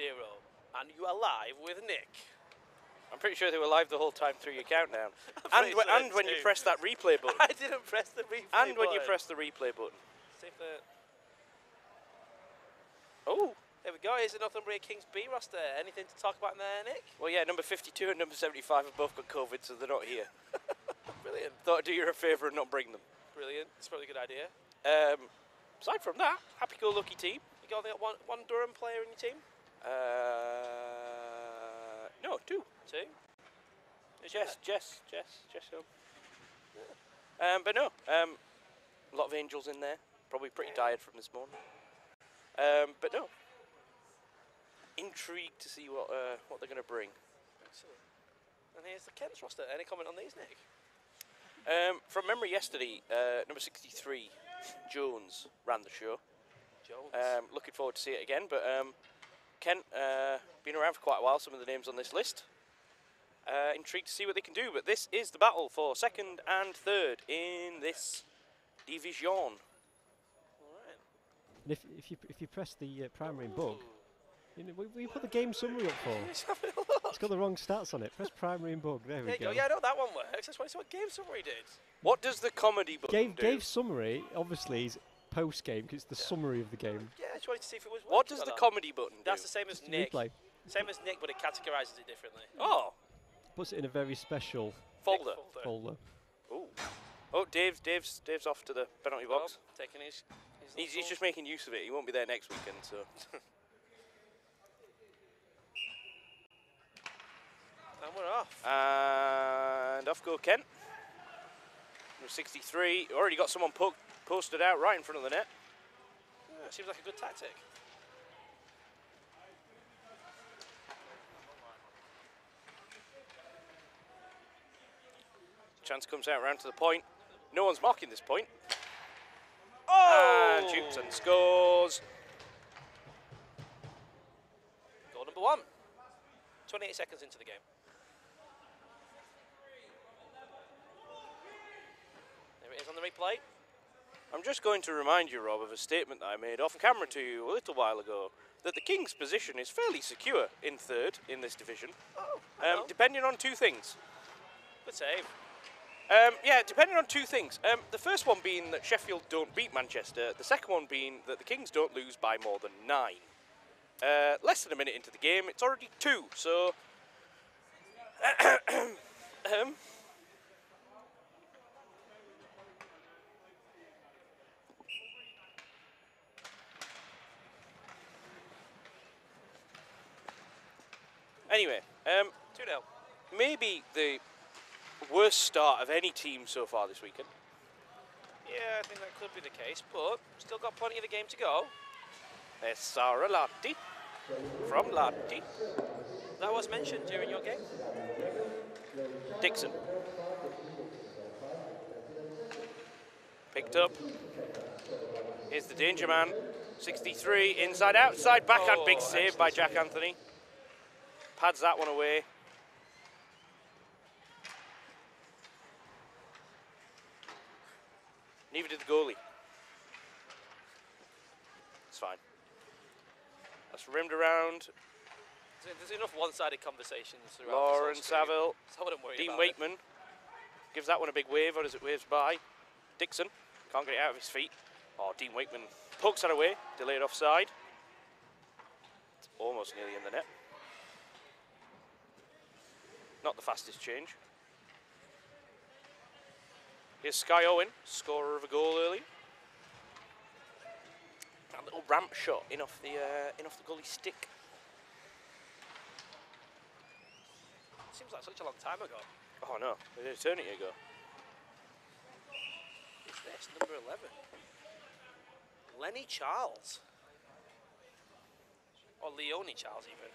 zero, and you are live with Nick. I'm pretty sure they were live the whole time through your countdown. And sure and when you press that replay button. I didn't press the replay and when you button. press the replay button. See if the- Oh, There we go. Here's the Northumbria Kings B roster. Anything to talk about in there, Nick? well, yeah, number 52 and number 75 have both got COVID, so they're not here. Brilliant. Thought I'd do you a favour and not bring them. Brilliant. It's probably a good idea. Um, aside from that, happy-go-lucky team. You got, got one, one Durham player in your team? Uh, no, two. Two? Jess, Jess, Jess, Jess Hill. Um, but no, um, a lot of angels in there. Probably pretty tired from this morning. Um, but no, intrigued to see what uh, what they're going to bring. Excellent. And here's the Kent's roster. Any comment on these, Nick? Um, from memory, yesterday, uh, number 63, Jones ran the show. Jones. Um, looking forward to see it again. But um, Kent, uh, been around for quite a while. Some of the names on this list. Uh, intrigued to see what they can do. But this is the battle for second and third in this division. All right. And if, if you if you press the uh, primary and bug, you know, we, we put the game summary up for. Let's have a look. It's got the wrong stats on it. Press primary and bug. There There we go. go. Yeah, I know that one works. That's what, what game summary did. What does the comedy button Game, do? game summary obviously is post game because it's the summary of the game. Yeah, I just wanted to see if it was what does the not. comedy button do? That's the same as Just Nick. replay. Same as Nick, but it categorises it differently. oh, Puts it in a very special folder. Folder. folder. Ooh. Oh, Dave's Dave's Dave's off to the penalty Well, box. taking his. his He's, he's just making use of it. He won't be there next weekend, so. And we're off. And off go Kent. Number 63. Already got someone po- posted out right in front of the net. Yeah, seems like a good tactic. Chance comes out round to the point. No one's marking this point. Oh! And shoots and scores. Goal number one. 28 seconds into the game. There it is on the replay. I'm just going to remind you, Rob, of a statement that I made off camera to you a little while ago that the Kings' position is fairly secure in third in this division, Oh, um, depending on two things. good save. Um, yeah, depending on two things. Um, the first one being that Sheffield don't beat Manchester. The second one being that the Kings don't lose by more than nine. Uh, less than a minute into the game, it's already two. So, anyway, um, 2 0. maybe the worst start of any team so far this weekend. Yeah, I think that could be the case, but still got plenty of the game to go. There's Sarah Latti from Latti. That was mentioned during your game. Dixon. Picked up. Here's the danger man. 63, inside, outside, backhand, big Oh, save by Jack Anthony. Pads that one away. Neither did the goalie. It's fine. That's rimmed around. There's enough one-sided conversations throughout. Lauren this whole stream, Saville. So I wouldn't worry Dean about it. Wakeman gives that one a big wave or as it waves by. Dixon can't get it out of his feet. Oh, Dean Wakeman pokes that away, delayed offside. It's almost nearly in the net. Not the fastest change. Here's Sky Owen, scorer of a goal early. That little ramp shot in off the uh, in off the goalie stick. Seems like such a long time ago. Oh no, an eternity ago. Who's this? Number 11. Lenny Charles. Or Leonie Charles, even.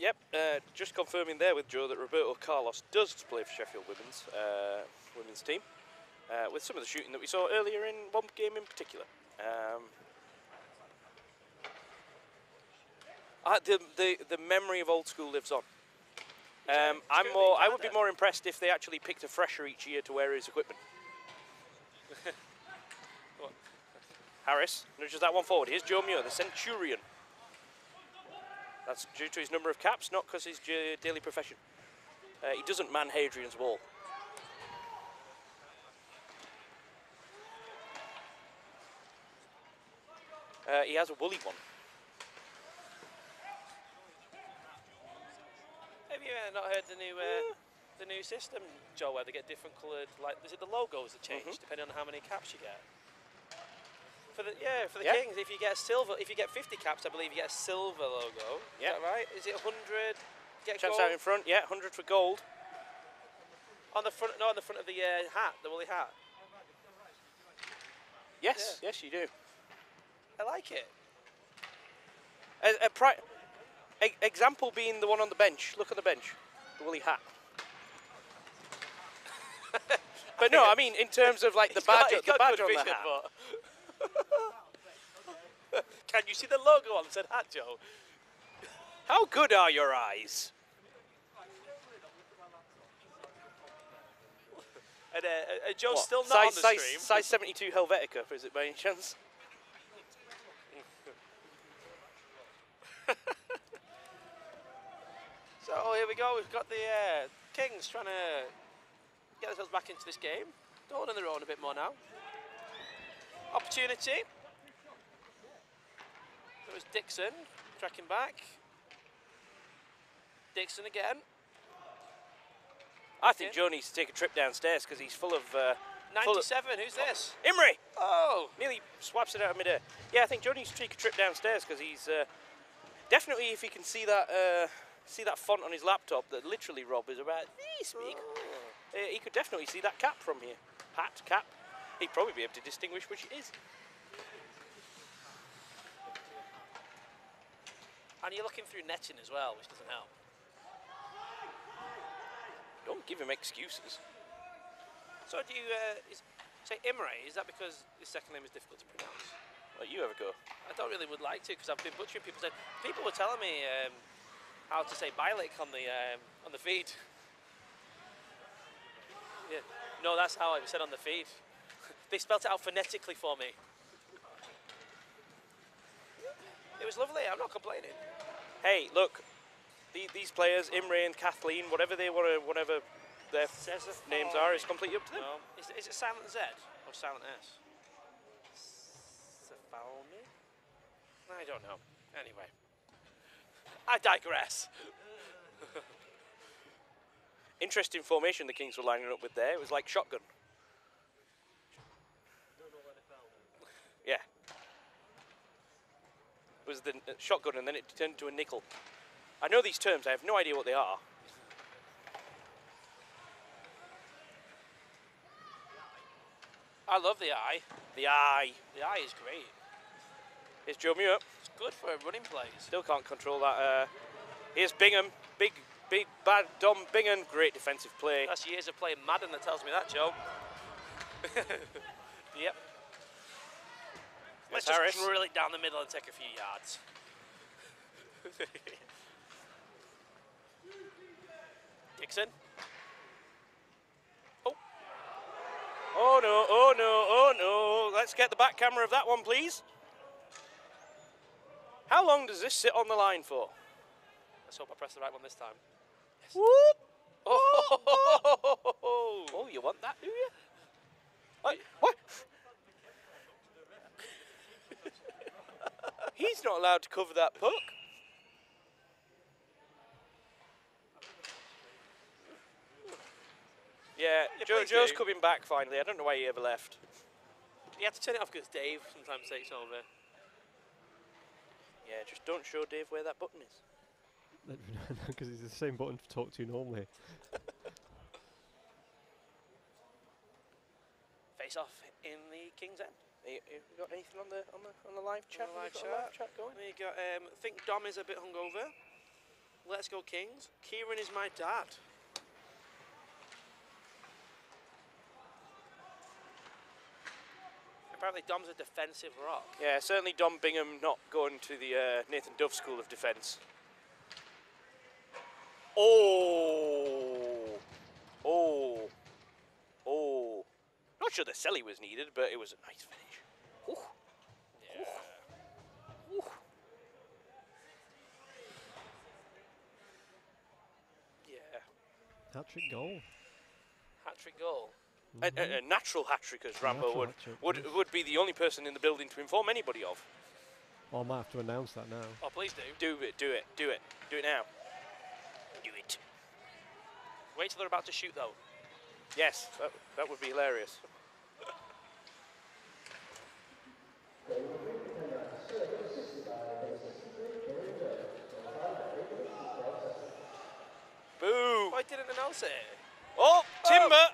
Yep, uh, just confirming there with Joe that Roberto Carlos does play for Sheffield Women's uh, women's team, uh, with some of the shooting that we saw earlier in one game in particular. Um, uh, the, the the memory of old school lives on. Um, I'm more. I would be more impressed if they actually picked a fresher each year to wear his equipment. Harris nudges that one forward. Here's Joe Muir, the Centurion. That's due to his number of caps, not because his daily profession. Uh, he doesn't man Hadrian's Wall. Uh, he has a woolly one. Have you uh, not heard the new uh, the new system, Joe, where they get different coloured? Like, is it the logos that change Mhm. depending on how many caps you get? For the yeah, for the Yeah. Kings, if you get silver, if you get 50 caps, I believe you get a silver logo. Yeah. Is that right? Is it 100? Get Chance gold out in front, yeah, 100 for gold. on the front. No, on the front of the uh, hat, the woolly hat. Yes, yes, you do. I like it. A, a e- example being the one on the bench. Look at the bench, the woolly hat. but no, I mean in terms of like the He's got- badge, the badge on the hat. Can you see the logo on said hat, Joe? How good are your eyes? And uh, uh, Joe's What, still not size, on the size, stream. size 72 Helvetica, is it by any chance? So here we go. We've got the uh, Kings trying to get themselves back into this game. Going on their own a bit more now. Opportunity. It was Dixon tracking back. Dixon again. I think. Joe needs to take a trip downstairs because he's full of. Uh, full of 97. Who's this? Imre Oh, nearly swaps it out of midair. Yeah, I think Joe needs to take a trip downstairs because he's uh, definitely if he can see that uh, see that font on his laptop that literally Rob is about this big. Uh, he could definitely see that cap from here. Hat, cap. He'd probably be able to distinguish which it is. and you're looking through netting as well, which doesn't help. Don't give him excuses. So do you uh, is, say Imre? Is that because his second name is difficult to pronounce? Well, you ever go. I don't really would like to because I've been butchering people. Said people were telling me um, how to say Bialik on the um, on the feed. Yeah, no, that's how it was said on the feed. They spelt it out phonetically for me. It was lovely. I'm not complaining. Hey, look, the, these players, Imre and Kathleen, whatever they want to, whatever their names are, is completely up to them. No, is, is it silent Z or silent S? Safalmi? I don't know. Anyway, I digress. Interesting formation the Kings were lining up with there. It was like shotgun. Yeah. It was the uh, shotgun and then it turned to a nickel. I know these terms, I have no idea what they are. I love the eye. The eye. The eye is great. Here's Joe Muir. It's good for running plays. Still can't control that. Uh, here's Bingham. Big, big, bad Dom Bingham. Great defensive play. That's years of playing Madden that tells me that, Joe. yep. Let's just Harris. drill it down the middle and take a few yards. Dixon. Oh, Oh no, oh no, oh no. Let's get the back camera of that one, please. How long does this sit on the line for? let's hope I press the right one this time. Whoop! Oh, Oh, you want that, do you? What? what? He's not allowed to cover that puck. Yeah, Yeah, Joe, Joe's do. coming back finally. I don't know why he ever left. you have to turn it off because Dave sometimes takes over. Yeah, just don't show Dave where that button is. Because it's the same button to talk to normally. Face off in the King's End. Have you got anything on the on the on the live chat? The live, chat. live chat going. We got. Um, I think Dom is a bit hungover. Let's go Kings. Kieran is my dad. Apparently Dom's a defensive rock. Yeah, certainly Dom Bingham not going to the uh, Nathan Dove School of Defence. Oh, oh, oh. Not sure the celly was needed, but it was a nice finish. Hat trick goal. Hat trick goal. A, a, mm-hmm. a natural hat trick, as Rambo Natural would, would yes. would be the only person in the building to inform anybody of. Oh, I might have to announce that now. Oh, please do. Do it, do it, do it, do it now. Do it. Wait till they're about to shoot, though. Yes, that, that would be hilarious. Oh, I didn't announce it. Oh, Timber! Oh.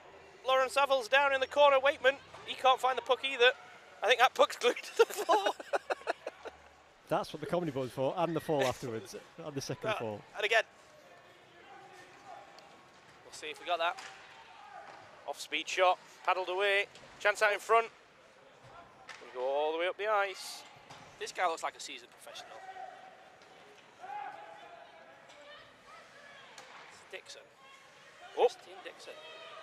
Lawrence Savills down in the corner. Wakeman, he can't find the puck either. I think that puck's glued to the floor. That's what the comedy ball's for, and the fall afterwards, and the second fall. and again. We'll see if we got that. Off speed shot, paddled away. Chance out in front. We go all the way up the ice. This guy looks like a seasoned professional. It's Dixon. Oh, Dixon.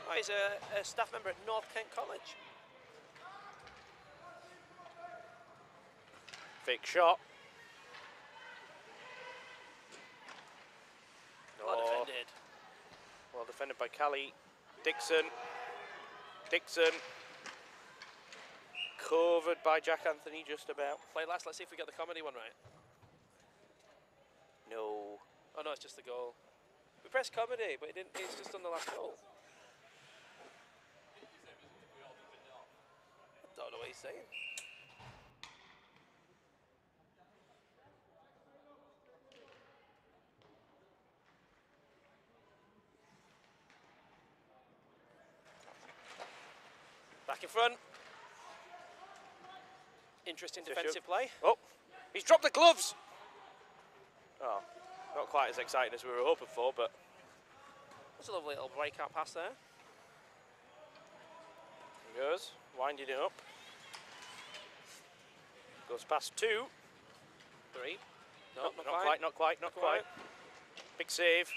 Oh, he's a, a staff member at North Kent College. fake shot. Well Oh, defended. well defended by Callie. Dixon. Dixon. Covered by Jack Anthony just about. Play last. Let's see if we get the comedy one right. No. Oh no, it's just the goal. We pressed comedy, but it didn't. It's just on the last goal. I don't know what he's saying. Back in front. Interesting defensive play. Oh, he's dropped the gloves. Oh, not quite as exciting as we were hoping for, but That's a lovely little breakout pass there. he goes, winding it up. Goes past two. Three. No, Nope, not, not quite, not quite, not Not quite. Big save.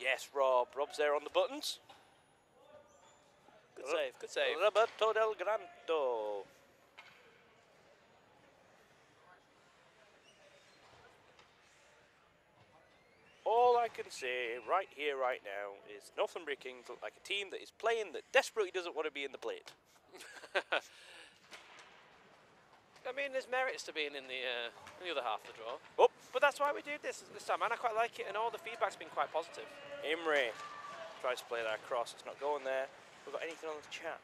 Yes, Rob. Rob's there on the buttons. Good save, good save. Roberto Del Granto. All I can say right here, right now, is Northumbria Kings look like a team that is playing that desperately doesn't want to be in the plate. I mean, there's merits to being in the uh, in the other half of the draw. Oh, But that's why we did this this time, and I quite like it, and all the feedback's been quite positive. Imre tries to play that across. It's not going there. We've got anything on the chat?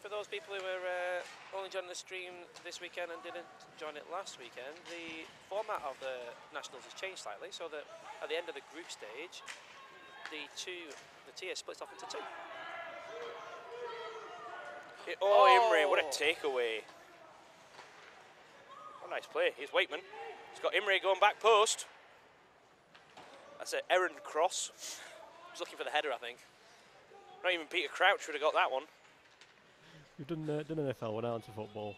For those people who were uh, only joining the stream this weekend and didn't join it last weekend, the format of the Nationals has changed slightly, so that at the end of the group stage, the two the tier splits off into two. It- oh, Imre, what a Oh. takeaway. What a nice play. Here's Wakeman. He's got Imre going back post. That's an errand cross. He's looking for the header, I think. Not even Peter Crouch would have got that one. We've done, uh, done an NFL one out into football.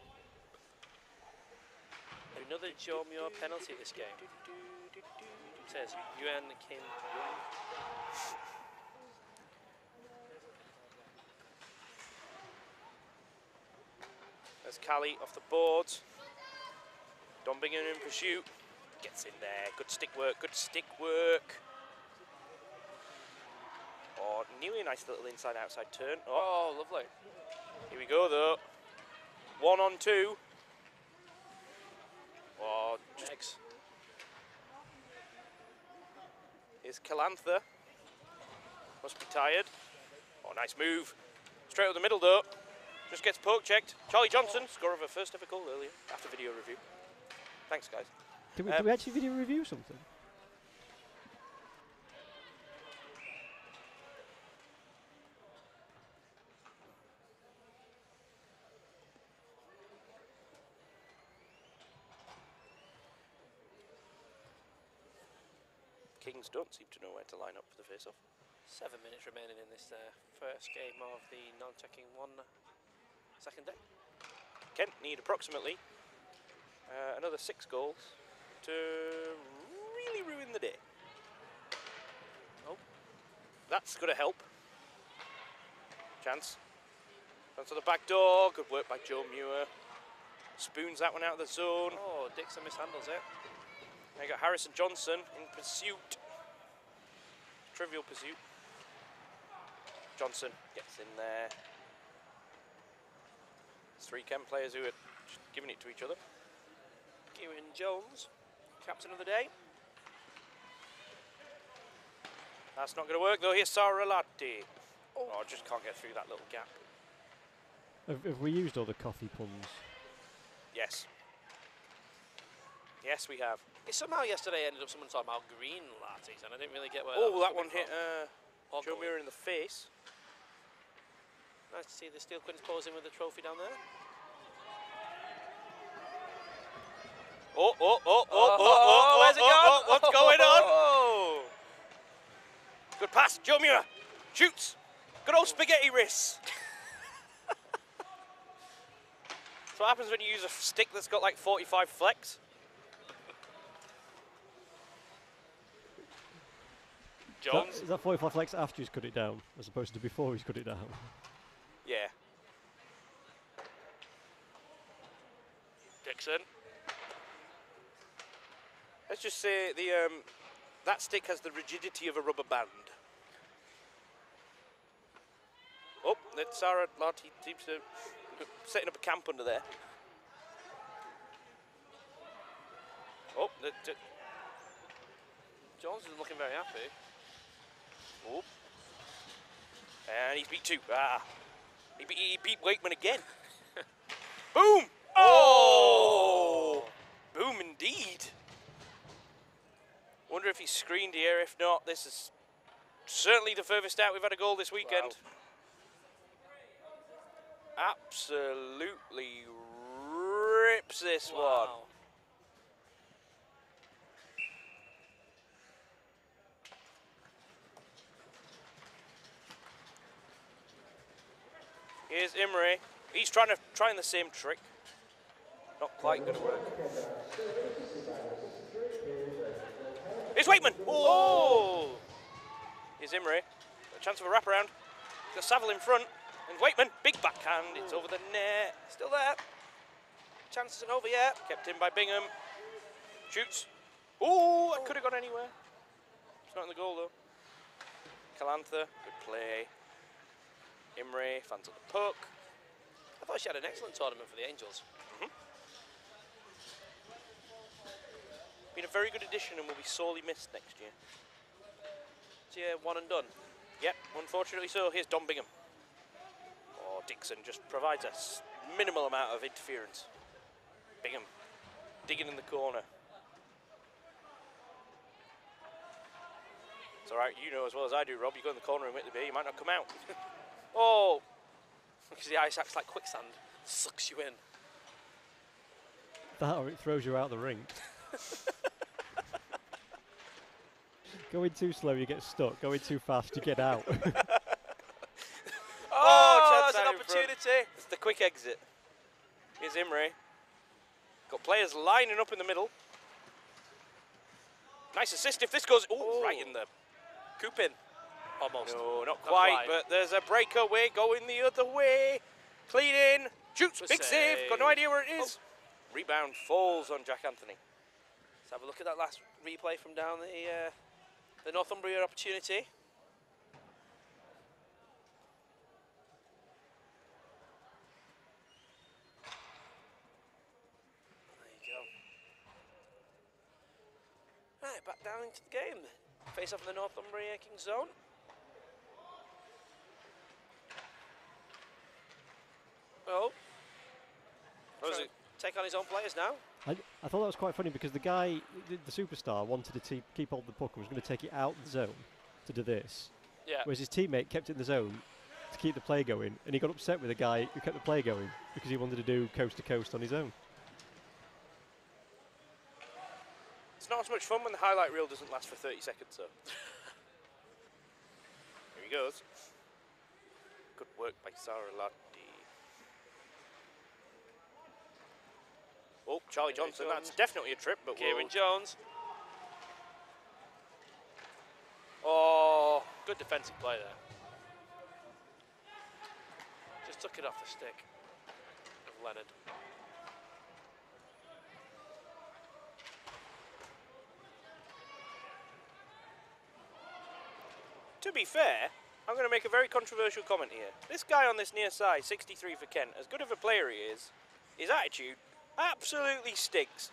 Another Joe Muir penalty this game. Says Yuan Kim Young. There's Callie off the boards. Dom Bingham in pursuit. Gets in there. Good stick work. Good stick work. Oh, nearly a nice little inside outside turn. Oh, Oh, lovely. Here we go though. One on two. Oh, Eggs. is Calantha. Must be tired. Oh, nice move. Straight up the middle though. Just gets poke checked. Charlie Johnson, score of a first ever goal earlier after video review. Thanks, guys. Did we, Um, did we actually video review something? Don't seem to know where to line up for the face-off. Seven minutes remaining in this uh, first game of the non-checking one second day. Kent need approximately uh, another six goals to really ruin the day. Oh. That's going to help. Chance. Chance on the back door. Good work by Joe Muir. Spoons that one out of the zone. Oh, Dixon mishandles it. Now you got Harrison Johnson in pursuit. Trivial pursuit. Johnson gets in there. It's three Kent players who are giving it to each other. Kieran Jones, captain of the day. That's not going to work though. Here's Sarah Latti. Oh. oh, I just can't get through that little gap. Have, have we used all the coffee puns? Yes. Yes, we have. It somehow yesterday ended up someone talking about green lattes, and I didn't really get where. Oh, was that one hit uh, Joe Muir in the face. Nice to see the Steel Quins posing with the trophy down there. Oh, oh, oh, oh, oh, Oh, oh, where's it oh, gone? oh, what's going on? Oh. Good pass, Joe Muir. Shoots. Good old spaghetti wrists. That's what happens when you use a stick that's got like 45 flex. Is that- Jones. Is that 45 flex after he's cut it down, as opposed to before he's cut it down? Yeah. Dixon. Let's just say the um, that stick has the rigidity of a rubber band. Oh, that's Sarah Lottie seems to setting up a camp under there. Oh, that, that- Jones isn't looking very happy. Oh. And he's beat two. Ah. He beat, he beat Wakeman again. Boom! Oh! Boom indeed. Wonder if he's screened here. If not, this is certainly the furthest out we've had a goal this weekend. Absolutely rips this one. Here's Imre. He's trying to trying the same trick. Not quite going to work. Here's Wakeman. Oh! Here's Imre. A chance of a wraparound. Got Savile in front. And Wakeman, big backhand. It's over the net. Still there. Chance isn't over yet. Kept in by Bingham. Shoots. Oh, that could have gone anywhere. It's not in the goal though. Calantha, good play. Imre, fans of the puck. I thought she had an excellent tournament for the Angels. Been a very good addition and will be sorely missed next year. She uh, one and done. Yep, unfortunately so. Here's Dom Bingham. Oh, Dixon just provides a minimal amount of interference. Bingham digging in the corner. It's all right, you know as well as I do, Rob. You go in the corner and Whitley Bay, you might not come out. oh, Because the ice acts like quicksand, sucks you in. That or it throws you out the rink. Going too slow, you get stuck. Going too fast, you get out. Oh, oh that's chance an out in front. opportunity. it's the quick exit. Here's Imre. Got players lining up in the middle. Nice assist if this goes. Oh, right in the coop in. Almost. No, not quite, but there's a breakaway going the other way. Clean in. Shoots. Good Big save. Got no idea where it is. Rebound falls on Jack Anthony. Let's have a look at that last replay from down the uh, the Northumbria opportunity. There you go. Right, back down into the game. Face off in the Northumbria Kings zone. Oh, What was it? take on his own players now. I, I thought that was quite funny because the guy, the, the superstar, wanted to te- keep hold of the puck and was going to take it out the zone to do this. Yeah. Whereas his teammate kept it in the zone to keep the play going, and he got upset with the guy who kept the play going because he wanted to do coast to coast on his own. It's not as much fun when the highlight reel doesn't last for 30 seconds, though. Here he goes. Good work by Sarah Latti. Oh, Charlie Here Johnson, that's definitely a trip, but Kieran we'll Jones. Oh, Good defensive play there. Just took it off the stick of Leonard. To be fair, I'm going to make a very controversial comment here. This guy on this near side, 63 for Kent, as good of a player he is, his attitude absolutely stinks.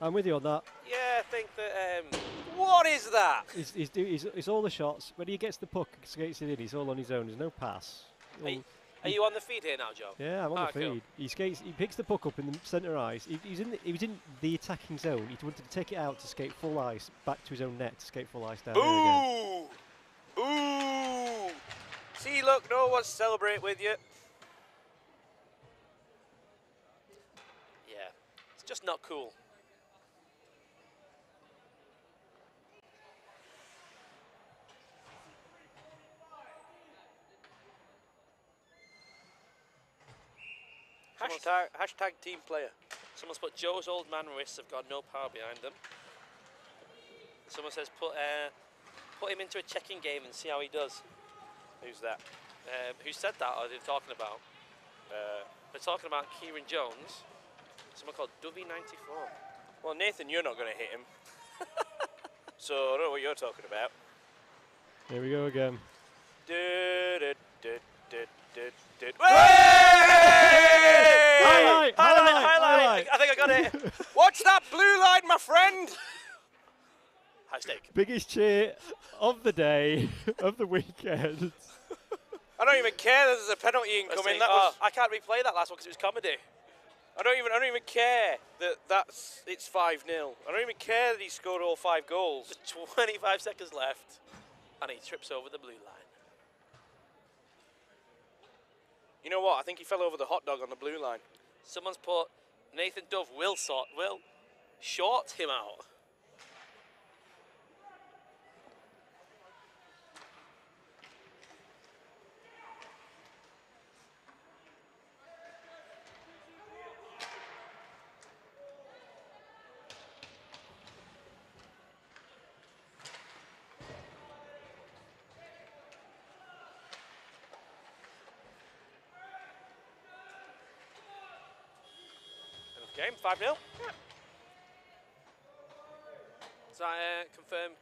I'm with you on that. Yeah, I think that um, What is that? He's, he's, do, he's, he's all the shots. When he gets the puck, skates it in, he's all on his own. There's no pass. Are you, are you on the feed here now, Joe? yeah, I'm on Ah, the cool. feed. He skates. He picks the puck up in the centre ice. He, he's in. The, he was in the attacking zone. He wanted to take it out to skate full ice back to his own net to skate full ice down there again. Ooh! Ooh! See, look, no one's celebrate with you. Just not cool. Hashtag, hashtag team player. Someone's put Joe's old man wrists have got no power behind them. Someone says put uh, put him into a checking game and see how he does. Who's that? Um, who said that? Or are they talking about? Uh, They're talking about Kieran Jones. Someone called Dovey94. well, Nathan, you're not going to hit him. so I don't know what you're talking about. Here we go again. Du- du- du- du- du- du- Highlight, Highlight, highlight, highlight. highlight. I think I got it. Watch that blue line, my friend. High stake. Biggest cheer of the day of the weekend. I don't even care. There's a penalty incoming. That Oh, was. I can't replay that last one because it was comedy. I don't even. I don't even care that that's. It's five 0 I don't even care that he scored all five goals. There's 25 seconds left, and he trips over the blue line. You know what? I think he fell over the hot dog on the blue line. Someone's put Nathan Dove will sort will short him out. 5 0. Yeah. Does that uh, confirm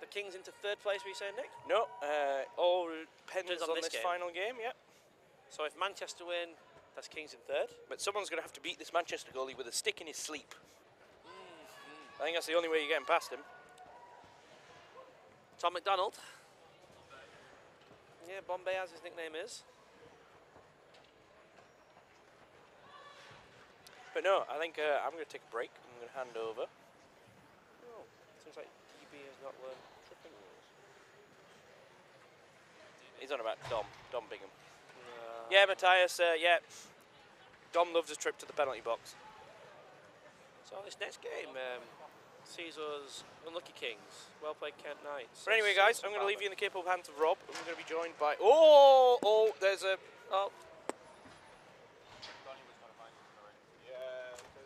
the Kings into third place, were you saying, Nick? No, uh, all depends Depends on, on this, game. final game. Yep. So if Manchester win, that's Kings in third. But someone's going to have to beat this Manchester goalie with a stick in his sleep. I think that's the only way you're getting past him. Tom McDonald. Yeah, Bombay as his nickname is. But no, I think uh, I'm going to take a break. I'm going to hand over. Oh, seems like DB has not learned tripping rules. He's on about Dom. Dom Bingham. Uh, Yeah, Matthias. Uh, yeah. Dom loves a trip to the penalty box. So this next game um, sees us unlucky Kings. Well played, Kent Knights. But anyway, guys, I'm going to leave you in the capable hands of Rob. and We're going to be joined by. Oh, oh, there's a. Oh,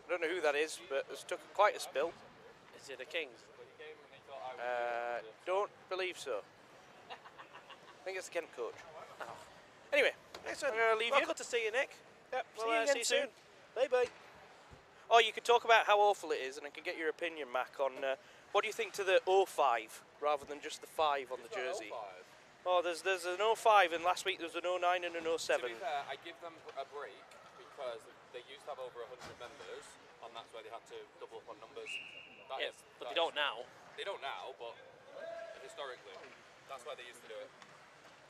I don't know who that is, but it's took quite a spill. is it the Kings? Uh, don't believe so. I think it's the Kent coach. Anyway, Excellent. I'm going to leave well, you. good to see you, Nick. Yep, Well, see you uh, again see you soon. soon. Bye bye. Oh, you could talk about how awful it is, and I can get your opinion, Mac, on uh, what do you think to the 05 rather than just the 5 on the jersey? Oh, there's there's an 05, and last week there was an 09 and an To 07. be fair, I give them a break because they used to have over 100 members, and that's where they had to double up on numbers. That Yeah, is- but that they don't now. They don't now, but historically, that's why they used to do it.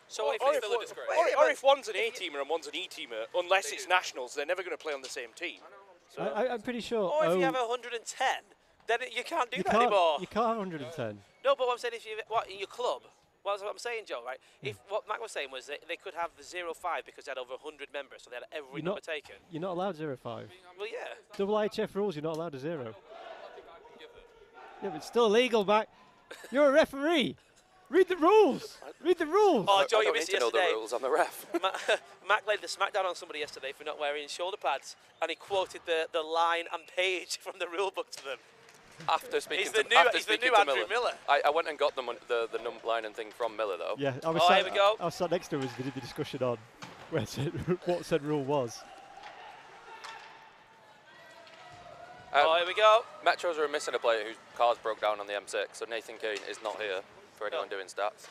So Or, if or it's if, still one- disgrace. or- or if one's an A teamer and one's an E teamer, unless They it's do. nationals, they're never going to play on the same team. So, I, I, I'm pretty sure. or if you oh, have 110, then it, you can't do you that can't, anymore. you can't have 110. No, but what I'm saying is, if you what in your club, well, that's what I'm saying, Joe. Right? Hmm. If what Mac was saying was that they could have the zero five because they had over 100 members, so they had every You're number not- taken. You're not allowed zero five. Well, yeah. Double IHF rules, you're not allowed a zero. Yeah, but it's still illegal, Mac. You're a referee. Read the rules. Read the rules. Oh, Joe, you missed need it to know the rules. I'm the ref. Ma- Mac laid the smackdown on somebody yesterday for not wearing shoulder pads, and he quoted the, the line and page from the rule book to them. After speaking He's the to new, after he's the new to Andrew Miller, Miller. I, I went and got the mon- the the num line and thing from Miller though. Yeah, I was Oh, sat, here we go. I was sat next to him as they did the discussion on where said, what said rule was. Um, oh, here we go. Metros are missing a player whose cars broke down on the M6, so Nathan Kane is not here for anyone No. doing stats.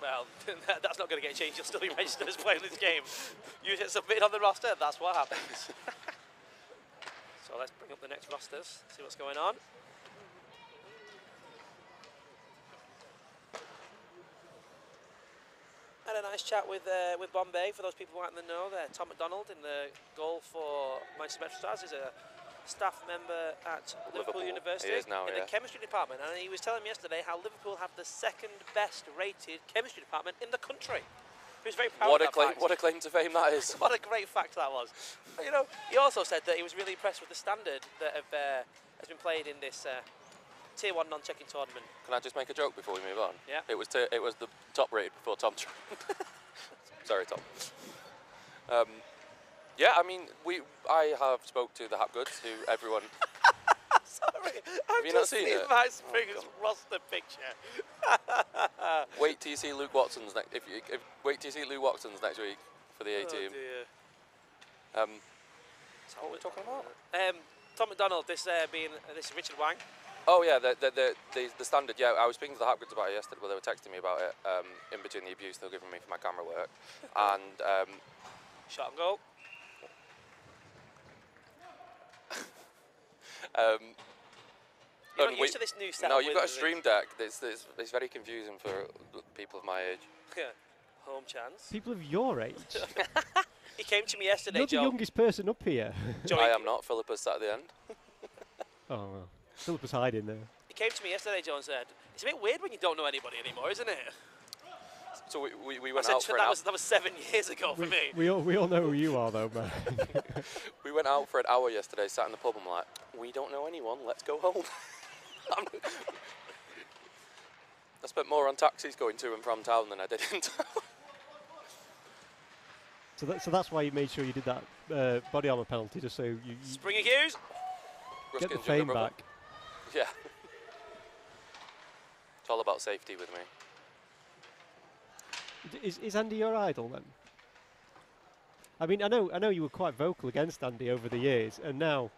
Well, that's not going to get changed. You'll still be registered as playing this game. You get submitted on the roster, that's what happens. So let's bring up the next rosters, see what's going on. Had a nice chat with uh, with Bombay. For those people who aren't in the know, there, Tom McDonald in the goal for Manchester Metro Stars is a staff member at Liverpool, Liverpool. University is now, in yeah. the chemistry department, and he was telling me yesterday how Liverpool have the second best rated chemistry department in the country. Very proud What of a claim! What a claim to fame that is. What a great fact that was. But, you know, he also said that he was really impressed with the standard that have, uh, has been played in this uh, Tier 1 non-checking tournament. Can I just make a joke before we move on? Yeah. It was t- it was the top rated before Tom. Sorry, Tom. Um, yeah, I mean, we I have spoke to the Hapgoods, who everyone. Sorry, I've you not just seen seen it? my Springers roster picture. wait till you see Luke Watson's next. If you if, wait till you see Luke Watson's next week for the A Oh team. dear. um, so what are we talking about? Um, Tom McDonald, this uh, being uh, this is Richard Wang. Oh yeah, the the, the the the standard. Yeah, I was speaking to the Hapgoods about it yesterday. Well, they were texting me about it um, in between the abuse they were giving me for my camera work, and um, Shot and goal. Um, You're not we- used to this new setup. no, you've got a the- stream deck. It's, it's, it's very confusing for people of my age. Yeah. Home chance. People of your age. He came to me yesterday, You're the Joe. youngest person up here. Joe, I am not. Philippa's sat at the end. oh, well. Philip was hiding there. He came to me yesterday, John said, "It's a bit weird when you don't know anybody anymore, isn't it?" So we, we, we went said, out for an that hour. was that was seven years ago for We, me. we, all, we all know who you are, though, man. We went out for an hour yesterday, sat in the pub. I'm like, we don't know anyone. Let's go home. I'm- spent more on taxis going to and from town than I did in town. so, that, so that's why you made sure you did that uh, body armor penalty, just so you, you Springer Hughes. get the fame back. Yeah. It's all about safety with me. D- Is, is Andy your idol then? I mean, I know, I know you were quite vocal against Andy over the years, and now,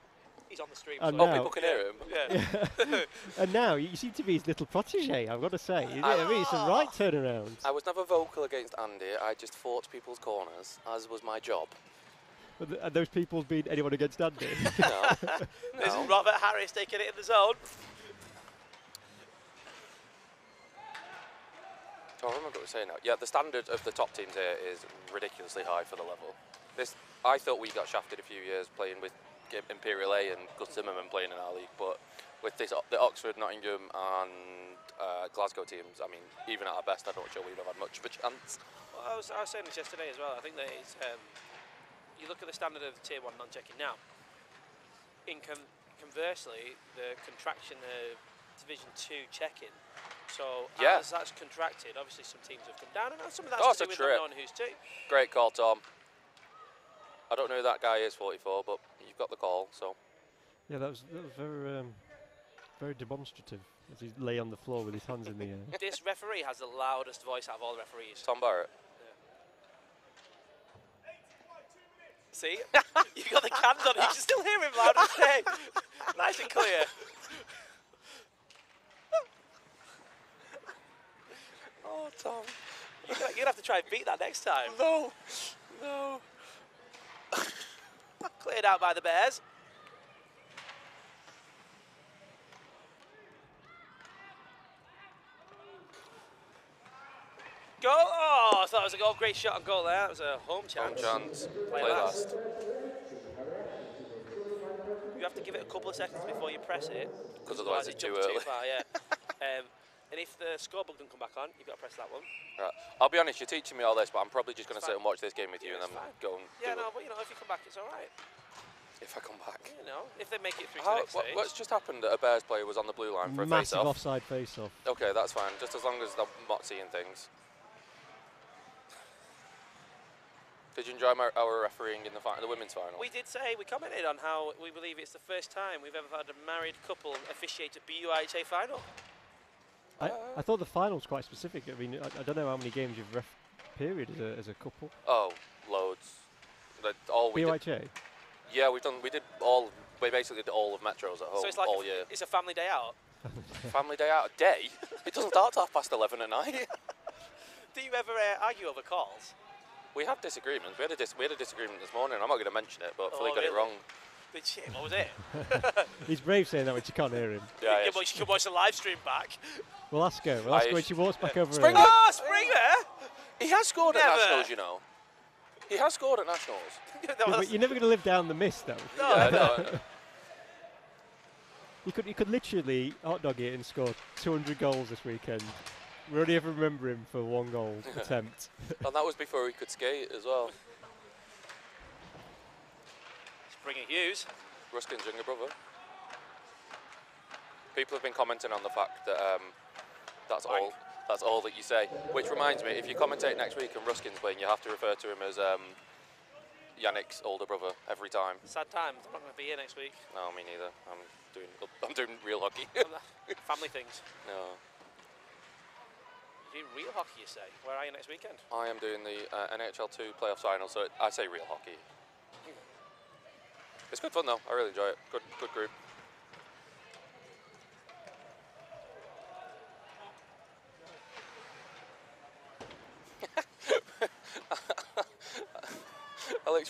He's on the stream. Oh, so- no. Oh, people can hear him. Yeah. and now you seem to be his little protege. I've got to say, Is it- I mean, it's a ah. right turnaround. I was never vocal against Andy. I just fought people's corners, as was my job. But th- and those people been anyone against Andy? No. There's no. Robert Harris taking it in the zone. Oh, I remember what we saying now. Yeah, the standard of the top teams here is ridiculously high for the level. This, I thought we got shafted a few years playing with Imperial A and Gus Zimmerman playing in our league, but with this, the Oxford, Nottingham, and uh, Glasgow teams, I mean, even at our best, I'm not sure we'd have had much of a chance. Well, I was, I was saying this yesterday as well. I think that it's, um, you look at the standard of tier one non-checking now. In con- conversely, the contraction of division two checking. So Yeah. as that's contracted, obviously some teams have come down, and some of that's Oh, to do a with trip. not knowing who's two. Great call, Tom. I don't know who that guy is, 44, but you've got the call, so. yeah, that was that was very um, very demonstrative as he lay on the floor with his hands in the air. this referee has the loudest voice out of all the referees. Tom Barrett. See, you got the cans on. You can still hear him loud and clear, nice and clear. Oh, Tom. You're gonna, you're gonna have to try and beat that next time. No. No. Cleared out by the Bears. Goal! Oh, I thought it was a goal. Great shot on goal there. It was a home chance. Home chance. Play Play last. last. You have to give it a couple of seconds before you press it. Because otherwise it it's too early. Too far, yeah. um, and if the scoreboard doesn't come back on, you've got to press that one. Right. I'll be honest, you're teaching me all this, but I'm probably just going to sit and watch this game with you Yeah, and it's then fine. go and Yeah, do no, it but you know, if you come back, it's all right. if I come back. You know, if they make it through to How, the next what, stage. what's just happened that a Bears player was on the blue line for a Massive face-off? offside face-off. Okay, that's fine, just as long as I'm not seeing things. Did you enjoy my, our refereeing in the, fi- the women's final? We did say, we commented on how we believe it's the first time we've ever had a married couple officiate a BUIHA final. I, I thought the final was quite specific. I mean, I, I don't know how many games you've ref period as a, as a couple. oh, loads. That all we did, yeah, we've done. We did all. We basically did all of Metros at home so it's like all a, year. it's a family day out. Family day out a day. It doesn't start till half past eleven at night. Do you ever uh, argue over calls? we had disagreements. We had a dis- we had a disagreement this morning. I'm not going to mention it, but Philly Oh, got it wrong. Did she? What was it? He's brave saying that, but you can't hear him. Yeah, yeah, yeah. but you can watch the live stream back. We'll ask her. We'll ask her when she walks back over. Springer! Oh, Springer! He has scored at nationals, you know. He has scored at nationals. That yeah, but you're never going to live down the mist, though. no, yeah, no. no, You could, you could literally hot dog it and score 200 goals this weekend. We only ever remember him for one goal attempt. and that was before he could skate as well. Springer Hughes. Ruskin's younger brother. People have been commenting on the fact that um, that's all. That's all that you say. Which reminds me, if you commentate next week and Ruskin's playing, you have to refer to him as um, Yannick's older brother every time. Sad times. I'm not going to be here next week. No, me neither. I'm doing. I'm doing real hockey. Family things. no, You do real hockey, you say? Where are you next weekend? I am doing the uh, NHL two playoff final, so I say real hockey. It's good fun though. I really enjoy it. Good, good group.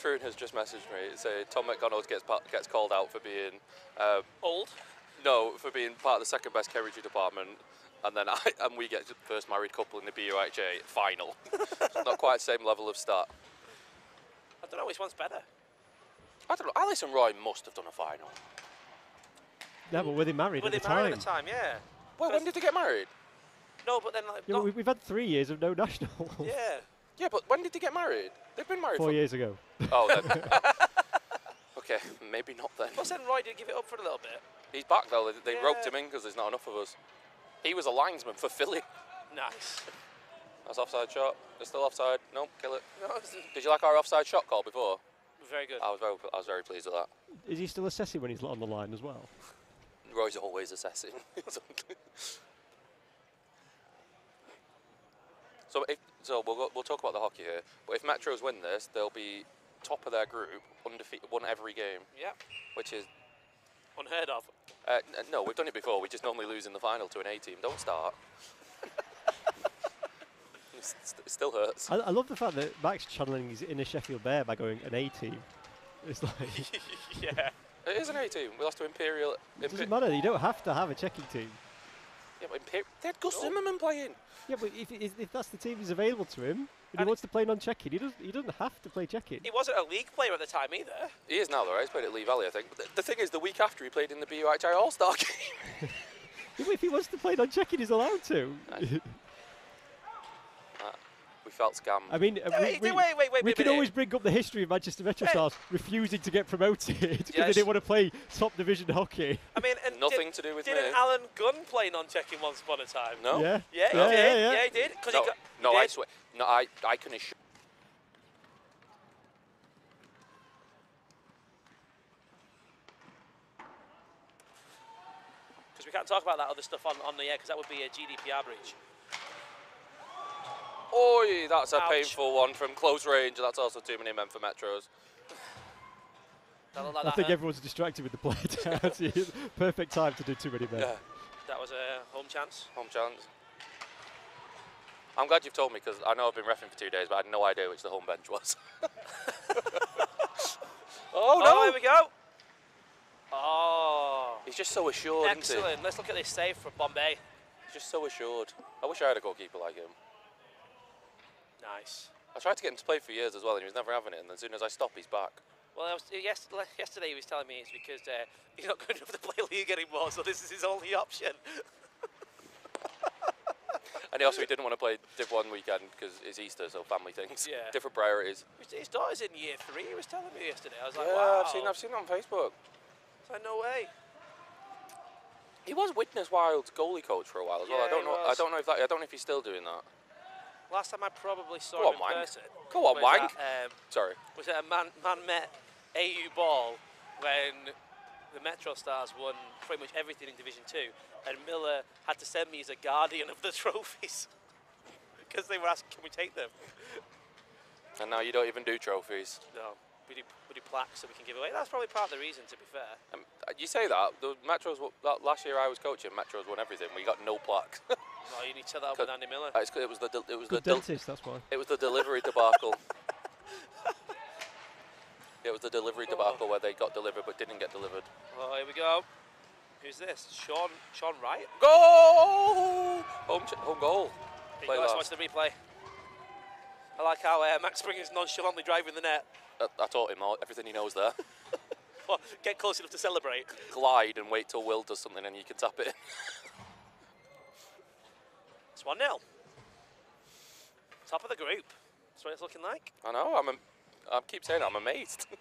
Alex Fruin has just messaged me saying Tom McDonald gets gets called out for being um, Old. no for being part of the second best chemistry department, and then I and we get the first married couple in the BUIHA final. Not quite the same level of start. I don't know which one's better. I don't know. Alice and Roy must have done a final. yeah, but were they married Were at they the married time? at the time? Yeah. Well, when did they get married? No, but then like, Yeah, not- we- we've had three years of no nationals. yeah. Yeah, but when did they get married? They've been married Four for. years ago. Oh, then. okay, maybe not then. Plus, then Roy did give it up for a little bit. He's back though. They, they roped him in because there's not enough of us. He was a linesman for Philly. Nice. That's offside shot. They're still offside. No, kill it. No, Did you like our offside shot call before? very good. I was very, I was very pleased with that. Is he still assessing when he's on the line as well? Roy's always assessing. so if so, we'll go, we'll talk about the hockey here. But if Metros win this, they'll be top of their group, undefeated, won every game, Yeah. which is Unheard of. uh, no, we've done it before. We just normally lose in the final to an A team. Don't start. It's- it's- it still hurts. I, I love the fact that Max channeling his inner Sheffield Bear by going an A team. It's like yeah. It is an A team. We lost to Imperial. it Impe- doesn't matter. You don't have to have a checking team. yeah, but Imper- they had Gus Zimmerman playing. Yeah, but if, if, if that's the team he's available to him, and he wants to play non-checking, he doesn't. He doesn't have to play checking. He wasn't a league player at the time either. He is now, though, right? He's played at Lee Valley, I think. But the, the thing is, the week after he played in the BUIHA All Star game. If he wants to play non-checking, he's allowed to. we felt scammed. I mean, uh, we, wait, we, wait, wait, wait we a can minute. always bring up the history of Manchester Metro Hey. Refusing to get promoted because they didn't want to play top division hockey. I mean, and Nothing did, to do with didn't me. Alan Gunn play non-checking once upon a time? no? Yeah, Yeah, he yeah, did. yeah, yeah. he did. Because No, he got. no he I swear. No, I, I can assure. Because we can't talk about that other stuff on, on the air because that would be a GDPR breach. Oi, that's a Ouch. painful one from close range. That's also too many men for Metros. Like I think uh, everyone's distracted with the play. It's the Perfect time to do too many men. Yeah, that was a home chance. home chance. I'm glad you've told me because I know I've been refing for two days, but I had no idea which the home bench was. oh no! Oh, here we go. Oh, He's just so assured, isn't he? excellent. Let's look at this save from Bombay. He's just so assured. I wish I had a goalkeeper like him. Nice. I tried to get him to play for years as well, and he was never having it. And as soon as I stop, he's back. Well, was, yes, yesterday he was telling me it's because uh, he's not good enough to play league anymore, so this is his only option. And he also he didn't want to play Div One weekend because it's Easter, so family things. Yeah. Different priorities. His, daughter's in year three. He was telling me yesterday. I was like, yeah, wow. I've seen I've seen it on Facebook. It's like, no way. He was Widnes Wild's goalie coach for a while as well. I don't know. I don't know if that. I don't know if he's still doing that. Last time I probably saw Go him on, in person. Go on, was Wank. Um, Sorry. was it a man man met AU ball when the Metro Stars won pretty much everything in Division Two, and Miller had to send me as a guardian of the trophies because they were asking, "Can we take them?" And now you don't even do trophies. No, we do we do plaques so we can give away. That's probably part of the reason, to be fair. Um, you say that the Metros. Last year I was coaching. Metros won everything. We got no plaques. No, you need to set that up with Andy Miller. Uh, it's 'cause it was the it was Good the del- dentist, that's why. it was the delivery debacle. it was the delivery debacle where they got delivered but didn't get delivered. Oh, here we go. Who's this? Sean Sean Wright. Goal! Home, home goal. Play let's watch the replay. I like how uh, Max Springer's nonchalantly driving the net. I, I taught him all, everything he knows there. Well, get close enough to celebrate. Glide and wait till Will does something and you can tap it. It's 1 0. Top of the group. That's what it's looking like. I know. I'm. I keep saying I'm amazed.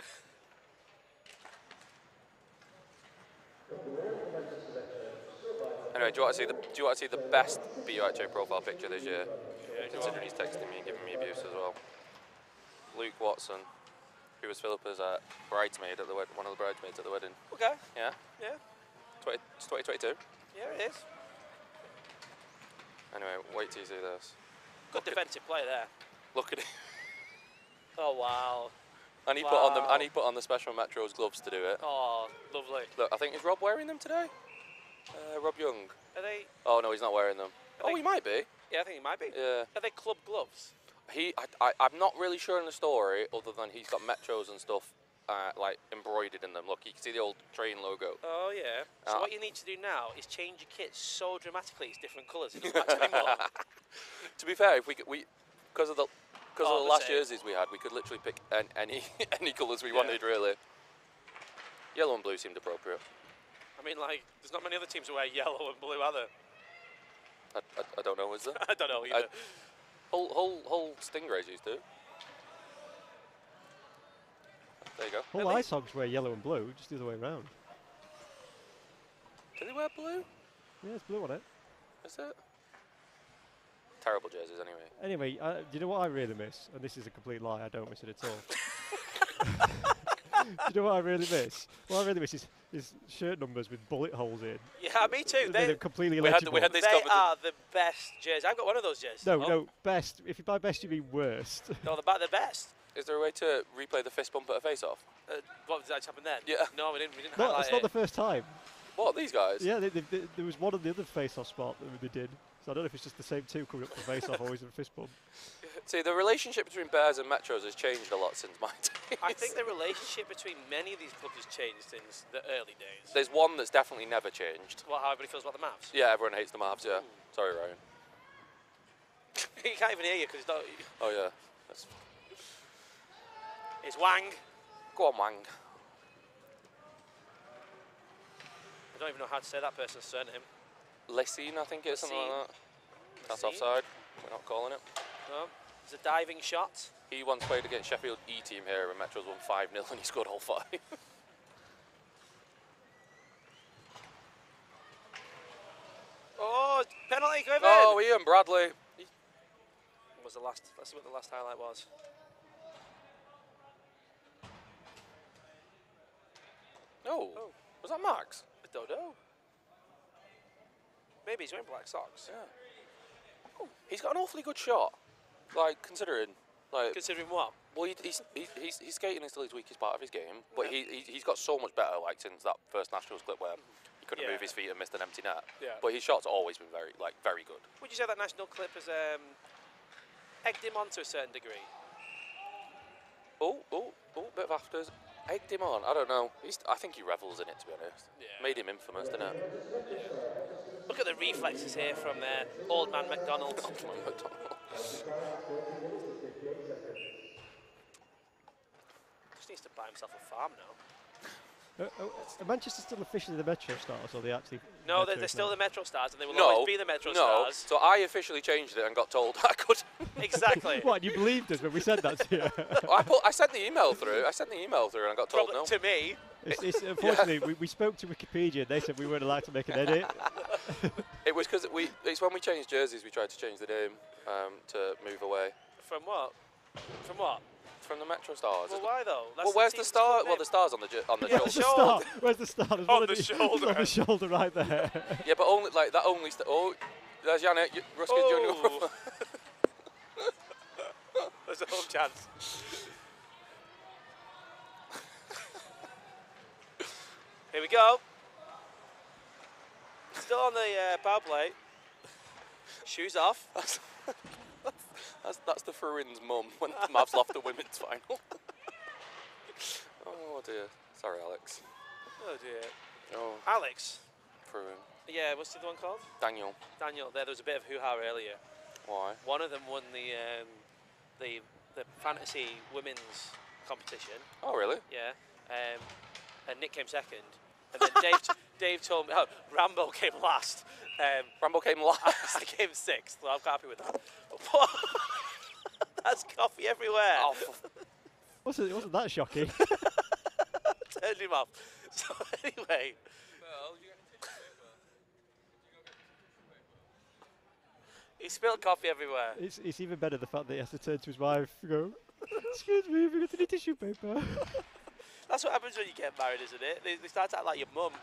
anyway, do you want to see the Do you want to see the best BUIHA profile picture this year? Considering he's texting me and giving me abuse as well. Luke Watson, who was Philippa's uh, bridesmaid at the wed- one of the bridesmaids at the wedding. Okay. Yeah, Yeah. 20, it's 2022. Yeah, it is. Anyway, wait till you see this. Good defensive play there. Look at it. Oh, wow. And he put on the and he put on the special Metros gloves to do it. Oh, lovely. Look, I think is Rob wearing them today? Uh, Rob Young. Are they. Oh no, he's not wearing them. Oh, he might be. Yeah, I think he might be. Yeah. Are they club gloves? He, I, I, I'm not really sure in the story, other than he's got Metros and stuff, uh, like embroidered in them. Look, you can see the old train logo. Oh, yeah. So, Uh, what you need to do now is change your kit so dramatically it's different colours. It doesn't match anymore. To be fair, if we, could, we, because of the, because of the the last same. jerseys we had, we could literally pick an, any, any colours we Yeah. wanted, really. Yellow and blue seemed appropriate. I mean, like, there's not many other teams who wear yellow and blue, are there? I, I, I don't know, is there? I don't know I- Hull, Hull, Hull Stingrays used to. There you go. All Really? ice hogs wear yellow and blue, just the other way around. Do they wear blue? Yeah, it's blue on it. Is it? Terrible jerseys, anyway. Anyway, uh, do you know what I really miss? And this is a complete lie, I don't miss it at all. do you know what I really miss? What I really miss is, is shirt numbers with bullet holes in. Yeah, me too. They're They, completely We had, illegible. we had this they are the best jerseys. I've got one of those jerseys. no, Oh, no, best. If you buy best, you mean worst. No, they're about the best. Is there a way to replay the fist bump at a face-off? Uh, what did that happen then? Yeah. No, we didn't. We didn't no, highlight that's not it. the first time. What, these guys? Yeah, they, they, they, there was one on the other face-off spot that they did. So I don't know if it's just the same two coming up for face-off, always in a fist bump. See, the relationship between Bears and Metros has changed a lot since my days. I think the relationship between many of these clubs has changed since the early days. There's one that's definitely never changed. What, how everybody feels about the Mavs? Yeah, everyone hates the Mavs, yeah. Hmm. Sorry, Ryan. he can't even hear you because he's not... Oh, yeah. That's... it's Wang. Go on, Wang. I don't even know how to say that person's surname. Lessine, I think it is, something like that. That's offside. We're not calling it. No. It's a diving shot. He once played against Sheffield E team here and Metros won 5 0 and he scored all five. Oh, penalty, Griffin! oh, Ian Bradley. Was the last? Let's see what the last highlight was. Oh, Oh. was that Max? I don't know. Maybe he's wearing black socks. Yeah. Oh, he's got an awfully good shot. Like, considering. Like, Considering what? well, he, he's, he, he's, he's skating still his weakest part of his game, but Yeah. he, he, he's got so much better, like, since that first Nationals clip where he couldn't Yeah. move his feet and missed an empty net. Yeah. But his shots have always been very, like, very good. Would you say that national clip has um, egged him on to a certain degree? Oh, oh, oh, bit of afters. Egged him on. I don't know. He's, I think he revels in it, to be honest. Yeah. Made him infamous, didn't it? Look at the reflexes here from uh, old man McDonald. Just needs to buy himself a farm now. Uh, oh, are Manchester still officially the Metro Stars, or they actually? No, they're, they're still the Metro Stars, and they will no, always be the Metro no. Stars. So I officially changed it and got told I could. Exactly. What? You believed us when we said that to you? I, put, I sent the email through. I sent the email through and I got told Probably no. to me. It's, it's, unfortunately, we, we spoke to Wikipedia. And they said we weren't allowed to make an edit. It was because we. It's when we changed jerseys. We tried to change the name um, to move away From what? From what? from the Metro Stars. Well, why though? That's well, where's the team's star? Well, the stars on the ju- on the Yeah, shoulder. where's the star? Where's the star? There's On the the- shoulder. On the shoulder right there. Yeah, but only like that only. St- oh, there's Janet. Y- Ruskin Oh. Junior. There's a home chance. Here we go. Still on the uh, power play. Shoes off. That's, that's, that's the Fruins' mum when the Mavs lost the women's final. oh dear. Sorry, Alex. Oh dear. Oh, Alex. Fruin. Yeah, what's the other one called? Daniel. Daniel. There, there was a bit of hoo-ha earlier. Why? One of them won the um, the the fantasy women's competition. Oh, really? Yeah. Um, and Nick came second. And then Dave, Dave told me, oh, Rambo came last. Um, Rambo came last. I came sixth, so I'm happy with that. That's coffee everywhere. oh, wasn't, it wasn't that shocking? Turned him off. So anyway, he spilled coffee everywhere. it's, it's even better the fact that he has to turn to his wife and go, Excuse me, have you got any tissue paper? That's what happens when you get married, isn't it? They, they start to act like your mum.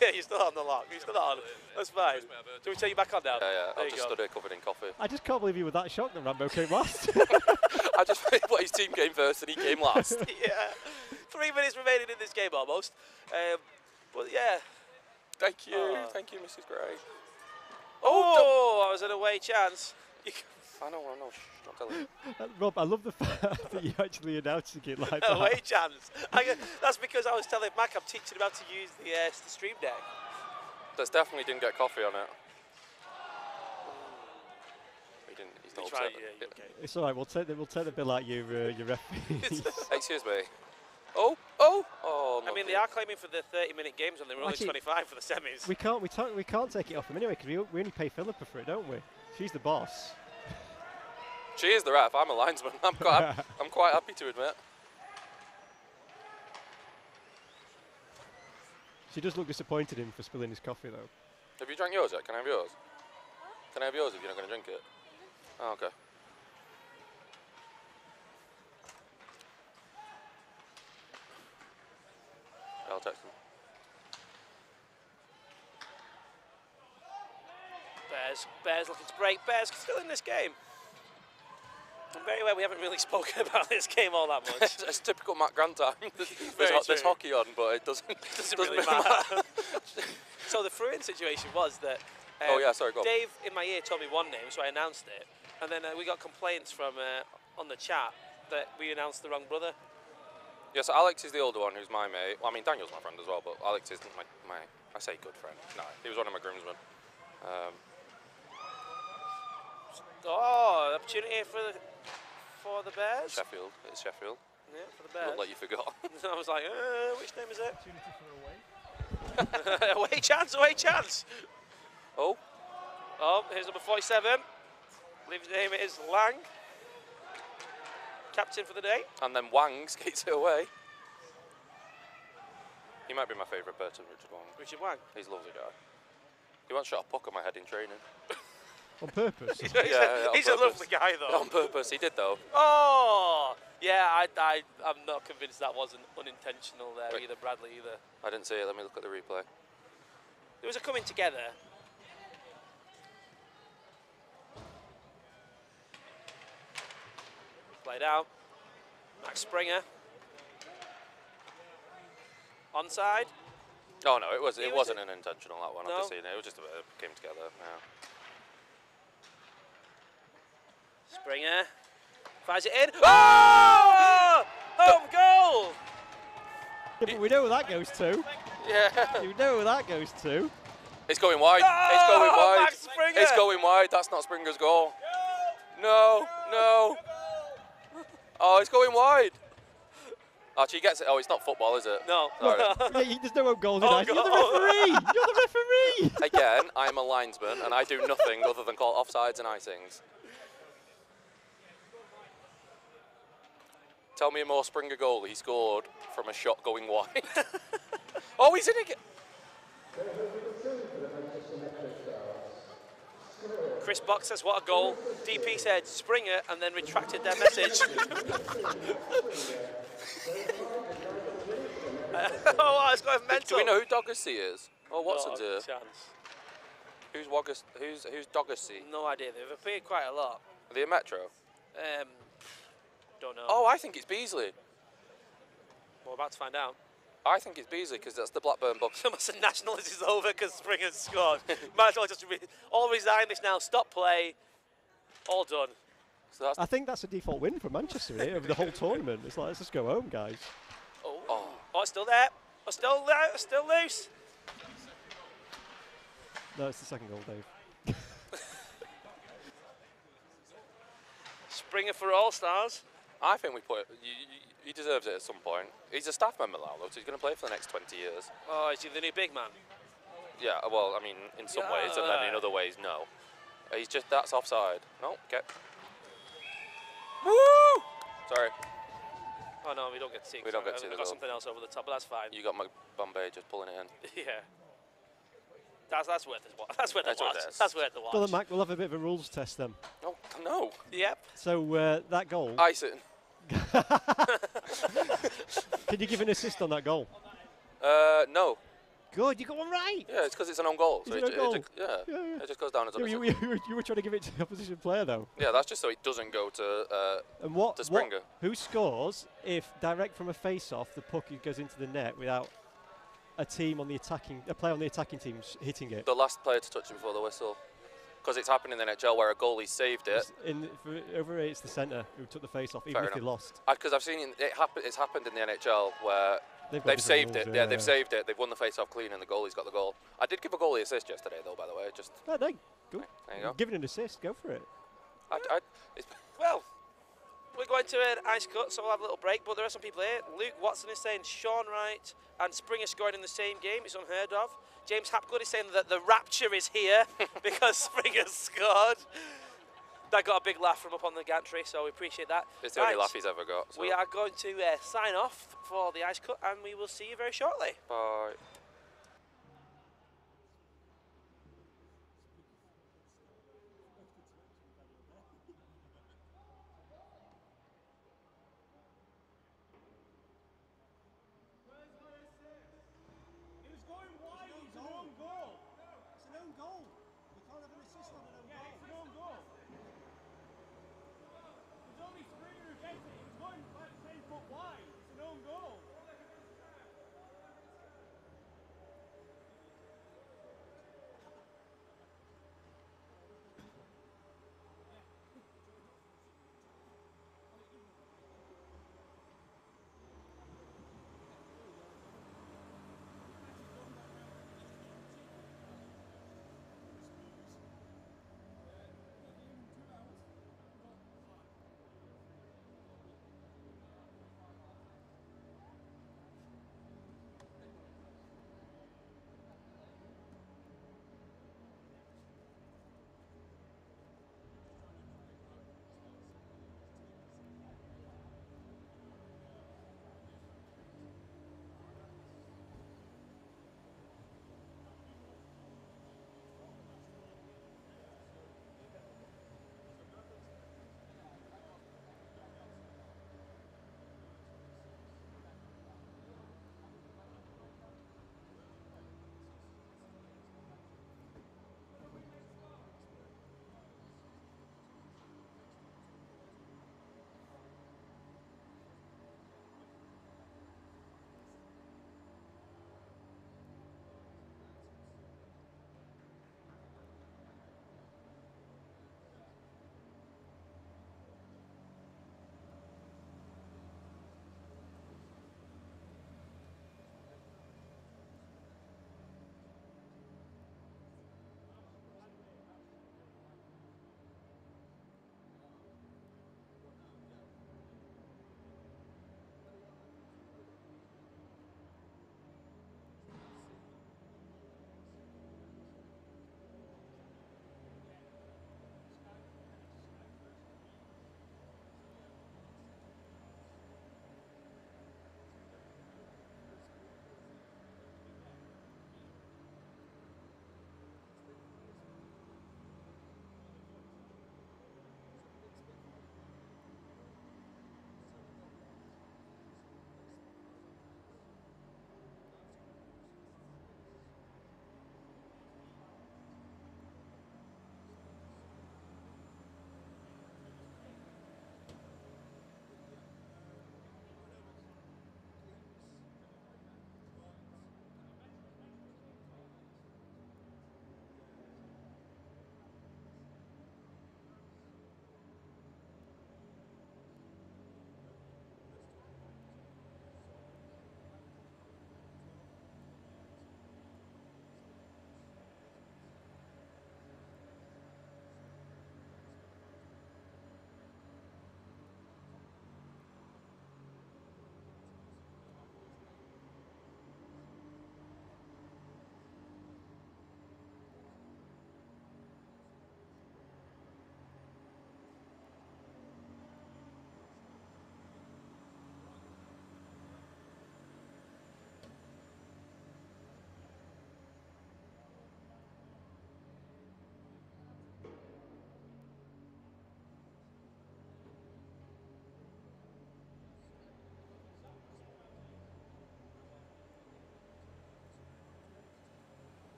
Yeah, you're still on the lock. You're still on. That's fine. Do we take you back on now? yeah, yeah. There I you just go. stood here covered in coffee. I just can't believe you were that shocked that Rambo came last. I just what his team came first and he came last. yeah. Three minutes remaining in this game almost. Um, but yeah. Thank you, Oh. thank you, Mrs. Gray. Oh, I was an away chance. You c- I know, I know. Shh, not telling you. Uh, Rob, I love the fact that you actually announcing it like away that. chance. I, g- that's because I was telling Mac I'm teaching him how to use the, uh, the stream deck. That's definitely didn't get coffee on it. He didn't. He's not He's upset. yeah, Yeah. okay. It's all right. We'll take the, we'll take the bill out your uh, your referees. Excuse me. Oh, oh, oh. I mean, they are claiming for the 30 minute games and they were only 25 for the semis. we can't we, can't we can't take it off them anyway because we, we only pay Philippa for it, don't we? She's the boss. She is the ref. I'm a linesman. I'm quite, I'm, I'm quite happy to admit. She does look disappointed in him for spilling his coffee though. Have you drank yours yet? Can I have yours? Can I have yours if you're not going to drink it? Mm-hmm. Oh, okay. I'll text him. Bears, Bears looking to break. Bears still in this game. And very well, we haven't really spoken about this game all that much. it's, it's typical Matt Grant time. there's, ho- there's hockey on, but it doesn't, doesn't really matter. so the throw-in situation was that. Um, Oh, yeah, sorry, go on. Dave in my ear told me one name, so I announced it, and then uh, we got complaints from uh, on the chat that we announced the wrong brother. Yes, Alex is the older one who's my mate. Well, I mean, Daniel's my friend as well, but Alex isn't my, my I say good friend. No, he was one of my groomsmen. Um, Oh, opportunity for the for the Bears. Sheffield. It's Sheffield. Yeah, for the Bears. Not like you forgot. I was like, uh, which name is it? away chance, away chance. oh, Oh, here's number 47. I believe his name is Lang. Captain for the day. and then Wang skates it away. He might be my favourite person, Richard Wang. Richard Wang. He's a lovely guy. He once shot a puck at my head in training. On purpose. He's, yeah, on he's a purpose. lovely guy, though. On purpose, he did though. Oh, yeah, I, I, I'm not convinced that wasn't unintentional there Wait. either, Bradley either. I didn't see it. Let me look at the replay. There was a coming together. Played out. Max Springer. Onside. Oh no, it was. He It was wasn't an intentional that one. I've just seen it. It was just a bit of came together. Yeah. Springer. Fires it in. Oh! Home goal! Yeah, but we know where that goes to. Yeah. You know where that goes to. It's going wide. it's oh, going Oh, wide. Max Springer! It's going wide. That's not Springer's goal. No, no. Oh, it's going wide. Actually, he gets it. Oh, it's not football, is it? No. Sorry. Yeah, you, there's no own goal Oh. You're the God. referee. You're the referee. Again, I'm a linesman and I do nothing other than call offsides and icings. Tell me a more Springer goal he scored from a shot going wide. oh, he's in again. Chris Box says, what a goal. DP said Springer and then retracted their message. oh, it's going mental. Do we know who Doggersy is? Or Watson's here? chance. Who's Waggers? Who's who's Doggersy? No idea. They've appeared quite a lot. Are they a Metro? Um, don't know. Oh, I think it's Beasley. We're about to find out. I think it's Beasley because that's the Blackburn box. So much the is over because Springer's scored. Might as well just re- all resign this now. Stop play. All done. So that's I think that's a default win for Manchester eh, over the whole tournament. It's like let's just go home, guys. Oh, Oh. oh it's still there. Oh, still there. It's still loose. No, it's the second goal, Dave. Springer for All Stars. I think we put. You, you, he deserves it at some point. He's a staff member now, though, so he's going to play for the next 20 years. Oh, is he the new big man? Yeah, well, I mean, in some ways, and then in other ways, no. He's just that's offside. No, get. Woo! Sorry, Oh no, we don't get to see. We don't get to see I the got goal. something else over the top, but that's fine. you got my Bombay just pulling it in. yeah. That's that's worth it. wa- That's worth That's the worth watch. it. That's worth the watch. Well, then, Mac, we'll have a bit of a rules test then. No, no. Yep. So uh, that goal, Ice it. can you give an assist on that goal? Uh, no. Good, you got one right. Yeah, it's because it's an own goal. So it it, a it goal? yeah, Yeah, yeah. it just goes down as an You, you, you, were, you were trying to give it to the opposition player though. Yeah, that's just so it doesn't go to. Uh, And what, To what- who scores if direct from a face-off the puck goes into the net without a team on the attacking, a player on the attacking team hitting it? the last player to touch it before the whistle. Because it's happened in the NHL where a goalie saved it. In over it's the centre who took the face-off, even Fair if they lost. Uh, because I've seen it, happen, it's happened in the NHL where They've, they've saved it. rules, Yeah, they've saved it. They've won the face-off clean, and the goalie's got the goal. I did give a goalie assist yesterday, though. By the way, just Oh, there, go. there you go. Give it an assist. Go for it. I, I, it's, Well, we're going to an ice cut, so we'll have a little break. But there are some people here. Luke Watson is saying Sean Wright and Springer scoring in the same game. It's unheard of. James Hapgood is saying that the rapture is here because Springer scored. That got a big laugh from up on the gantry, so we appreciate that. it's the only laugh he's ever got. So. We are going to uh, sign off for the ice cut, and we will see you very shortly. Bye.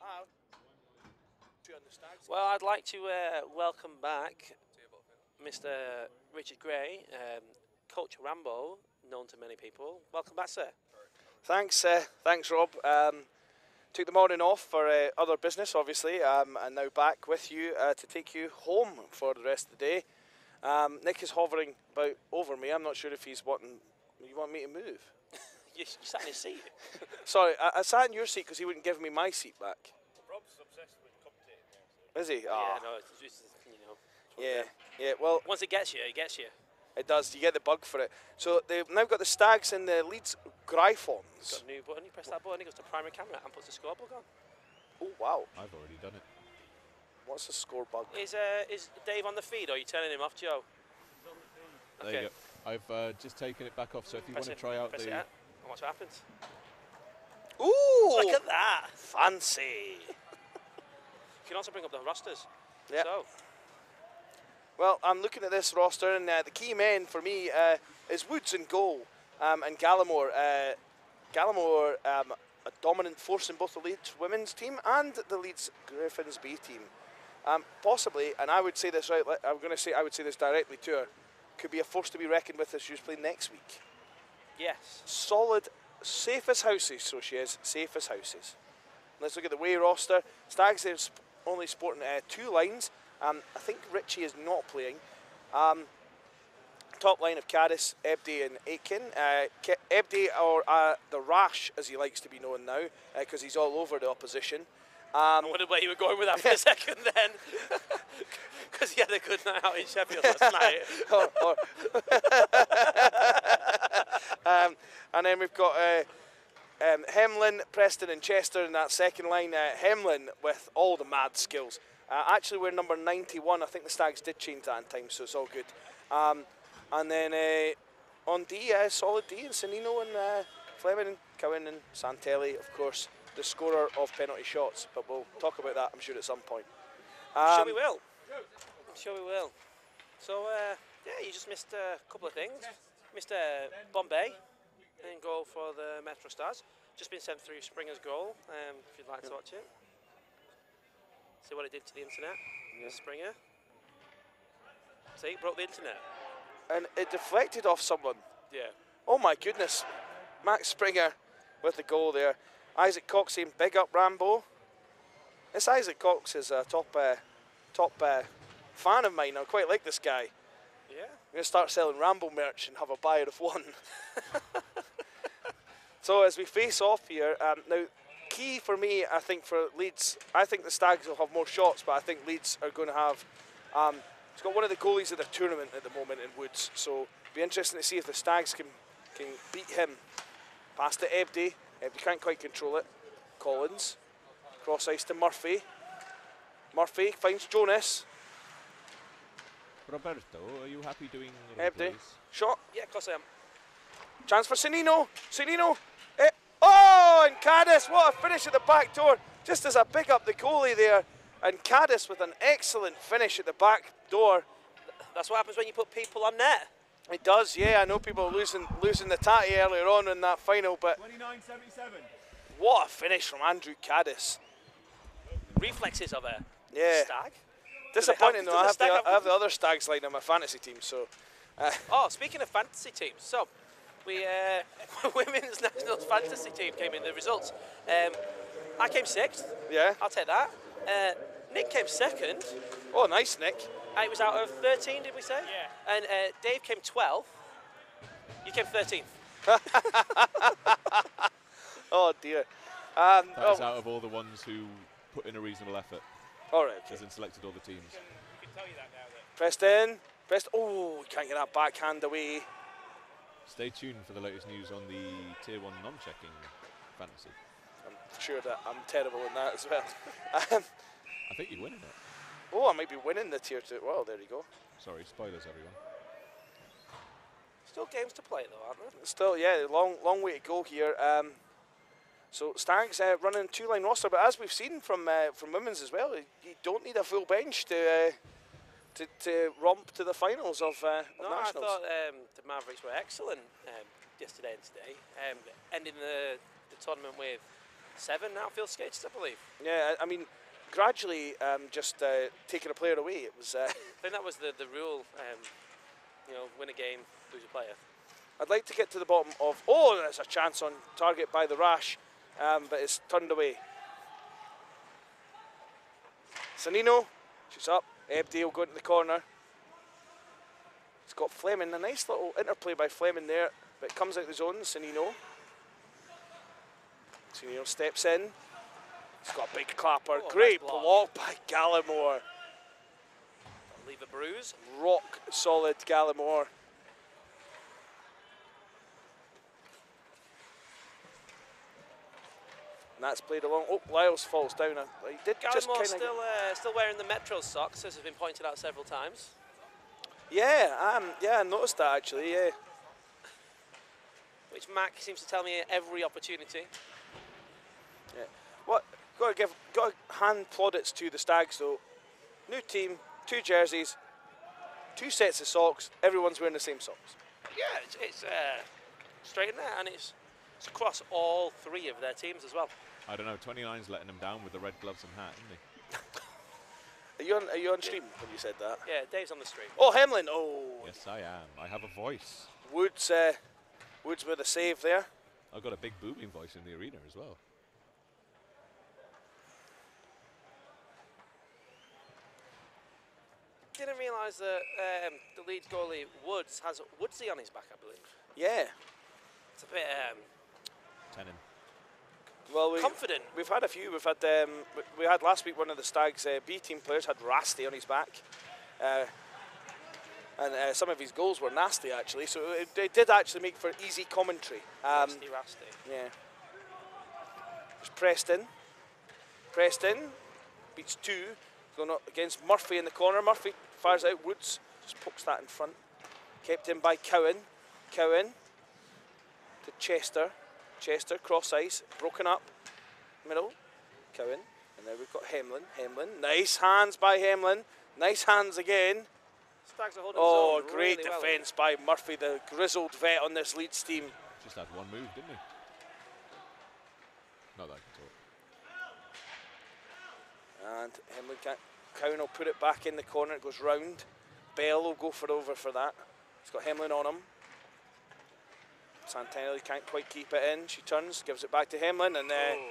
How? Three on the Well, I'd like to uh, welcome back Mr. Richard Gray, um, Coach Rambo, known to many people. Welcome back, sir. Thanks, uh, thanks, Rob. Um, took the morning off for uh, other business, obviously, um, and now back with you uh, to take you home for the rest of the day. Um, Nick is hovering about over me. I'm not sure if he's wanting. You want me to move? You, you sat in his seat. Sorry, I, I sat in your seat because he wouldn't give me my seat back. Rob's obsessed with commentating. Is he? Yeah, Ah, no, it's just, you know. yeah, yeah. Well, Once it gets you, it gets you. it does. You get the bug for it. So they've now got the Stags and the Leeds Gryphons. Got a new button, you press that button, it goes to primary camera and puts the scoreboard on. Oh wow! I've already done it. What's the score bug? Is uh, is Dave on the feed or are you turning him off, Joe? There Okay. you go. I've uh, just taken it back off, so if you Press want to try out press the. And watch what happens. Ooh! Look at that! fancy. You can also bring up the rosters. Yep. So, Well, I'm looking at this roster, and uh, the key men for me uh, is Woods and goal um, and Gallimore. Uh, Gallimore, um, a dominant force in both the Leeds women's team and the Leeds Griffins B team. Um, possibly, and I would say this right. I'm going to say I would say this directly to her. Could be a force to be reckoned with as she's playing next week. Yes. Solid, safe as houses. So she is safe as houses. Let's look at the way roster. Stags is only sporting uh, two lines. Um, I think Richie is not playing. Um, top line of Caddis, Ebdi, and Aitken. Uh, Ebdi, or uh, the Rash, as he likes to be known now, because he's all over the opposition. I Um, wondered where you were going with that for a second then. Because he had a good night out in Sheffield last night. or- or- um, and then we've got uh, um, Hemlin, Preston, and Chester in that second line. Uh, Hemlin with all the mad skills. Uh, actually, we're number 91. I think the Stags did change that in time, so it's all good. Um, and then uh, on D, uh, solid D, and Sanino and uh, Fleming and Cowan and Santelli, of course, the scorer of penalty shots. But we'll talk about that, I'm sure, at some point. I'm sure Um, we will. I'm sure we will. So, uh, yeah, you just missed a couple of things. Uh, Bombay in goal for the Metro Stars. Just been sent through Springer's goal, um, if you'd like to watch it. See what it did to the internet. Yeah. Springer. See, broke the internet. and it deflected off someone. Yeah. Oh my goodness. Max Springer with the goal there. Isaac Cox saying big up Rambo. This Isaac Cox is a top uh, top uh, fan of mine. I quite like this guy. Yeah. I'm going to start selling Rambo merch and have a buyer of one. so as we face off here, um, now key for me, I think for Leeds, I think the Stags will have more shots, but I think Leeds are going to have. Um, he's got one of the goalies of the tournament at the moment in Woods, so be interesting to see if the Stags can can beat him. Pass to Ebdi. Ebdi can't quite control it. Collins, cross ice to Murphy. Murphy finds Jonas. Roberto, are you happy doing Ebdi. replays? Shot. Yeah, of course I am. Chance for Sanino. Sanino. Eh, oh, and Caddis. What a finish at the back door. Just as I pick up the goalie there. And Caddis with an excellent finish at the back door. That's what happens when you put people on net. It does, yeah. I know people are losing losing the tatty earlier on in that final, but 29 77. what a finish from Andrew Caddis. Reflexes of a Yeah. stag. Disappointing though. I have, the, I have the other stags line on my fantasy team, so Oh, speaking of fantasy teams, so we uh, women's national fantasy team came in the results. Um, I came sixth. yeah. I'll take that. Uh, Nick came second. Oh, nice, Nick. it was out of 13, did we say? Yeah. And uh, Dave came 12th. You came 13th. Oh dear. Um, That is oh, out of all the ones who put in a reasonable effort, all right. Okay. as in selected all the teams. Pressed in. Pressed. Oh, we can't get that backhand away. Stay tuned for the latest news on the Tier 1 non-checking fantasy. I'm sure that I'm terrible in that as well. um, I think you're winning it. oh, I might be winning the tier two. Well, there you go. Sorry, spoilers everyone. Still games to play, though, aren't there? Still, yeah, long, long way to go here. Um, so Stags uh, running two line roster, but as we've seen from uh, from women's as well, you don't need a full bench to uh, to, to romp to the finals of, uh, of No, I thought um, the Mavericks were excellent um, yesterday and today, um, ending the, the tournament with seven outfield skates, I believe. Yeah, I I mean, gradually um, just uh, taking a player away. It was. Uh, I think that was the, the rule. Um, you know, win a game, lose a player. I'd like to get to the bottom of. Oh, there's a chance on target by the rash, um, but it's turned away. Sanino, shoots up. Ebdale going to the corner. He's got Fleming. A nice little interplay by Fleming there, but it comes out the zone. Sanino. Sanino steps in. He's got a big clapper. Oh, Great nice block. block by Gallimore. Leave a bruise. Rock solid Gallimore. That's played along. Oh, Lyles falls down. He did just Gallimore kind still uh, still wearing the Metro socks, as has been pointed out several times. Yeah, um, yeah, I noticed that actually. Yeah, Which Mac seems to tell me at every opportunity. Yeah. what? Got to give, got to hand plaudits to the Stags though. New team, two jerseys, two sets of socks. Everyone's wearing the same socks. Yeah, it's, it's uh, straight in there, and it's, it's across all three of their teams as well. I don't know. 29's letting him down with the red gloves and hat, isn't he? Are you on? Are you on stream when you said that? Yeah, Dave's on the stream. Oh, Hemlin. Oh, Yes, I am. I have a voice. Woods. Uh, Woods with a save there. I've got a big booming voice in the arena as well. Didn't realise that um, the lead goalie Woods has Woodsy on his back, I believe. Yeah. It's a bit um, Tenon. Well, we, confident. We've had a few. We've had um, we- had last week one of the Stags uh, B team players had Rasty on his back, uh, and uh, some of his goals were nasty actually. So it, it did actually make for easy commentary. Um, Rusty, rusty. yeah. There's Preston. Preston beats two. Going up against Murphy in the corner. Murphy fires out Woods. Just pokes that in front. Kept in by Cowan. Cowan to Chester. Chester cross ice. Broken up. Middle. Cowan. And now we've got Hemlin. Hemlin. Nice hands by Hemlin. Nice hands again. Stags are holding Oh, his great really well. defence by Murphy, the grizzled vet on this Leeds team. Just had one move, didn't he? Not that I can talk. And Hemlin can't. Cowan will put it back in the corner. It goes round. Bell will go for over for that. He's got Hemlin on him. Santinelli can't quite keep it in. She turns, gives it back to Hemlin, and uh, Oh,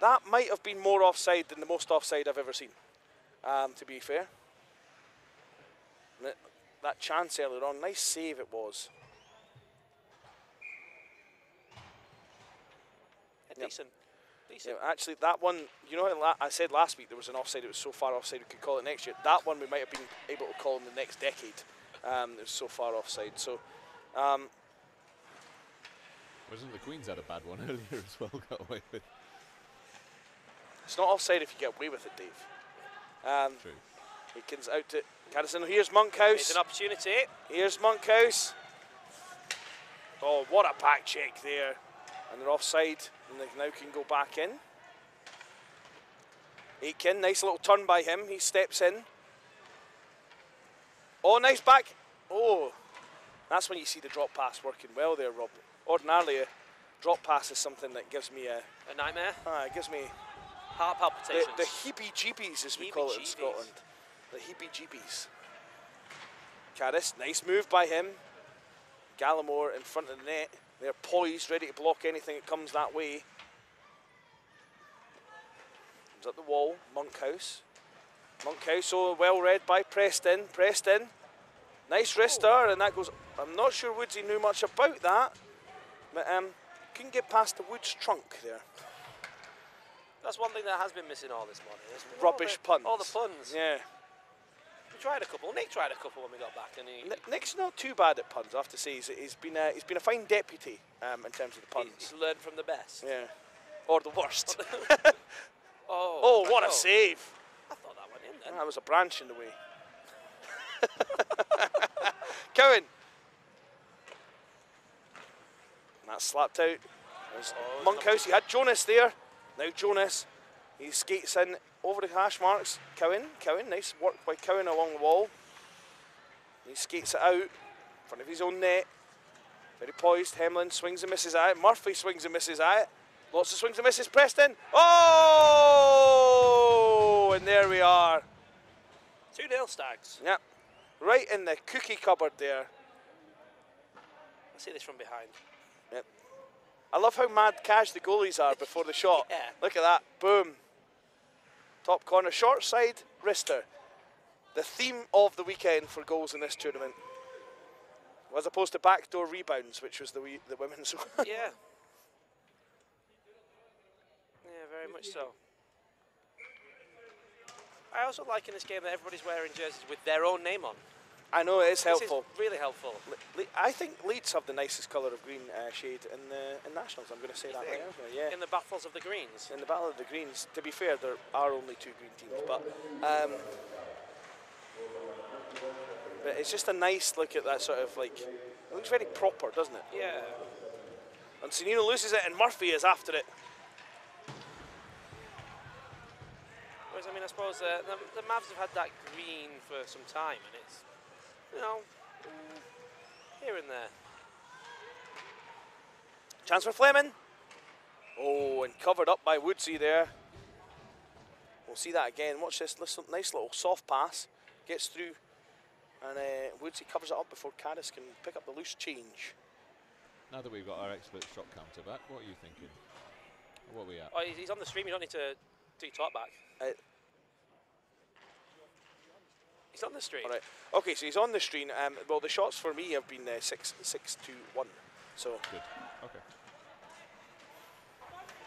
that might have been more offside than the most offside I've ever seen. Um, to be fair, that, that chance earlier on, nice save it was. Yep. decent, decent. Yeah, actually, that one, you know, I said last week there was an offside. It was so far offside we could call it next year. That one we might have been able to call in the next decade. Um, it was so far offside. So, um, Wasn't the Queens had a bad one earlier as well? Got away with. it's not offside if you get away with it, Dave. Um, True. Aikens out to Caddison. Here's It's Monkhouse. an opportunity. Here's Monkhouse. Oh, what a back check there. And they're offside, and they now can go back in. Aitken, nice little turn by him. He steps in. Oh, nice back. Oh, that's when you see the drop pass working well there, Rob. Ordinarily, a drop pass is something that gives me a, A nightmare. ah, it gives me Heart the, palpitations. the heebie-jeebies, as we call it in Scotland. The heebie-jeebies. Caddis, nice move by him. Gallimore in front of the net. They're poised, ready to block anything that comes that way. Comes up the wall, Monkhouse. Monkhouse, oh, well read by Preston. Preston, nice wrister, and that goes. I'm not sure Woodsy knew much about that, but um, couldn't get past the Woods trunk there. That's one thing that has been missing all this morning. is all Rubbish the, puns. All the puns. Yeah. We tried a couple. Nick tried a couple when we got back, and he, Ni- Nick's not too bad at puns, I have to say. He's, he's been a, he's been a fine deputy um, in terms of the puns. he's learned from the best. Yeah. Or the worst. Oh, oh, what a save! I thought that went in then. That was a branch in the way. Cowan. And That's slapped out. There's Monkhouse. He had Jonas there. Now Jonas. He skates in over the hash marks. Cowan. Cowan. Nice work by Cowan along the wall. He skates it out in front of his own net. Very poised. Hemlin swings and misses at it. Murphy swings and misses at it. Lots of swings and misses. Preston. Oh! And there we are. 2 0 Stags. Yep. Right in the cookie cupboard there. I see this from behind. I love how mad cash the goalies are before the shot. Yeah. Look at that. Boom. Top corner. Short side wrister. The theme of the weekend for goals in this tournament. As opposed to backdoor rebounds, which was the, we, the women's one. yeah. Yeah, very much so. I also like in this game that everybody's wearing jerseys with their own name on. I know it is helpful. is really helpful. Le- Le- I think Leeds have the nicest colour of green uh, shade in the in nationals. I'm going to say that right now. Yeah. In the battles of the greens. In the Battle of the Greens, to be fair, there are only two green teams, but um, but it's just a nice look at that sort of like. It looks very proper, doesn't it? Yeah. And Sonino loses it, and Murphy is after it. Whereas, I mean, I suppose uh, the, the Mavs have had that green for some time, and it's, you know, mm, here and there. Chance for Fleming. Oh, and covered up by Woodsy there. We'll see that again. Watch this nice little soft pass. Gets through, and uh, Woodsy covers it up before Caddis can pick up the loose change. Now that we've got our expert shot counter back, what are you thinking? What are we at? Oh, he's- he's on the stream. You don't need to do talk back. Uh, He's on the stream. All right. Okay, so he's on the screen. Um, well, the shots for me have been uh, six, six to one. So Good. Okay.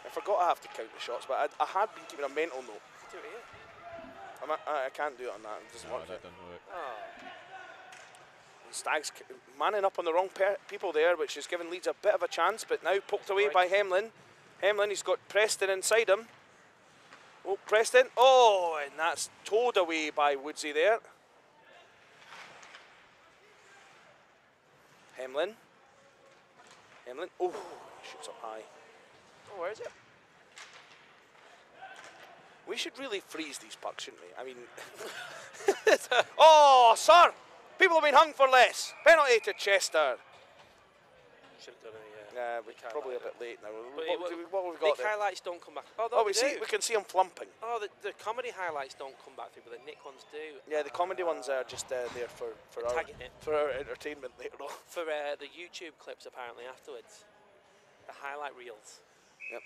I forgot I have to count the shots, but I, I had been keeping a mental note. Do it here. I'm, I, I can't do it on that. It doesn't No, work. that doesn't work. Oh. Stags manning up on the wrong per- people there, which has given Leeds a bit of a chance, but now poked away by Hemlin. Hemlin, he's got Preston inside him. Oh, Preston. Oh, and that's towed away by Woodsy there. Hemlin. Hemlin. Oh, shoots up high. Oh, where is it? We should really freeze these pucks, shouldn't we? I mean, oh, sir, people have been hung for less. Penalty to Chester. Should have done. Uh, Uh, we're Nick highlight probably a bit late now. But What, it do we, what have we got there? highlights don't come back. Oh, Oh, we see, we can see them plumping. Oh, the, the comedy highlights don't come back through, but the Nick ones do. Yeah, the comedy ones are just uh, there for for our it for our entertainment later on. for uh, the YouTube clips apparently afterwards. The highlight reels. Yep.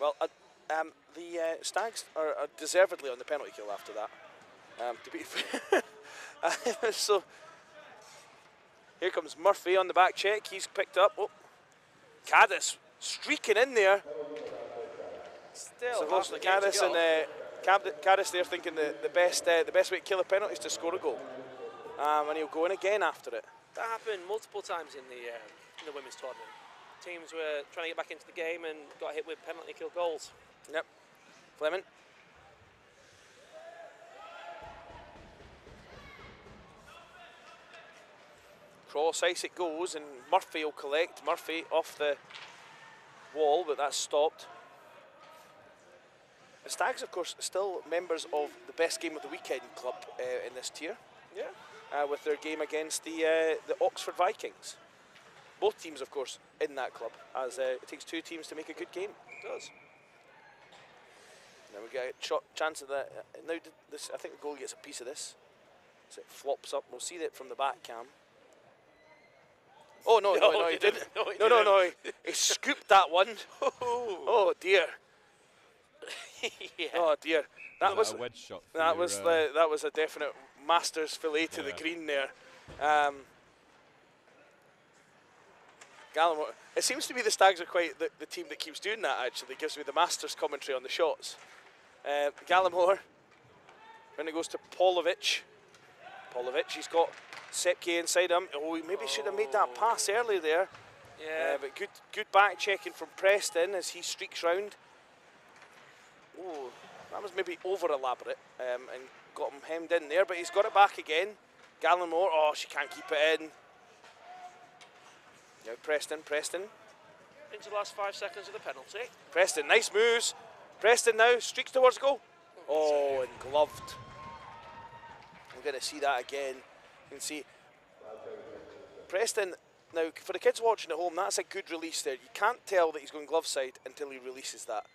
Well, uh, um, the uh, Stags are, are deservedly on the penalty kill after that. Um, to be fair, Uh, so here comes Murphy on the back check. He's picked up. Oh, Caddis streaking in there. Still, So half the to Caddis and uh, Caddis there thinking the, the best uh, the best way to kill a penalty is to score a goal. Um, and he'll go in again after it. That happened multiple times in the um, in the women's tournament. Teams were trying to get back into the game and got hit with penalty kill goals. Yep. Fleming. Cross ice it goes, and Murphy will collect. Murphy off the wall, but that's stopped. The Stags, of course, still members of the best game of the weekend club uh, in this tier. Yeah. Uh, with their game against the uh, the Oxford Vikings. Both teams, of course, in that club, as uh, it takes two teams to make a good game. It does. Now we get a shot chance of that. Uh, now this, I think the goal gets a piece of this. So it flops up, we'll see that from the back cam. Oh no, no, no, No, he he didn't. didn't. No, he no, no, didn't. no, he, he scooped that one. Oh dear. yeah. Oh dear. That that was a wedge shot. that your, was uh, the that was a definite master's fillet to the green there. Um, Gallimore. It seems to be the Stags are quite the, the team that keeps doing that. Actually, gives me the masters commentary on the shots. Uh, Gallimore. When it goes to Polovic. Polovic. He's got Sepke inside him. Oh, he maybe should have made that pass early there. Yeah. Uh, but good good back checking from Preston as he streaks round. Oh, that was maybe over elaborate um, and got him hemmed in there, but he's got it back again. Gallimore, oh, she can't keep it in. Now Preston, Preston, Into the last five seconds of the penalty. Preston, nice moves. Preston now streaks towards goal. Oh, and gloved. We're going to see that again. You can see Preston Now, for the kids watching at home, that's a good release there. You can't tell that he's going glove side until he releases that.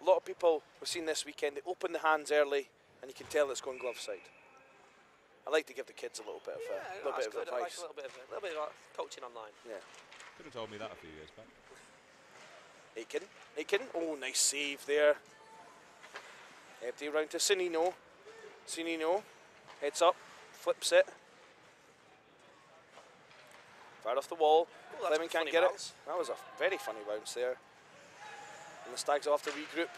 A lot of people we've seen this weekend, they open the hands early and you can tell it's going glove side. I like to give the kids a little bit of, Yeah, little bit of good. I like advice. a little bit of a little bit of coaching online. yeah. Could have told me that a few years back. Aitken, Aitken, oh nice save there. Empty round to Sinino. Sinino heads up, flips it. Far off the wall. Ooh, Fleming can't get bounce. it. That was a very funny bounce there. And the Stags off to regroup.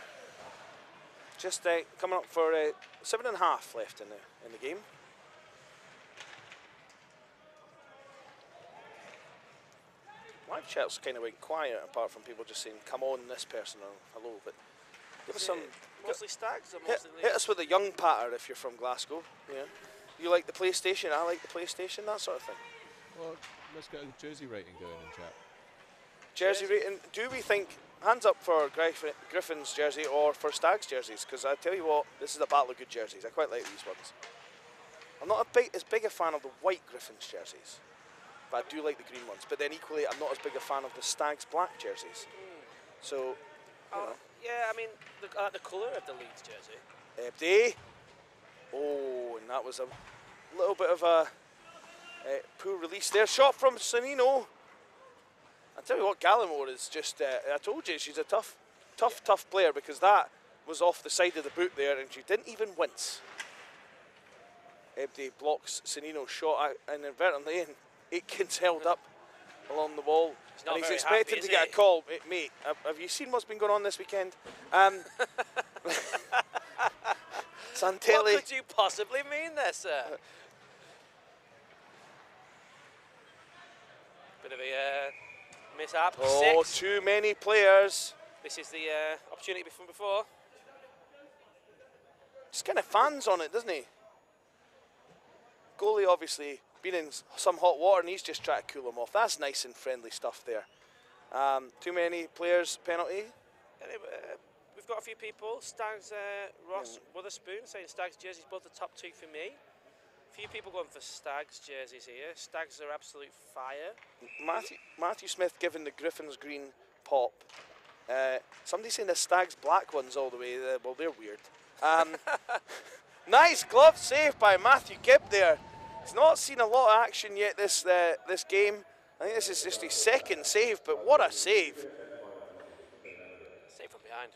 Just uh, coming up for uh, seven and a half left in the in the game. Live chat's kind of went quiet apart from people just saying, "Come on, this person," or "Hello." But give us some. It mostly stags or Hit, mostly hit us with a young patter if you're from Glasgow. Yeah. You like the PlayStation? I like the PlayStation. That sort of thing. Well, let's get a jersey rating going in chat. Jersey rating. Do we think hands up for Griffin, Griffin's jersey or for Stag's jerseys? Because I tell you what, this is a battle of good jerseys. I quite like these ones. I'm not a big, as big a fan of the white Griffin's jerseys, but I do like the green ones. But then equally, I'm not as big a fan of the Stag's black jerseys. Hmm. So, you Oh, know, yeah, I mean, the, I like the colour of the Leeds jersey. Ebdi. Oh, and that was a little bit of a uh, poor release there. Shot from Sonino. I tell you what, Gallimore is just. Uh, I told you she's a tough, tough, tough player because that was off the side of the boot there, and she didn't even wince. Ebdi blocks Sonino's shot out inadvertently, and Aitkins held up along the wall. He's and he's expecting happy, to get he? a call. Mate, have- have you seen what's been going on this weekend? Um, Santelli. What could you possibly mean there, sir? Bit of a uh, mishap. Oh, Six. too many players. This is the uh, opportunity from before. Just kind of fans on it, doesn't he? Goalie obviously been in some hot water and he's just trying to cool him off. That's nice and friendly stuff there. Um, too many players penalty. Uh, we've got a few people. Stags, uh, Ross Witherspoon saying Stags jerseys both the top two for me. A few people going for Stags jerseys here. Stags are absolute fire. Matthew, Matthew Smith giving the Griffins green pop. Uh, somebody saying the Stags black ones all the way. Well, they're weird. Um, nice glove save by Matthew Gibb there. He's not seen a lot of action yet this uh, this game. I think this is just his second save, but what a save! Save from behind.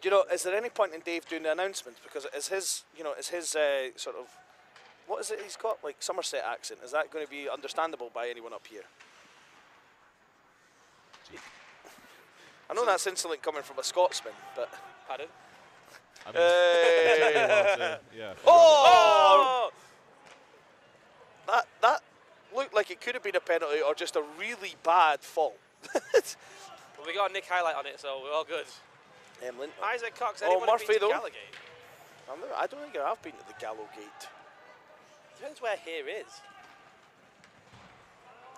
Do you know, is there any point in Dave doing the announcements? Because is his, you know, is his uh, sort of, what is it he's got? Like Somerset accent. Is that going to be understandable by anyone up here? I know that's insolent coming from a Scotsman, but. Pardon? I mean, Hey! well, to- yeah. oh! That that looked like it could have been a penalty or just a really bad fall. Well, we got a Nick highlight on it, so we're all good. Emlyn. Isaac Cox, Oh, Murphy, though. I don't think I've been to the Gallowgate. Depends where here is.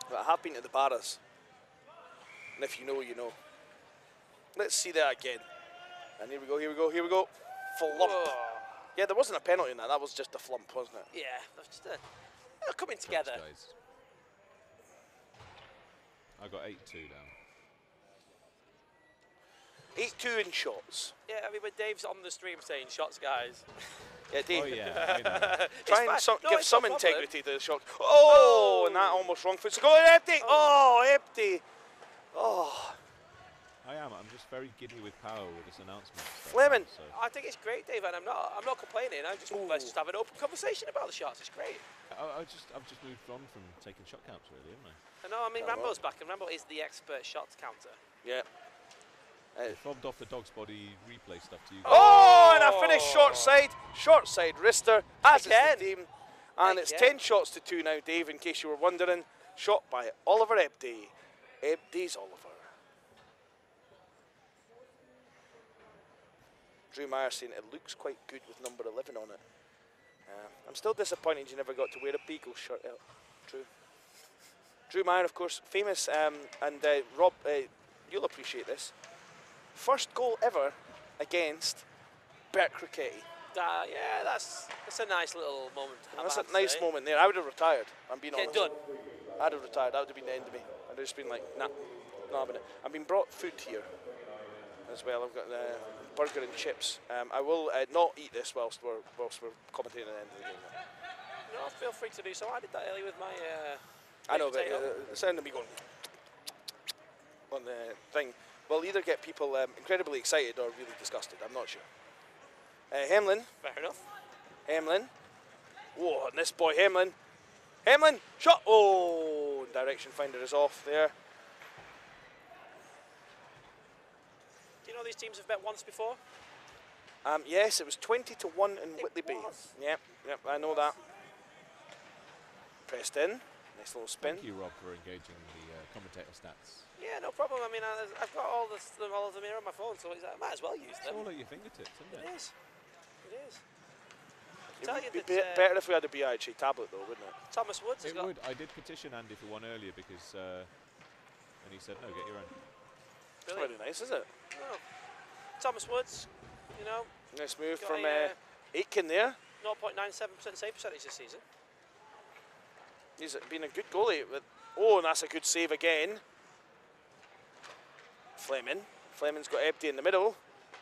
But I have been to the Barras. And if you know, you know. Let's see that again. And here we go, here we go, here we go. Flump. Whoa. Yeah, there wasn't a penalty in that. That was just a flump, wasn't it? Yeah, that's just a, they're coming together. Guys. I got 8 2 down. 8 2 in shots. Yeah, I mean, when Dave's on the stream saying shots, guys. Yeah, Dave. Oh, yeah. I know. it's Try and so, No, give it's no some integrity to the shot. Oh! oh, and that almost wrong foot. So go empty. Oh. oh, empty. Oh, I am. I'm just very giddy with power with this announcement. stuff, Fleming. So I think it's great, Dave, and I'm not. I'm not complaining. I just let's just have an open conversation about the shots. It's great. I, I just, I've just moved on from taking shot counts, really, haven't I? I know. I mean, Oh, Rambo's back, and Rambo is the expert shot counter. yeah. I fobbed off the dog's body replay stuff to you. guys. Oh, and I finished short side. Short side wrister, as Again. is the team. And it's 10 shots to 2 now, Dave, in case you were wondering. Shot by Oliver Ebdy. Ebdy's Oliver. Drew Meyer saying it looks quite good with number 11 on it. Uh, I'm still disappointed you never got to wear a Beagle shirt out. Drew. Drew Meyer, of course, famous, um, and uh, Rob, uh, you'll appreciate this. First goal ever against Bert Crocetti. Uh, yeah, that's that's a nice little moment. That's a nice say. moment there. I would have retired. I'm being Okay, honest. done. I'd have retired. That would have been the end of me. I'd have just been like, nah, not having it. I've been brought food here as well. I've got the burger and chips. Um, I will uh, not eat this whilst we're whilst we're commentating at the end of the game. though. No, feel free to do so. I did that earlier with my. Uh, I know, but uh, the sound of me going on the thing will either get people um, incredibly excited or really disgusted. I'm not sure. Uh, Hemlin, Fair enough. Hemlin. Whoa, and this boy Hemlin. Hemlin, shot. Oh, direction finder is off there. Do you know these teams have met once before? Um, yes, it was 20 to 1 in It Whitley Bay. was. Yep, yep, I know that. Pressed in. Nice little spin. Thank you, Rob, for engaging the uh, commentator stats. Yeah, no problem. I mean, I, I've got all, this, all of them here on my phone, so I might as well use It's them. all at your fingertips, isn't It it? is. It is. It would be that, uh, better if we had a BUIHA tablet, though, wouldn't it? Thomas Woods has It got. would. I did petition Andy for one earlier because, uh, and he said, no, get your own. It's very nice, is it? Oh. Thomas Woods, you know, Nice move from a, uh, Aitken there. 0.97% save percentage this season. He's been a good goalie. With, oh, and that's a good save again. Fleming. Fleming's got Ebdy in the middle.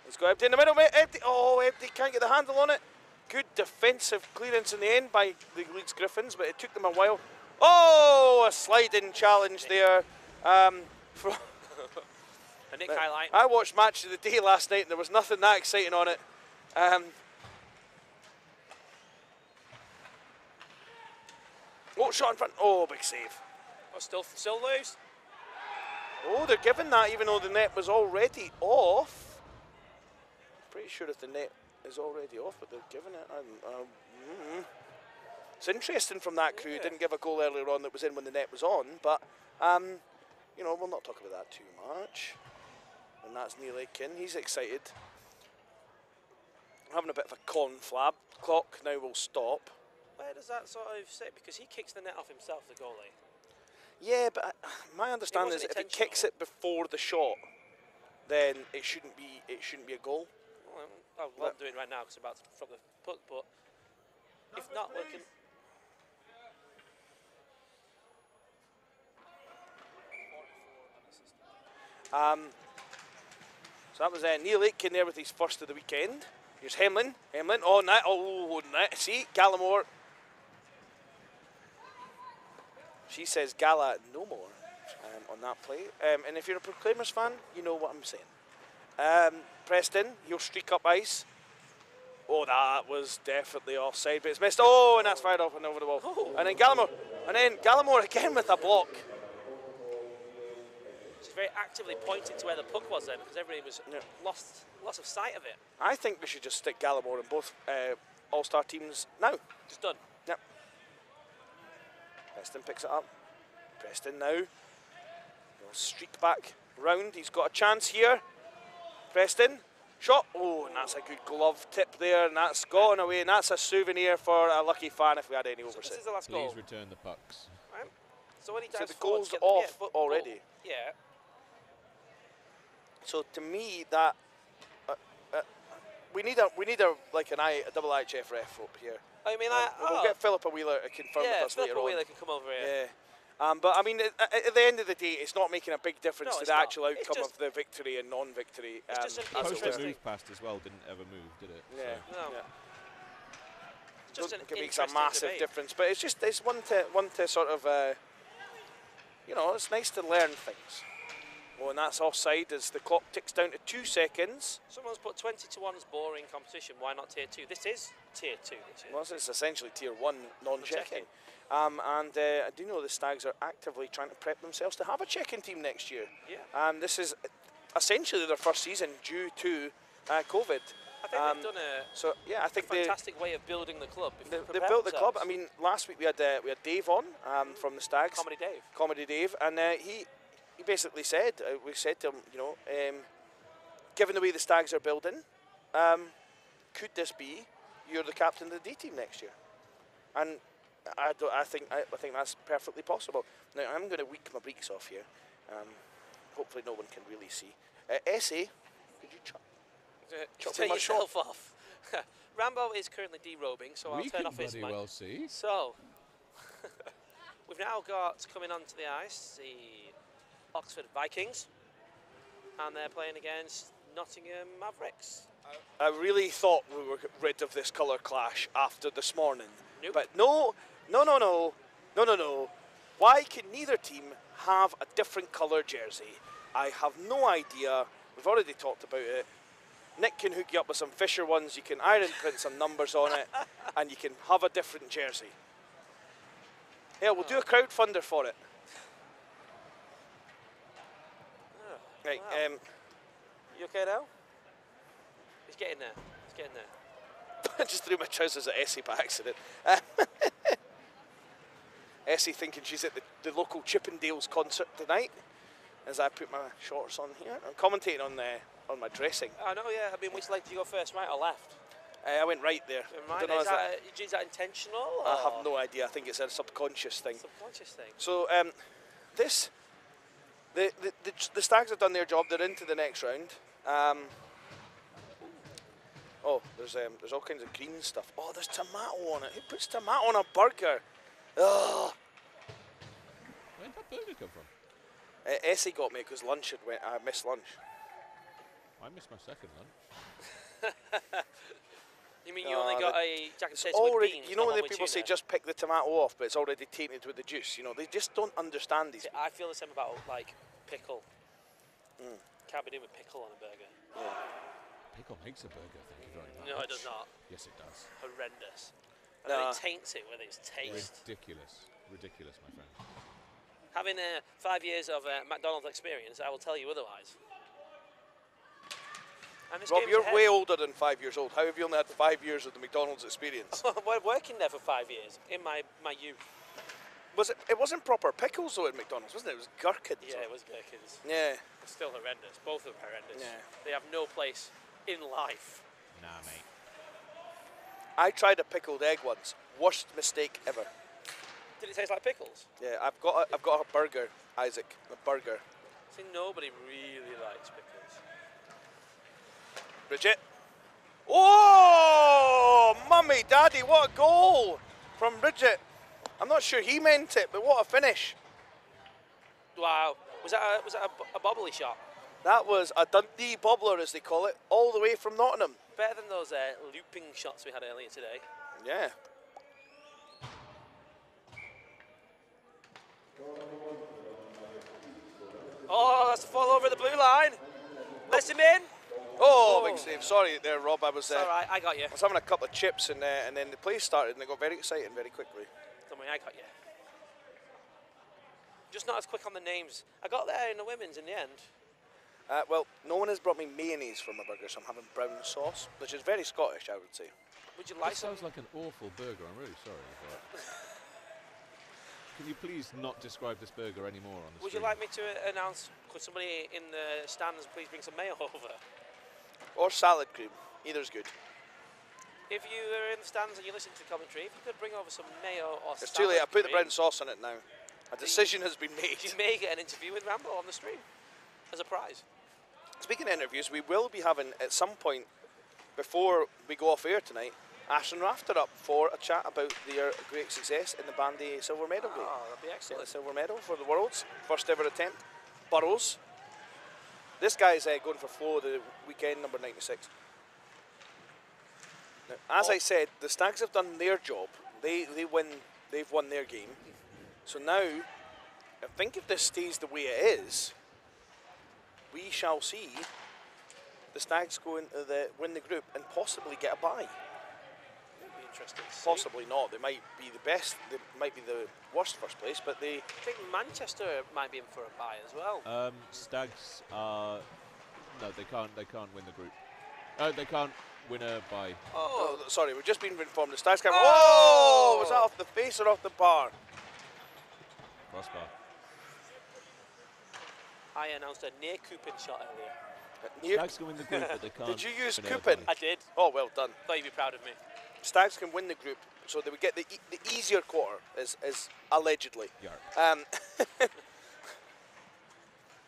He's got Ebdy in the middle, mate. Oh, Ebdy can't get the handle on it. Good defensive clearance in the end by the Leeds Griffins, but it took them a while. Oh, a sliding challenge there. Um, from A Nick highlight. I watched Match of the Day last night and there was nothing that exciting on it. Um, oh, shot in front. Oh, big save. Oh, still, still loose. Oh, they're giving that even though the net was already off. Pretty sure if the net is already off, but they're giving it. Um, mm. It's interesting from that crew. Yeah. Didn't give a goal earlier on that was in when the net was on, but um, you know we'll not talk about that too much. And that's Neil Aitken. He's excited. Having a bit of a conflab. Clock now will stop. Where does that sort of sit? Because he kicks the net off himself, the goalie. Yeah, but I, my understanding is if he kicks it before the shot, then it shouldn't be it shouldn't be a goal. Well, I'm, oh, well, I'm doing it right now because I'm about to from the puck, but if not, we can. Um, so that was uh, Neil Aitken there with his first of the weekend. Here's Hemlin. Hemlin. Oh, net. Oh, net. See, Gallimore. She says Gala no more um, on that play. Um, and if you're a Proclaimers fan, you know what I'm saying. Um, Preston, he'll streak up ice. Oh, that was definitely offside, but it's missed. Oh, and that's fired off and over the wall. And then Gallimore. And then Gallimore again with a block. She's very actively pointing to where the puck was then because everybody was Yeah. lost lost of sight of it. I think we should just stick Gallimore in both uh, All-Star teams now. Just done. Yep. Preston picks it up. Preston now. He'll streak back round. He's got a chance here. Preston. Shot. Oh, and that's a good glove tip there, and that's gone away, and that's a souvenir for a lucky fan if we had any So oversight. this is the last Please goal. return the pucks. Right? So when he So the goal's to the- off yeah, but- but- already. yeah. So to me, that uh, uh, we need a we need a like an I a double IHF ref up here. I mean, Um, I, we'll oh, get Philippa Wheeler to confirm yeah, with us Philippa later on. Can come over here. Yeah. Um, but I mean, at, at the end of the day, it's not making a big difference No, to the not. actual It's outcome just- of the victory and non-victory. It's um, just an as it Post that moved past as well didn't ever move, did it? Yeah, So- No. yeah. It's just Don't think it makes a massive debate. difference, but it's just it's one to one to sort of, uh, you know, it's nice to learn things. Oh, and that's offside as the clock ticks down to two seconds. Someone's put 20 to 1 as boring competition. Why not tier 2? This is tier 2 this. Well, it's essentially tier one non-checking. Um, and uh, I do know the Stags are actively trying to prep themselves to have a checking team next year. Yeah. Um, this is essentially their first season due to uh, COVID. I think Um, they've done a So yeah, I think they, fantastic way of building the club. they, They've they built the club. I mean, last week we had uh, we had Dave on um, from the Stags, Comedy Dave. Comedy Dave, and uh, he he basically said uh, we said to him, you know, um, given the way the Stags are building, um, could this be you're the captain of the D team next year? And I, don't, I think I, I think that's perfectly possible. Now I'm going to weak my breeks off here. Um, hopefully no one can really see. Uh, Essie, could you chop? Chop Turn my shot. off. Rambo is currently derobing, so I'll turn off his bloody mic. well see. So, We've now got coming onto the ice the Oxford Vikings, and they're playing against Nottingham Mavericks. I really thought we were rid of this colour clash after this morning. Nope. But no, no, no, no, no, no, no. Why can neither team have a different colour jersey? I have no idea. We've already talked about it. Nick can hook you up with some Fisher ones. You can iron print some numbers on it, and you can have a different jersey. Yeah, we'll do a crowdfunder for it. Right. wow. Um, You okay now? He's getting there. He's getting there. I just threw my trousers at Essie by accident. Um, Essie thinking she's at the, the local Chippendales concert tonight as I put my shorts on here. I'm commentating on the, on my dressing. I know, yeah. I mean, which leg did you go first, right or left? Uh, I went right there. Mine, Don't know, is, that- that, is that intentional? I or have no idea. I think it's a subconscious thing. Subconscious thing. So um, this, the, the the the Stags have done their job. They're into the next round. Um, oh, there's um, there's all kinds of green stuff. Oh, there's tomato on it. Who puts tomato on a burger? Ugh. Where did that burger come from? Uh, Essie got me because lunch had went. I missed lunch. I missed my second lunch. You mean you Uh, only got the- a jack and It's potato already, with beans? you know not when one the people say just pick the tomato off, but it's already tainted with the juice. You know, they just don't understand these. See, I feel the same about like pickle. Can't be doing with pickle on a burger. Pickle makes a burger, thank you very much. No, it does not. Yes, it does. Horrendous. And then it taints it with its taste. Ridiculous. Ridiculous, my friend. Having uh, five years of uh, McDonald's experience, I will tell you otherwise. And this Rob, game's you're ahead. way older than five years old. How have you only had five years of the McDonald's experience? We're working there for five years in my, my youth. Was it? It wasn't proper pickles though at McDonald's, wasn't it? It was gherkins. Yeah, it was gherkins. Yeah. It's still horrendous. Both of them horrendous. Yeah. They have no place in life. Nah, mate. I tried a pickled egg once. Worst mistake ever. Did it taste like pickles? Yeah, I've got a, I've got a burger, Isaac. A burger. See, nobody really likes pickles. Bridget. Oh, mummy, daddy, what a goal from Bridget. I'm not sure he meant it, but what a finish. Wow. Was that a, was that a, a bobbly shot? That was a Dundee bobbler, as they call it, all the way from Nottingham. Better than those uh, looping shots we had earlier today. Yeah. Oh, that's a fall over the blue line. Let him in. Oh, Oh. big save. Sorry there, Rob. I was, It's uh, all right. I got you. I was having a couple of chips, and, uh, and then the play started, and it got very exciting very quickly. Don't worry, I got you. Just not as quick on the names. I got there in the women's in the end. Uh, well, no one has brought me mayonnaise for my burger, so I'm having brown sauce, which is very Scottish, I would say. Would you like This sounds like an awful burger. I'm really sorry. But can you please not describe this burger anymore on the Would you like me to uh, announce? Could somebody in the stands please bring some mayo over? Or salad cream. Either's good. If you are in the stands and you listen to the commentary, if you could bring over some mayo or It's too late. I put the salad brown sauce on it now. A decision has been made. You may get an interview with Rambo on the stream as a prize. Speaking of interviews, we will be having at some point before we go off air tonight, Ashton Rafter up for a chat about their great success in the Bandy Silver Medal game. Oh, that'd be the excellent. silver medal for the Worlds, first ever attempt. Burrows. This guy's uh, going for four the weekend, number 96. Now, as I said, the Stags have done their job. They they win. They've won their game. So now, I think if this stays the way it is, we shall see the Stags go into the win the group and possibly get a bye. It'd be interesting. to see. Possibly not. They might be the best. They might be the worst first place, but they I think Manchester might be in for a bye as well. Um, Stags are no, they can't. They can't win the group. Uh, they can't win a by. Oh, sorry, we've just been informed the Stars camp. Oh! Oh! Was that off the face or off the bar? crossbar. I announced a near Coupon shot earlier. Stags can win the group, but they can't. Did you use win coupon? I did. Oh, well done. Thought you'd be proud of me. Stags can win the group, so they would get the, e- the easier quarter, is, is allegedly. Yarp. Um,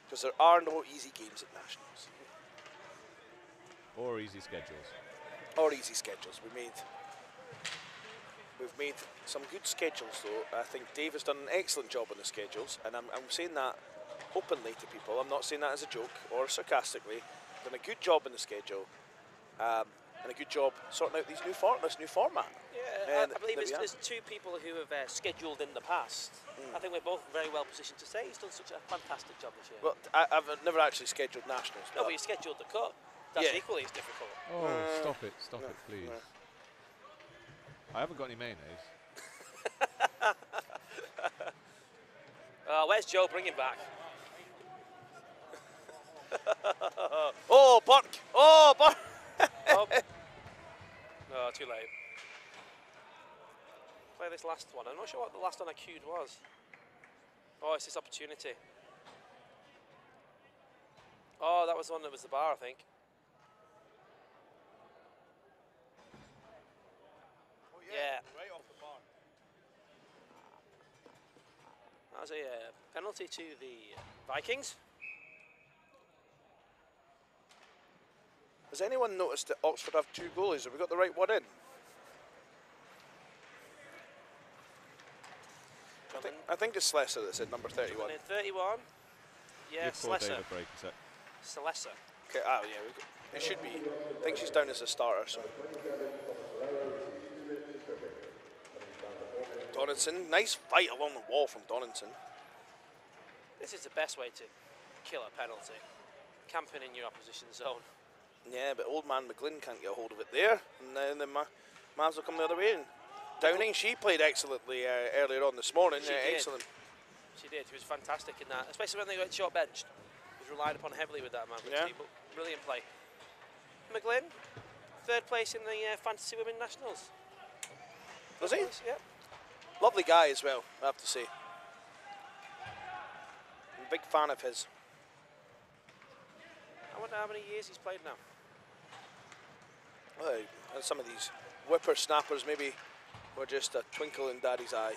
Because there are no easy games at Nationals. Or easy schedules. Or easy schedules. We made. We've made some good schedules, though. I think Dave has done an excellent job on the schedules, and I'm, I'm saying that openly to people. I'm not saying that as a joke or sarcastically. Done a good job in the schedule, um, and a good job sorting out these new for- this new format. Yeah, And I, I believe there there's, we are. there's two people who have uh, scheduled in the past. Hmm. I think we're both very well positioned to say he's done such a fantastic job this year. Well, I, I've never actually scheduled nationals. no, but he scheduled the cut. That's Yeah. equally as difficult. Oh, Uh, stop it, stop no, it, please. no. I haven't got any mayonnaise. Uh, where's Joe? Bring him back. Oh, Burke! Oh, Burke! oh. No, too late. Play this last one. I'm not sure what the last one I queued was. Oh, it's this opportunity. Oh, that was the one that was the bar, I think. yeah. Right off the bar. That was a uh, penalty to the Vikings. Has anyone noticed that Oxford have two goalies? Have we got the right one in? I think, I think it's Slessor that's in number 31. 31. Yeah, Give poor Slesser. Dave a break a sec. Slesser. Okay, oh yeah, we got, it should be. I think she's down as a starter, so. Donaldson, nice fight along the wall from Donaldson. This is the best way to kill a penalty. Camping in your opposition zone. Yeah, but old man McGlynn can't get a hold of it there, and then the Ma- Mavs will come the other way. And Downing, she played excellently uh, earlier on this morning. She uh, did. excellent. She did. She was fantastic in that, especially when they got short benched. Was relied upon heavily with that man. Yeah. But brilliant play. McGlynn, third place in the uh, Fantasy Women Nationals. Was he? Yep. Lovely guy as well, I have to say. I'm a big fan of his. I wonder how many years he's played now. And some of these whippersnappers maybe were just a twinkle in Daddy's eye.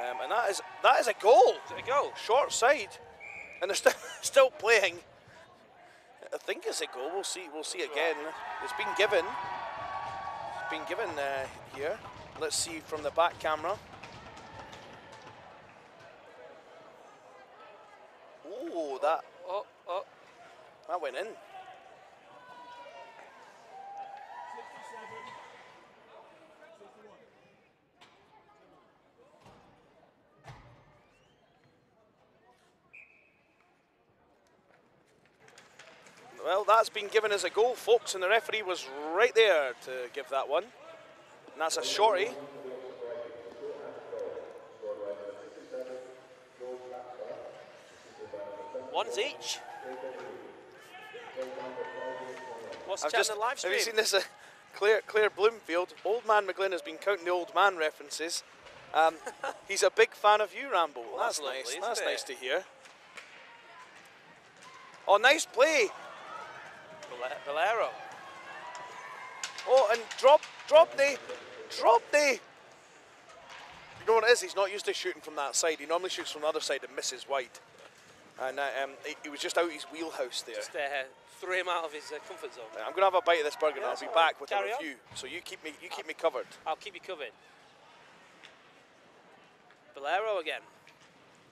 Um, and that is that is a goal. A goal? Short side, and they're still still playing. I think it's a goal. We'll see. We'll see again. It's been given. It's been given uh, here. Let's see from the back camera. Ooh, that Oh, oh. that went in. Well, that's been given as a goal, folks, and the referee was right there to give that one. And that's a shorty. One's each. What's I've just, live have you seen this? Uh, Claire, Claire Bloomfield, Old Man McGlynn has been counting the Old Man references. Um, he's a big fan of you, Rambo. Well, that's that's, nice. That's it? nice to hear. Oh, nice play. Val- Valero. Oh, and drop, drop the, drop the. You know what it is? He's not used to shooting from that side. He normally shoots from the other side and misses wide. And uh, um, he, he was just out his wheelhouse there. Just uh, threw him out of his uh, comfort zone. I'm going to have a bite of this burger and I'll be right. back with Carry a on. review. So you keep me, you keep me covered. I'll keep you covered. Valero again.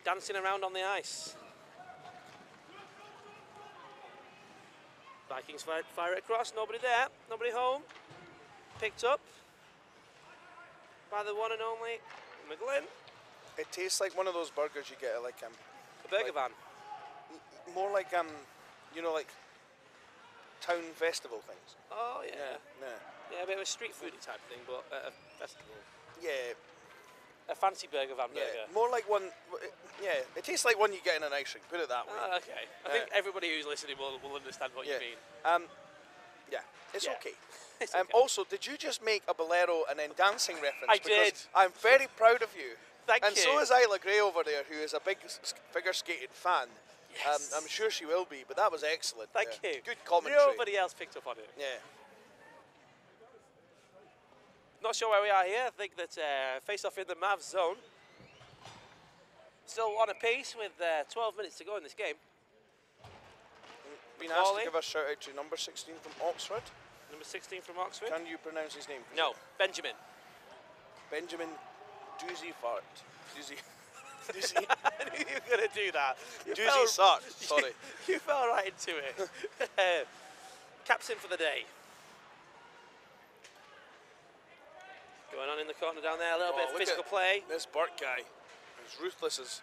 Dancing around on the ice. Vikings fire, fire it across. Nobody there. Nobody home. Picked up by the one and only McGlynn. It tastes like one of those burgers you get at like um, The burger van. more like um, you know, like town festival things. Oh, yeah. Yeah, Yeah, a bit of a street foodie type thing, but at a festival. yeah, A fancy burger van yeah. burger. More like one. Yeah, it tastes like one you get in an ice rink. Put it that way. Ah, okay. I Uh, think everybody who's listening will, will understand what yeah. you mean. Um, yeah, it's Yeah. okay. It's Um, okay. Also, did you just make a bolero and then dancing reference? I Because did. I'm very proud of you. Thank you. and you. so is Isla Gray over there, who is a big figure skating fan. Yes. Um, I'm sure she will be, but that was excellent. Thank yeah. you. Good commentary. Nobody else picked up on it. Yeah. Not sure where we are here. I think that uh, face off in the Mavs zone. Still on a pace with uh, 12 minutes to go in this game. Been asked to give a shout out to number 16 from Oxford. Number 16 from Oxford. Can you pronounce his name? no, Benjamin. Benjamin Doozy Fart. Doozy. Doozy. I knew you were going to do that. You Doozy Sart. Sorry. you fell right into it. Captain for the day. Going on in the corner down there, a little Oh, bit of physical play. This Burke guy, as ruthless as,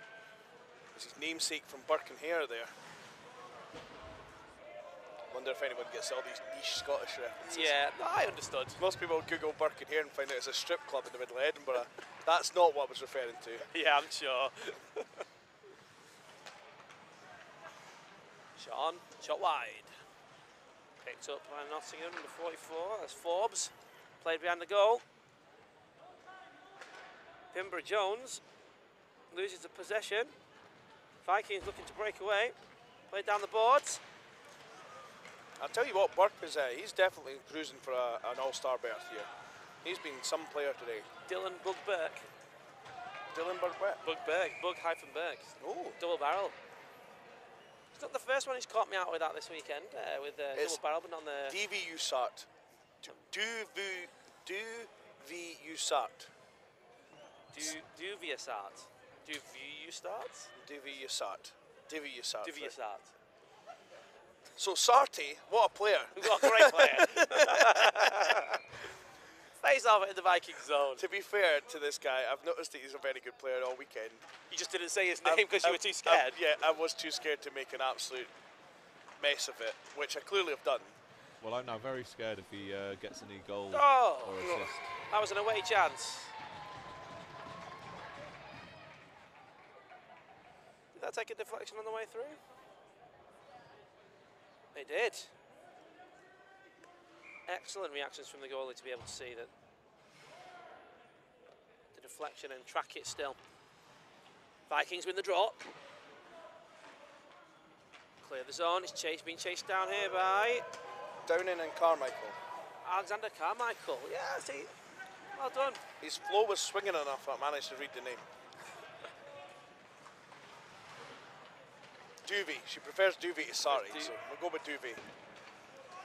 as his namesake from Burke and Hare there. Wonder if anyone gets all these niche Scottish references. Yeah, no, I understood. Most people Google Burke and Hare and find out it's a strip club in the middle of Edinburgh. That's not what I was referring to. Yeah, I'm sure. Sean, shot wide. Picked up by Nottingham, number 44. That's Forbes. Played behind the goal. Pimborough Jones loses the possession. Vikings looking to break away. Play down the boards. I'll tell you what, Burke is, uh, he's definitely cruising for a, an all-star berth here. He's been some player today. Dylan Bug Burke. Dylan Burke? Bug Berg. Bug hyphen Berg. Oh, Double barrel. It's not the first one he's caught me out with that this weekend, uh, with uh, double barrel, but on the. DV Usart. Do do. Do do. Do view start? Do v Usart. Divi Usart. Do via start. So Sarti, what a player. What a great player. Face off in the Viking zone. To be fair to this guy, I've noticed that he's a very good player all weekend. You just didn't say his name because you I've- were too I've- scared. yeah, I was too scared to make an absolute mess of it, which I clearly have done. Well, I'm now very scared if he uh, gets any goal Oh, or assist. that was an away chance. That take a deflection on the way through? It did. Excellent reactions from the goalie to be able to see that the deflection and track it still. Vikings win the draw. Clear the zone. It's chased, being chased down here by Downing and Carmichael. Alexander Carmichael. Yeah, see, well done. His flow was swinging enough, I managed to read the name. Duvey. She prefers Duvey to Sari, so we'll go with Duvey.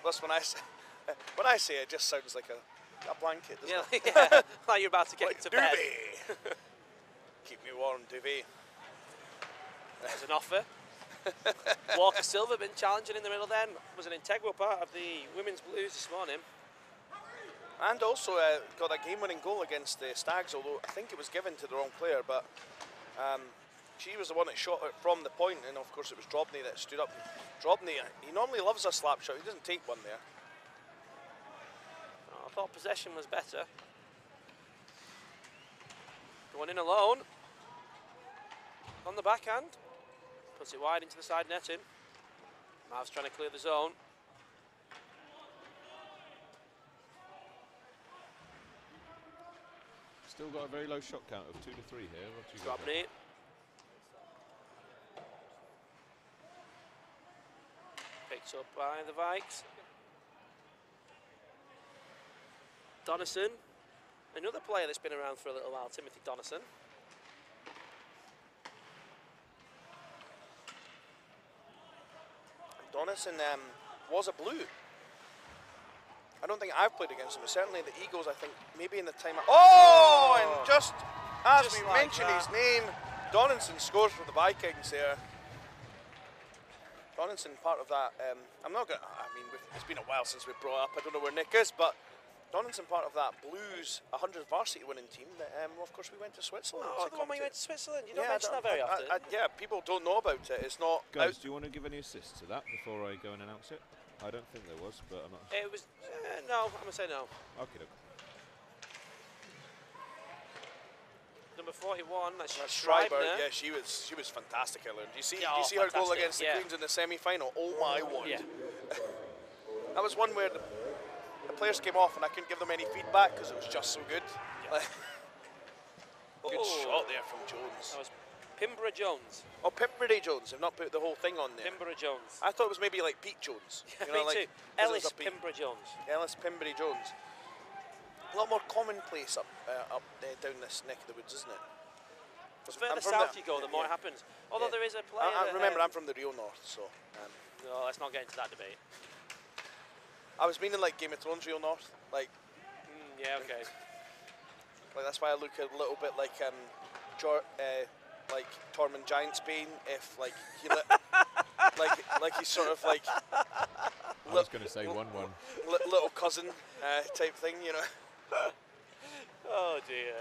Plus, when I say, when I say it, it just sounds like a, a blanket, doesn't Yeah, it? yeah. like you're about to get Like into bed. Keep me warm, Duvey. There's an offer. Walker Silver been challenging in the middle then. Was an integral part of the women's blues this morning. And also uh, got a game-winning goal against the Stags, although I think it was given to the wrong player. But um, she was the one that shot it from the point, and of course it was Drobny that stood up. Drobny, he normally loves a slap shot. He doesn't take one there. Oh, I thought possession was better. Going in alone. On the backhand. Puts it wide into the side netting. Mavs trying to clear the zone. Still got a very low shot count of two to three here. What do you got? Drobny. Up by the Vikes. Donison. Another player that's been around for a little while, Timothy Donison. Donison um, was a blue. I don't think I've played against him, but certainly the Eagles, I think, maybe in the time. Oh, and just as Just we like mentioned that. his name, Donaldson scores for the Vikings there. Donaldson, part of that. Um, I'm not going to, I mean, we've, it's been a while since we brought up, I don't know where Nick is, but Donaldson, part of that Blues 100 varsity winning team that, um, well, of course, we went to Switzerland. Oh, to the one where you compete. went to Switzerland. You don't Yeah, mention don't- that very I- often. I- I- yeah, people don't know about it. It's not Guys, out do you want to give any assists to that before I go and announce it? I don't think there was, but I'm not. it was, uh, no, I'm going to say no. Okay, okay. Number 41, that's Uh, Schreiber. Schreiber, yeah, she was she was fantastic, Ellen. Do you see? Yeah, do you oh, see her goal against the yeah. Queens in the semi-final? Oh my word! Yeah. That was one where the, the players came off and I couldn't give them any feedback because it was just so good. good Oh. shot there from Jones. That was Pimborough Jones. Oh, Pimberday Jones. I've not put the whole thing on there. Pimborough Jones. I thought it was maybe like Pete Jones. you know, Me like, too. Ellis it's a Pete- Pimborough Jones. Ellis Pimbury Jones. A lot more commonplace up uh, up uh, down this neck of the woods, isn't it? The further south the- you go, the more yeah. it happens. Although Yeah. there is a player. I, I that, remember, um, I'm from the Rio North, so um, No, let's not get into that debate. I was meaning like Game of Thrones Rio North, like Mm, yeah, okay. Like that's why I look a little bit like um, Jor- uh, like Tormund Giantsbane if like he li- like like he's sort of like I was going to say 1 1. li- little cousin uh, type thing, you know. Oh dear.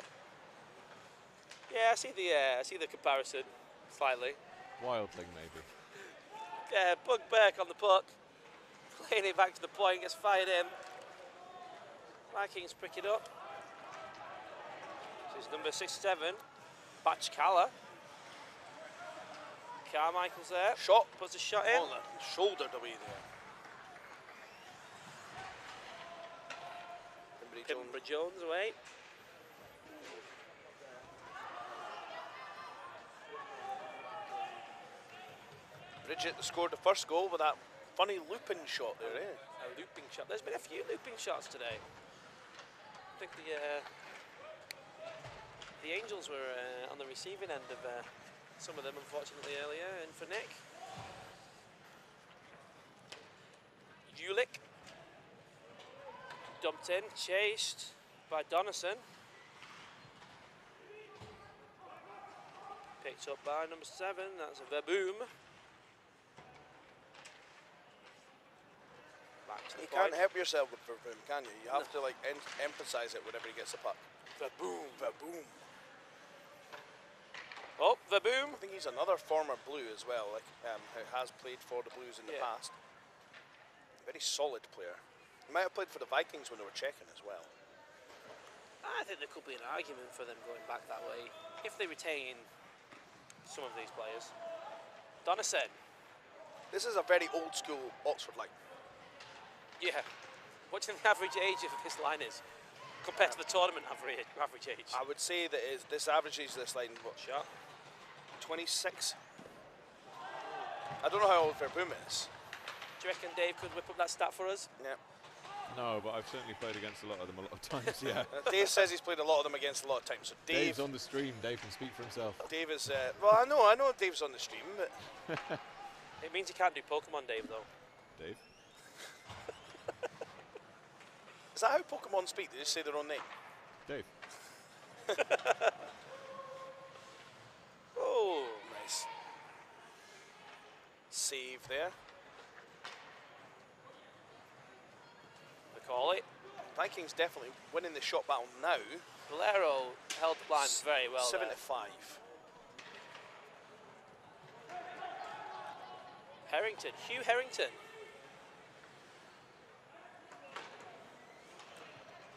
Yeah, I see the uh, I see the comparison slightly. Wild thing, maybe. Yeah, Bug Burke on the puck, playing it back to the point, gets fired in. Vikings pick it up. This is number 67, Batch Calla. Carmichael's there, Shot puts a shot in. on the shouldered away there. Jones. Jones away. Bridget scored the first goal with that funny looping shot there, eh? A looping shot. There's been a few looping shots today. I think the uh, the Angels were uh, on the receiving end of uh, some of them, unfortunately, earlier. And for Nick, Ulick dumped in, chased by Donison. Picked up by number seven. That's a Verboom. Back to the You can't help yourself with Verboom, can you? You have to like en- emphasize it whenever he gets the puck. Verboom, Verboom. Oh, Verboom. I think he's another former Blue as well, like um, who has played for the Blues in the Yeah. past. Very solid player. He might have played for the Vikings when they were checking as well. I think there could be an argument for them going back that way if they retain some of these players. Donison. This is a very old school Oxford line. Yeah. What do you think the average age of this line is compared to the tournament average, average age? I would say that is this averages this line what, Shot. 26. I don't know how old Verboom is. Do you reckon Dave could whip up that stat for us? Yeah. No, but I've certainly played against a lot of them a lot of times, yeah. Uh, Dave says he's played a lot of them against a lot of times. So Dave, Dave's on the stream. Dave can speak for himself. Dave is. Uh, well, I know, I know Dave's on the stream, but It means he can't do Pokemon Dave though. Dave? is that how Pokemon speak? They just say their own name. Dave? Oh, Nice. Save there. Macaulay. Vikings definitely winning the shot battle now. Valero held the line very well. Seven there. to five. Harrington. Hugh Harrington.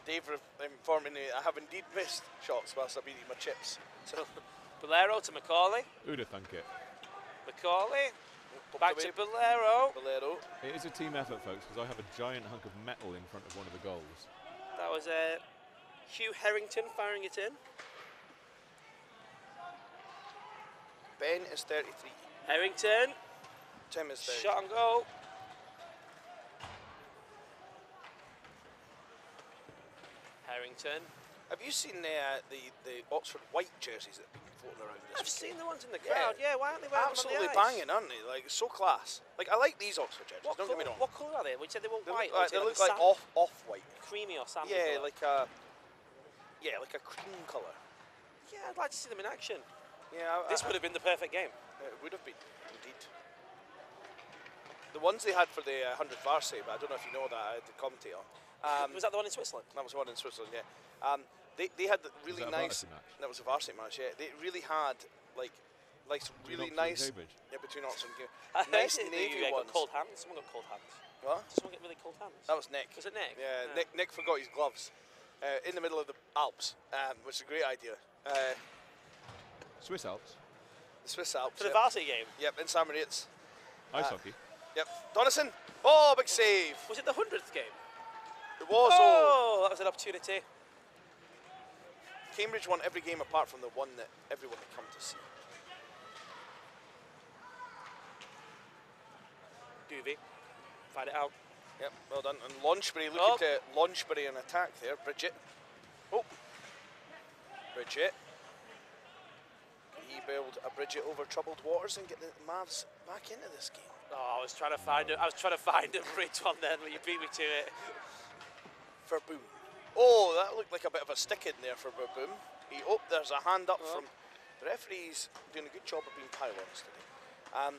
Dave informing me I have indeed missed shots whilst I've been eating my chips. So Valero to Macaulay. Who'd have thunk it? Macaulay. Poked Back away. to Bolero. Valero. It is a team effort, folks, because I have a giant hunk of metal in front of one of the goals. That was uh, Hugh Harrington firing it in. Ben is 33. Harrington. Tim is 30. Shot and goal. Harrington. Have you seen uh, the the Oxford white jerseys that have been floating around this I've seen the ones in the crowd. Yeah, why aren't they wearing Absolutely them on the ice? banging, aren't they? Like so class. Like I like these Oxford jerseys. What don't colour, get me wrong. what colour are they? We said they were They white. look like, they look like sand- off off white. creamy or sandy. Yeah, colour? like a yeah, like a cream colour. yeah, I'd like to see them in action. Yeah, I, This I- would have been the perfect game. It would have been, indeed. The ones they had for the uh, 100 varsity, but I don't know if you know that, I had the commentator. Um, was that the one in Switzerland? that was the one in Switzerland, yeah. Um, they, they had the really that nice. varsity match? That was a varsity match, yeah. They really had, like, like some really Oxford and nice. Cambridge? Yeah, between Oxford and Cambridge. I nice that navy you, ones. got cold hands. Someone got cold hands. What? Did someone get really cold hands? That was Nick. Was it Nick? Yeah, Nick, Nick forgot his gloves uh, in the middle of the Alps, um, which is a great idea. Uh, Swiss Alps. the Swiss Alps. For the yep. varsity game. Yep, in San Moritz. Ice Uh, hockey. Yep. Donison. Oh, big save. Was it the hundredth game? It was. Oh. Oh, that was an opportunity. Cambridge won every game apart from the one that everyone had come to see. Doovie. Find it out. Yep, well done. And Launchbury looking Oh. to Launchbury an attack there. Bridget. Oh. Bridget. Can he build a Bridget over troubled waters and get the Mavs back into this game? Oh, I was trying to find it. I was trying to find a bridge one then, but you beat me to it. Verboom. Oh, that looked like a bit of a stick in there for Baboom. He, oh, there's a hand up Oh. from the referee's doing a good job of being pylons today. Um,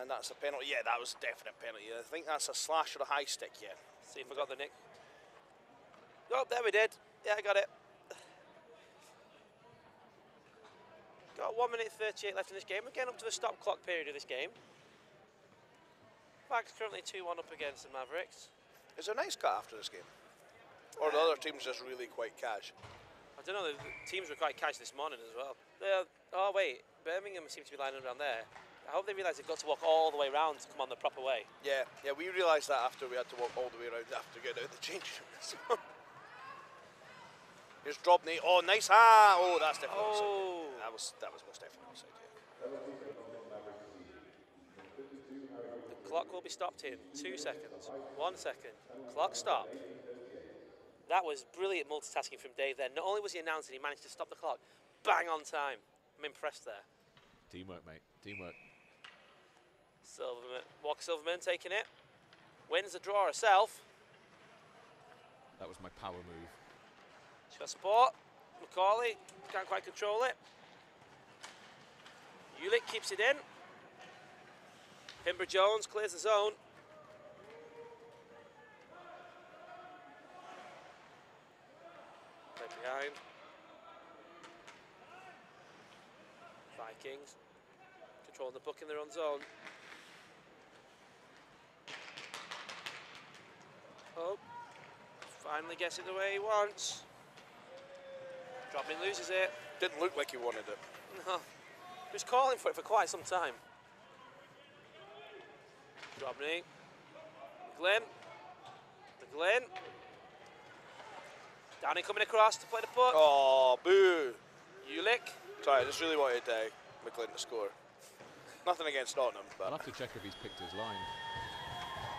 and that's a penalty. Yeah, that was a definite penalty. I think that's a slash or a high stick. Yeah. See if I got the nick. Oh, there we did. Yeah, I got it. Got 1 minute 38 left in this game. We're getting up to the stop clock period of this game. Bucks currently 2 1 up against the Mavericks. Is there a nice cut after this game? Or the other team's just really quite cash? I don't know, the teams were quite cash this morning as well. They're, oh, wait, Birmingham seems to be lining around there. I hope they realise they've got to walk all the way around to come on the proper way. Yeah, yeah, we realised that after we had to walk all the way around after getting out of the change room. Here's Drobny. Oh, nice. Ah, oh, that's definitely. Oh, That was that was most definitely offside. Yeah. the clock will be stopped in two seconds. One second. Clock stop. That was brilliant multitasking from Dave there. Not only was he announcing, he managed to stop the clock bang on time. I'm impressed there. Teamwork, mate. Teamwork. Silverman, Walker Silverman taking it. Wins the draw herself. That was my power move. She's got support. Macaulay can't quite control it. Ulick keeps it in. Pimber Jones clears the zone. Behind. Vikings controlling the puck in their own zone. Oh, finally gets it the way he wants. Drobny loses it. Didn't look like he wanted it. No. He was calling for it for quite some time. Drobny. Glenn. The Glenn. Downey coming across to play the puck. Oh, boo. Ulick. Sorry, I just really wanted uh, McLean to score. Nothing against Nottingham, but I'll have to check if he's picked his line.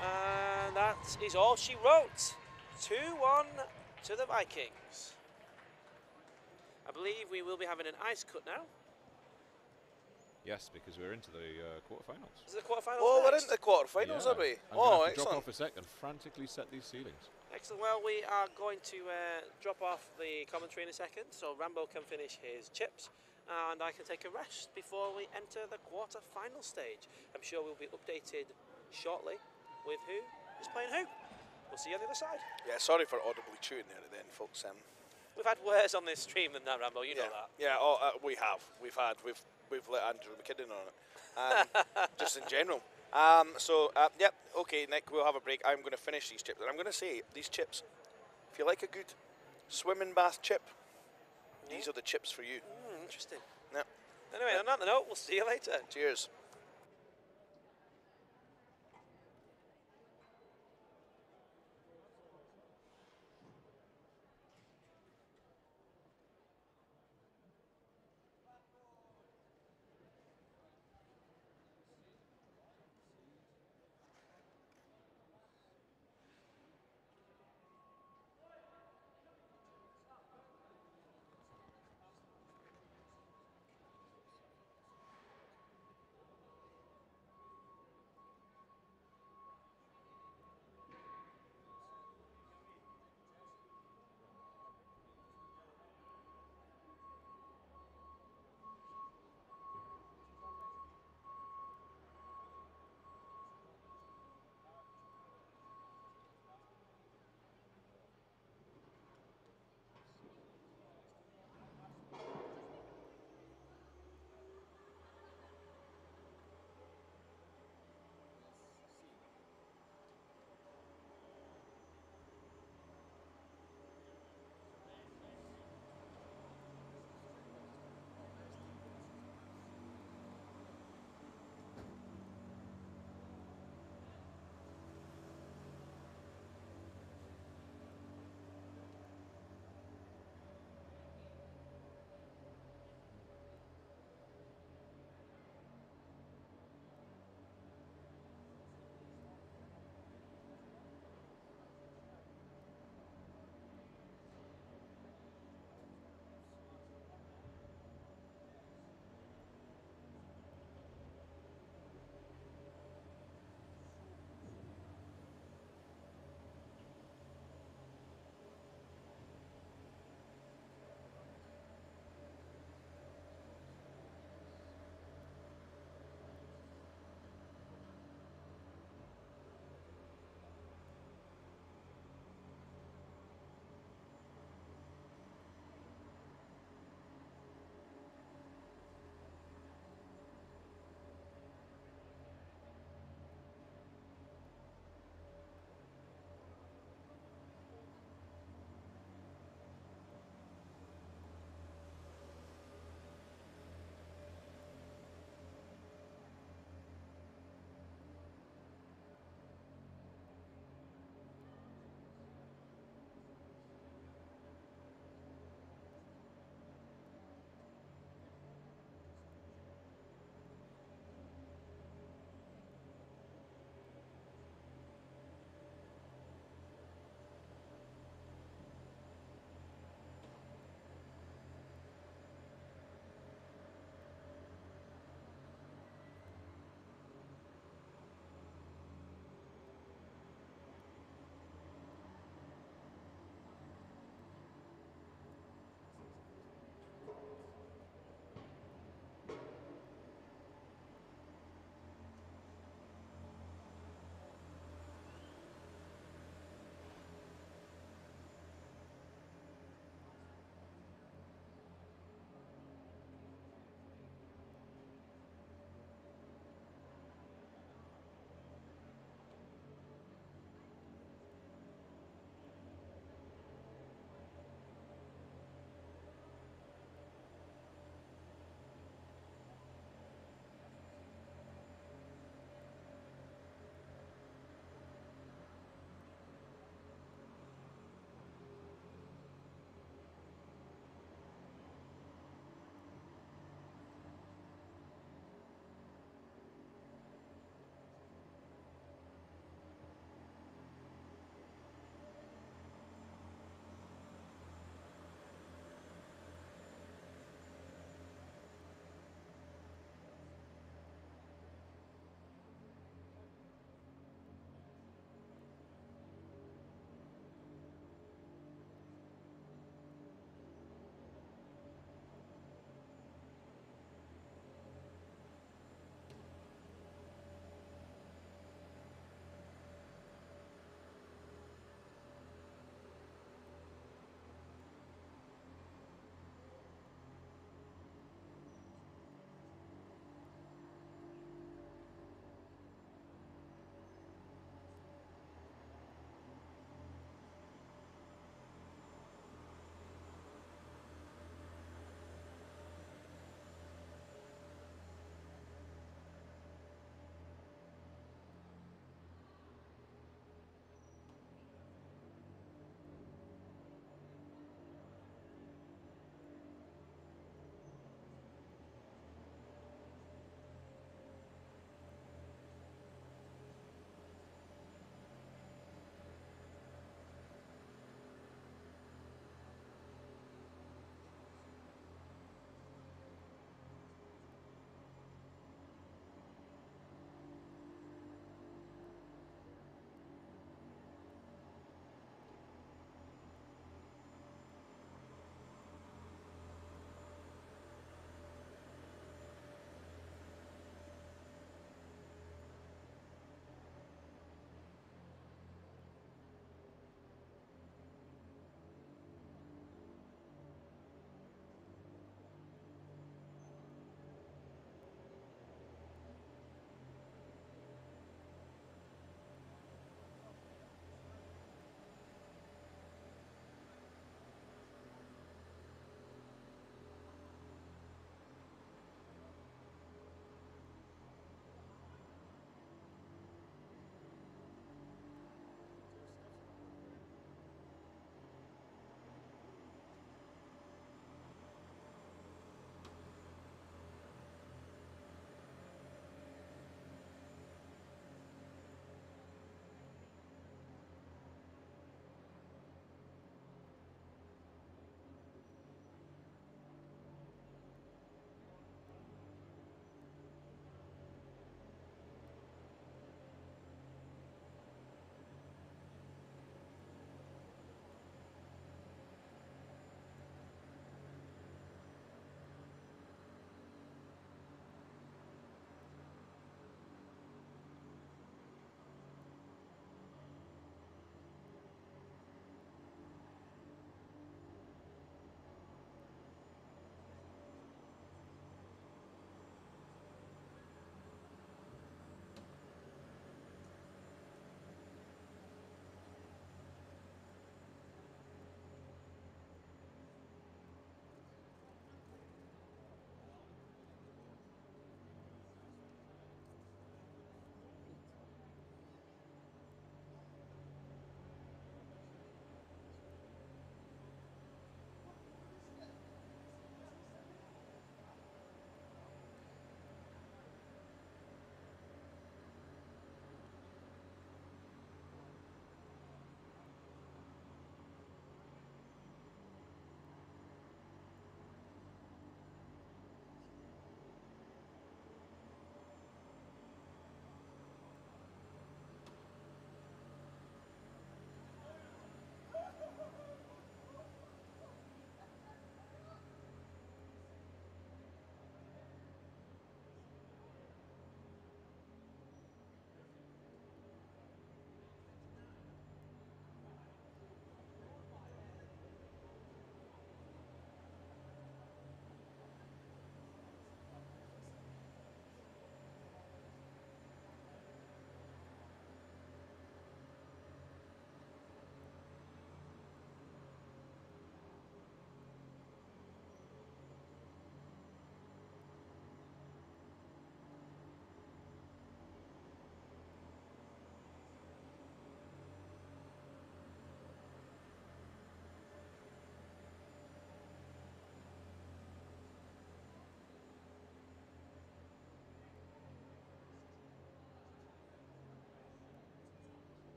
And that is all she wrote. 2 1 to the Vikings. I believe we will be having an ice cut now. Yes, because we're into the uh, quarterfinals. Is it the quarterfinals? oh, we're next? into the quarterfinals, Yeah. are we? I'm Oh, have to drop off a sec and frantically set these ceilings. Excellent. Well, we are going to uh, drop off the commentary in a second, so Rambo can finish his chips, and I can take a rest before we enter the quarter-final stage. I'm sure we'll be updated shortly with who is playing who. We'll see you on the other side. Yeah, sorry for audibly chewing there at the end, folks. Um, We've had worse on this stream than that, Rambo. You yeah, know that. yeah. Oh, uh, we have. We've had. We've we've let Andrew McKinnon on it. Um, just in general. Um, so, uh, yep. Okay, Nick. We'll have a break. I'm going to finish these chips, and I'm going to say these chips. If you like a good swimming bath chip, these are the chips for you. Hmm, interesting. Yep. Anyway, on that note, we'll see you later. Cheers.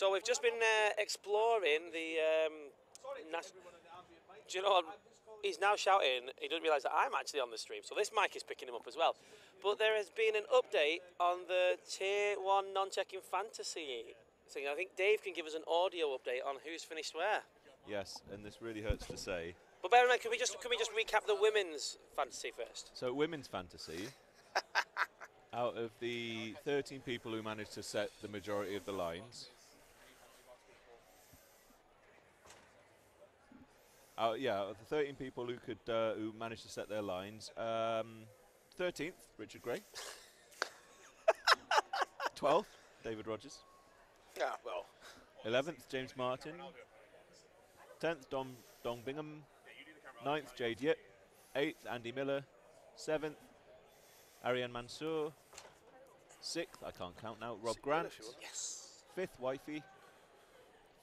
So we've just been uh, exploring the. Um, nas- Do you know? He's now shouting. He doesn't realise that I'm actually on the stream, so this mic is picking him up as well. But there has been an update on the Tier One non-checking fantasy thing. I think Dave can give us an audio update on who's finished where. Yes, and this really hurts to say. But bear in mind, can we just can we just recap the women's fantasy first? So, women's fantasy. out of the 13 people who managed to set the majority of the lines, out, yeah, the 13 people who could uh, who managed to set their lines, um, 13th Richard Gray, 12th David Rogers, Yeah, well, 11th James Martin, 10th Dom Dong Bingham, 9th Jade Yip, 8th Andy Miller, 7th Ariane Mansour, 6th, I can't count now, Rob Grant, Yes. 5th Wifey,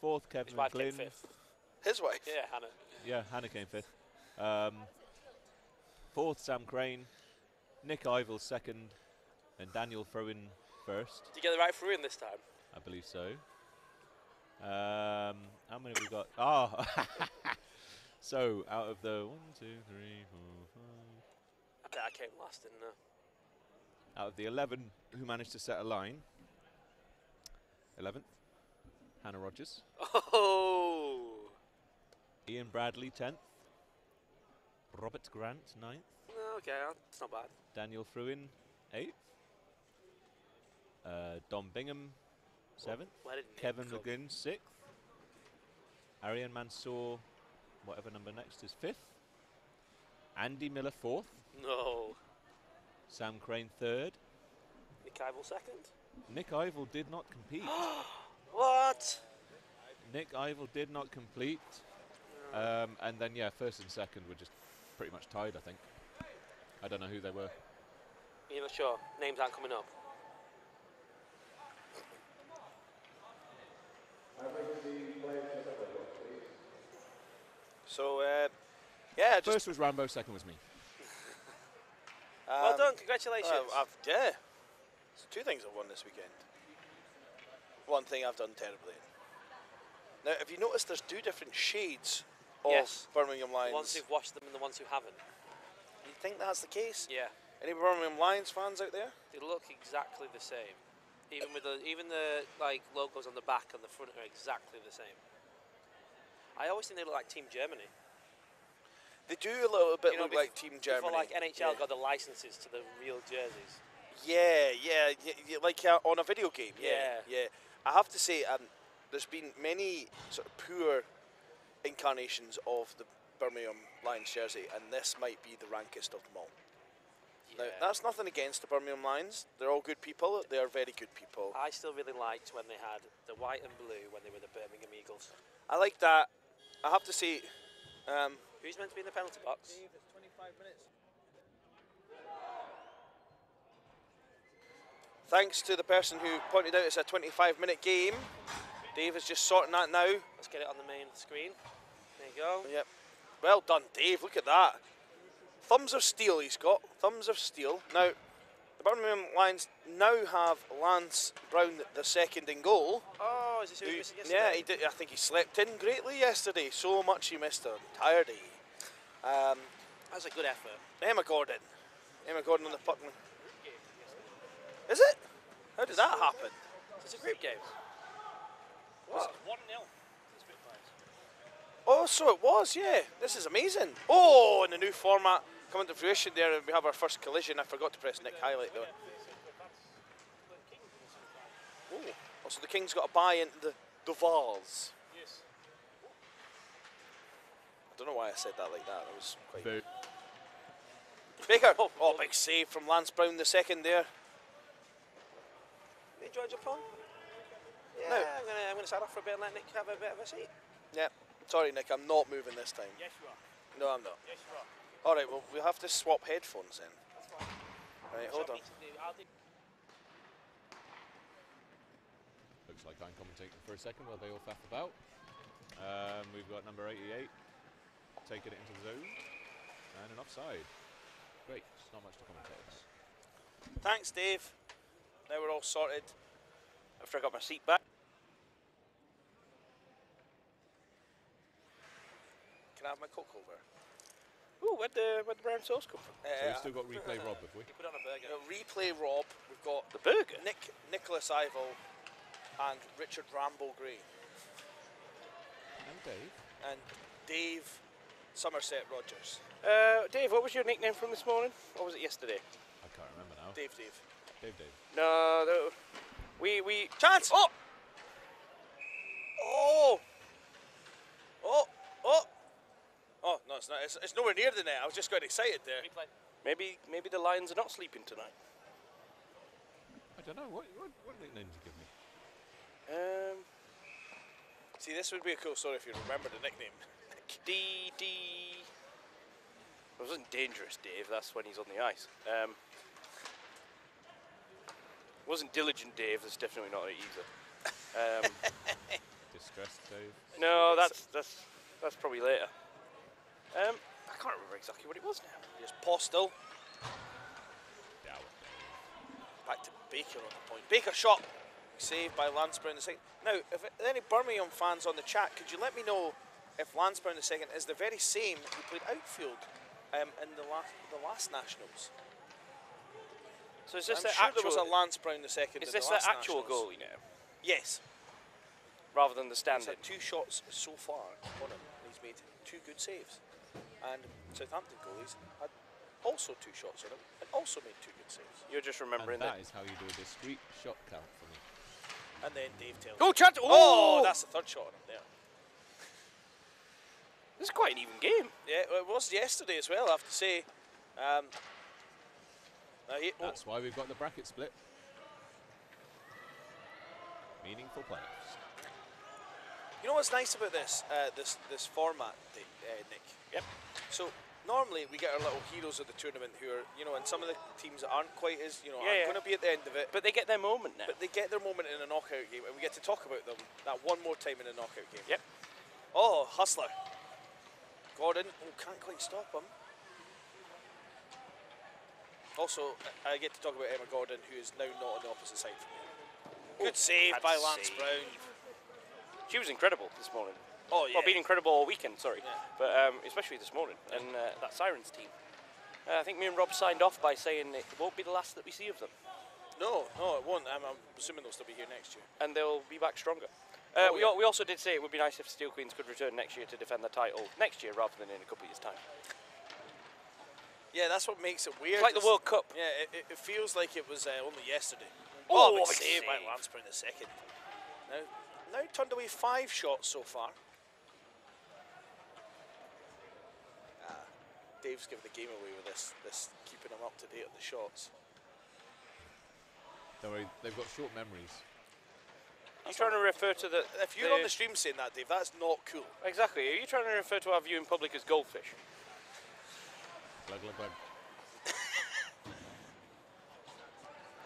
4th Kevin wife McGlynn, his wife. Yeah, Hannah. Yeah, Hannah came 5th, um, 4th Sam Crane, Nick Ivel 2nd, and Daniel Fruin 1st. Did you get the right through in this time? I believe so. Um, how many have we got? Ah, so out of the one, two, three, four, five, I bet I came last, didn't I? out of the eleven who managed to set a line, eleventh, Hannah Rogers, Oh. Ian Bradley tenth, Robert Grant ninth, Okay, that's not bad. Daniel Fruin eighth, uh, Dom Bingham seventh, Where did Nick Kevin go? McGlynn sixth, Ariane Mansour, whatever number next is fifth, Andy Miller fourth, No. Sam Crane third, Nick Ivel second. Nick Ivel did not compete. What? Nick Ivel did not complete, um, and then yeah, first and second were just pretty much tied. I think. I don't know who they were. You're not sure? Names aren't coming up. So, uh, yeah, just. First was Rambo, second was me. well um, done, congratulations. Uh, I've, yeah. It's two things I've won this weekend. One thing I've done terribly. Now, have you noticed there's two different shades of Yes. Birmingham Lions. the Lions? ones who've watched them and the ones who haven't. you think that's the case? Yeah, Any Birmingham Lions fans out there? they look exactly the same. Even with the even the like logos on the back and the front are exactly the same. I always think they look like Team Germany. They do a little bit You know, look like Team Germany. Before like NHL yeah. got the licenses to the real jerseys. Yeah, yeah, y- y- like uh, on a video game. Yeah, Yeah. yeah. I have to say, um, there's been many sort of poor incarnations of the Birmingham Lions jersey, and this might be the rankest of them all. Now, that's nothing against the Birmingham Lions. They're all good people. They are very good people. I still really liked when they had the white and blue when they were the Birmingham Eagles. I like that. I have to say, um, Who's meant to be in the penalty box? it's 25 minutes thanks to the person who pointed out it's a 25 minute game. Dave is just sorting that now. Let's get it on the main screen. There you go. Yep. Well done, Dave. Look at that. Thumbs of steel he's got. Thumbs of steel. Now, the Birmingham Lions now have Lance Brown the second in goal. Oh, is this who was missing yesterday? yeah, he did, I think he slept in greatly yesterday. So much he missed an entire day. Um, That's a good effort. Emma Gordon. Emma Gordon on the puck. Is it? How did that happen? It's a group game. What? 1 0. Oh, so it was, yeah. This is amazing. Oh, in the new format coming to fruition there, and we have our first collision. I forgot to press Nick highlight though. Oh, oh so the King's got a buy into the, the Vars. Yes. I don't know why I said that like that. That was quite. Boo. Baker. Oh, oh, big save from Lance Brown the second there. You enjoy Japan? Yeah, No. I'm gonna I'm gonna start off for a bit and let Nick have a bit of a seat. Yeah. Sorry, Nick. I'm not moving this time. Yes, you are. No, I'm not. Yes, you are. All right. Well, we'll have to swap headphones then. That's fine. Right. Hold on. Looks like I'm commentating for a second while they all faff about. Um, we've got number 88 taking it into the zone and an offside. Great, it's not much to commentate. Thanks, Dave. Now we're all sorted. I forgot my seat back. I have my Coke holder? Ooh, where'd the, where'd the brown sauce come from? So Uh, we've still got replay Rob, have we? You put on a burger. uh, replay Rob. We've got The burger? Nick Nicholas Ivel and Richard Ramble Green. And Dave. and Dave Somerset Rogers. Uh, Dave, what was your nickname from this morning? Or was it yesterday? I can't remember now. Dave Dave. Dave, Dave. No, no. We, we... Chance! Oh! Oh! Oh! Oh! Oh, no, it's not. It's, it's nowhere near the net. I was just got excited there. Replay. Maybe, maybe the Lions are not sleeping tonight. I don't know. What, what, what nickname did you give me? Um, See, this would be a cool story if you remember the nickname. D, D... It wasn't dangerous, Dave. That's when he's on the ice. Um, it wasn't diligent, Dave. That's definitely not it either. Um, Distressed Dave. no, that's that's that's probably later. Um, I can't remember exactly what it was now. Just Postal. Back to Baker on the point. Baker shot. Saved by Lance Brown in the second. Now, if any Birmingham fans on the chat, could you let me know if Lance Brown in the second is the very same who played outfield um, in the last the last Nationals? So is this I'm the sure actual? there was a Lance Brown in the second. is this the, the actual Nationals. goalie now, Yes. rather than the standard. He's had two shots so far on him. and He's made two good saves. And Southampton goalies had also two shots on him and also made two good saves. You're just And remembering that that. is how you do a discreet shot count for me. And then Dave Taylor. Oh, chance! Oh, that's the third shot on him there. this is quite an even game. Yeah, well, it was yesterday as well, I have to say. Um, now he, oh, That's why we've got the bracket split. Meaningful playoffs. You know what's nice about this uh, this this format, uh, Nick? Yep. So normally we get our little heroes of the tournament who are, you know, and some of the teams that aren't quite as, you know, Yeah, aren't yeah. going to be at the end of it. But they get their moment now. But they get their moment in a knockout game, and we get to talk about them that one more time in a knockout game. Yep. Oh, hustler. Gordon, oh, can't quite stop him. Also, I get to talk about Emma Gordon, who is now not on the opposite side from me. Good save by Lance save. Brown. She was incredible this morning. Oh, yeah. Well, been incredible all weekend, sorry. Yeah. But um, especially this morning. And uh, that Sirens team. Uh, I think me and Rob signed off by saying it won't be the last that we see of them. No, no, it won't. I'm, I'm assuming they'll still be here next year. And they'll be back stronger. Uh, Oh, we, yeah. al- we also did say it would be nice if Steel Queens could return next year to defend the title next year rather than in a couple of years' time. Yeah, that's what makes it weird. It's like the World Cup. Yeah, it, it, feels like it was uh, only yesterday. Oh, big big save by. Lance Brown in the second. Now, now turned away five shots so far. Ah, Dave's giving the game away with this, this keeping him up to date on the shots. Don't worry, they've got short memories. Are you trying to refer to the. If you're on the stream saying that, Dave, that's not cool. Exactly. Are you trying to refer to our view in public as goldfish? Glug, glug, glug.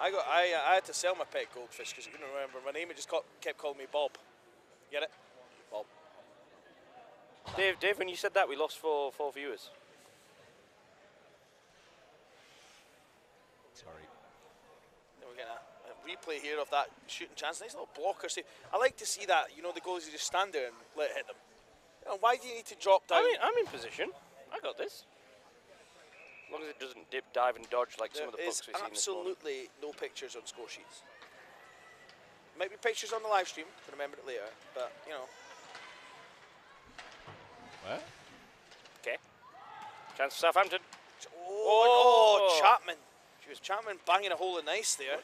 I got, I, uh, I had to sell my pet goldfish because I couldn't remember my name. It just ca- kept calling me Bob. Get it? Bob. Dave, Dave, when you said that, we lost four, four viewers. Sorry. Then we're getting a, a replay here of that shooting chance. Nice little blocker save. I like to see that. You know, the goalies who just stand there and let it hit them. You know, why do you need to drop down? I'm in, I'm in position. I got this. As long as it doesn't dip, dive, and dodge like some of the There is books we've seen this morning. absolutely no pictures on score sheets. Might be pictures on the live stream. Can remember it later, but you know. Where? Okay. Chance for Southampton. Oh, Oh. Chapman. She was Chapman banging a hole in ice there.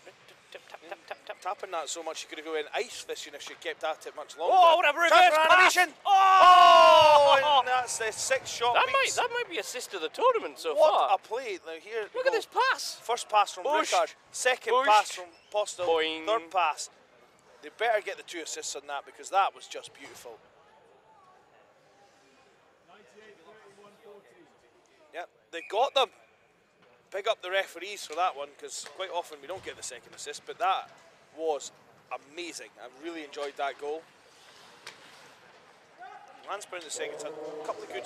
Tap, tap, tap, tap, tap. Tapping that so much you could have gone ice fishing if she kept at it much longer. Oh, what a reverse animation. Oh! Oh, and that's the sixth shot. That might that might be assist of the tournament so what far. a play! Now here, Look at this pass. First pass from. Rickard. Second pass from Postel. Boing. Third pass. They better get the two assists on that because that was just beautiful. Yep, they got them. Big up the referees for that one because quite often we don't get the second assist, but that was amazing. I really enjoyed that goal. Lance Brown in the second a couple of good,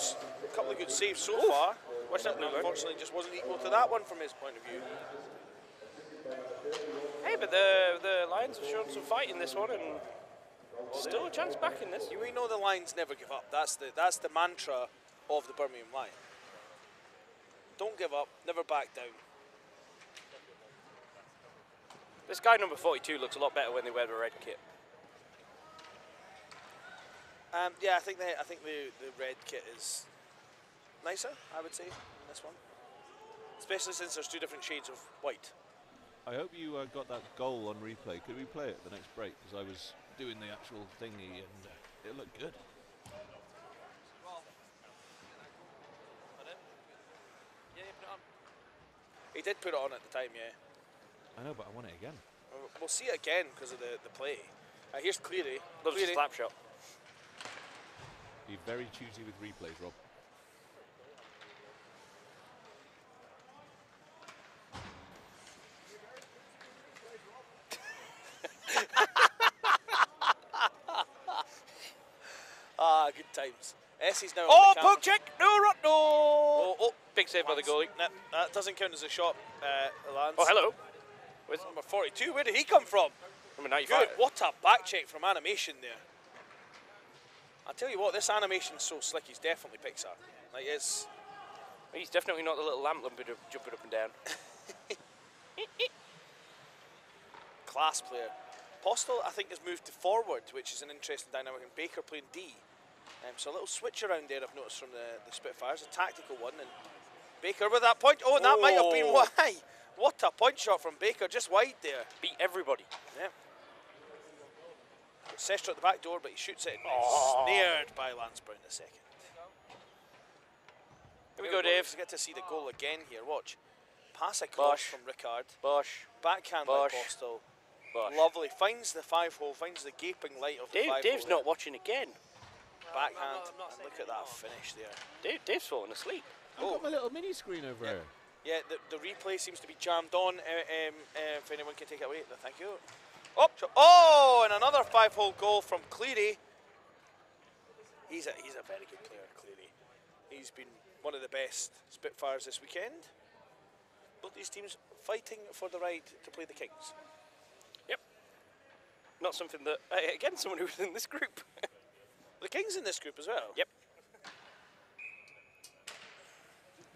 couple of good saves so far. What's that, Unfortunately, just wasn't equal to that one from his point of view. Hey, but the the Lions have shown some fight in this one, and still a chance back in this. You we know the Lions never give up. That's the that's the mantra of the Birmingham Lion. Don't give up, never back down. This guy number 42 looks a lot better when they wear the red kit. Um, yeah, I think the I think the, the red kit is nicer. I would say in this one, especially since there's two different shades of white. I hope you uh, got that goal on replay. Could we play it the next break? Because I was doing the actual thingy and uh, it looked good. He did put it on at the time, yeah. I know, but I want it again. We'll see it again because of the, the play. Uh, here's Cleary. Loves a Cleary. slap shot. Be very choosy with replays, Rob. Ah, good times. Essie's now. Oh, on the poke check! Oh, Big save by the goalie. No, that doesn't count as a shot, uh, Lance. Oh, hello. With number 42, where did he come from? Number 95. Good, what a back check from animation there. I tell you what, this animation's so slick. He's definitely Pixar. Like it's He's definitely not the little lamp jumping up and down. class player. Postel, I think, has moved to forward, which is an interesting dynamic, and Baker playing D. Um, so a little switch around there, I've noticed from the, the Spitfires, a tactical one, and Baker with that point. Oh, and that might have been Oh. why. What a point shot from Baker, just wide there. Beat everybody. Yeah. Sestra at the back door, but he shoots it and he's Oh. snared by Lance Brown the second. Here we go, Dave. We get to see the goal again here. Watch. Pass across Bosh. from Ricard. Bosh. Backhand Bosh. by Postel. Bosh. Lovely. Finds the five hole, finds the gaping light of the Dave, five Dave's hole. not watching again. Backhand. and look at that finish there. Dave, Dave's falling asleep. I've got my little mini screen over here. Yeah, the, the replay seems to be jammed on. Uh, um, uh, if anyone can take it away, thank you. Oh, oh, and another five-hole goal from Cleary. He's a he's a very good player, Cleary. He's been one of the best Spitfires this weekend. Both these teams fighting for the right to play the Kings. Yep. Not something that, uh, again, someone who's in this group. The Kings in this group as well. Yep.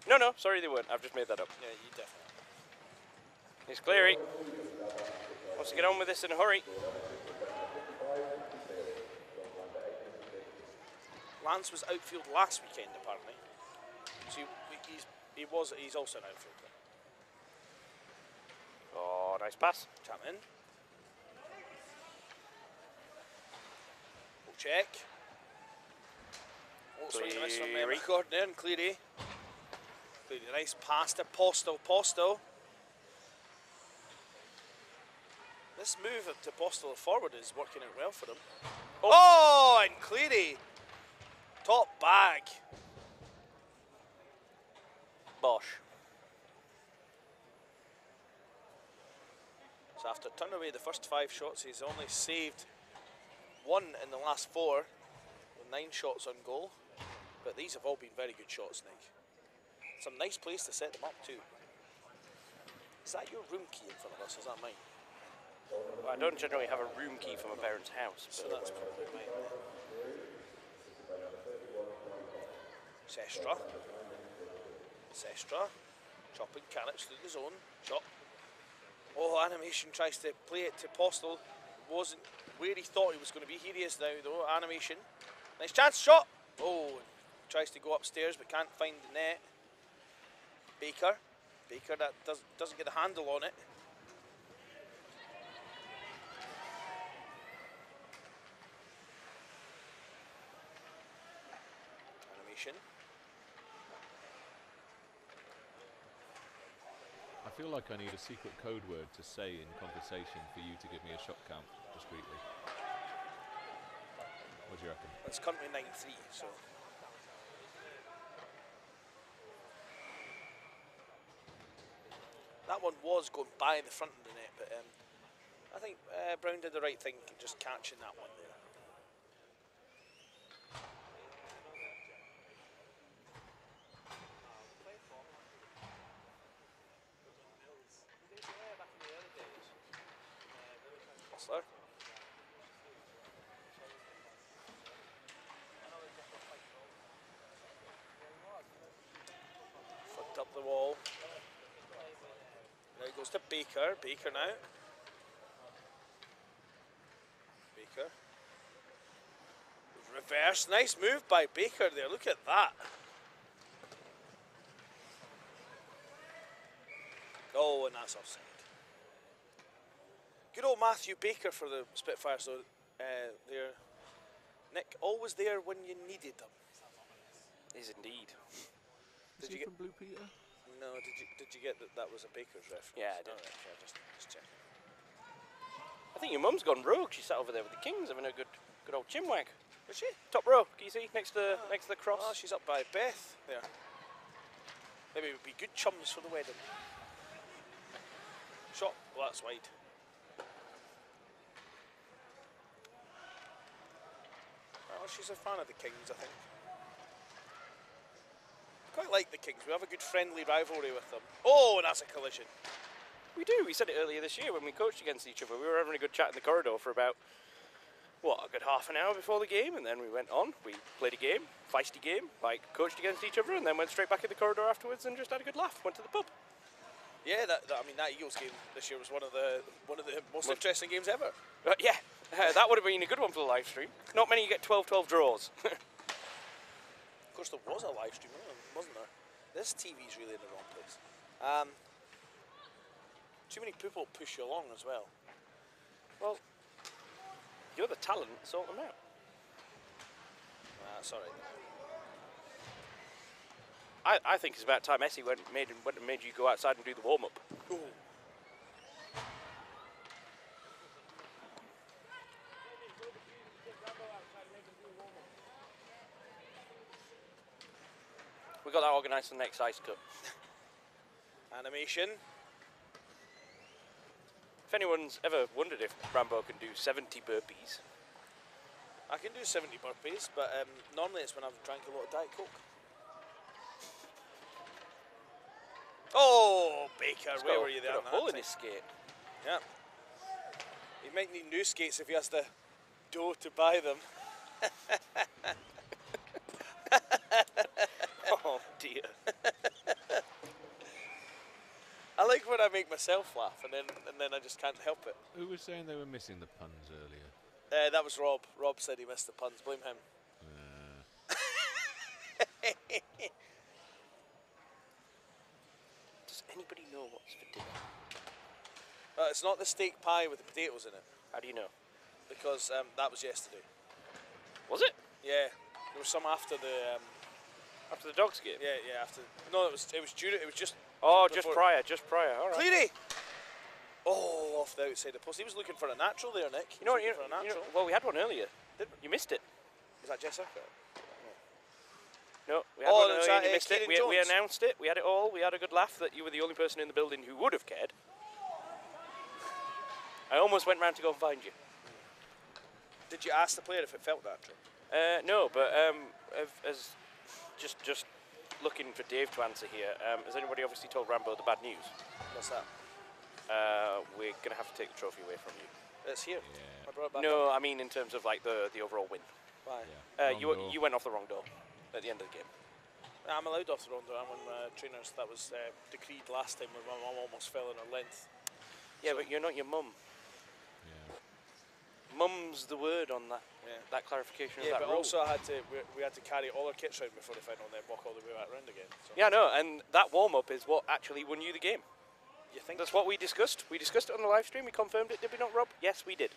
No, no, sorry they weren't. I've just made that up. Yeah, you definitely. He's Cleary. Wants to get on with this in a hurry. Lance was outfield last weekend apparently. So he, he's he was he's also an outfielder. Oh, nice pass. In. We'll check. Oh, swings a miss from uh, Cleary. Cleary, nice pass to Postel. Postel. This move to Postel forward is working out well for him. Oh, oh, and Cleary. Top bag. Bosch. So after turning away the first five shots, he's only saved one in the last four, with nine shots on goal. But these have all been very good shots, Nick. Some nice place to set them up too. Is that your room key in front of us? Is that mine? Well, I don't generally have a room key for my parents' house. So But that's probably mine. Sestra. Sestra. Chopping Canips through the zone. Chop. Oh, animation tries to play it to Postel. Wasn't where he thought he was going to be. Here he is now, though. Animation. Nice chance. Shot. Oh, tries to go upstairs but can't find the net. Baker. Baker that does, doesn't get a handle on it. Animation. I feel like I need a secret code word to say in conversation for you to give me a shot count discreetly. What do you reckon? It's currently 9 3, so. That one was going by the front of the net, but um, I think uh, Brown did the right thing just catching that one there. Hustler. Baker. Baker now. Baker. Reverse. Nice move by Baker there. Look at that. Oh, and that's offside. Good old Matthew Baker for the Spitfires, though. Uh, there. Nick, always there when you needed them. Is indeed. Did Is you he get? from Blue Peter? No, did you did you get that? That was a Baker's reference. Yeah, I did. Alright, okay, just just checking. I think your mum's gone rogue. She sat over there with the Kings having a good good old chinwag. Was she? Top row, can you see? Next to ah. next to the cross. Oh, she's up by Beth there. Maybe it would be good chums for the wedding. Shot. Well, that's wide. Well, she's a fan of the Kings, I think. Quite like the Kings. We have a good friendly rivalry with them. Oh, and that's a collision. We do. We said it earlier this year when we coached against each other. We were having a good chat in the corridor for about what a good half an hour before the game, and then we went on. We played a game, feisty game, like coached against each other, and then went straight back in the corridor afterwards and just had a good laugh. Went to the pub. Yeah, that, that I mean that Eagles game this year was one of the one of the most Most- interesting games ever. Uh, yeah, uh, that would have been a good one for the live stream. Not many get 12-12 draws. Of course, there was a live stream, wasn't there? This TV's really in the wrong place. Um, too many people push you along as well. well, you're the talent. Sort them out. Uh, sorry. I, I think it's about time Essie went made went and made you go outside and do the warm up. Ooh. We got that for the next ice cup. Animation. If anyone's ever wondered if Rambo can do 70 burpees, I can do 70 burpees, but um, normally it's when I've drank a lot of Diet Coke. Oh, Baker, he's where were you there? got a hole in his skate. Yeah. He might need new skates if he has the dough to buy them. Oh dear. I like when I make myself laugh and then and then I just can't help it. Who was saying they were missing the puns earlier? Uh, that was Rob. Rob said he missed the puns. Blame him. Uh, Does anybody know what's for dinner? Uh, it's not the steak pie with the potatoes in it How do you know? because um, that was yesterday. Was it Yeah, there was some after the. Um, after the dogs game? yeah, yeah, after. No, it was it was due. It was just Oh, just prior, just prior. All right. Cleary. Oh, off the outside of the post. He was looking for a natural there, Nick. You know what? You looking know, for a you know- well, we had one earlier. Did You missed it. Was that Jessica? No, we had Oh, one earlier and you missed it. Kieran We, we announced it. We had it all. We had a good laugh that you were the only person in the building who would have cared. I almost went round to go and find you. Did you ask the player if it felt natural? Uh, no, but um, as just just looking for Dave to answer here. Um, has anybody obviously told Rambo the bad news? What's that? Uh, we're gonna have to take the trophy away from you. It's here. yeah. I brought it back. No, I mean in terms of like the the overall win. Why? yeah. Uh, you door. you went off the wrong door at the end of the game. I'm allowed off the wrong door. I'm on uh, trainers. That was uh, decreed last time when my mum almost fell in her length. Yeah, but you're not your mum. Mum's the word on that Yeah. that clarification Yeah, of that but also I had to we, we had to carry all our kits round before the final and then walk all the way back round again. So yeah, no, and that warm up is what actually won you the game. you think That's what we discussed. We discussed it on the live stream. We confirmed it. Did we not, Rob? Yes, we did.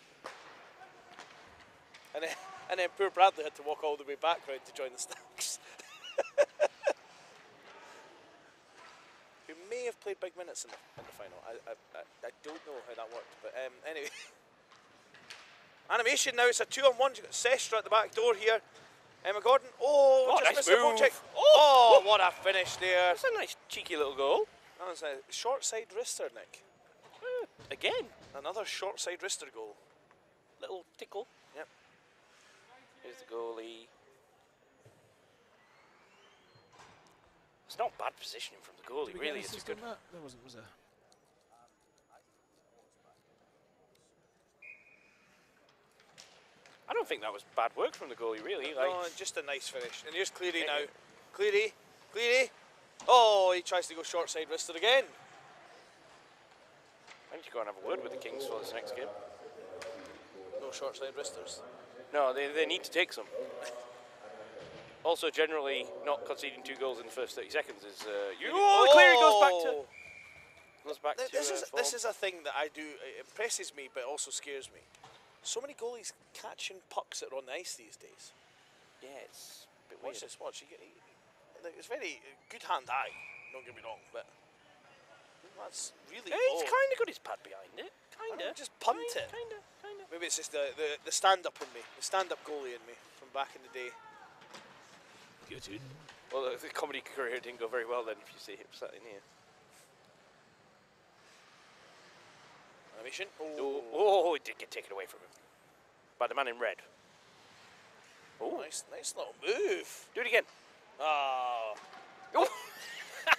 and then and then poor Bradley had to walk all the way back round to join the Stacks. Who may have played big minutes in the, in the final. I, I, I, I don't know how that worked, but um, anyway. Animation now, it's a two on one. You've got Sestra at the back door here. Emma Gordon. Oh, Oh, just nice missed the ball move. check. Oh! oh, what a finish there. That's a nice cheeky little goal. That was a short side wrister, Nick. Eh, again, Another short side wrister goal. little tickle. Yep. Here's the goalie. It's not bad positioning from the goalie, Did we really. an It's a good. on that? There wasn't, was there? I don't think that was bad work from the goalie, really. Like, no, just a nice finish. And here's Cleary now. Cleary, Cleary. Oh, he tries to go short side wrister again. I need to go and have a word with the Kings for this next game. No short side wristers. No, they, they need to take some. also, generally, not conceding two goals in the first 30 seconds is. Uh, you, oh, Cleary goes back to. Goes back Th- to. This uh, is this is a thing that I do. It impresses me, but also scares me. So many goalies catching pucks that are on the ice these days. Yeah, it's a bit Watch weird. this. Watch. You get, you- it's very uh, good hand eye. Don't get me wrong, but that's really. Yeah, he's kind of got his pad behind it. Kind of. don't know, just punt it. Kind of, kind of. Maybe it's just the, the, the stand up in me, the stand up goalie in me from back in the day. Get in. Well, the, the comedy career didn't go very well then if you see him sat in here. Animation. Oh, Oh, oh, it did get taken away from him. By the man in red. Oh, nice, nice little move. do it again. Ah. Oh.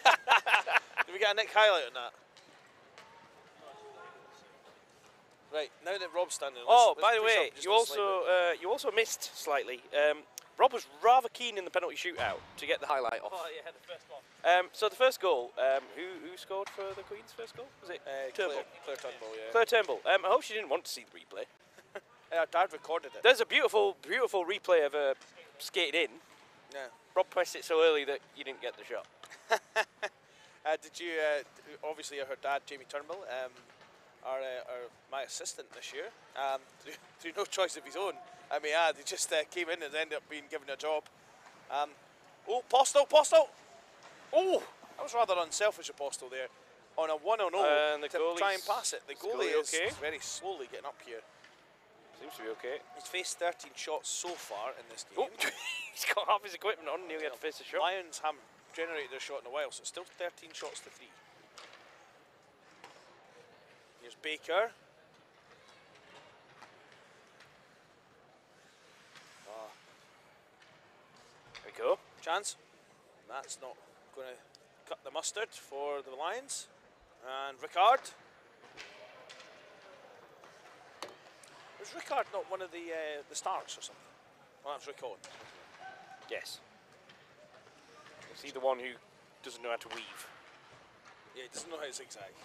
Did we get a Nick highlight on that? Right now that Rob's standing. let's- Oh, let's by the way, you also uh, you also missed slightly. Um, Rob was rather keen in the penalty shootout to get the highlight off. Oh, yeah, the first one. Um, so the first goal, um, who who scored for the Queen's first goal? Was it. Uh, Turnbull? Claire, Claire Turnbull, yeah. Claire Turnbull. Um, I hope she didn't want to see the replay. Yeah, Dad recorded it. There's a beautiful, beautiful replay of her skating in. Yeah. Rob pressed it so early that you didn't get the shot. Uh, did you? Uh, obviously, her dad, Jamie Turnbull, um, are, uh, are my assistant this year. Um, through, through no choice of his own. I mean, yeah, he just uh, came in and ended up being given a job. Um, oh, Postal, Postal! Oh, that was rather unselfish of Postal there. On a one on zero And the to try and pass it. The the goalie goalie is okay? very slowly getting up here. Seems to be okay. He's faced 13 shots so far in this Oh, game. he's got half his equipment on. Nearly had to face the shot. Lions haven't generated their shot in a while, so it's still 13 shots to three. Here's Baker. Ah, There we go. chance. That's not going to cut the mustard for the Lions. And Ricard. Was Ricard not one of the uh, the Starks or something? Well, that's Rick Owen. Yes. Is he the one who doesn't know how to weave? Yeah, he doesn't know how to zigzag.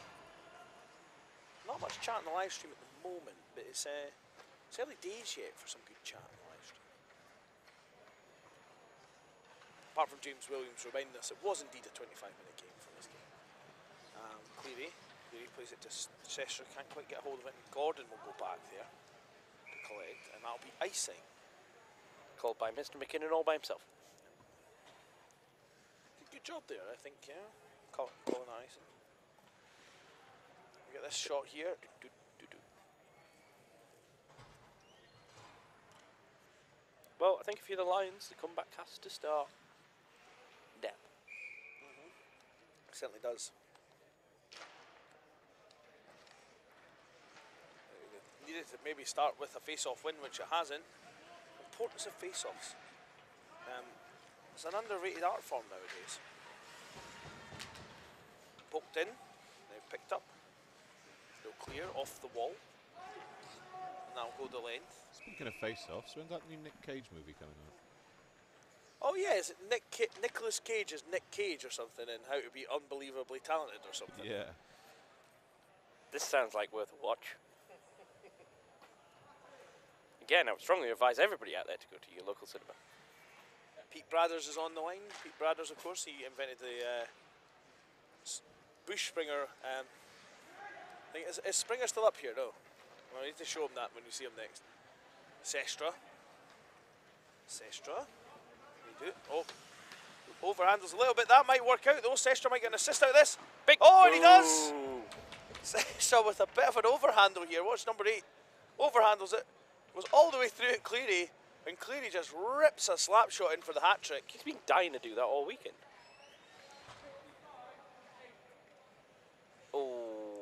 Not much chat in the live stream at the moment, but it's uh, it's early days yet for some good chat on the live stream. Apart from James Williams reminding us it was indeed a 25 minute game for this game. Um, Cleary, Cleary plays it to Sestra, can't quite get a hold of it, and Gordon will go back there and that'll be icing. Called by Mr. McKinnon all by himself. Good job there, I think, yeah. Col- Colin Ison. We get this shot here. Do, do, do. Well, I think if you're the Lions, the comeback has to start now. Mm-hmm. Certainly does. Uh, Needed to maybe start with a face-off win, which it hasn't. Importance of face-offs. Um, it's an underrated art form nowadays. Poked in, now picked up. Still clear off the wall. And that'll go the length. Speaking of face-offs, when's that new Nick Cage movie coming out? Oh yeah, is it Nick Ca- Nicolas Cage is Nick Cage or something, and how to be unbelievably talented or something? Yeah. This sounds like worth a watch. Again, I would strongly advise everybody out there to go to your local cinema. Pete Bradders is on the line. Pete Bradders, of course, he invented the uh, bush springer. Um, I think is, is Springer still up here? No. Well, I need to show him that when we see him next. Sestra. Sestra. We do. Oh, overhandles a little bit. That might work out though. Sestra might get an assist out of this. Big Oh, and he does. Sestra with a bit of an overhandle here. Watch number eight. Overhandles it. Goes all the way through it, Cleary. And Cleary just rips a slap shot in for the hat trick. He's been dying to do that all weekend. Oh.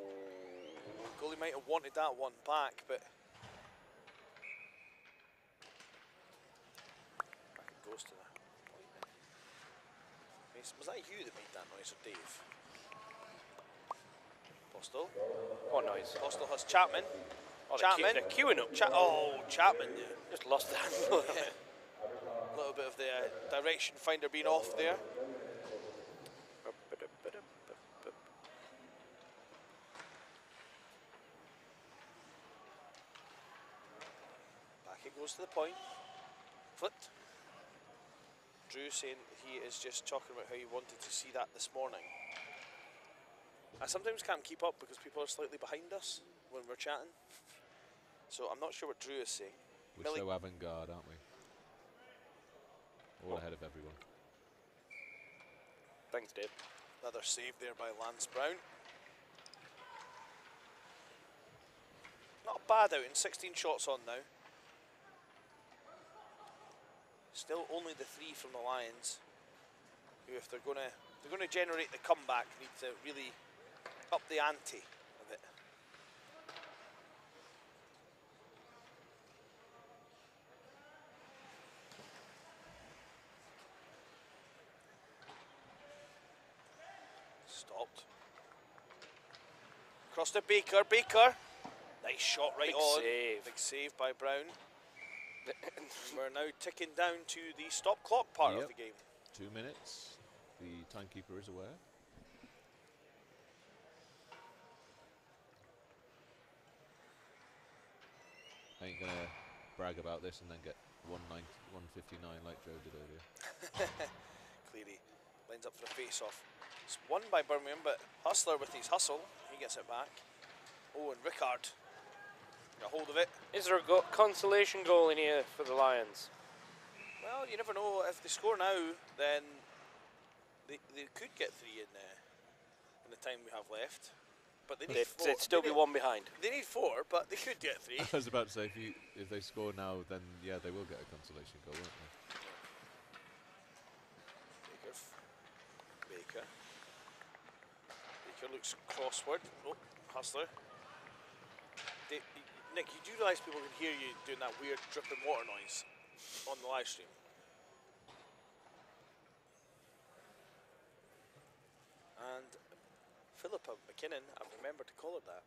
Goalie might have wanted that one back, but back it goes to the. Mason, Was that you that made that noise, or Dave? Postal. What noise? Postal has Chapman. Oh, Chapman. They're, they're queuing up. Cha- oh, Chapman just lost the handle. yeah. A little bit of the uh, direction finder being off there. Back it goes to the point. Flipped. Drew saying he is just talking about how he wanted to see that this morning. I sometimes can't keep up because people are slightly behind us when we're chatting. So I'm not sure what Drew is saying. We're Millie- so avant-garde, aren't we? All oh. ahead of everyone. Thanks, Dave. Another save there by Lance Brown. Not a bad outing, 16 shots on now. Still only the three from the Lions, who if they're gonna they're gonna generate the comeback, need to really up the ante a bit. Stopped. Across to Baker. Baker. Nice shot right Big on. save. Big save by Brown. We're now ticking down to the stop clock part of the game. Two minutes. The timekeeper is aware. I ain't gonna brag about this and then get 190 159 like Joe did earlier. Cleary lines up for a face off. It's won by Birmingham, but Hustler with his hustle, he gets it back. Oh, and Rickard got hold of it. Is there a go- consolation goal in here for the Lions? Well, you never know. If they score now, then they, they could get three in there in the time we have left. But they need They'd, four. they'd still they be need, one behind. They need four, but they could get three. I was about to say if you if they score now, then yeah, they will get a consolation goal, won't they? Baker. f- Baker. Baker looks crossword. Oh, Hustler. They, Nick, you do realise people can hear you doing that weird dripping water noise on the live stream? And Philippa McKinnon, I've remembered to call her that,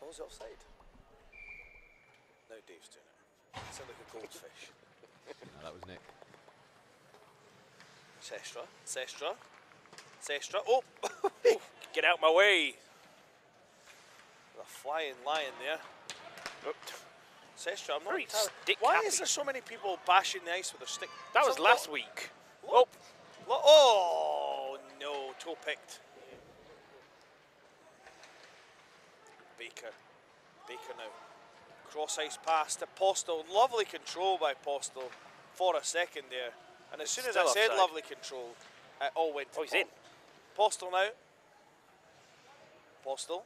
calls it offside. Now Dave's doing it. Sound like a goldfish. No, that was Nick. Sestra. Sestra. Sestra. Oh! Get out my way! The flying lion there. Sestra, I'm not Very entirely- stick Why happy. is there so many people bashing the ice with their stick? That was last week. lo- oh no, toe picked. Baker. Baker now. Cross ice pass to Postel. Lovely control by Postel for a second there. And as soon as I Still said lovely control, it all went to Oh, he's in. Postel now. Postel.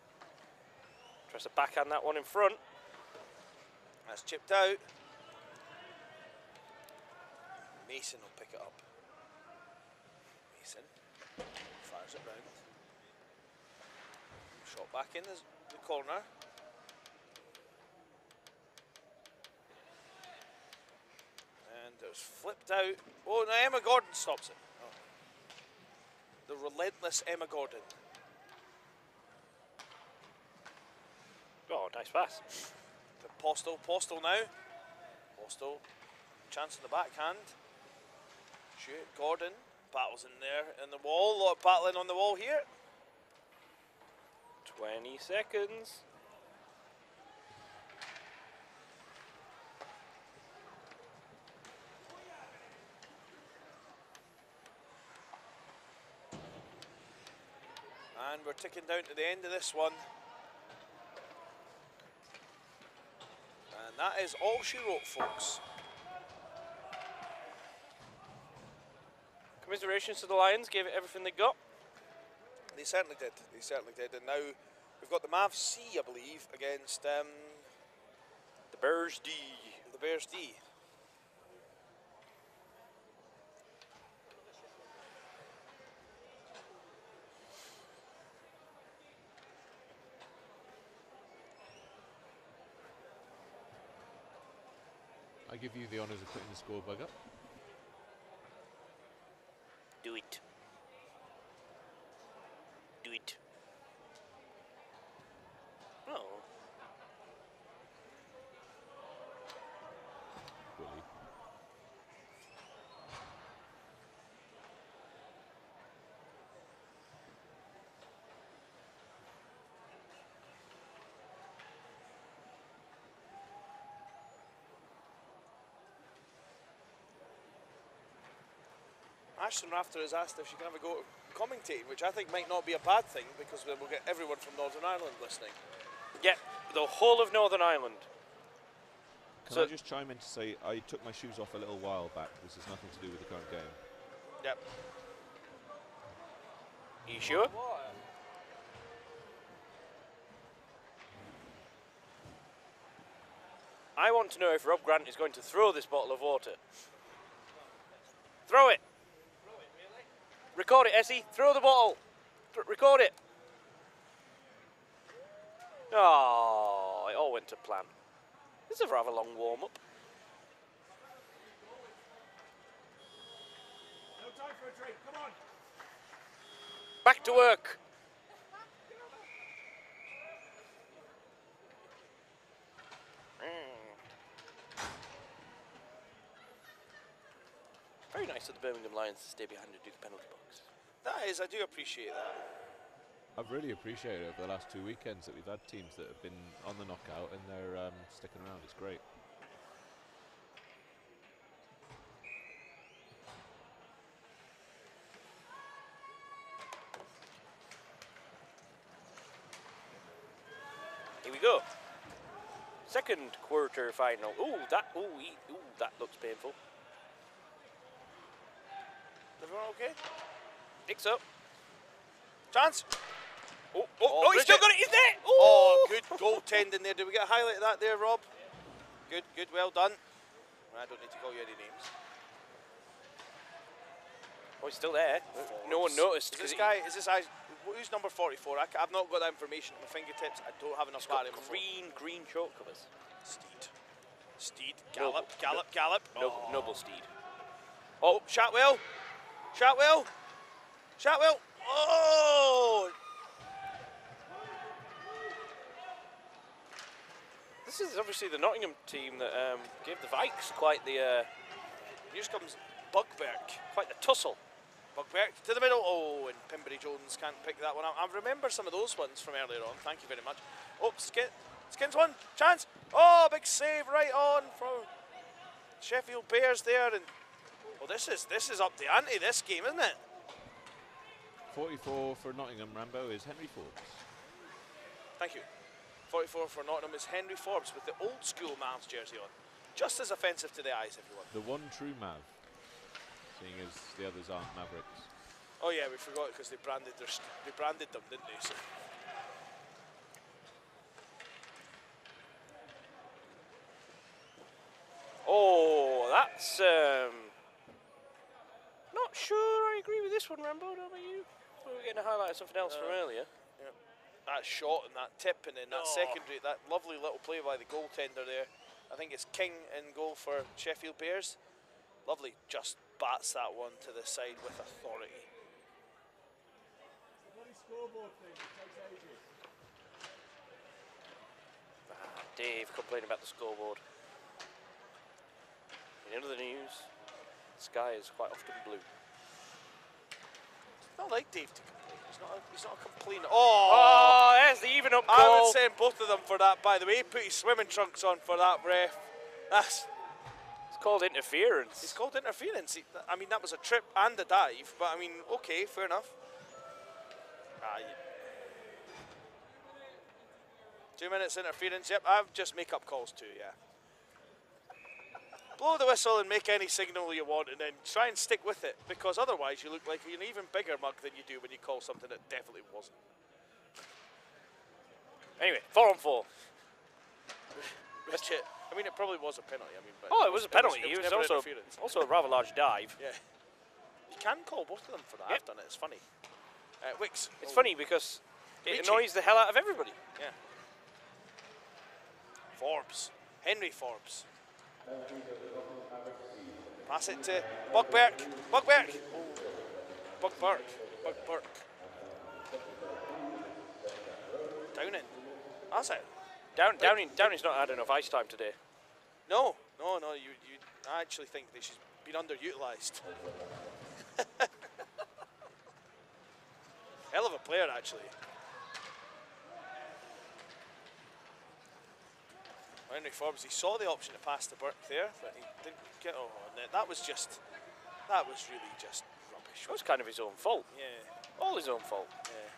Tries to backhand that one in front. That's chipped out. Mason will pick it up. Mason fires it round. Shot back in the, corner. And it was flipped out. Oh, no, Emma Gordon stops it. Oh. The relentless Emma Gordon. Oh, nice pass. to Postal. Postal now. Postal. Chance in the backhand. Shoot. Gordon. Battles in there in the wall. A lot of battling on the wall here. 20 seconds. And we're ticking down to the end of this one. That is all she wrote, folks. Commiserations to the Lions, gave it everything they got. They certainly did. They certainly did. And now we've got the Mavs C, I believe, against um, The Bears D. the Bears D. give you the honours of putting the score bug up. Do it. Do it. Oh. Bully. Ashton Rafter has asked if she can have a go at commentating, which I think might not be a bad thing because then we'll get everyone from Northern Ireland listening. Yeah, the whole of Northern Ireland. Can So- I just chime in to say I took my shoes off a little while back. This has nothing to do with the current game. Yep. Are you sure? I want to know if Rob Grant is going to throw this bottle of water. Throw it. Record it, Essie. Throw the bottle. Record it. Oh, it all went to plan. This is a rather long warm up. No time for a drink. Come on. Back to work. Mm. Very nice of the Birmingham Lions to stay behind and do the penalty box. That is, I do appreciate that. I've really appreciated over the last two weekends that we've had teams that have been on the knockout and they're um, sticking around. It's great. Here we go. Second quarter final. Ooh, that ooh, ooh, that looks painful. Everyone okay? Think up. Chance. Oh, oh, Oh, oh, he's still got it. He's there. Oh, Ooh. Oh, good goaltending there. Did we get a highlight of that there, Rob? Good, good, well done. I don't need to call you any names. Oh, he's still there. Oh, no one noticed. Is this guy? Is this guy? Who's number 44? I, have not got that information at my fingertips. I don't have enough got green, green choke covers. Steed. Steed. Noble. Gallop, gallop, gallop. Noble, Oh. noble steed. Oh, Shatwell. Shatwell. Shatwell. Oh! This is obviously the Nottingham team that um, gave the Vikes quite the uh, Here comes Bugberg. quite the tussle. Bugberg to the middle. Oh, and Pimbury Jones can't pick that one up. I remember some of those ones from earlier on. Thank you very much. Oh, Skin, Skins one. Chance. Oh, big save right on from Sheffield Bears there. And well, this is this is up the ante. This game, isn't it? 44 for Nottingham Rambo is Henry Forbes. Thank you. 44 for Nottingham is Henry Forbes with the old school Mavs jersey on. Just as offensive to the eyes, everyone. The one true Mav, seeing as the others aren't Mavericks. Oh yeah, we forgot because they branded their they branded them, didn't they? So. Oh, that's um, not sure. I agree with this one, Rambo. Don't you? We were getting a highlight of something else from Uh, earlier. that shot and that tip and then that Oh. secondary, that lovely little play by the goaltender there. I think it's King in goal for Sheffield Bears. Lovely, just bats that one to the side with authority. The bloody scoreboard thing. It takes ages. Ah, Dave complaining about the scoreboard. In other news, the sky is quite often blue. Not like Dave to complain. He's not. A, he's not a complainer. Oh, Oh, there's the even up I would send both of them for that. By the way, put his swimming trunks on for that ref. That's It's called interference. it's called interference. I mean, that was a trip and a dive, but I mean, okay, fair enough. Ah, you- Two minutes interference. Yep, I've just make up calls too. Yeah. Blow the whistle and make any signal you want, and then try and stick with it, because otherwise you look like an even bigger mug than you do when you call something that definitely wasn't. Anyway, four on four. Which it, I mean, it probably was a penalty. I mean, but Oh, it was a penalty. It It was, was also also a rather large dive. Yeah. You can call both of them for that. Yep. I've done it. It's funny. Uh, Wicks. It's oh, funny because it Reaching. annoys the hell out of everybody. Yeah. Forbes. Henry Forbes. Pass it to Buckberg. Buckberg. Oh. Buckberg. Downing. That's it. Down, Downing, Downing's not had enough ice time today. No, no, no. You, you. I actually think that she's been underutilized. Hell of a player, actually. Henry Forbes, he saw the option to pass to Burke there, but he didn't get. on and that- was just. That was really just rubbish. It was kind of his own fault. Yeah, All his own fault. yeah.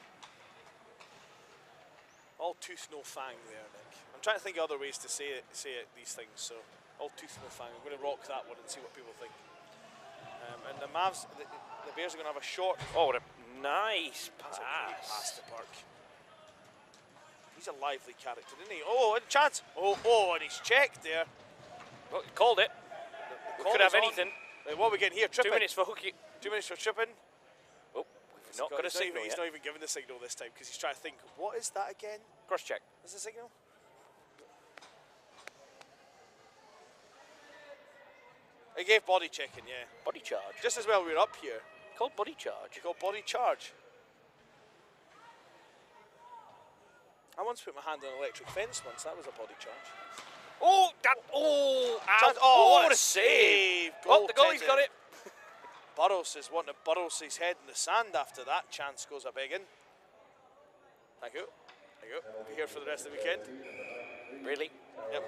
All tooth, no fang there, Nick. I'm trying to think of other ways to say it, say it, these things, so all tooth, no fang. I'm going to rock that one and see what people think. Um, and the Mavs, the, the Bears are going to have a short Oh, what a nice That's a great pass pass. to Burke. He's a lively character, isn't he? Oh, and chance. Oh, oh, and he's checked there. Well, he called it. The We could have on. anything. Uh, what are we getting here? Two minutes for hooky. Two minutes for tripping. Oh, we've not got a he's not He's not even giving the signal this time because he's trying to think, what is that again? Cross check. Is the signal? He gave body checking, yeah. Body charge. Just as well we we're up here. called body charge. You got body charge. I once put my hand on an electric fence once. That was a body charge. Oh, that. Oh, ow. Chance- oh, oh what a save. save. Oh, the goalie's got it. Burrows is wanting to Burrows his head in the sand after that chance goes a begging. Thank you. Thank you. We'll be here for the rest of the weekend. Really? Yep.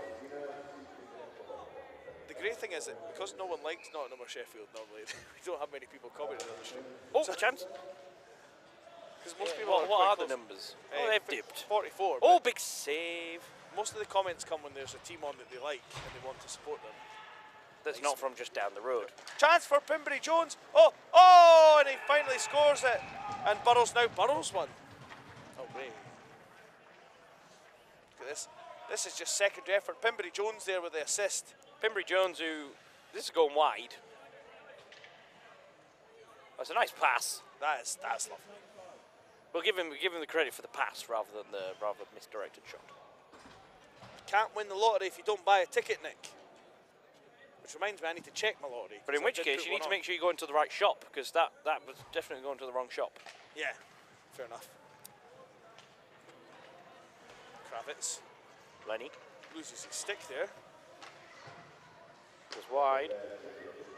The great thing is that because no one likes Nottingham or Sheffield normally, we don't have many people commenting on the stream. Oh, chance. Because most Yeah, people what are what are the numbers? Uh, oh, they've dipped. 44. Oh, big save. most of the comments come when there's a team on that they like and they want to support them. That's not from just down the road. Chance for Pimbury Jones. Oh, oh, and he finally scores it. And Burrows now Burrows one. Oh, great. Look at this. This is just secondary effort. Pimbury Jones there with the assist. Pimbury Jones, who this is going wide. That's a nice pass. That is that's lovely. We'll give him give him the credit for the pass rather than the rather misdirected shot. Can't win the lottery if you don't buy a ticket, Nick. Which reminds me, I need to check my lottery. But in which case, you need to make sure you go into the right shop because that that was definitely going to the wrong shop. Yeah, fair enough. Kravitz Lenny loses his stick there. was wide.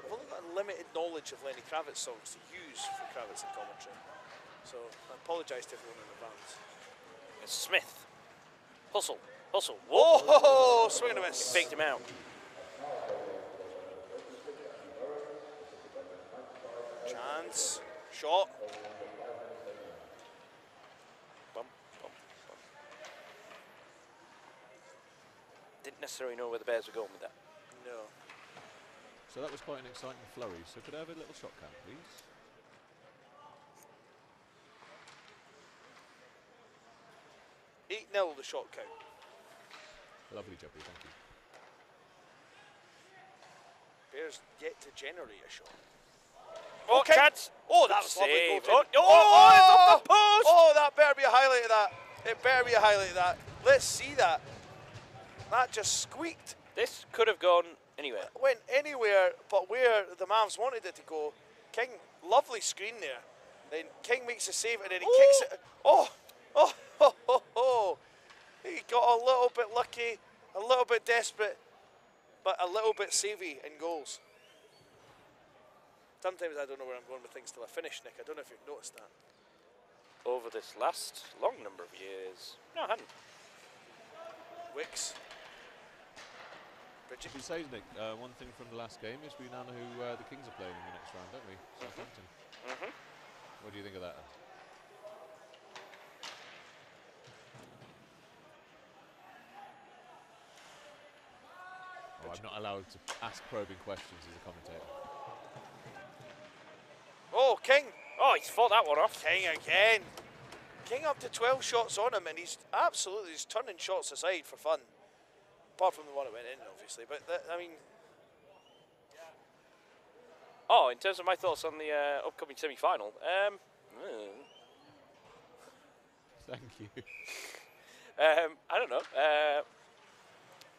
I've only got a limited knowledge of Lenny Kravitz songs to use for Kravitz commentary. So I apologise to everyone in advance. It's Smith. Hustle, hustle. Whoa! Oh, swing and a miss. Faked him out. Chance. Shot. Didn't necessarily know where the Bears were going with that. No. So that was quite an exciting flurry. So could I have a little shot count, please? Eight 0 the shot count. Lovely job, thank you. Bears yet to generate a shot. Oh, Okay. chance! Oh, that was lovely save. goaltending. Oh, oh, it's off the oh! post! Oh, that better be a highlight of that. It better be a highlight of that. Let's see that. That just squeaked. This could have gone anywhere. Went anywhere but where the Mavs wanted it to go. King, lovely screen there. Then King makes a save and then he kicks it. Oh, oh, oh, oh, oh. He got a little bit lucky, a little bit desperate, but a little bit savvy in goals. Sometimes I don't know where I'm going with things till I finish, Nick. I don't know if you've noticed that. Over this last long number of years. No, I hadn't. Wicks. Bridget. Should we say, Nick, uh, one thing from the last game is we now know who uh, the Kings are playing in the next round, don't we? Southampton. Mhm. What do you think of that? I'm not allowed to ask probing questions as a commentator. Oh, King. Oh, he's fought that one off. King again. King up to 12 shots on him, and he's absolutely just turning shots aside for fun. Apart from the one that went in, obviously. But, that, I mean, Oh, in terms of my thoughts on the uh, upcoming semi-final, um, Thank you. um, I don't know. Uh,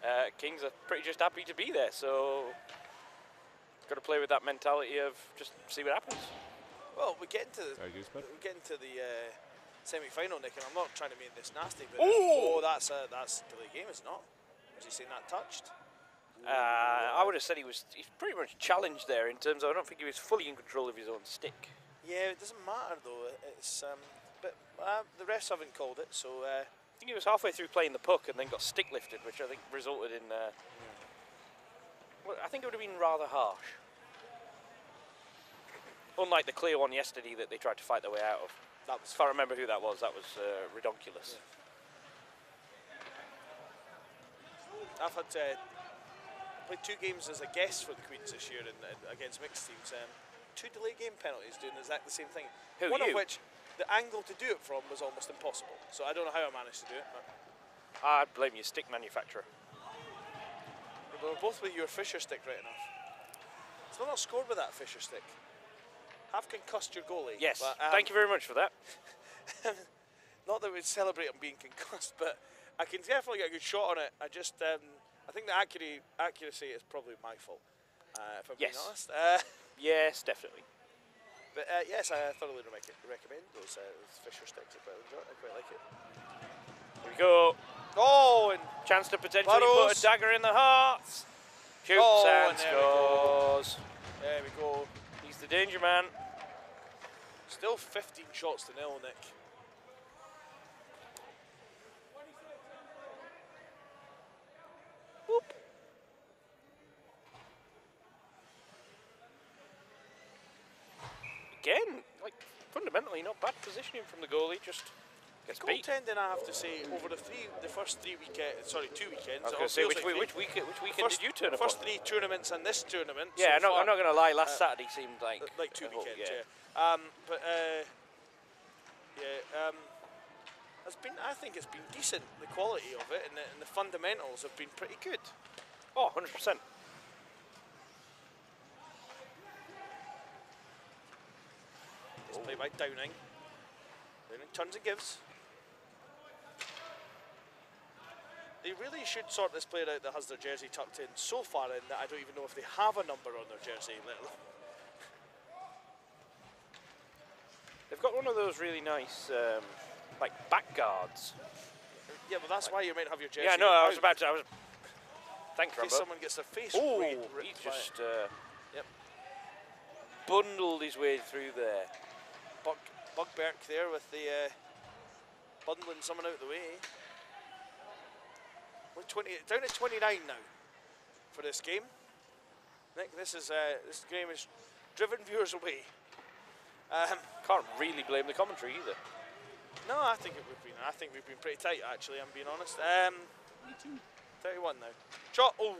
uh, Kings are pretty just happy to be there, so got to play with that mentality of just see what happens. well, we get into the, Sorry, Goosebud. we get into the uh, semi-final, Nick, and I'm not trying to make this nasty, but Ooh! oh, that's a that's delay game, is not? Was he saying that touched? Uh, I would have said he was he's pretty much challenged there in terms of I don't think he was fully in control of his own stick. Yeah, it doesn't matter though. It's um, but uh, the refs haven't called it, so uh, I think he was halfway through playing the puck and then got stick lifted, which I think resulted in. Uh, well, I think it would have been rather harsh. Unlike the clear one yesterday that they tried to fight their way out of. That was If I remember who that was, that was uh, redonkulous. I've had uh, played two games as a guest for the Queens this year in, in, against mixed teams. Um, two delay game penalties doing exactly the same thing. Who, One you? of which, the angle to do it from was almost impossible. So I don't know how I managed to do it. But I blame your stick manufacturer. we were both with your Fisher stick right enough. Still not scored with that Fisher stick. Have concussed your goalie. Yes, but, um, thank you very much for that. Not that we'd celebrate him being concussed, but I can definitely get a good shot on it. I just, um, I think the accuracy, accuracy is probably my fault, uh, if I'm Yes. being honest. Uh, Yes, definitely. But uh, yes, I thoroughly rec- recommend those, uh, those Fisher sticks. I quite enjoy it. I quite like it. Here we go. Oh, and Chance to potentially put a dagger in the heart. Shoots Oh, and there we go. scores. there we go. He's the danger man. Still 15 shots to nil, Nick. Again, like fundamentally not bad positioning from the goalie, just gets beat. Goaltending, I have to say, over the three, the first three weekends, sorry, two weekends. I was going to say, which, like which, week, which weekend first, did you turn up First three tournaments and this tournament. Yeah, so no, I'm far, not going to lie. Last uh, Saturday seemed like uh, like two a whole- weekends, yeah. Um, but uh, yeah, um, it's been. I think it's been decent. The quality of it and the, and the fundamentals have been pretty good. Oh, 100 percent. It's played by Downing. Downing turns and gives. They really should sort this player out that has their jersey tucked in so far in that I don't even know if they have a number on their jersey. Let alone. They've got one of those really nice, um, like back guards. Yeah, but that's why you might have your jersey. yeah, no, I was about to. I was. Thanks, Rambo. someone gets their face Oh, he just uh, Yep. bundled his way through there. Bug, Bugberg there with the uh, bundling someone out of the way. We're 20, down at 29 now for this game. Nick, this is uh, this game is driven viewers away. Um, Can't really blame the commentary either. no, I think it, we've been. I think we've been pretty tight actually. I'm being honest. Um, 31 now. Shot. Oh,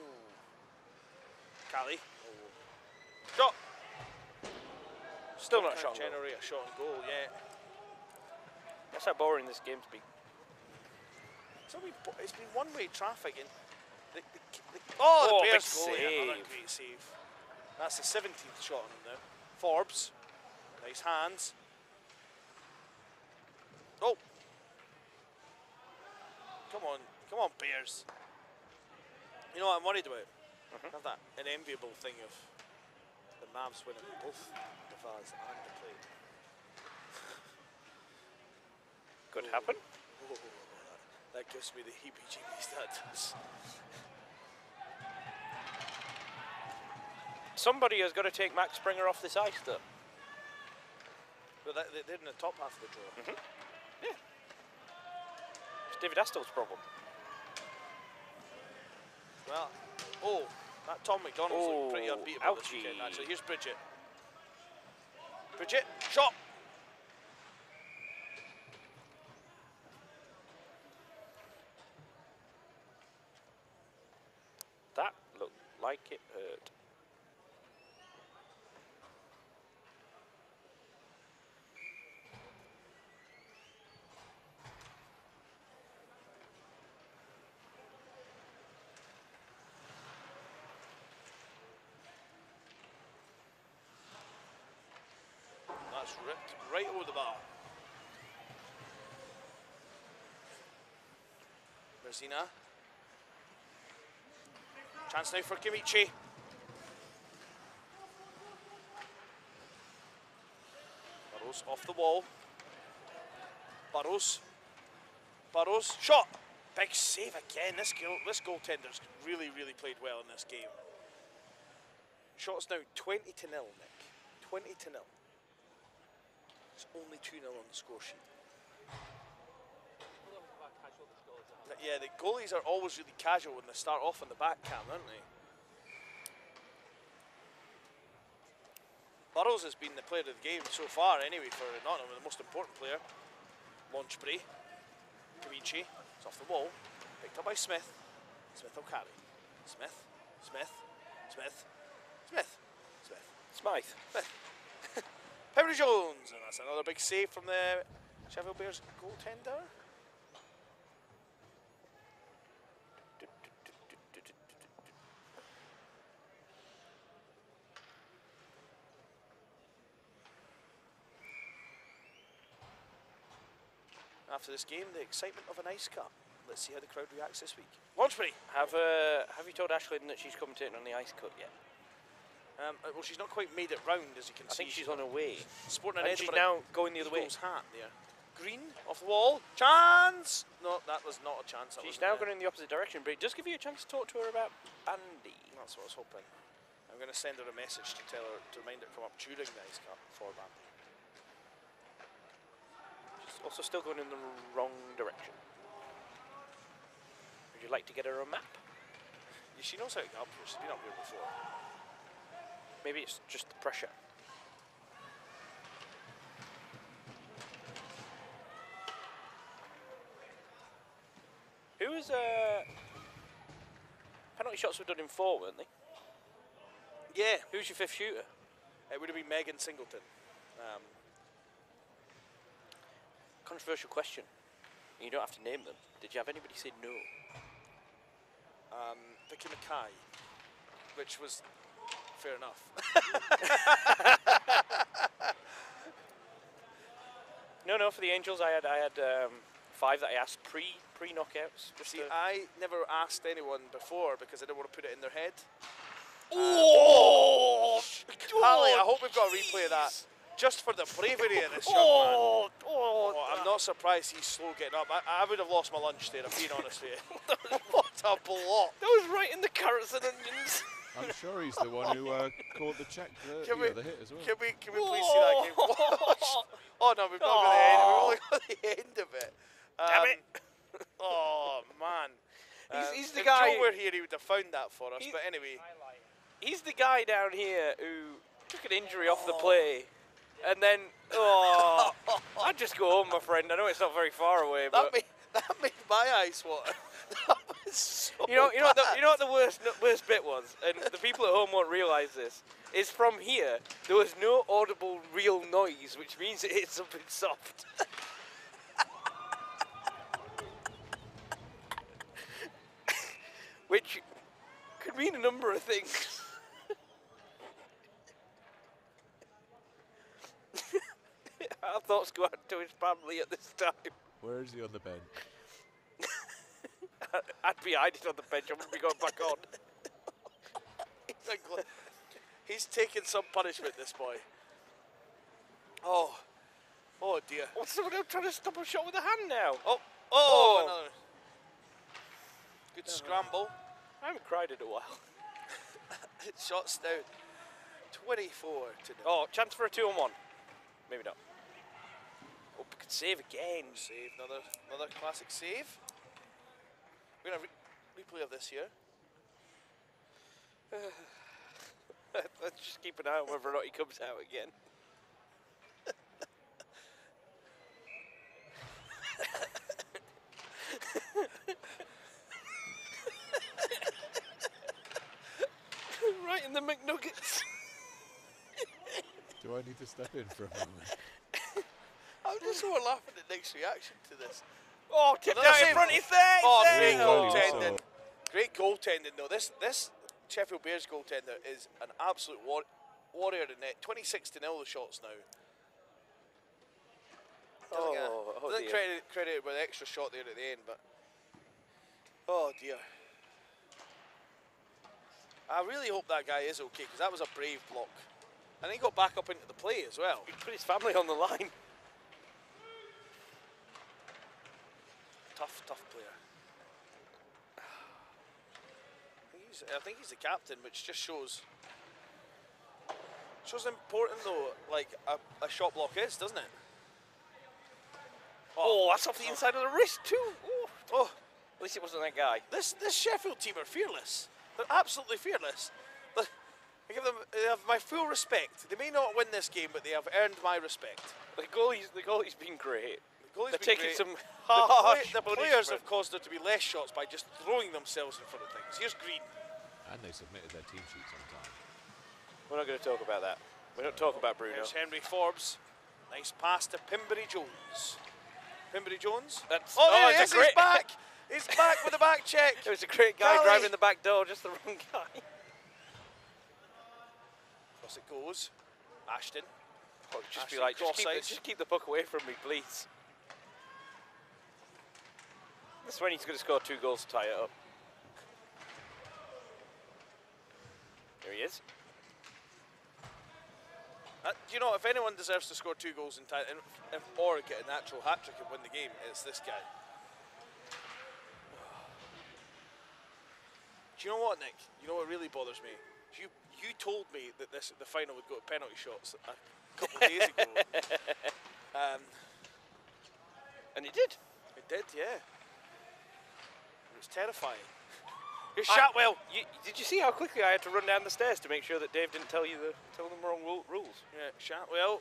Cali. Oh. Shot. Still not shot. on goal. a shot on goal yet. That's how boring this game's been. So we, it's been one-way traffic and the, the, the, oh, Oh, the big Bears goal, another save. great save. That's the 17th shot on him now. Forbes, nice hands. Oh, come on, come on, Bears. You know what I'm worried about? Mm-hmm. Have that an enviable thing of the Mavs winning both the Vase and the plate. Could happen. Oh, that, that gives me the heebie-jeebies. That does. Somebody has got to take Max Springer off this ice, though. But that, they- they're in the top half of the draw. Mm-hmm. Yeah. It's David Astel's problem. Well, oh, that Tom McDonald's looking pretty Oh, unbeatable this weekend. Actually, here's Bridget. Bridget, shot. That looked like it hurt. That's ripped right over the bar. Merzina. Chance now for Kimichi. Burrows off the wall. Burrows. Burrows. Shot. Big save again. This goal, this goaltender's really, really played well in this game. Shots now 20 to nil, Nick. 20 to nil. It's only 2 0 on the score sheet. Yeah, the goalies are always really casual when they start off on the back cam, aren't they? Burrows has been the player of the game so far, anyway, for Nottingham, the most important player. Launch spray. Comici. It's off the wall. Picked up by Smith. Smith will carry. Smith. Smith. Smith. Smith. Smith. Smythe. Henry Jones, and that's another big save from the Sheffield Bears goaltender. After this game, the excitement of an ice cut. Let's see how the crowd reacts this week. Launchbury. Have uh, Have you told Ashlyn that she's commentating on the ice cut yet? Um, uh, well, she's not quite made it round, as you can I see. think she's on her way. sporting an And she's now going the other way. Hat there. Green off the wall. Chance. No, that was not a chance. that She's now there. going in the opposite direction, but it does give you a chance to talk to her about Bandy. That's what I was hoping. I'm going to send her a message to tell her to remind her to come up during the ice cut for bandy. She's also still going in the wrong direction. Would you like to get her a map? Yeah, she knows how to get up here. She's been up here before. Maybe it's just the pressure. Who was uh penalty shots were done in four, weren't they? Yeah, Who's your fifth shooter? it would have been Megan Singleton. Um, Controversial question. You don't have to name them. Did you have anybody say no? um, Vicky Mackay, which was fair enough. No, no. For the Angels, I had I had um, five that I asked pre pre knockouts. See, I never asked anyone before because I didn't want to put it in their head. oh, Ali, I hope we've got a replay of that. Just for the bravery of this young man. Oh, oh, Oh, I'm not surprised he's slow getting up. I, I would have lost my lunch there, if being honest with you. what a block. That was right in the carrots and onions. I'm sure he's the one who uh, caught the check, the, Can yeah, we- the hit as well. Can we, can we please see that game? oh no, we've not got the end. We've only got the end of it. Damn Um, it. Oh man. He's- he's the if guy- Joe were here, he would have found that for us. But anyway, He's the guy down here who took an injury off the play, and then oh, I'd just go home, my friend. I know it's not very far away, that but made that made my eyes water. that was so you know, you know, what the, you know what the worst worst bit was, and the people at home won't realise this. Is from here there was no audible real noise, which means it hit something soft. which could mean a number of things. Our thoughts go out to his family at this time. Where is he on the bench? I'd be hiding on the bench. I wouldn't be going back on. He's like He's taking some punishment, this boy. Oh, oh dear. What's someone else trying to stop a shot with a hand now? Oh, oh, Oh. another. Good scramble. I haven't cried in a while. Shots now. 24 to nil. Oh, chance for a two on one. Maybe not. Oh, we could save again. Save, another another classic save. We're gonna re- replay of this here. Let's just keep an eye on whether or not he comes out again. right in the McNuggets. Do I need to step in for a moment? I'm just so laughing at Nick's reaction to this. Oh, tipped Another out in save. front of his face. Oh, great Oh. goaltending. Great goaltending though. This this Sheffield Bears goaltender is an absolute war- warrior in net. 26 to nil the shots now. Doesn't oh, get, Oh, oh doesn't dear. credit credited with the extra shot there at the end, but oh dear. I really hope that guy is okay because that was a brave block, and he got back up into the play as well. He put his family on the line. Tough, tough player. I think he's, I think he's the captain, which just shows shows how important though, like a, a shot block is, doesn't it? Oh, that's off the inside of the wrist too. Oh, Oh, at least it wasn't that guy. this this Sheffield team are fearless. They're absolutely fearless. I give them they have my full respect. They may not win this game, but they have earned my respect. The goalie's the goalie's been great. The goalie's They're taking great. some the, play- the players punishment. have caused there to be less shots by just throwing themselves in front of things. Here's Green. And they submitted their team sheets on time. We're not going to talk about that. We don't talk about Bruno. There's Henry Forbes. Nice pass to Pimbury Jones. Pimbury Jones. That's oh, oh, there it's he is. He's back. He's back with a back check. It was a great guy Golly. driving the back door, just the wrong guy. Across it goes. Ashton. Oh, just be like, just keep, the, just keep the puck away from me, please. That's when he's going to score two goals to tie it up. There he is. Uh, do you know, if anyone deserves to score two goals in time in, if- or get an actual hat trick and win the game, it's this guy. Do you know what, Nick? You know what really bothers me? You you told me that this the final would go to penalty shots a couple of days ago. Um, And he did. it did, yeah. It was terrifying. Here's I- Shatwell. You, did you see how quickly I had to run down the stairs to make sure that Dave didn't tell you the tell them wrong ru- rules? Yeah, Shatwell.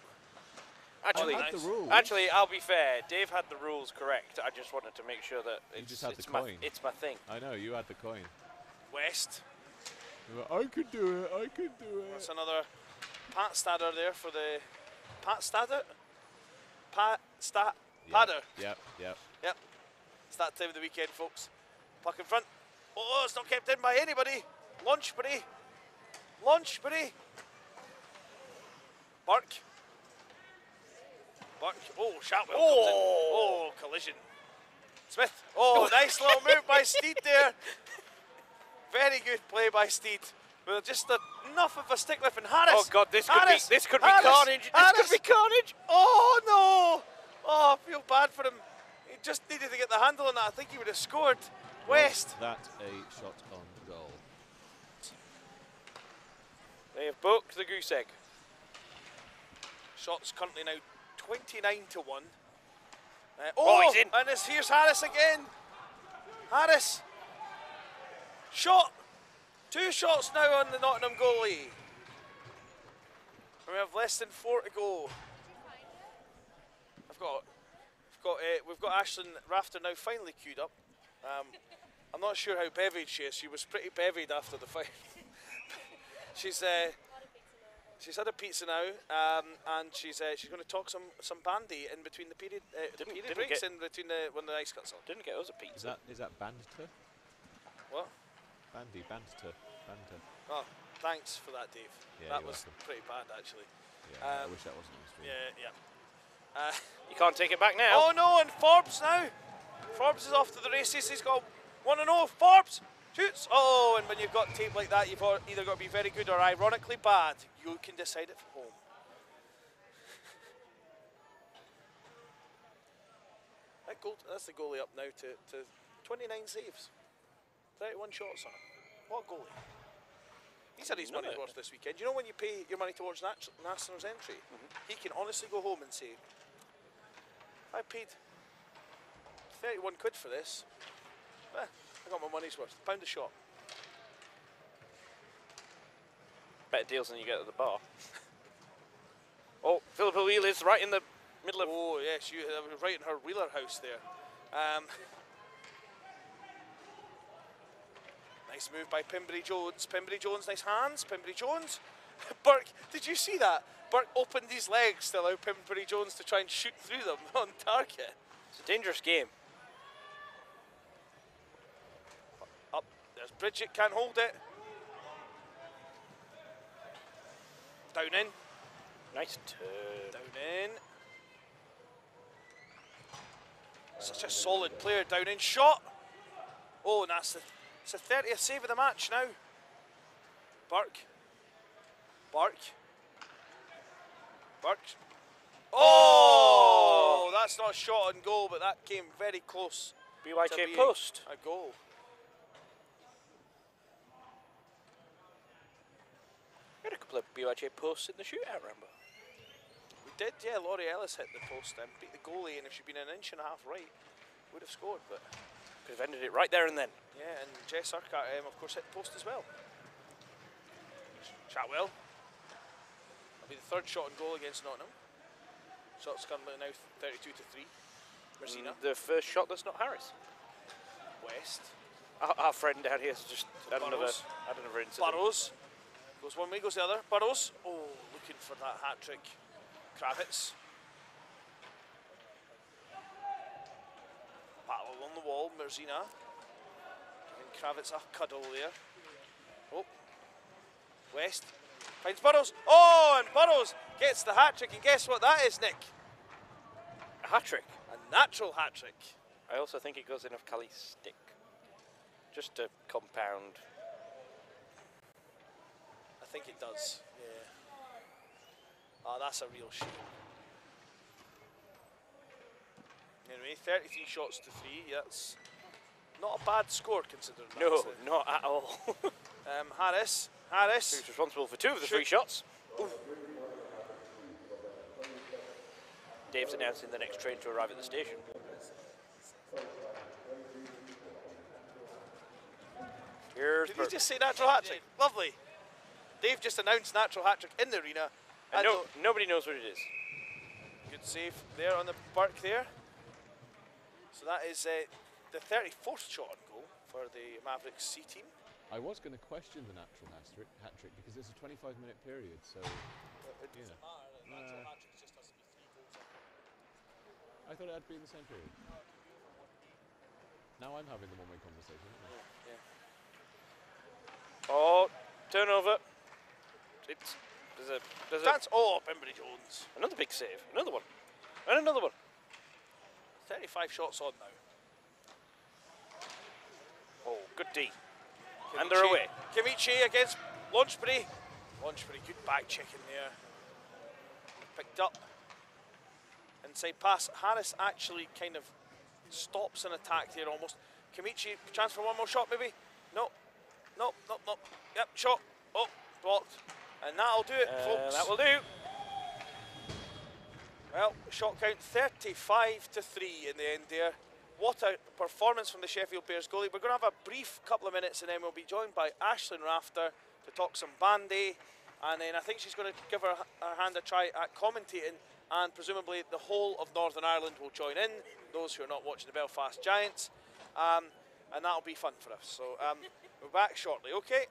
Actually, had the rules. actually, I'll be fair. Dave had the rules correct. I just wanted to make sure that You it's, just had the it's my it's my thing. I know, you had the coin. West. You I could do it, I could do it. That's another Pat Stadder there for the Pat Stadder. Pat Stat Padder. Yep, yep. Yep. It's that time of the weekend, folks. Puck in front. Oh, it's not kept in by anybody. Launchbury. Launchbury. Burke. Burke. Oh, Shatwell comes in. Oh, oh collision. Smith. Oh, oh, nice little move by Steed there. Very good play by Steed. With just a, enough of a stick lift and Harris. Oh God, this could be this could be Harris, carnage. This could be carnage. Oh no! Oh, I feel bad for him. He just needed to get the handle on that. I think he would have scored. West. That a shot on goal. They have booked the goose egg. Shots currently now 29 to 1. Uh, Oh, oh, he's in. and it's, here's Harris again. Harris. Shot. Two shots now on the Nottingham goalie. And we have less than four to go. I've got, I've got, uh, we've got Ashlyn Rafter now finally queued up. Um, I'm not sure how bevied she is. She was pretty bevied after the fight. she's, uh, she's had a pizza now, um, and she's, uh, she's going to talk some, some bandy in between the period, uh, the Didn't- period didn't breaks get- in between the when the ice cuts on. Didn't get us a pizza. Is that is that banter? What? Bandy, banter, banter. Oh, thanks for that, Dave. Yeah, that was welcome. pretty bad, actually. Yeah, I Um, wish that wasn't on the stream. Yeah, yeah. Uh, You can't take it back now. oh no, and Forbes now. Forbes is off to the races. He's got one and oh. Forbes shoots. Oh, and when you've got tape like that, you've got- either got to be very good or ironically bad. You can decide it from home. That goal, that's the goalie up now to, to 29 saves, 31 shots on him. What a goalie! He's had his Know money it. towards this weekend. You know when you pay your money towards Nat- National's entry, mm-hmm. he can honestly go home and say, I paid 31 quid for this. Eh, I got my money's worth. Pound a shot. Better deals than you get at the bar. oh, Philippa Wheel is right in the middle of. Oh, yes, you uh, right in her wheeler house there. Um, nice move by Pimbury Jones. Pimbury Jones, nice hands. Pimbury Jones. Burke, did you see that? Burke opened his legs to allow Pimbury Jones to try and shoot through them on target. It's a dangerous game. There's Bridget, can't hold it. Down in, Nice turn. down in. Such a solid player down in. Shot. Oh, and that's the, it's the 30th save of the match now. Burke. Burke. Burke. Oh, oh that's not a shot on goal, but that came very close BYK post. a goal. We had a couple of BYK posts in the shootout, remember? We did, yeah. Laurie Ellis hit the post and beat the goalie, and if she'd been an inch and a half right, would have scored. But Could have ended it right there and then. yeah, and Jess Urquhart, um, of course, hit the post as well. Shatwell. That'll be the third shot on goal against Nottingham. Shots currently now 32 to 3. Messina, Mm, The first shot that's not Harris. West. Our, our friend down here has just had another, had another incident. Burrows. Goes one way, goes the other. Burrows. Oh, looking for that hat trick. Kravitz. Battle along the wall, Merzina. And Kravitz a cuddle there. Oh. West. Finds Burrows. Oh, and Burrows gets the hat trick. And guess what that is, Nick? A hat trick. A natural hat trick. I also think it goes in of Cali stick. Just to compound. I think it does. Yeah. Oh, that's a real shame. Anyway, 33 shots to three. Yeah, That's not a bad score considering. No, it? not at all. Um, Harris. Harris. Who's responsible for two of the Shoot. three shots? Dave's announcing the next train to arrive at the station. Here's Did he Burke. just say natural hat trick? Lovely. Dave just announced natural hat trick in the arena. And I no, nobody knows what it is. Good save there on the Burke there. So that is uh, the 34th shot on goal for the Mavericks C team. I was going to question the natural hat trick, hat trick because it's a 25 minute period, so you know. Uh, I thought it had to be in the same period. Now I'm having the one-way conversation. aren't I? Oh, turnover. It's there's a there's a, That's all Pembury Jones. another big save. Another one. And another one. 35 shots on now. Oh, good D. And they're away. Kimichi against Launchbury. Launchbury, good back check in there. Picked up. Inside pass. Harris actually kind of stops an attack there almost. Kimichi, chance for one more shot maybe? No. No, no, no. Yep, shot. Oh, blocked. And that'll do it, Uh, folks. that will do. Well, shot count 35 to 3 in the end there. What a performance from the Sheffield Bears goalie. We're going to have a brief couple of minutes and then we'll be joined by Ashlyn Rafter to talk some bandy. And then I think she's going to give her, her hand a try at commentating. And presumably the whole of Northern Ireland will join in, those who are not watching the Belfast Giants. Um, and that'll be fun for us. So um, we're back shortly, okay?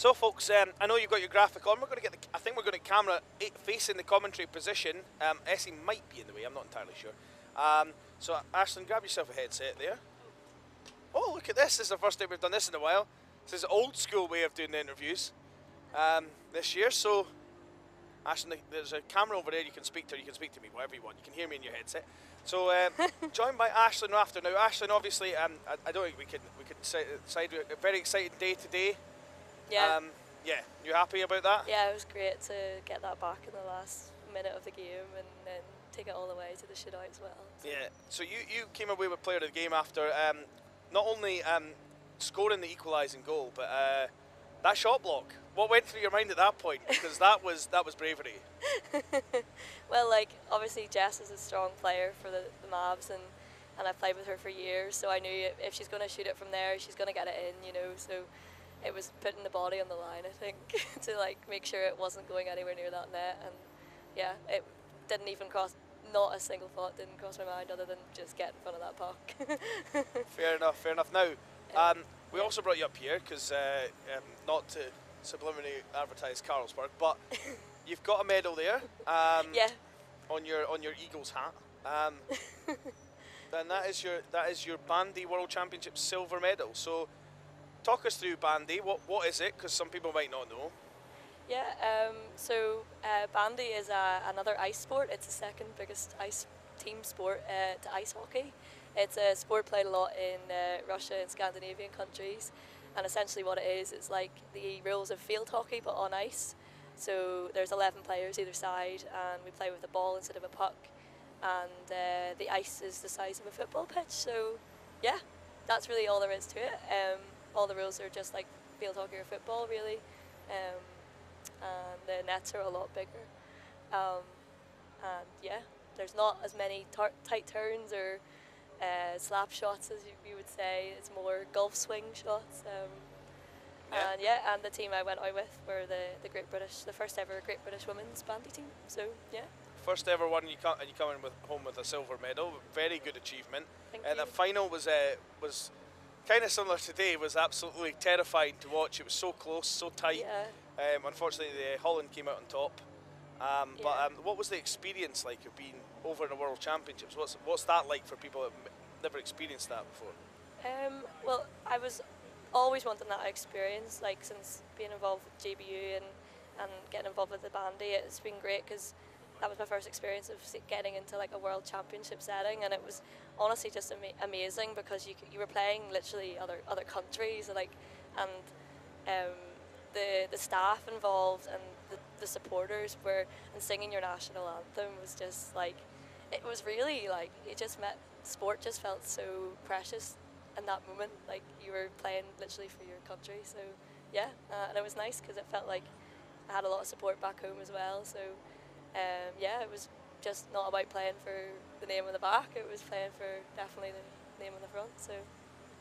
So, folks, um, I know you've got your graphic on. We're going to get the. I think we're going to camera facing the commentary position. Um, Essie might be in the way. I'm not entirely sure. Um, so, Ashlyn, grab yourself a headset there. Oh, look at this! This is the first time we've done this in a while. This is old school way of doing the interviews um, this year. So, Ashlyn, there's a camera over there. You can speak to. Her, you can speak to me, whatever you want. You can hear me in your headset. So, um, joined by Ashlyn Rafter. Now, Ashlyn, obviously, um, I, I don't think we could we could say, say a very exciting day today. Yeah. Um, yeah, you happy about that? yeah, it was great to get that back in the last minute of the game and then take it all the way to the shootout as well. So- Yeah. So you, you came away with player of the game after um, not only um, scoring the equalising goal, but uh, that shot block. What went through your mind at that point? Because that was that was bravery. Well, like obviously Jess is a strong player for the, the Mavs, and and I've played with her for years, so I knew if- if she's going to shoot it from there, she's going to get it in, you know. So it was putting the body on the line, I think, to like make sure it wasn't going anywhere near that net, and yeah, it didn't even cross. Not a single thought didn't cross my mind other than just get in front of that puck. Fair enough. Fair enough. Now, um, we also brought you up here because uh, um, not to subliminally advertise Carlsberg, but you've got a medal there. Um, yeah, on your on your Eagles hat. Um, then that is your that is your Bandy World Championship silver medal. So, talk us through Bandy. What what is it? Because some people might not know. Yeah, um, so uh, bandy is a, another ice sport. It's the second biggest ice team sport uh, to ice hockey. It's a sport played a lot in uh, Russia and Scandinavian countries. And essentially, what it is, it's like the rules of field hockey but on ice. So there's 11 players either side, and we play with a ball instead of a puck. And uh, the ice is the size of a football pitch. So, yeah, that's really all there is to it. Um, all the rules are just like field hockey or football, really. Um, and the nets are a lot bigger. Um, and yeah, there's not as many tar- tight turns or uh, slap shots as you, you would say. It's more golf swing shots. Um, Yeah. And yeah, and the team I went out with were the, the Great British, the first ever Great British Women's Bandy team. So yeah, First ever one, you come and you come in with home with a silver medal. Very good achievement. thank And you. the final was uh, was kind of similar today. Was absolutely terrifying to watch. It was so close, so tight. yeah. Um, unfortunately, the Holland came out on top. Um, But um, what was the experience like of being over in the World Championships? What's what's that like for people that have never experienced that before? Um, well, I was always wanting that experience, like since being involved with GBU and, and getting involved with the bandy. It's been great because that was my first experience of getting into like a world championship setting, and it was honestly just ama- amazing because you you were playing literally other other countries, like and um, the the staff involved and the, the supporters were and singing your national anthem was just like it was really like it just met sport just felt so precious in that moment like you were playing literally for your country so yeah uh, and it was nice because it felt like I had a lot of support back home as well so um, yeah it was just not about playing for the name on the back it was playing for definitely the name on the front so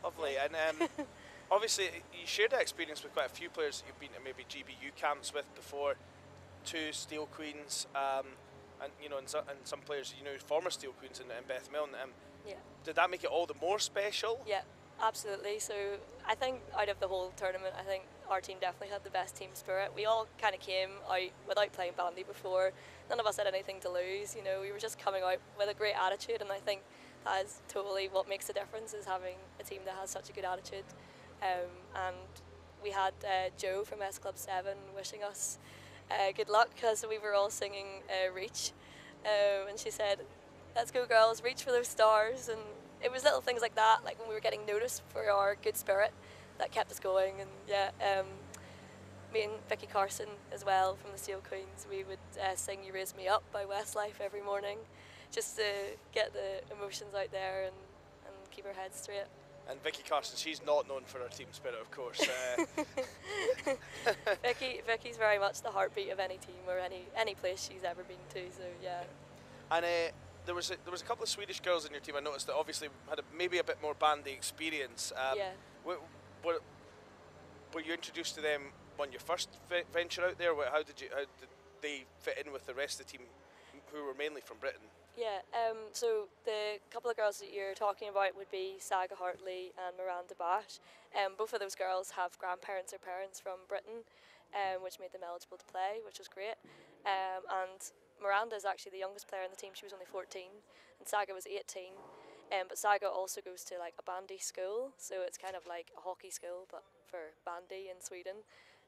Lovely. And um, obviously, you shared that experience with quite a few players that you've been to maybe GBU camps with before. Two Steel Queens, um, and you know, and, so, and some players, you know, former Steel Queens and, in Beth Milne. Um, yeah did that make it all the more special? Yeah, absolutely. So I think out of the whole tournament, I think our team definitely had the best team spirit. We all kind of came out without playing bandy before. None of us had anything to lose. You know, we were just coming out with a great attitude, and I think that is totally what makes the difference is having a team that has such a good attitude. Um, and we had uh, Jo from S Club Seven wishing us uh, good luck because we were all singing uh, "Reach," um, and she said, "Let's go, girls! Reach for those stars!" And it was little things like that, like when we were getting noticed for our good spirit, that kept us going. And yeah, um, me and Vicky Carson as well from the Steel Queens, we would uh, sing "You Raise Me Up" by Westlife every morning, just to get the emotions out there and, and keep our heads straight. And Vicky Carson, she's not known for her team spirit, of course. Uh, Vicky, Vicky's very much the heartbeat of any team or any any place she's ever been to. So yeah, and uh, there was a, there was a couple of Swedish girls in your team. I noticed that obviously had a, maybe a bit more bandy experience. Um, yeah. Were, were, were you introduced to them on your first ve- venture out there? How did you how did they fit in with the rest of the team, who were mainly from Britain? Yeah, um, so the couple of girls that you're talking about would be Saga Hartley and Miranda Bash. Um, both of those girls have grandparents or parents from Britain, um, which made them eligible to play, which was great. Um, and Miranda is actually the youngest player in the team. She was only 14, and Saga was 18. Um, but Saga also goes to like a bandy school, so it's kind of like a hockey school, but for bandy in Sweden.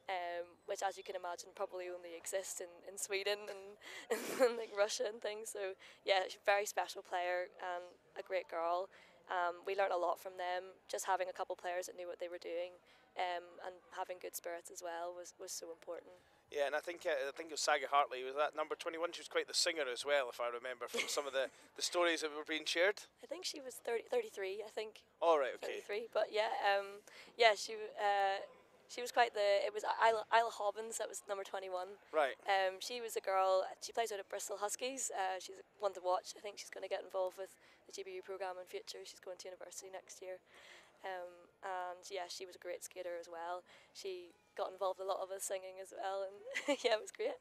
Um, which, as you can imagine, probably only exists in, in Sweden and, and like Russia and things. So yeah, very special player and a great girl. Um, we learned a lot from them. Just having a couple players that knew what they were doing um, and having good spirits as well was, was so important. Yeah, and I think uh, I think it was Saga Hartley was that number 21. She was quite the singer as well, if I remember from some of the, the stories that were being shared. I think she was 30, 33, I think. All right, okay. 33, but yeah, um, yeah, she uh, she was quite the. It was Isla, Isla Hobbins that was number 21. Right. Um, she was a girl. She plays out at Bristol Huskies. Uh, she's one to watch. I think she's going to get involved with the GBU program in future. She's going to university next year. Um, and yeah, she was a great skater as well. She got involved a lot of us singing as well, and yeah, it was great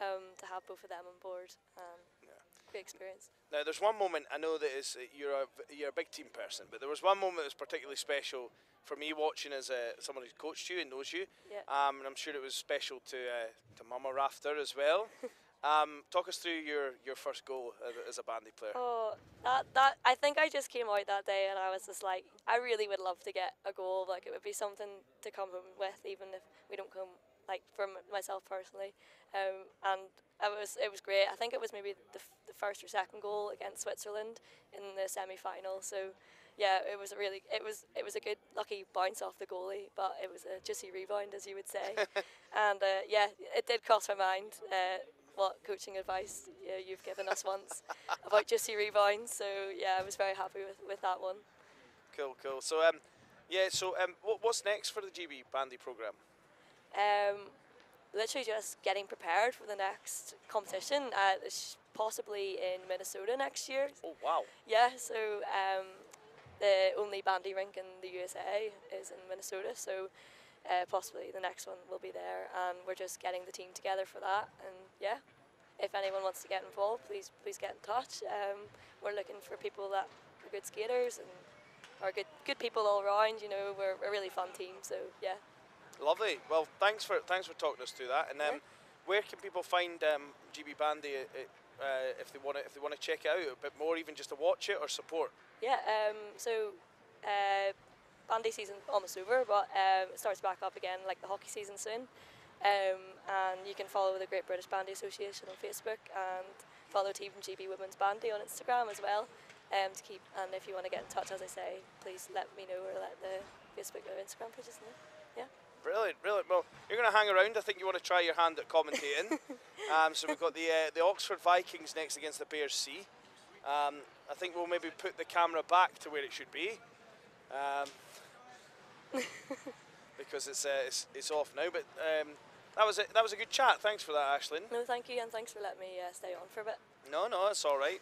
um, to have both of them on board. Um, Great experience. Now, there's one moment I know that is uh, you're a you're a big team person, but there was one moment that was particularly special for me watching as a, someone who's coached you and knows you. Yeah. Um, and I'm sure it was special to uh, to Mama Rafter as well. um, talk us through your, your first goal as, a- as a bandy player. Oh, that that I think I just came out that day and I was just like, I really would love to get a goal. Like it would be something to come home with, even if we don't come like from myself personally. Um, and it was it was great. I think it was maybe the, f- the first or second goal against Switzerland in the semi final. So. Yeah, it was a really it was it was a good lucky bounce off the goalie, but it was a juicy rebound as you would say, and uh, yeah, it did cross my mind uh, what coaching advice yeah, you've given us once about Jesse rebounds. So yeah, I was very happy with, with that one. Cool, cool. So um, yeah. So um, what, what's next for the GB bandy program? Um, literally just getting prepared for the next competition, uh, possibly in Minnesota next year. Oh wow! Yeah, so um, the only bandy rink in the USA is in Minnesota, so uh, possibly the next one will be there, and we're just getting the team together for that. And yeah, if anyone wants to get involved, please please get in touch. Um, we're looking for people that are good skaters and are good good people all around. You know, we're a really fun team. So yeah. Lovely. Well, thanks for thanks for talking us through that. And um, where can people find um, GB Bandy uh, uh, if they want to if they want to check it out a bit more, even just to watch it or support? Yeah, um, so uh, bandy season almost over, but um, it starts back up again like the hockey season soon. Um, and you can follow the Great British Bandy Association on Facebook and follow Team GB Women's Bandy on Instagram as well. Um, to keep and if you want to get in touch, as I say, please let me know or let the Facebook or Instagram pages know. Yeah. Brilliant, brilliant. Well, you're going to hang around. I think you want to try your hand at commentating. um, so we've got the uh, the Oxford Vikings next against the Bears C. Um, I think we'll maybe put the camera back to where it should be. Um, because it's, uh, it's it's off now. But um, that was a, that was a good chat. Thanks for that, Ashlyn. No, thank you, and thanks for letting me uh, stay on for a bit. No, no, it's all right.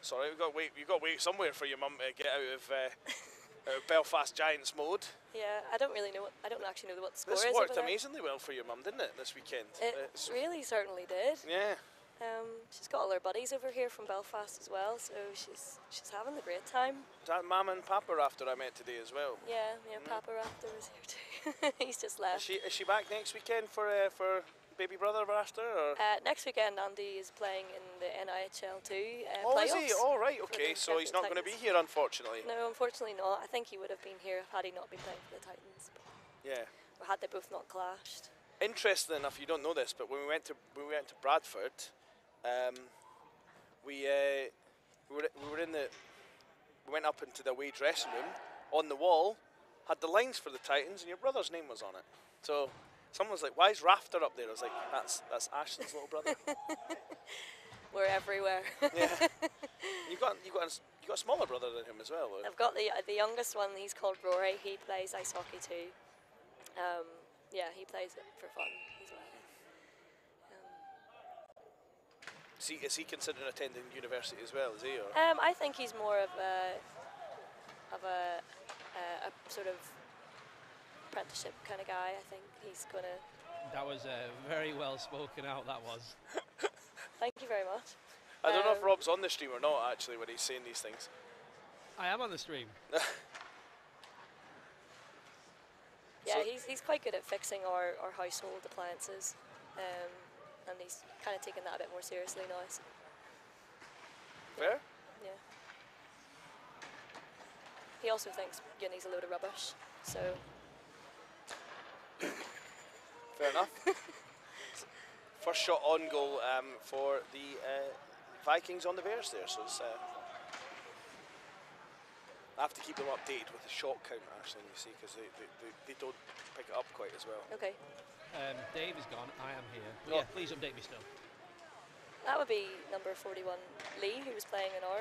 It's all right. We've got to wait. You've got to wait somewhere for your mum to get out of, uh, out of Belfast Giants mode. Yeah, I don't really know. What, I don't actually know what the score This is. worked over there. amazingly well for your mum, didn't it? This weekend. It It's- really certainly did. yeah. Um, she's got all her buddies over here from Belfast as well, so she's she's having a great time. Is that Mama and Papa after I met today as well? Yeah, yeah. Papa Rafter was here too. He's just left. Is she is she back next weekend for uh, for baby brother Rafter or? Uh, next weekend, Andy is playing in the NIHL two uh, oh, playoffs. is he? All right. for Okay. So he's not going to be here, unfortunately. No, unfortunately not. I think he would have been here had he not been playing for the Titans, Yeah. or had they both not clashed. Interesting enough, you don't know this, but when we went to when we went to Bradford, um, we uh, we were we were in the we went up into the away dressing room. On the wall, had the lines for the Titans, and your brother's name was on it. So someone was like, "Why is Rafter up there?" I was like, "That's that's Ashton's little brother." We're everywhere. yeah. You got you got a, you got a smaller brother than him as well. or- I've got the uh, the youngest one. He's called Rory. He plays ice hockey too. Um, yeah, he plays it for fun as well. Is he, is he considering attending university as well? Is he? Or? Um, I think he's more of a of a, uh, a sort of apprenticeship kind of guy. I think he's gonna. That was uh, very well spoken out. That was. Thank you very much. I don't know if Um, Rob's on the stream or not actually when he's saying these things. I am on the stream. Yeah, So- he's, he's quite good at fixing our, our household appliances. Um, and he's kind of taken that a bit more seriously now. So, Fair? yeah. He also thinks uni's a load of rubbish. So, Fair enough. First shot on goal um, for the uh, Vikings on the Bears there. So it's, uh, I have to keep them updated with the shot count actually, you see, because they, they, they, they don't pick it up quite as well. okay. Um, Dave is gone. I am here. But Oh. please update me still. That would be number 41, Lee, who was playing in our.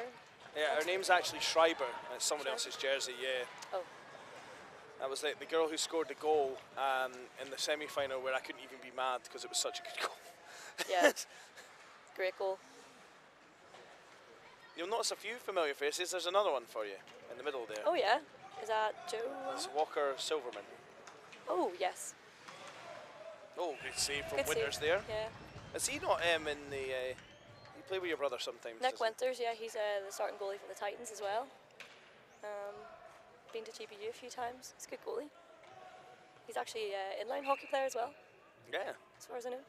Yeah, her name's actually Schreiber. It's someone else's jersey, yeah. Oh. That was like the girl who scored the goal um, in the semi final where I couldn't even be mad because it was such a good goal. Yeah. Great goal. You'll notice a few familiar faces. There's another one for you in the middle there. Oh, yeah. Is that Joe? It's Walker Silverman. Oh, yes. Oh, good save from Good save. Winters there. Yeah. Is he not um, in the. Uh, you play with your brother sometimes. Nick Winters, yeah, he's uh, the starting goalie for the Titans as well. Um, been to GBU a few times. He's a good goalie. He's actually an uh, inline hockey player as well. Yeah. as far as I know.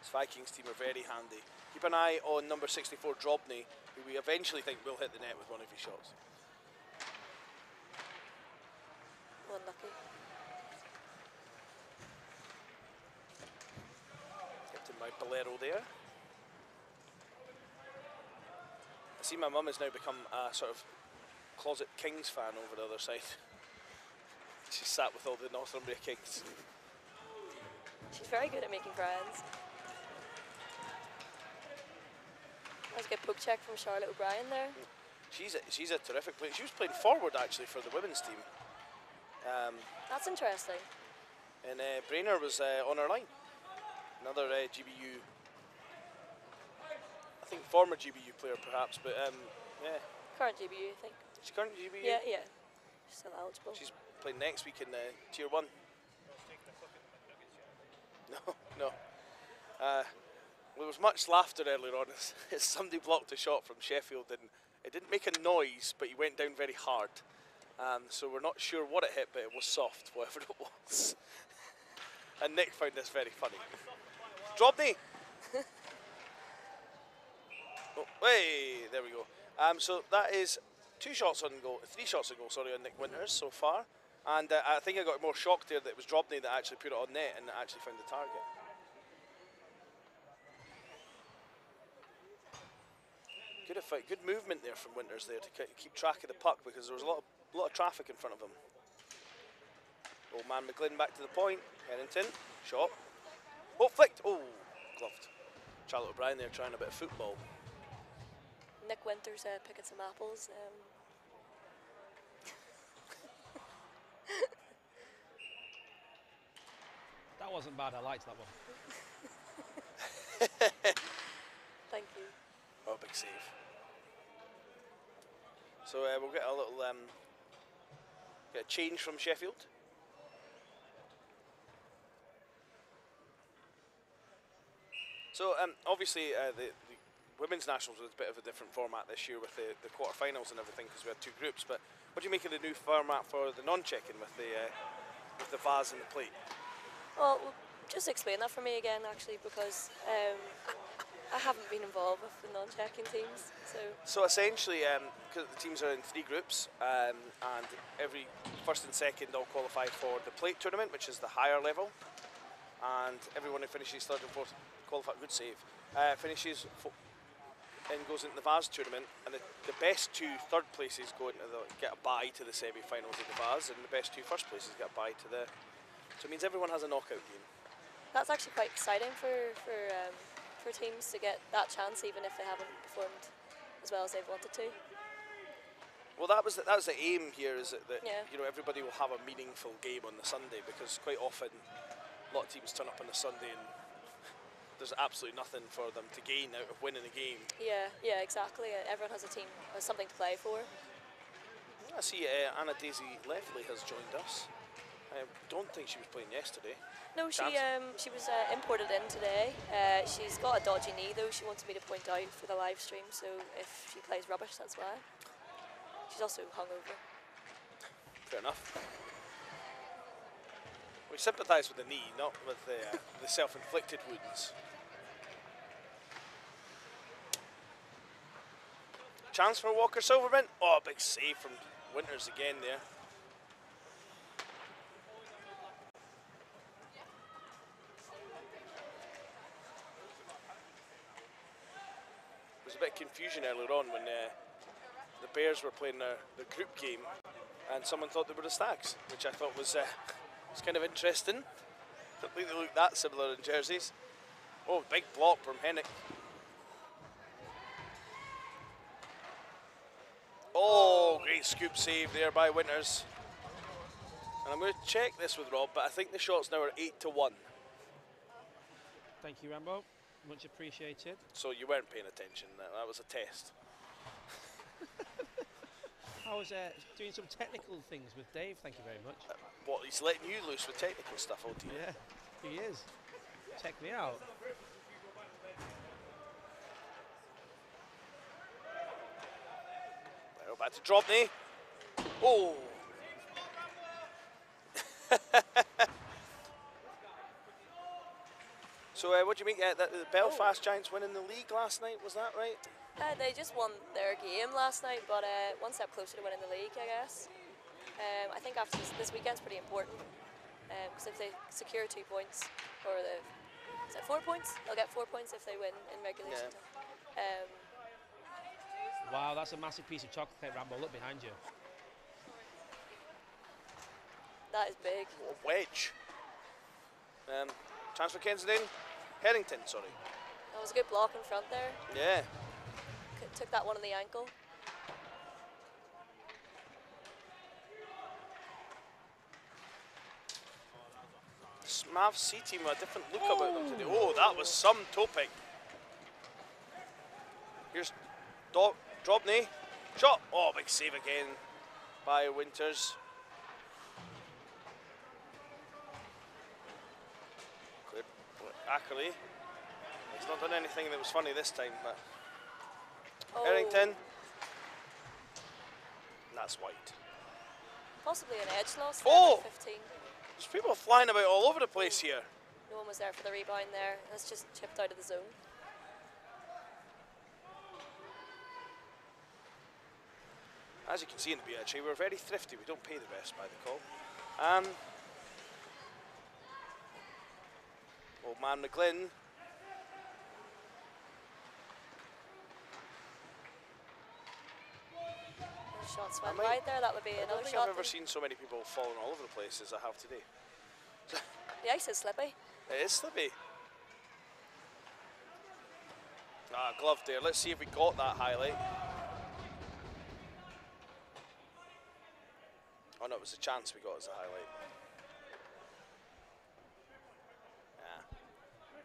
This Vikings team are very handy. Keep an eye on number 64, Drobny, who we eventually think will hit the net with one of his shots. Captain by Bolero there. I see my mum has now become a sort of closet Kings fan over the other side. She sat with all the Northumbria Kings. She's very good at making friends. That was a good poke check from Charlotte O'Brien there. She's a, she's a terrific player. She was playing forward actually for the women's team. Um, That's interesting. and uh, Brainer was uh, on our line. Another uh, GBU, I think former GBU player perhaps, but um, yeah, Current GBU, I think. she's current GBU. Yeah, yeah. She's still eligible. She's playing next week in uh, Tier 1. No, no. Uh, well, there was much laughter earlier on as, as somebody blocked a shot from Sheffield and it didn't make a noise, but he went down very hard. Um, so we're not sure what it hit, but it was soft, whatever it was. and Nick found this very funny. Drobny! oh, hey, there we go. Um, so that is two shots on goal, three shots on goal, sorry, on Nick Winters so far. And uh, I think I got more shocked there that it was Drobny that actually put it on net and actually found the target. Good effect, good movement there from Winters there to keep track of the puck because there was a lot of, lot of traffic in front of him. Old man McGlynn back to the point. Pennington, shot. Oh, flicked. Oh, gloved. Charlotte O'Brien there trying a bit of football. Nick Winters uh, picking some apples. Um, That wasn't bad. I liked that one. thank you. Oh, big save. So uh, we'll get a little um, get a change from Sheffield. So um, obviously uh, the, the women's nationals was a bit of a different format this year with the, the quarterfinals and everything because we had two groups. But what do you make of the new format for the non-checking with the uh, with the vase and the plate? Well, just explain that for me again, actually, because um, I haven't been involved with the non-checking teams. So, So essentially, because the teams are in three groups, um, and every first and second all qualify for the plate tournament, which is the higher level, and everyone who finishes third and fourth qualify. Good save. Uh, finishes fo- and goes into the Vase tournament, and the, the best two third places go into the get a bye to the semi-finals of the Vase, and the best two first places get a bye to the. So it means everyone has a knockout game. that's actually quite exciting for for um, for teams to get that chance, even if they haven't performed as well as they've wanted to. Well, that was the, that was the aim here. Is that, that Yeah. you know everybody will have a meaningful game on the Sunday because quite often a lot of teams turn up on the Sunday and there's absolutely nothing for them to gain out of winning a game. Yeah, yeah, exactly. Uh, Everyone has a team, has something to play for. I see uh, Anna Daisy Lefley has joined us. I don't think she was playing yesterday. No, she um, she was uh, imported in today. Uh, she's got a dodgy knee though. She wanted me to point out for the live stream. So if she plays rubbish, that's why. She's also hungover. Fair enough. We sympathise with the knee, not with the, uh, the self-inflicted wounds. Chance for Walker Silverman. Oh, big save from Winters again there. There was a bit of confusion earlier on when uh, the Bears were playing their, their group game and someone thought they were the Stags, which I thought was, uh, was kind of interesting. Don't think they look that similar in jerseys. Oh, big block from Hennick. Oh, great scoop save there by Winters. And I'm going to check this with Rob, but I think the shots now are 8 to 1. Thank you, Rambo. Much appreciated. So you weren't paying attention, that, that was a test. I was uh, doing some technical things with Dave. Thank you very much. What, he's letting you loose with technical stuff, oh dear. Yeah, he is. Check me out. Well, back to Drobny. Oh. so, uh, what do you make? Uh, the, the Belfast Giants winning the league last night, was that right? Uh, they just won their game last night, but uh, one step closer to winning the league, I guess. Um, I think after this, this weekend's pretty important because if they secure two points, or the is that four points? They'll get four points if they win in regulation Yeah. time. Um, Wow, that's a massive piece of chocolate, Rambo. Look behind you. that is big. Oh, wedge. Um, chance for Kensington. Headington, sorry. That was a good block in front there. Yeah. Took that one on the ankle. Smav C team, a different look about them today. Oh, that was some topic. Here's Do- Drobny. Shot. Oh, big save again by Winters. Cleared Ackerley. He's not done anything that was funny this time, but Oh, Errington. That's white. Possibly an edge loss. Oh! Oh! 15. There's people flying about all over the place here. No one was there for the rebound there. That's just chipped out of the zone. As you can see in the BHA, we're very thrifty. We don't pay the best by the call. Um, old man McGlynn. Shots I went might- wide there. That would be I another shot. I've never seen so many people falling all over the place as I have today. The ice is slippy. It is slippy. Ah, glove there. Let's see if we got that highlight. Oh no, it was a chance we got as a highlight.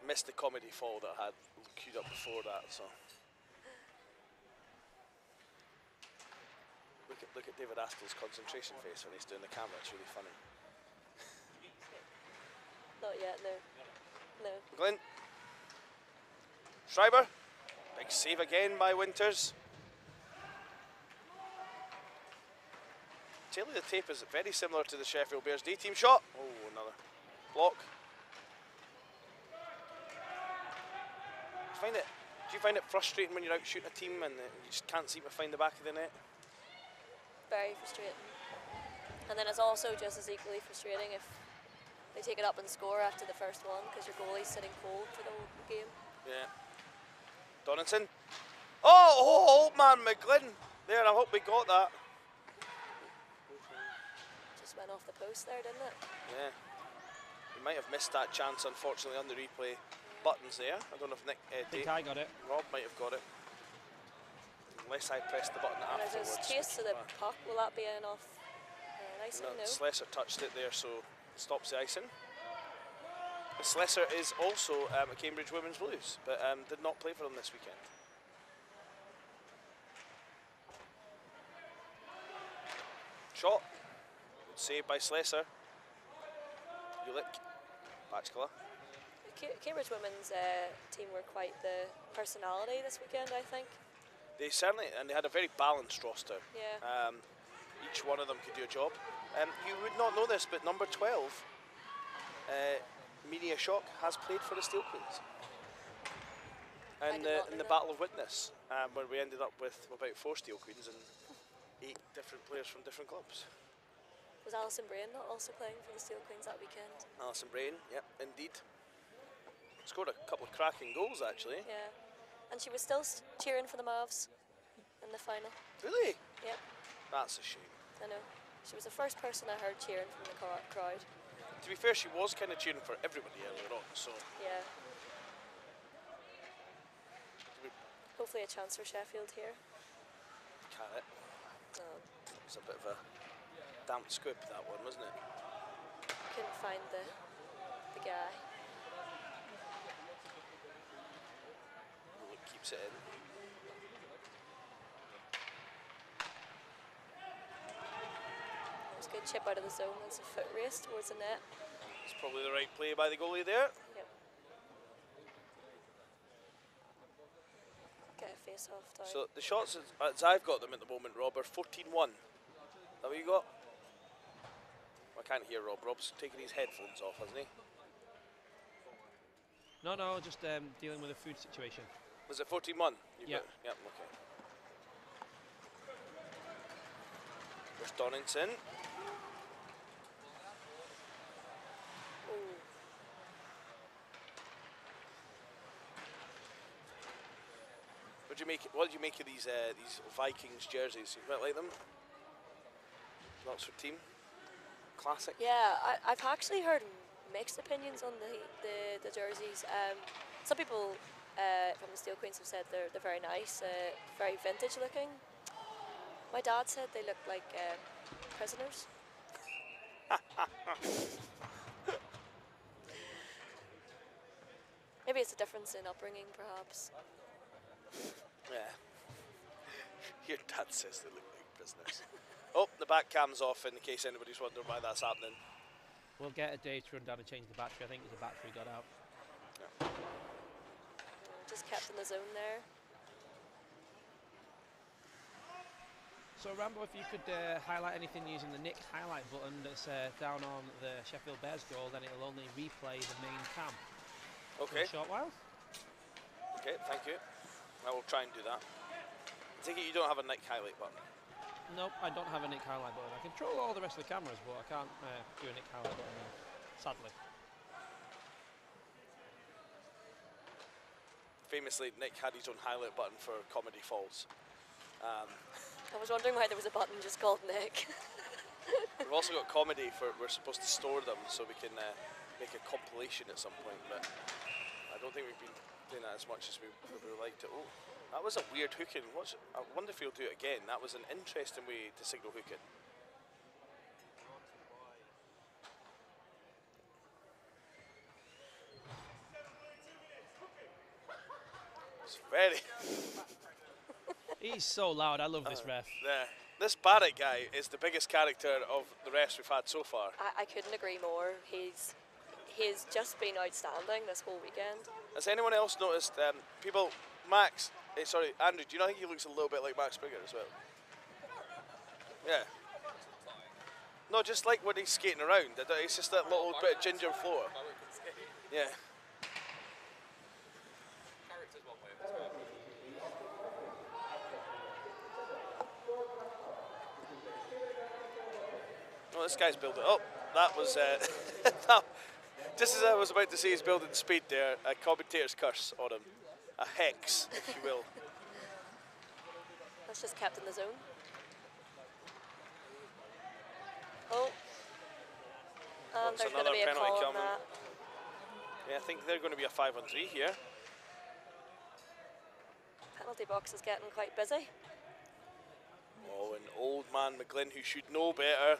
Missed the comedy fall that I had queued up before that, so. Look at look at David Aspel's concentration face when he's doing the camera, it's really funny. Not yet, no. No. Glenn. Schreiber. Big save again by Winters. Tell you the tape is very similar to the Sheffield Bears D team shot. Oh, another block. Do you find it? Do you find it frustrating when you're out shooting a team and you just can't seem to find the back of the net? Very frustrating. And then it's also just as equally frustrating if they take it up and score after the first one because your goalie's sitting cold for the whole game. Yeah. Donaldson. Oh, oh, oh, old man McGlynn. There, I hope we got that. Just went off the post there, didn't it? Yeah. We might have missed that chance, unfortunately, on the replay buttons there. I don't know if Nick, uh, I think Dave- I got it. Rob might have got it. Unless I pressed the button And there's afterwards. a chase to the puck. Will that be enough? Uh, icing? No, No. Slesser touched it there, so stops the icing. Slesser is also um, a Cambridge Women's Blues, but um, did not play for them this weekend. Shot. Saved save by Slesser. Ulick, Batchkala. Ca- Cambridge women's uh, team were quite the personality this weekend, I think. They certainly, and they had a very balanced roster. Yeah. Um, each one of them could do a job. Um, you would not know this, but number 12, uh, Media Shock, has played for the Steel Queens. And uh, in the that. Battle of Widnes, um, where we ended up with about four Steel Queens and eight different players from different clubs. Was Alison Brain not also playing for the Steel Queens that weekend? Alison Brain, yep, indeed. Scored a couple of cracking goals, actually. Yeah. And she was still cheering for the Mavs in the final. Really? Yep, That's a shame. I know. She was the first person I heard cheering from the crowd. To be fair, she was kind of cheering for everybody earlier on, so Yeah. Hopefully a chance for Sheffield here. can it. Um. Oh, It's a bit of a damp squib, that one, wasn't it? couldn't find the the guy. Luke keeps it in. It was a good chip out of the zone. That's a foot race towards the net. It's probably the right play by the goalie there. Yep. Get a face off down. So the shots, as, as I've got them at the moment, Rob, are 14 1. Is that what you got? I can't hear Rob. Rob's taking his headphones off, hasn't he? No, no, just um, dealing with a food situation. Was it 14 1? Yeah. Yep, okay. There's Donington. What do you make? What did you make of these uh, these Vikings jerseys? You quite like them? The Oxford team. Classic. Yeah, I, I've actually heard mixed opinions on the the, the jerseys. Um, some people uh, from the Steel Queens have said they're, they're very nice, uh, very vintage looking. My dad said they look like uh, prisoners. Maybe it's a difference in upbringing, perhaps. Yeah. Your dad says they look like prisoners. oh, the back cam's off in case anybody's wondering why that's happening. We'll get a day to run down and change the battery. I think the battery got out. Just kept in the zone there. So Rambo, if you could uh, highlight anything using the Nick highlight button that's uh, down on the Sheffield Bears goal, then it'll only replay the main cam for Okay. a short while. Okay, thank you. I will try and do that. I take it you don't have a Nick highlight button. Nope, I don't have a Nick highlight button. I control all the rest of the cameras, but I can't uh, do a Nick highlight button now, sadly. Famously, Nick had his own highlight button for Comedy Falls. Um, I was wondering why there was a button just called Nick. we've also got comedy for we're supposed to store them so we can uh, make a compilation at some point, but I don't think we've been doing that as much as we would like to. Oh, that was a weird hooking. What's, I wonder if he'll do it again. That was an interesting way to signal hooking. It's very. He's so loud. I love this ref. Yeah. This Barrett guy is the biggest character of the rest we've had so far. I, I couldn't agree more. He's he's just been outstanding this whole weekend. Has anyone else noticed um, people? Max, eh, sorry, Andrew. Do you not think he looks a little bit like Max Springer as well? Yeah. No, just like when he's skating around. It's just that little bit of ginger floor. Yeah. Character's one way of describing it. Oh, this guy's building. Oh, that was. Uh, that, just as I was about to say, he's building speed there. A commentator's curse on him, a hex, if you will. That's just kept in the zone. Oh. And there's going to another be a penalty call on coming? that. Yeah, I think they're going to be a five on three here. Penalty box is getting quite busy. Oh, an old man McGlynn who should know better.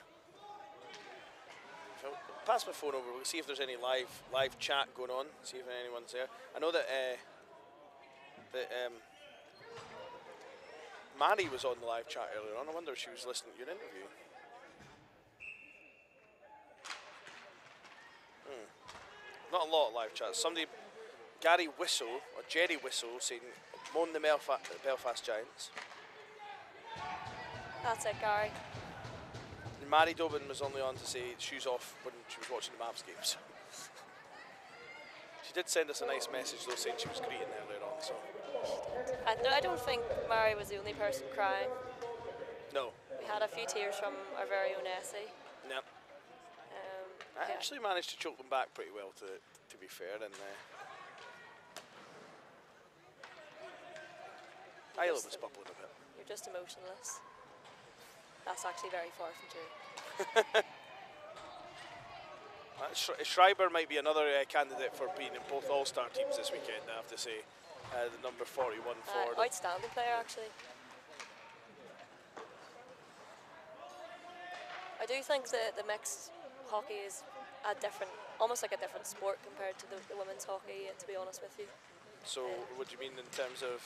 Pass my phone over. We'll see if there's any live live chat going on. See if anyone's there. I know that uh, that um, Maddie was on the live chat earlier on. I wonder if she was listening to your interview. not a lot of live chats. Somebody, Gary Whistle or Jerry Whistle, saying moan the Belfa- Belfast Giants. That's it, Gary. And Mary Dobbin was only on to say shoes off when she was watching the Mavs games. she did send us a nice message though, saying she was greeting earlier on. So I, no, I don't think Mary was the only person crying. no, We had a few tears from our very own Essie. no. Um, I yeah. actually managed to choke them back pretty well, to to be fair. And uh, Isla was bubbling a bit. You're just emotionless. That's actually very far from true. Uh, Schreiber might be another uh, candidate for being in both All Star teams this weekend, I have to say. Uh, the number 41 Uh, forward. outstanding player, actually. I do think that the mixed hockey is a different, almost like a different sport compared to the, the women's hockey. To be honest with you, so, what do you mean in terms of.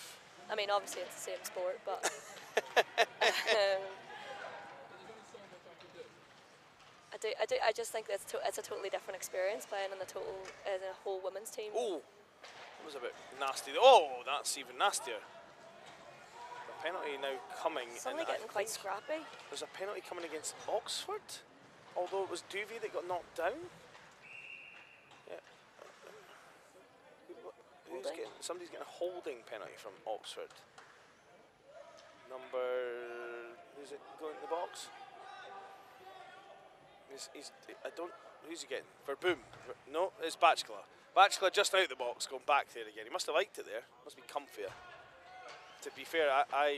I mean obviously it's the same sport, but um, I do, I do, I just think it's to, it's a totally different experience playing in the total in a whole women's team. Oh, that was a bit nasty. Oh, that's even nastier. A penalty now coming. Suddenly and I getting quite scrappy. There's a penalty coming against Oxford, although it was Duvey that got knocked down. Yeah. Who's getting, somebody's getting a holding penalty from Oxford. Number. is it going in the box? He's, he's, I don't. Who's he getting? Verboom. Ver- No, it's Bachelor. Bachelor just out the box, going back there again. He must have liked it there. Must be comfier. To be fair, I, I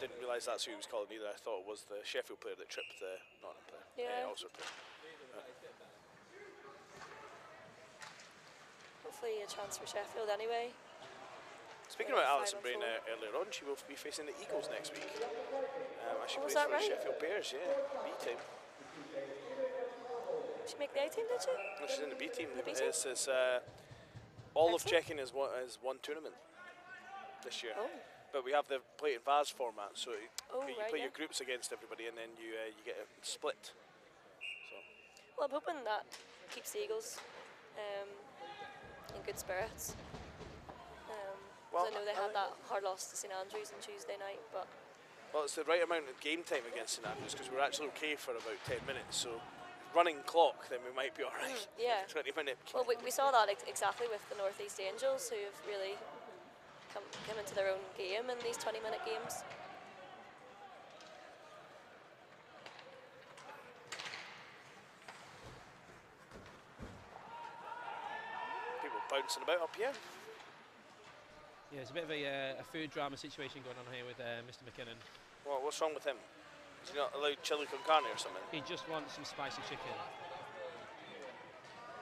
didn't realise that's who he was calling either. I thought it was the Sheffield player that tripped the Nottingham player. Yeah. Uh, player. Hopefully a chance for Sheffield anyway. Speaking about Alison Brain uh, earlier on, she will be facing the Eagles next week. Um, she Oh, plays is that for the right? Sheffield Bears, yeah. B team. She make the A team, did she? No, she's in the B team. The B team? It's, it's, uh, all of checking is one, is one tournament this year. Oh, But we have the play in vase format, so you, Oh, you right, play yeah. your groups against everybody, and then you uh, you get a split. So well, I'm hoping that keeps the Eagles um, in good spirits. Um, Well, I know they I- had that hard loss to St Andrews on Tuesday night, but well, it's the right amount of game time against St Andrews because we're actually okay for about ten minutes. So running clock, then we might be all right. yeah. Twenty minute. Well, we, we saw that ex- exactly with the Northeast Angels, who have really come, come into their own game in these 20 minute games. People bouncing about up here. Yeah, it's a bit of a, uh, a food drama situation going on here with uh, Mr. McKinnon. Well, what's wrong with him? Not allowed chili con carne or something? He just wants some spicy chicken.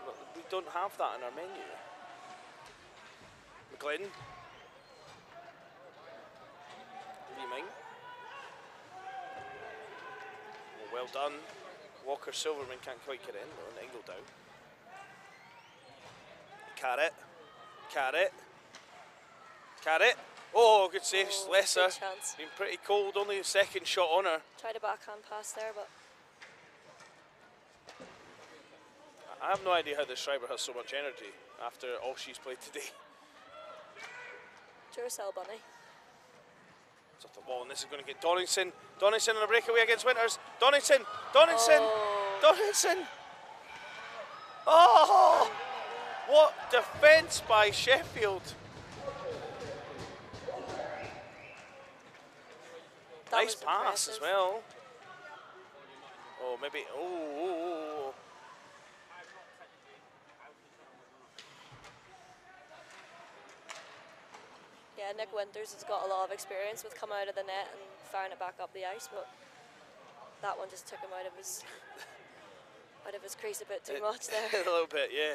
Well, We don't have that in our menu. McGlynn. Leeming. Well, well done. Walker Silverman can't quite get in, though, and Ingle down. Carrot. Carrot. Carrot. Oh, oh good save, Oh, Lesser. Good chance. Been pretty cold, only a second shot on her. Tried a backhand pass there, but I have no idea how this Schreiber has so much energy after all she's played today. Duracell Bunny. It's off the wall, and this is going to get Donaldson. Donaldson on a breakaway against Winters. Donaldson. Donaldson. Oh, Donaldson. Oh! What defence by Sheffield. That nice pass as well. Oh, maybe. Oh, oh, oh, oh. Yeah, Nick Winters has got a lot of experience with coming out of the net and firing it back up the ice, but that one just took him out of his out of his crease a bit too much there. a little bit, yeah.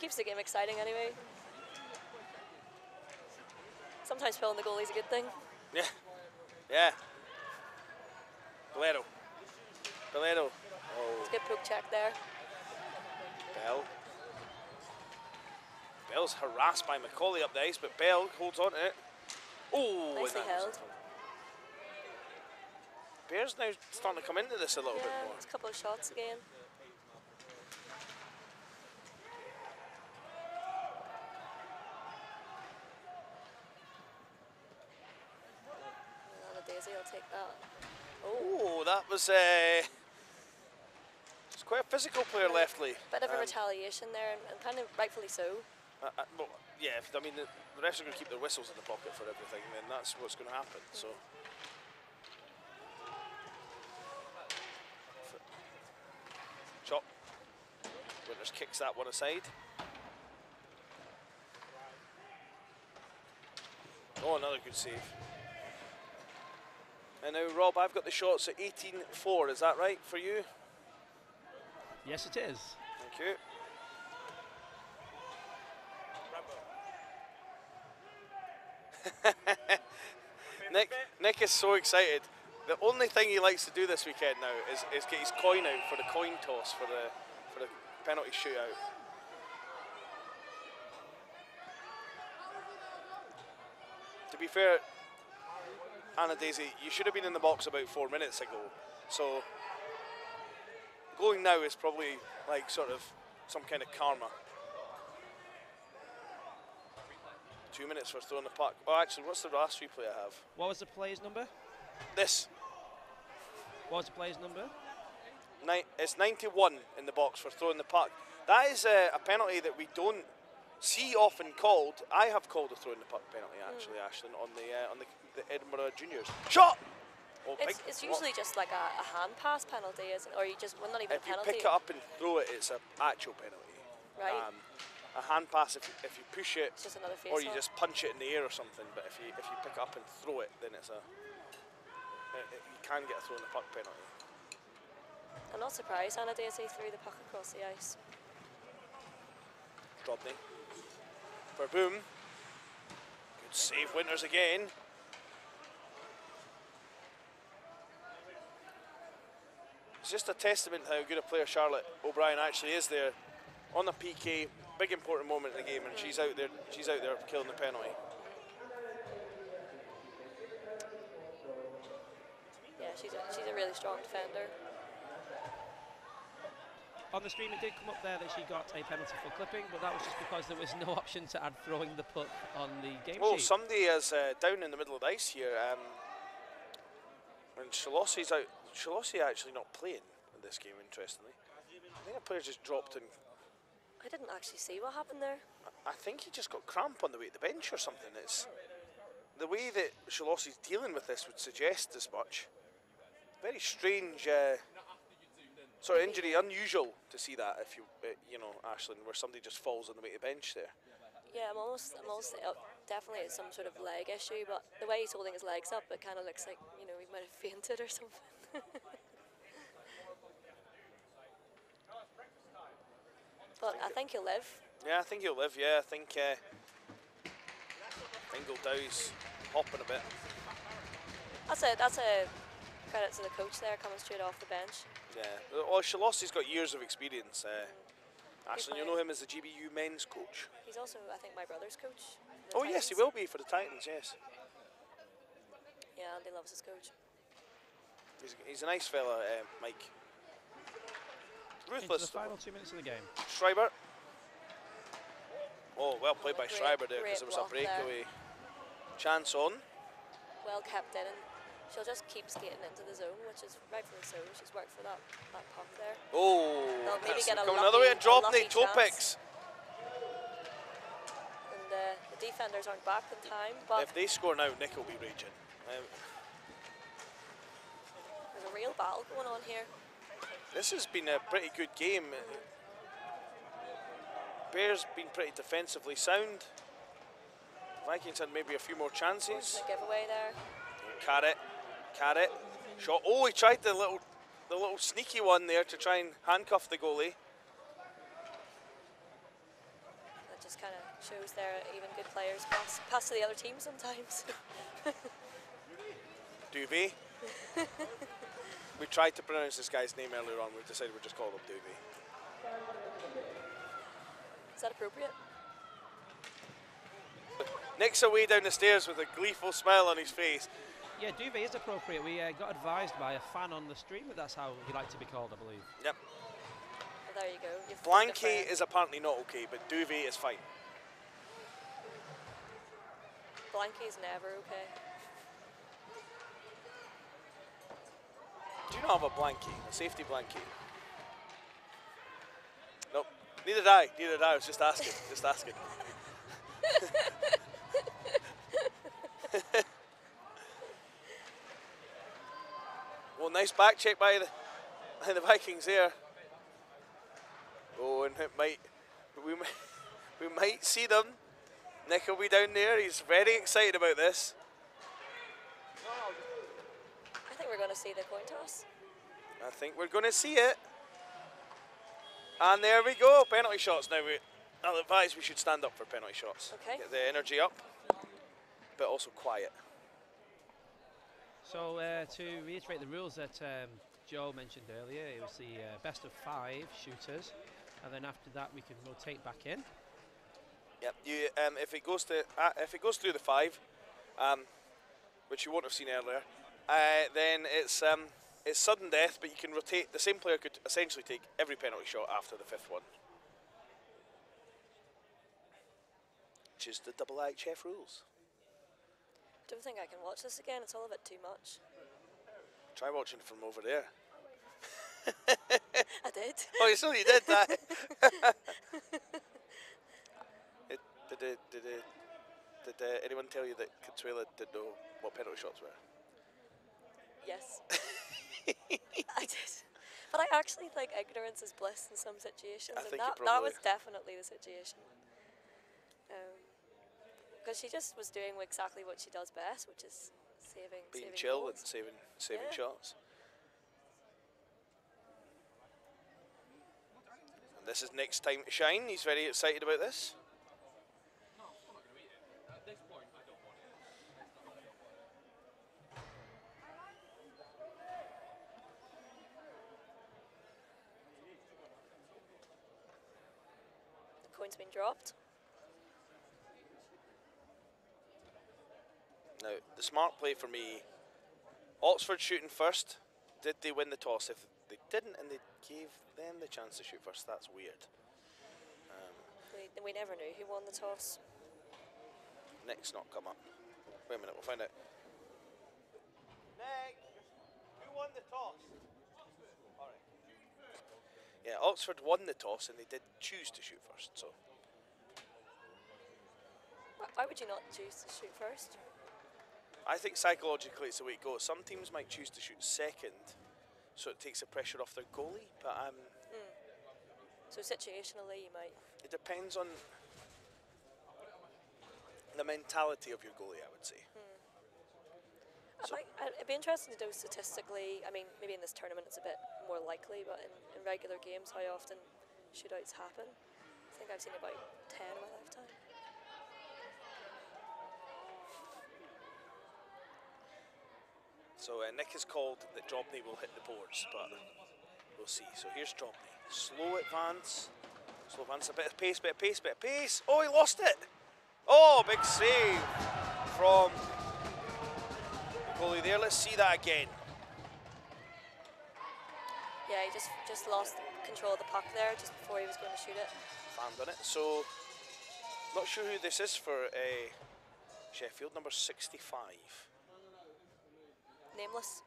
Keeps the game exciting anyway. Sometimes pulling the goalie's a good thing. Yeah. Yeah. Bolero. Bolero. Oh, It's a good poke check there. Bell. Bell's harassed by Macaulay up the ice, but Bell holds on to it. Oh, Nicely held. Bears now starting to come into this a little bit more. it's a couple of shots again. Uh, oh, Oh, that was uh, it's quite a physical player, Leftley. bit of a Um, retaliation there, and, and kind of rightfully so. Uh, uh, well, yeah, I mean, the, the refs are going to keep their whistles in the pocket for everything, then that's what's going to happen. So. Chop. Winters kicks that one aside. Oh, another good save. And now, Rob, I've got the shots at 18-4. Is that right for you? Yes, it is. Thank you. Nick, Nick is so excited. The only thing he likes to do this weekend now is, is get his coin out for the coin toss for the for the penalty shootout. To be fair, Anna Daisy, you should have been in the box about four minutes ago. So going now is probably like sort of some kind of karma. Two minutes for throwing the puck. Oh, actually, what's the last replay I have? What was the player's number? This. What was the player's number? Ni- it's 91 in the box for throwing the puck. That is a, a penalty that we don't see often called. I have called a throwing the puck penalty actually, Ashlyn, on the uh, on the, the Edinburgh Juniors. Shot. Oh, It's, big- it's what- usually just like a, a hand pass penalty, isn't it? Or you just, well, not even if a you pick it up and throw it, it's an actual penalty. Right. Um, a hand pass, if you, if you push it, It's just another or you face-off. just punch it in the air or something. But if you if you pick it up and throw it, then it's a it, it- you can get a throw in the puck penalty. I'm not surprised Anna Daisy threw the puck across the ice. Rodney. Verboom. Good save, Winters again. Just a testament to how good a player Charlotte O'Brien actually is there on the PK. Big important moment in the game, and she's out there. She's out there killing the penalty. Yeah, she's a, she's a really strong defender. On the stream, it did come up there that she got a penalty for clipping, but that was just because there was no option to add throwing the puck on the game Oh, sheet. somebody is uh, down in the middle of the ice here. Um, and Shalossi's out. Shalossi actually not playing in this game, interestingly. I think a player just dropped and I didn't actually see what happened there. I think he just got cramp on the way to the bench or something. It's the way that Shalossi's dealing with this would suggest as much. Very strange uh, sort of injury, unusual to see that. If you, uh, you know, Ashlyn, where somebody just falls on the way to the bench there. Yeah, I'm almost, I'm almost uh, definitely it's some sort of leg issue, but the way he's holding his legs up, it kind of looks like you know he might have fainted or something. But I think he'll live. Yeah, I think he'll live. Yeah, I think. Uh, I think Dow's hopping a bit. That's a that's a credit to the coach there, coming straight off the bench. Yeah. Well, Shalossi's got years of experience. Uh, Ashlyn, you fine. know him as the GBU men's coach. He's also, I think, my brother's coach. Oh yes, he will be for the Titans. Yes, Yeah, Andy loves his coach. He's, he's a nice fella, uh, Mike. Into the Ruthless. final two minutes of the game. Schreiber. Oh, well played by Great- Schreiber there because great there was a block there. breakaway chance on. Well kept in, and she'll just keep skating into the zone, which is rightfully so. She's worked for that, that puck there. Oh, They'll maybe get a coming another way. A lucky- a drop, lucky Nate Topics. And uh, the defenders aren't back in time, but If they score now, Nick will be raging. Um, there's a real battle going on here. this has been a pretty good game. Bears been pretty defensively sound. Vikings had maybe a few more chances. The giveaway there. Carrot, carrot, shot. Oh, he tried the little, the little sneaky one there to try and handcuff the goalie. That just kind of shows there even good players pass, pass to the other team sometimes. Duvey. we tried to pronounce this guy's name earlier on. We decided we'd just call him Duvey. Is that appropriate? Nick's away down the stairs with a gleeful smile on his face. Yeah, Duvet is appropriate. We uh, got advised by a fan on the stream that that's how he liked to be called, I believe. Yep. Well, there you go. You've Blanky is apparently not okay, but Duvey is fine. Blanky is never okay. Do you not have a blankie, a safety blankie? Nope. Neither did I. Neither did I. I was just asking. just asking. well, nice back check by the, by the Vikings there. Oh, and it might we might we might see them. Nick will be down there. He's very excited about this. Think we're going to see the coin toss. I think we're going to see it. And there we go. Penalty shots now. We, I'll advise we should stand up for penalty shots. Okay. Get the energy up, but also quiet. So uh, to reiterate the rules that um, Joe mentioned earlier, it was the uh, best of five shooters, and then after that we can rotate back in. Yep. You, um, if it goes to uh, if it goes through the five, um, which you won't have seen earlier, uh, then it's um, it's sudden death. But you can rotate. The same player could essentially take every penalty shot after the fifth one, which is the double IHF rules. Don't think I can watch this again. It's all a bit too much. Try watching from over there. I did. Oh, you saw you did that. it, did it, did it, did uh, anyone tell you that Consuela didn't know what penalty shots were? Yes. I did. But I actually think ignorance is bliss in some situations, I and think that, that was definitely the situation. Um, because she just was doing exactly what she does best, which is saving. Being saving chill and saving saving Yeah. shots. And this is Nick's time to shine. He's very excited about this. The coin's been dropped. Now, the smart play for me, Oxford shooting first. Did they win the toss? If they didn't and they gave them the chance to shoot first, that's weird. Um, We, we never knew who won the toss. Nick's not come up. Wait a minute, we'll find out. Nick, who won the toss? All right. Yeah, Oxford won the toss and they did choose to shoot first. So Why, would you not choose to shoot first? I think psychologically it's the way it goes. Some teams might choose to shoot second, so it takes the pressure off their goalie. But um, So situationally, you might. it depends on the mentality of your goalie. I would say. I'd, like, I'd it'd be interesting to know statistically. I mean, maybe in this tournament it's a bit more likely, but in, in regular games, how often shootouts happen? I think I've seen about ten in my lifetime. So uh, Nick has called that Drobny will hit the boards, but we'll see. So here's Drobny. Slow advance. Slow advance, a bit of pace, bit of pace, bit of pace. Oh, he lost it. Oh, big save from the goalie there. Let's see that again. Yeah, he just just lost control of the puck there just before he was going to shoot it. Fan done it. So, not sure who this is for uh, Sheffield, number 65. Nameless.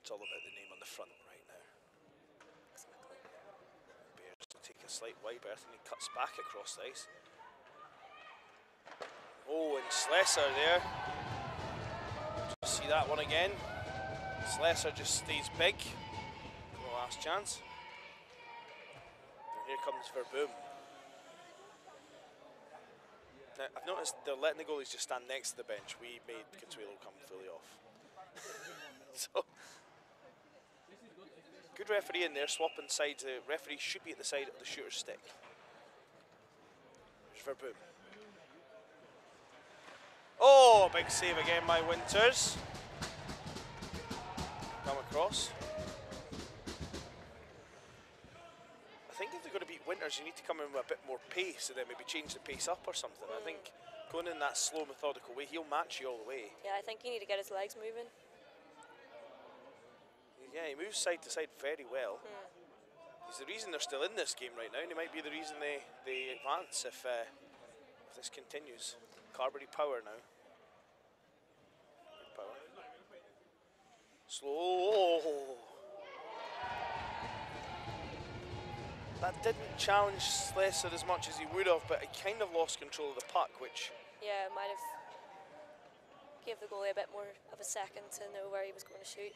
It's all about the name on the front right now. Exactly. Bears take a slight wide berth and he cuts back across the ice. Oh, and Slesser there. See that one again. Slesser just stays big. The last chance. And here comes Verboom. I've noticed they're letting the goalies just stand next to the bench. We made Consuelo come fully off. so, good referee in there, swapping sides. The referee should be at the side of the shooter's stick. Verboom. Oh, big save again by Winters. Come across. I think if they're going to beat Winters, you need to come in with a bit more pace and then maybe change the pace up or something. I think going in that slow, methodical way, he'll match you all the way. Yeah, I think you need to get his legs moving. Yeah, he moves side to side very well. He's the reason they're still in this game right now, and he might be the reason they, they advance if, uh, if this continues. Carberry power now. Good power. Slow. That didn't challenge Slessor as much as he would have, but he kind of lost control of the puck, which Yeah, might have gave the goalie a bit more of a second to know where he was going to shoot.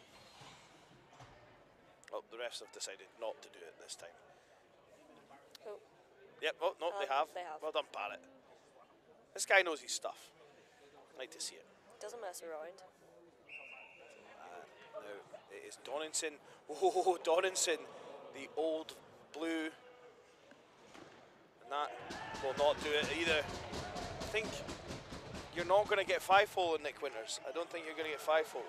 oh, the refs have decided not to do it this time. Oh, Yep, oh, no, they Um, have. they have. Well done, Barrett. This guy knows his stuff. Like to see it. doesn't mess around. Now it is Donaldson. Oh, Donaldson, the old blue. And that will not do it either. I think you're not going to get five hole in Nick Winters. I don't think you're going to get five hole.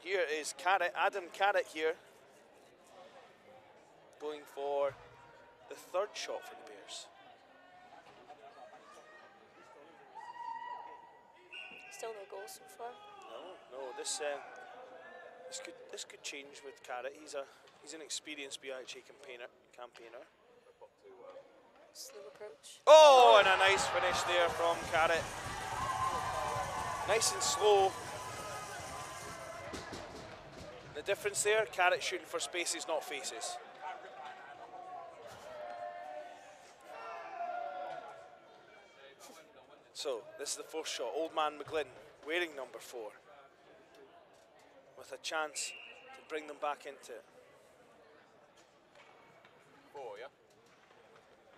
Here is Carrot, Adam Carrot here, going for the third shot for the Bears. Still no goals so far. No, no, this uh, this could this could change with Carrot. He's a he's an experienced BUIHA campaigner. Campaigner. Slow approach. Oh, and a nice finish there from Carrot. Nice and slow. The difference there, Carrot shooting for spaces, not faces. So, this is the fourth shot. Old man McGlynn wearing number four. With a chance to bring them back into it. Four, yeah?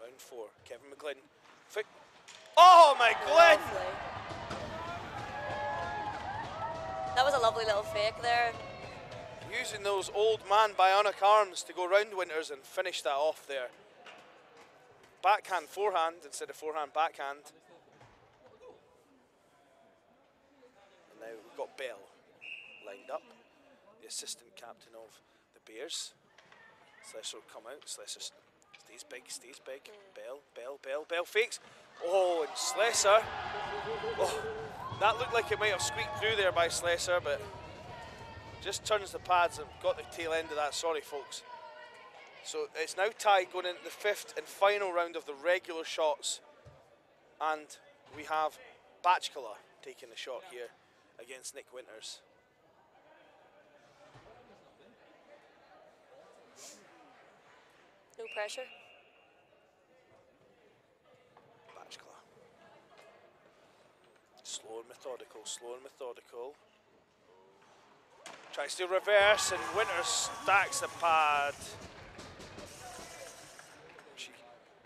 Round four. Kevin McGlynn. Fi- oh, McGlynn! Lovely. That was a lovely little fake there. Using those old man bionic arms to go round Winters and finish that off there. Backhand, forehand instead of forehand, backhand. And now we've got Bell lined up, the assistant captain of the Bears. Slessor come out. Slessor stays big, stays big. Bell, Bell, Bell, Bell fakes. Oh, and Slessor. Oh, that looked like it might have squeaked through there by Slessor, but just turns the pads and got the tail end of that. Sorry, folks. So it's now tied going into the fifth and final round of the regular shots. And we have Bachkala taking the shot here against Nick Winters. No pressure. Bachkala. Slow and methodical, slow and methodical. Tries to reverse and Winters stacks the pad. She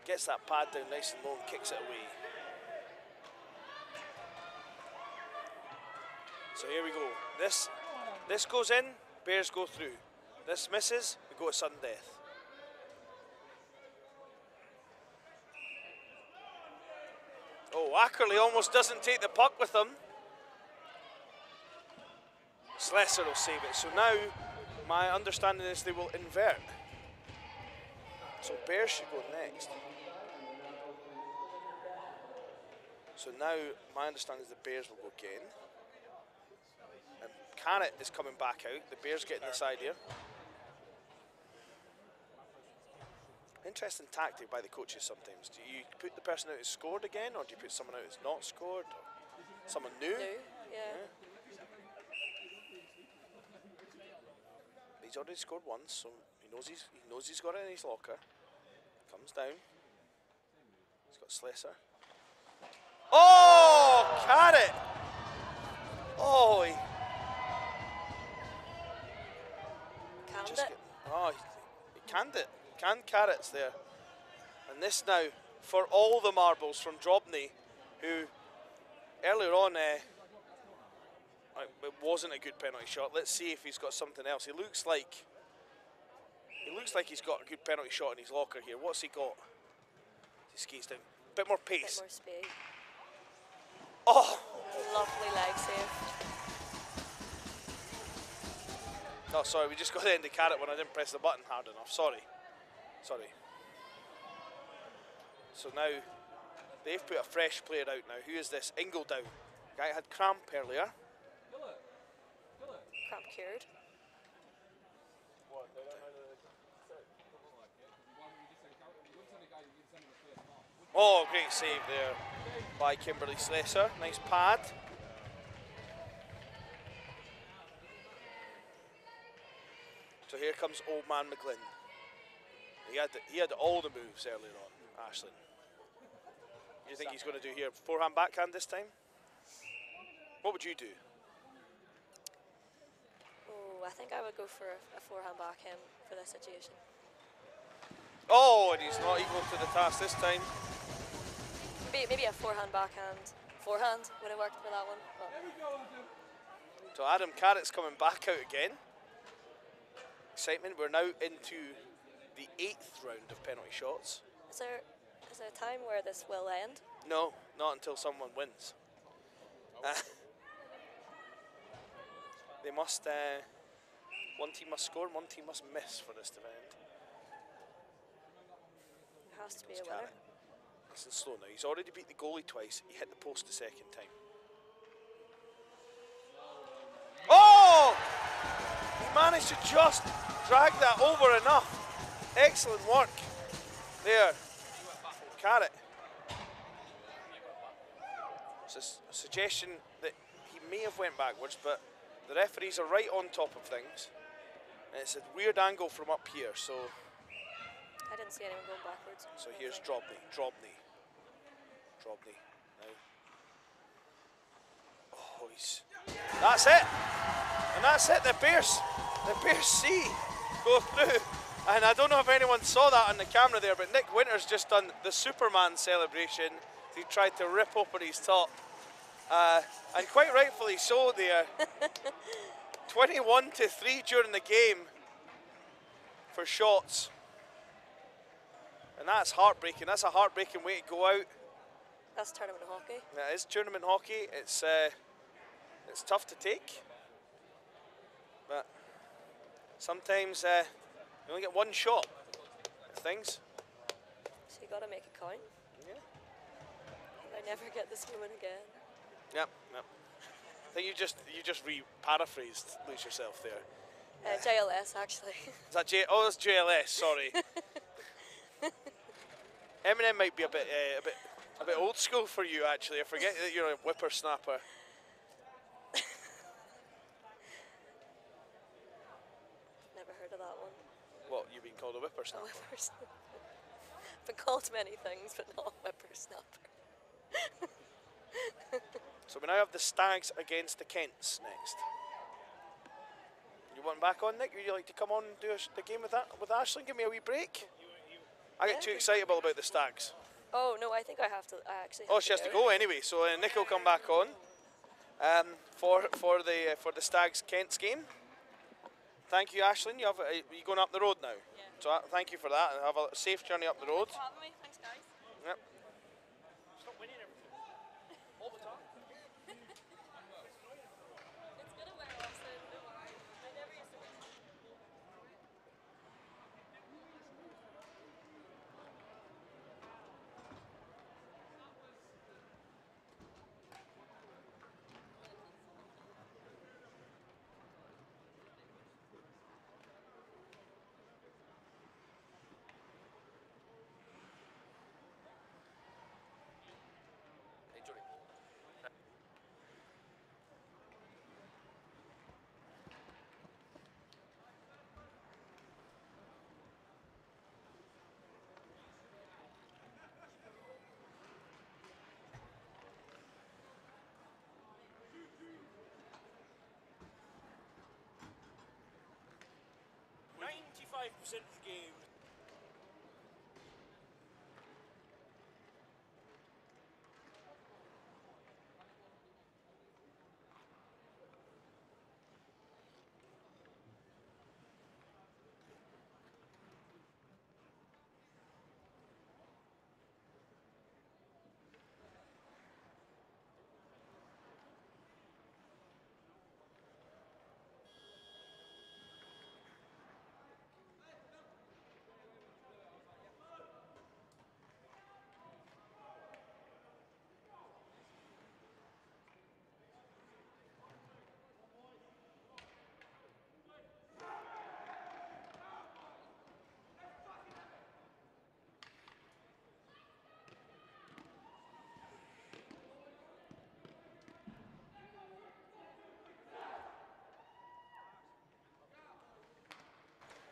gets that pad down nice and low and kicks it away. So here we go. This this goes in, Bears go through. This misses, we go to sudden death. Ackerley almost doesn't take the puck with him. Slessor will save it. So now, my understanding is they will invert. So Bears should go next. So now, my understanding is the Bears will go again. And Carrot is coming back out. The Bears getting this idea. Interesting tactic by the coaches sometimes. Do you put the person out who's scored again, or do you put someone out who's not scored, or someone new? No. Yeah. He's already scored once, so he knows he's he knows he's got it in his locker. Comes down. He's got Slessor. Oh, Carrot! Oh, he Canned just it. get, oh, he, he canned it. Canned carrots there. And this now for all the marbles from Drobny, who earlier on uh, it wasn't a good penalty shot. Let's see if he's got something else. He looks like he looks like he's got a good penalty shot in his locker here. What's he got? He skis down. a Bit more Bit pace. more speed. Oh, Lovely leg save. oh, sorry. We just got to end the carrot when I didn't press the button hard enough. Sorry, sorry. So now they've put a fresh player out now. Who is this? Ingledown. Guy had cramp earlier. Cramp cured. Oh, great save there by Kimberly Slessor. Nice pad. So here comes old man McGlynn. He had the, he had all the moves earlier on, Ashlyn. What do you think he's going to do here? Forehand backhand this time? What would you do? Oh, I think I would go for a, a forehand backhand for this situation. Oh, and he's not equal to the task this time. Maybe, maybe a forehand backhand. Forehand would have worked for that one. But So Adam Carrott's coming back out again. Excitement. We're now into the eighth round of penalty shots. is there is there a time where this will end? No, not until someone wins. Uh, they must. Uh, one team must score, and one team must miss for this to end. There has to be It's a winner. Carrot. Listen slow now. He's already beat the goalie twice. He hit the post the second time. Oh! He managed to just drag that over enough. Excellent work. There. Carrot. It's a suggestion that he may have went backwards, but the referees are right on top of things. And it's a weird angle from up here, so I didn't see anyone going backwards. so here's Drobny, Drobny, Drobny. Now, oh, he's that's it, and that's it. The Bears, the Bears C go through, and I don't know if anyone saw that on the camera there, but Nick Winters just done the Superman celebration. He tried to rip open his top, uh, and quite rightfully so. There, 21 to three during the game for shots. And that's heartbreaking. That's a heartbreaking way to go out. That's tournament hockey. That is tournament hockey. It's uh, it's tough to take, but sometimes uh, you only get one shot things. So you got to make it count. Yeah. I never get this moment again. Yep. Yep. I think you just you just re-paraphrased lose yourself there. Uh, JLS actually. Is that J? Oh, that's JLS. Sorry. Eminem might be a bit uh, a bit a bit old school for you actually. I forget that you're a whippersnapper. never heard of that one. What you been called a A whippersnapper? whippersnapper. Been called many things, but not a whippersnapper. So we now have the Stags against the Kents next. You want back on, Nick? Would you like to come on and do a, the game with that with Ashley? Give me a wee break. I get Yeah. too excitable about the Stags. Oh no, I think I have to. I actually. Oh, she has to go anyway. So uh, Nick will come back on um, for for the uh, for the Stags Kents game. Thank you, Ashlyn. You have uh, you going up the road now? So uh, thank you for that, and have a safe journey up the road. for having me. Thanks, guys. Yep. Five percent of the game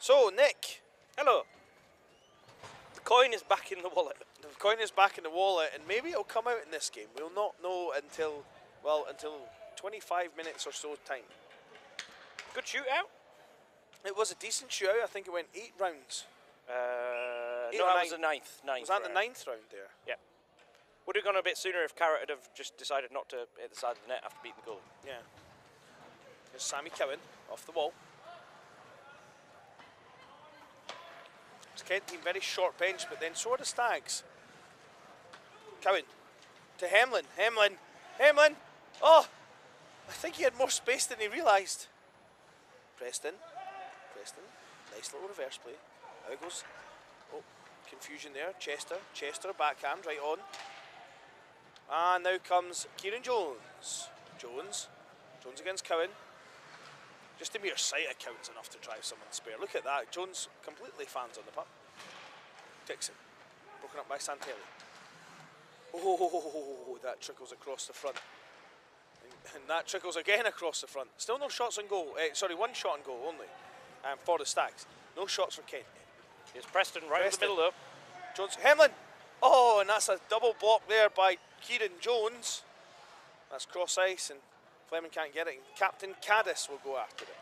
So, Nick, Hello. The coin is back in the wallet. the coin is back in the wallet, and maybe it'll come out in this game. We'll not know until, well, until 25 minutes or so time. Good shootout. It was a decent shootout. I think it went eight rounds. Uh, Eight no, that was the ninth. ninth was that the ninth round there? Yeah. Would have gone a bit sooner if Carrot had have just decided not to hit the side of the net after beating the goal. Yeah. Here's Sammy Cowan off the wall. Kent team very short bench, but then so are the Stags. Cowan to Hemlin. Hemlin. Hemlin. Oh, I think he had more space than he realised. Preston. Preston. Nice little reverse play. Now it goes. Oh, confusion there. Chester. Chester backhand right on. And now comes Kieran Jones. Jones. Jones against Cowan. Just a mere sight of enough to drive someone spare. Look at that. Jones completely fans on the puck. Dixon. Broken up by Santelli. Oh, that trickles across the front. And, and that trickles again across the front. Still no shots on goal. Eh, sorry, one shot on goal only um, for the Stags. No shots for Kent. Here's Preston right in the middle though. Jones, Hemlin. Oh, and that's a double block there by Kieran Jones. That's cross ice, and Fleming can't get it. And Captain Caddis will go after it.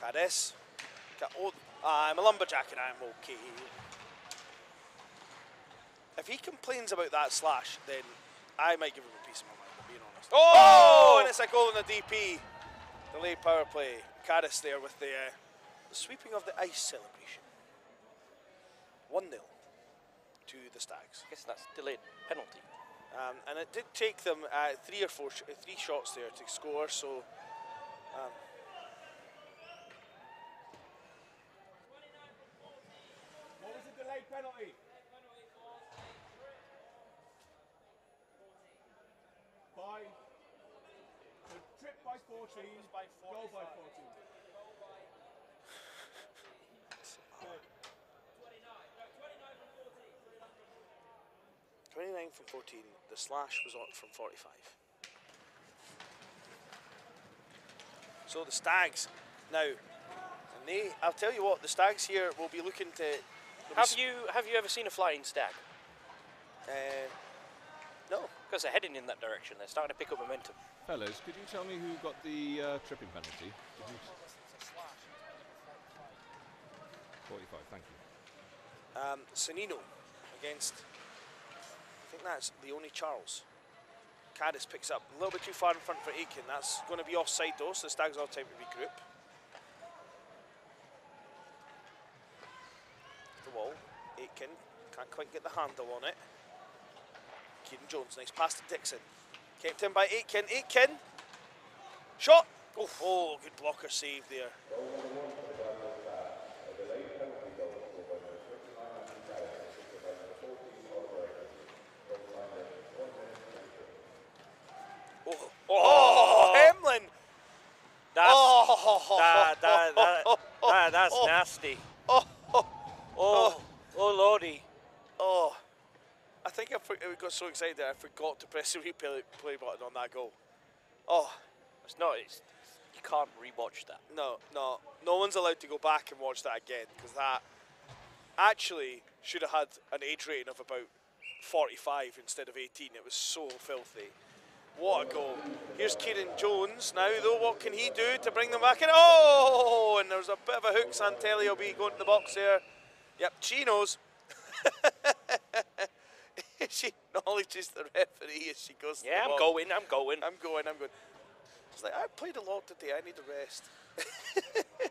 Caddis. Oh, I'm a lumberjack and I'm okay. If he complains about that slash, then I might give him a piece of my mind, I'm being honest. Oh, and it's a goal in the DP. Delayed power play. Caddis there with the, uh, the sweeping of the ice celebration. 1 0 to the Stags. I guess that's delayed penalty. Um, and it did take them uh, three or four, sh- three shots there to score. So, um, What was the delayed penalty? By the trip by 14, by goal by 14. 29 from 14. The slash was on from 45. So the Stags now, and they, I'll tell you what, the Stags here will be looking to. Will be Have you have you ever seen a flying stag? Uh, no. Because they're heading in that direction. They're starting to pick up momentum. Fellas, could you tell me who got the uh, tripping penalty? Did you? 45, thank you. Um, Sanino against, I think that's the only Charles. Caddis picks up a little bit too far in front for Aitken. That's going to be offside though, so the Stags all time to regroup. The wall. Aitken can't quite get the handle on it. Kieran Jones, nice pass to Dixon. Kept in by Aitken. Aitken! Shot! Oh, oh, good blocker save there. Oh, oh, oh, Hemlin! That's oh, that, that, that, that, that's oh, nasty. Oh, oh, Oh, lordy. oh. I think I, for, I got so excited that I forgot to press the replay play button on that goal. Oh, It's not. It's, you can't rewatch that. no, no. No one's allowed to go back and watch that again because that actually should have had an age rating of about 45 instead of 18. It was so filthy. What a goal. Here's Kieran Jones now, though. What can he do to bring them back in? Oh, and there's a bit of a hook. Santelli will be going to the box there. Yep, she knows. she acknowledges the referee as she goes to Yeah, I'm going. I'm going. I'm going, I'm going. It's like, I played a lot today, I need a rest.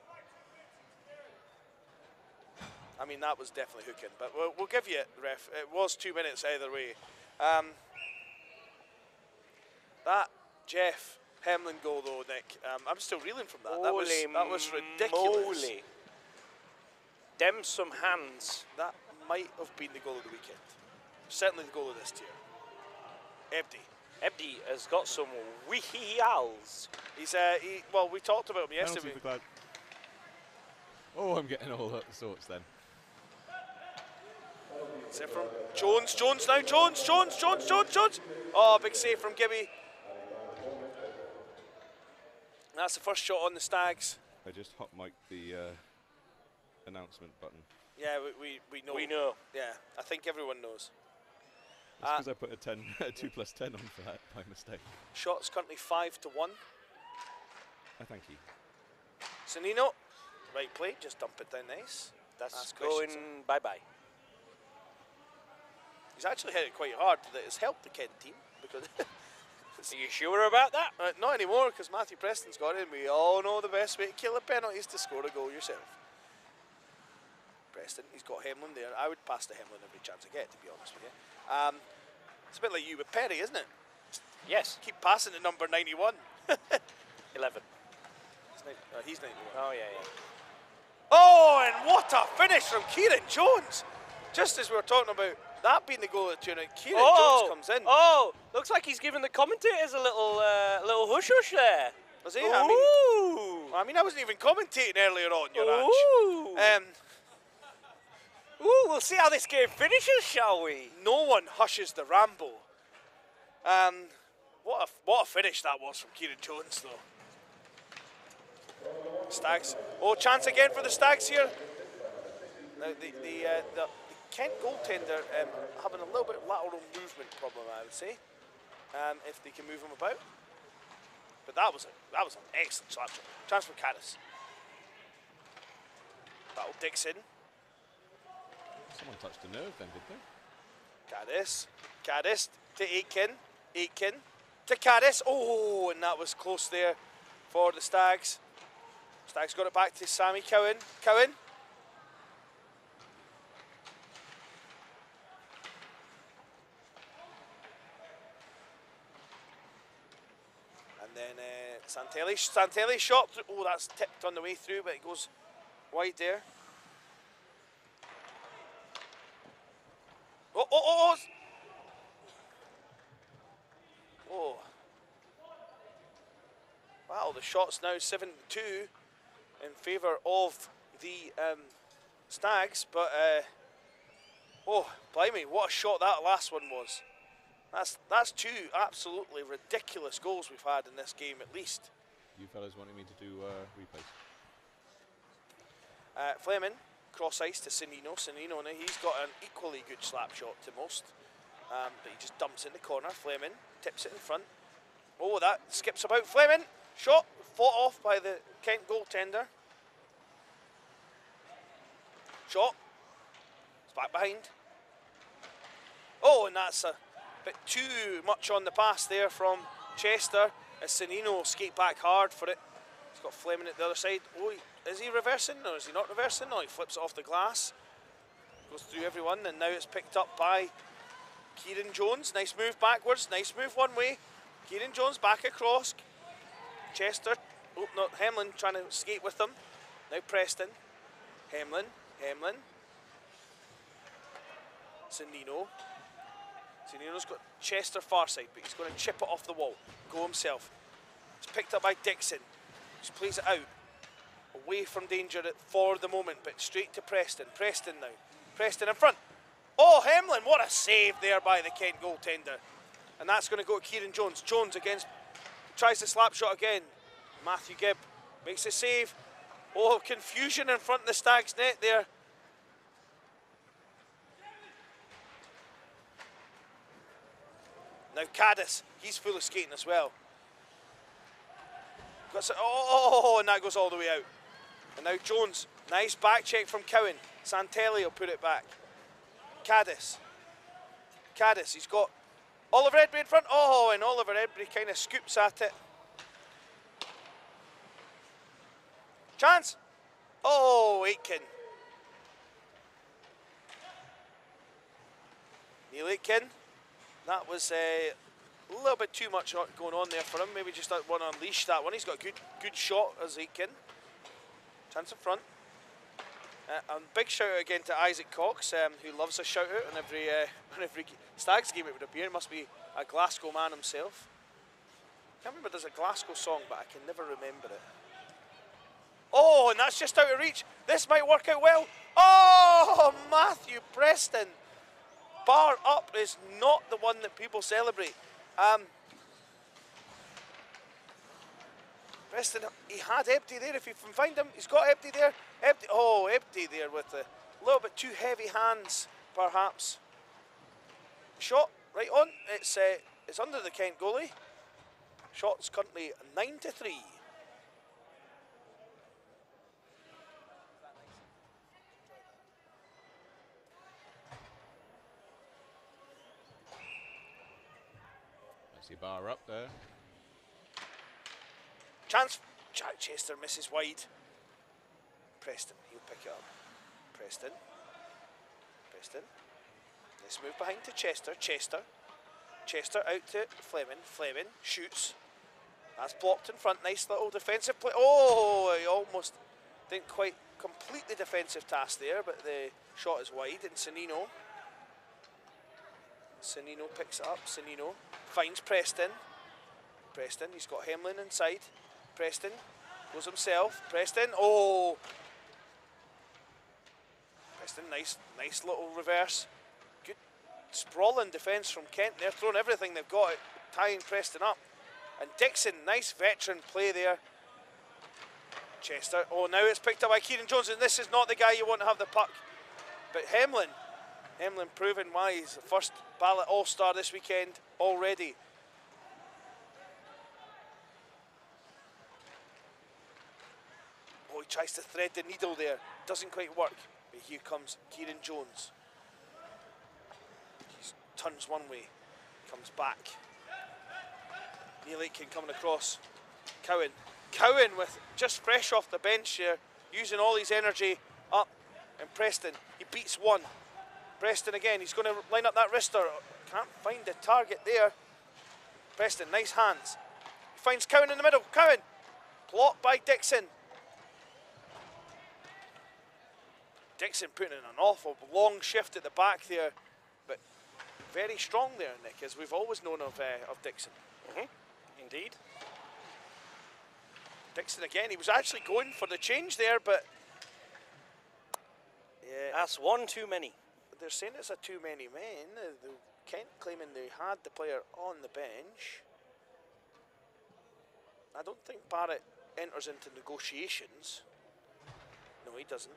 I mean, that was definitely hooking, but we'll, we'll give you it, ref. It was two minutes either way. Um, that Jeff Hemlin goal, though, Nick, um, I'm still reeling from that. That was, that was ridiculous. moly. Dem some hands. That might have been the goal of the weekend. Certainly the goal of this tier. Ebdi. Ebdi has got some wheels. He's, uh, he, well, we talked about him yesterday. for Cloud. Oh, I'm getting all up sorts then. Save from Jones, Jones now, Jones, Jones, Jones, Jones, Jones. Oh, big save from Gibby. That's the first shot on the Stags. I just hot mic'd the uh, announcement button. Yeah, we, we, we know. We know. Yeah, I think everyone knows. That's Uh, because I put a 10, a 2 plus 10 on for that by mistake. Shots currently 5 to 1. I thank you. Sanino, right play, just dump it down nice. That's Ask going bye bye. He's actually hit it quite hard. That has helped the Kent team because Are you sure about that? uh, not anymore because Matthew Preston's got it. and We all know the best way to kill a penalty is to score a goal yourself. Preston, he's got Hemlin there. I would pass to Hemlin every chance I get, to be honest with you. Um, it's a bit like you with Perry, isn't it? Yes. Keep passing to number 91. 11. He's, uh, he's 91. Oh, yeah, yeah. Oh, and what a finish from Kieran Jones! Just as we were talking about that being the goal of the tournament, Kieran oh, Jones comes in. Oh, looks like he's giving the commentators a little uh, little hush hush there. Was he? I mean, Ooh. I mean, I wasn't even commentating earlier on, your Ooh. Um, Ooh, we'll see how this game finishes, shall we? no one hushes the Rambo. Um, what a what a finish that was from Kieran Jones, though. Stags. Oh, chance again for the Stags here. Now the the uh, the, the Kent goaltender um, having a little bit of lateral movement problem, I would say, um, if they can move him about. But that was a that was an excellent slap. Chance for Caddis. Battle Dixon. Someone touched a nerve then, did they? Caddis. Caddis to Aitken. Aitken to Caddis. Oh, and that was close there for the Stags. Stags got it back to Sammy Cowan. Cowan. And then uh, Santelli. Santelli shot. through- Oh, that's tipped on the way through, but it goes wide there. Oh, oh, oh, oh. Oh. Wow, the shot's now 7 2 in favour of the um, Stags, but uh, oh, blimey, what a shot that last one was. That's, that's two absolutely ridiculous goals we've had in this game, at least. You fellas wanted me to do uh, replays. Uh, Fleming, cross ice to Sinino. Sinino, now he's got an equally good slap shot to most, um, but he just dumps in the corner. Fleming tips it in front. Oh, that skips about. Fleming, shot, fought off by the Kent goaltender. Shot, it's back behind. Oh, and that's a bit too much on the pass there from Chester as Sinino skate back hard for it. He's got Fleming at the other side. Oh, is he reversing or is he not reversing? No, he flips it off the glass. Goes through everyone and now it's picked up by Kieran Jones. Nice move backwards. Nice move one way. Kieran Jones back across. Chester. Oh, no, Hemlin trying to skate with them. Now Preston. Hemlin. Hemlin. Sanino. Sanino's got Chester far side, but he's going to chip it off the wall. Go himself. It's picked up by Dixon. Just plays it out. Away from danger for the moment, but straight to Preston. Preston now. Preston in front. Oh, Hemlin, what a save there by the Kent goaltender. And that's going to go to Kieran Jones. Jones against, tries the slap shot again. Matthew Gibb makes a save. Oh, confusion in front of the Stags net there. Now Caddis, he's full of skating as well. Got some, oh, oh, oh and that goes all the way out. And now Jones, nice back check from Cowan. Santelli will put it back. Caddis. Caddis, he's got Oliver Edbury in front. Oh, and Oliver Edbury kind of scoops at it. Chance. Oh, Aitken. Neil Aitken. That was uh, a little bit too much going on there for him. Maybe just that one unleash that one. He's got a good good shot as Aitken. Chance in front. Uh, and big shout out again to Isaac Cox, um, who loves a shout out on every uh, on every Stags game it would appear. He must be a Glasgow man himself. I can't remember there's a Glasgow song, but I can never remember it. Oh, and that's just out of reach. This might work out well. Oh, Matthew Preston. Bar up is not the one that people celebrate. Um, Preston, he had Empty there. If you can find him, he's got Empty there. Empty, oh, Empty there with a little bit too heavy hands, perhaps. Shot right on. It's uh, it's under the Kent goalie. Shot's currently nine to three. Bar up there. Chance. Jack Chester misses wide. Preston, he'll pick it up. Preston. Preston. Let's move behind to Chester. Chester. Chester out to Fleming. Fleming shoots. That's blocked in front. Nice little defensive play. Oh, he almost didn't quite complete the defensive task there, but the shot is wide. And Sanino. Sanino picks it up. Sanino finds Preston. Preston, he's got Hemlin inside. Preston goes himself. Preston, oh! Preston, nice, nice little reverse. Good sprawling defence from Kent. They're throwing everything they've got, tying Preston up. And Dixon, nice veteran play there. Chester, oh, now it's picked up by Kieran Jones, and this is not the guy you want to have the puck. But Hemlin, Hemlin proving why he's the first ballot All Star this weekend already. Oh, he tries to thread the needle there. Doesn't quite work. But here comes Kieran Jones. He turns one way, comes back. Neil Aitken coming across. Cowan. Cowan with just fresh off the bench here, using all his energy up. And Preston, he beats one. Preston again, he's going to line up that wrister. Can't find the target there. Preston, nice hands. He finds Cowan in the middle. Cowan, blocked by Dixon. Dixon putting in an awful long shift at the back there, but very strong there, Nick, as we've always known of uh, of Dixon. Mhm. Indeed. Dixon again, he was actually going for the change there, but yeah, That's one too many. they're saying it's a too many men. Uh, Kent claiming they had the player on the bench. I don't think Barrett enters into negotiations. No, he doesn't.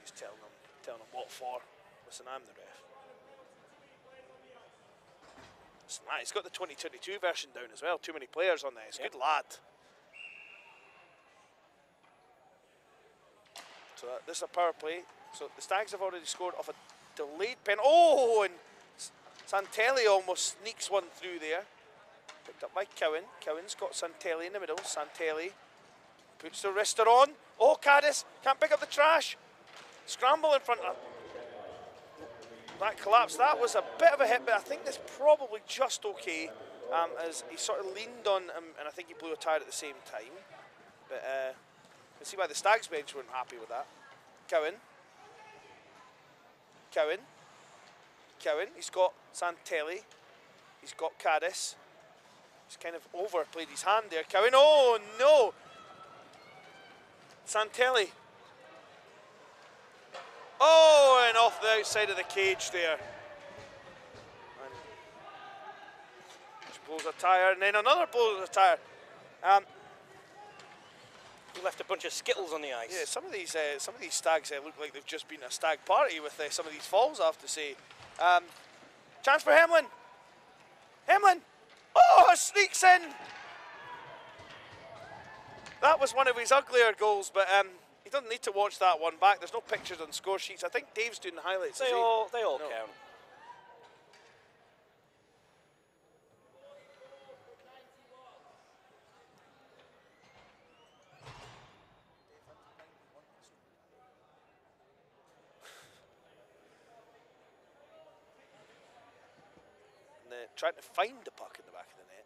He's telling them, telling them what for. Listen, I'm the ref. Listen, ah, he's got the 2022 version down as well. Too many players on there. A Yep. good lad. So that, this is a power play. So the Stags have already scored off a delayed pen. Oh, and Santelli almost sneaks one through there. Picked up by Cowan. Cowan's got Santelli in the middle. Santelli puts the wrister on. Oh, Caddis can't pick up the trash. Scramble in front of that collapse. That was a bit of a hit, but I think that's probably just okay. Um, as he sort of leaned on him, and I think he blew a tire at the same time. But uh, you can see why the Stags bench weren't happy with that. Cowan. Cowan. Cowan. He's got Santelli. He's got Caddis. He's kind of overplayed his hand there. Cowan. Oh no! Santelli. Oh, and off the outside of the cage there. And she blows a tyre, and then another blows a tyre. Um, He left a bunch of skittles on the ice. yeah, some of these uh, some of these stags uh, look like they've just been a stag party with uh, some of these falls. I have to say. Um, chance for Hemlin. Hemlin. Oh, sneaks in. That was one of his uglier goals, but um, he doesn't need to watch that one back. There's no pictures on score sheets. I think Dave's doing the highlights. They all they all No. count. Uh, trying to find the puck in the back of the net.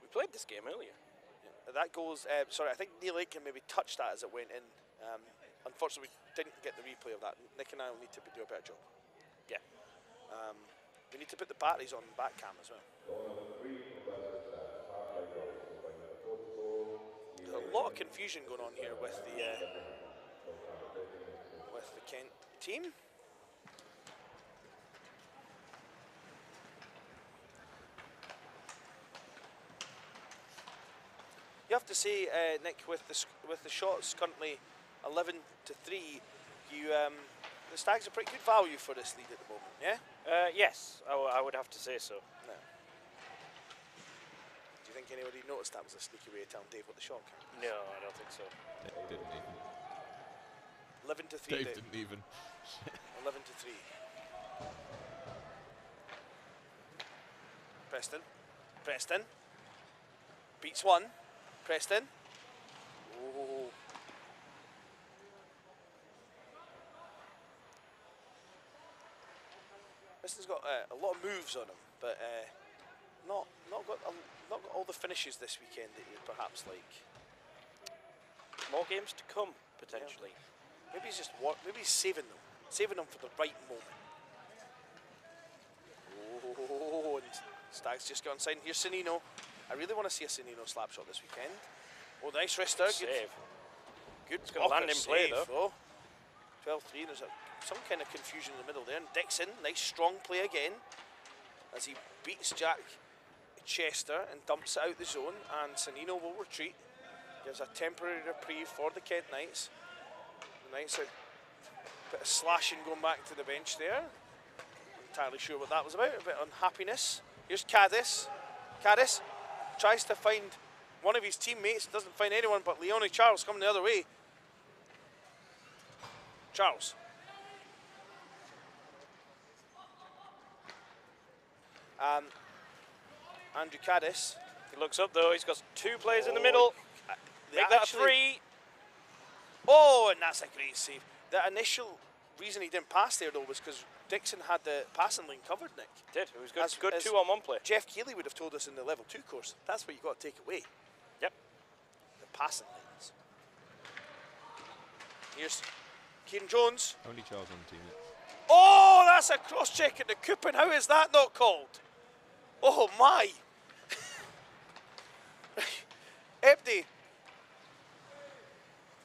We played this game earlier. Yeah, That goes. Uh, sorry, I think Neil Aitken maybe touched that as it went in. Um, unfortunately, we didn't get the replay of that. Nick and I will need to do a better job. Yeah. Um, we need to put the batteries on back cam as well. There's a lot of confusion going on here with the uh, with the Kent team. you have to say, uh, Nick, with the with the shots currently 11 to three, you um, the Stags are pretty good value for this lead at the moment. Yeah. Uh, yes, I, w- I would have to say so. No. Do you think anybody noticed that was a sneaky way of telling Dave what the shot count? was? No, I don't think so. Dave didn't even. 11 to three. Dave Dave. didn't even. 11 to 3. Preston. Preston. Beats one. Preston. Oh. Preston's got uh, a lot of moves on him, but uh, not not got a, not got all the finishes this weekend that you'd perhaps like. More games to come, potentially. Maybe he's just wa- maybe he's saving them, saving them for the right moment. Oh, and Stag's just got inside. Here's Sanino. I really want to see a Sanino slap shot this weekend. Oh, nice wrister. Good, Save. good. It's gonna land blocker in play, though. 12-3. There's a, some kind of confusion in the middle there. And Dixon, nice strong play again, as he beats Jack Chester and dumps it out the zone. And Sanino will retreat. Gives a temporary reprieve for the Kent Knights. The Knights a bit of slashing going back to the bench there. Entirely sure what that was about. A bit of unhappiness. Here's Caddis. Caddis tries to find one of his teammates. Doesn't find anyone but Leone Charles coming the other way. Charles. Um, Andrew Caddis. He looks up though. He's got two players in the middle. They Make that a three. Oh, and that's a great save. The initial reason he didn't pass there though was because Dixon had the passing lane covered, Nick. Did. It was good. As- good as- two on one play. Jeff Keeley would have told us in the level two course. That's what you've got to take away. Yep. The passing lanes. Here's Kieran Jones. Only Charles on the team. yeah. Oh, that's a cross check at the Coupon. How is that not called? Oh my. Ebdi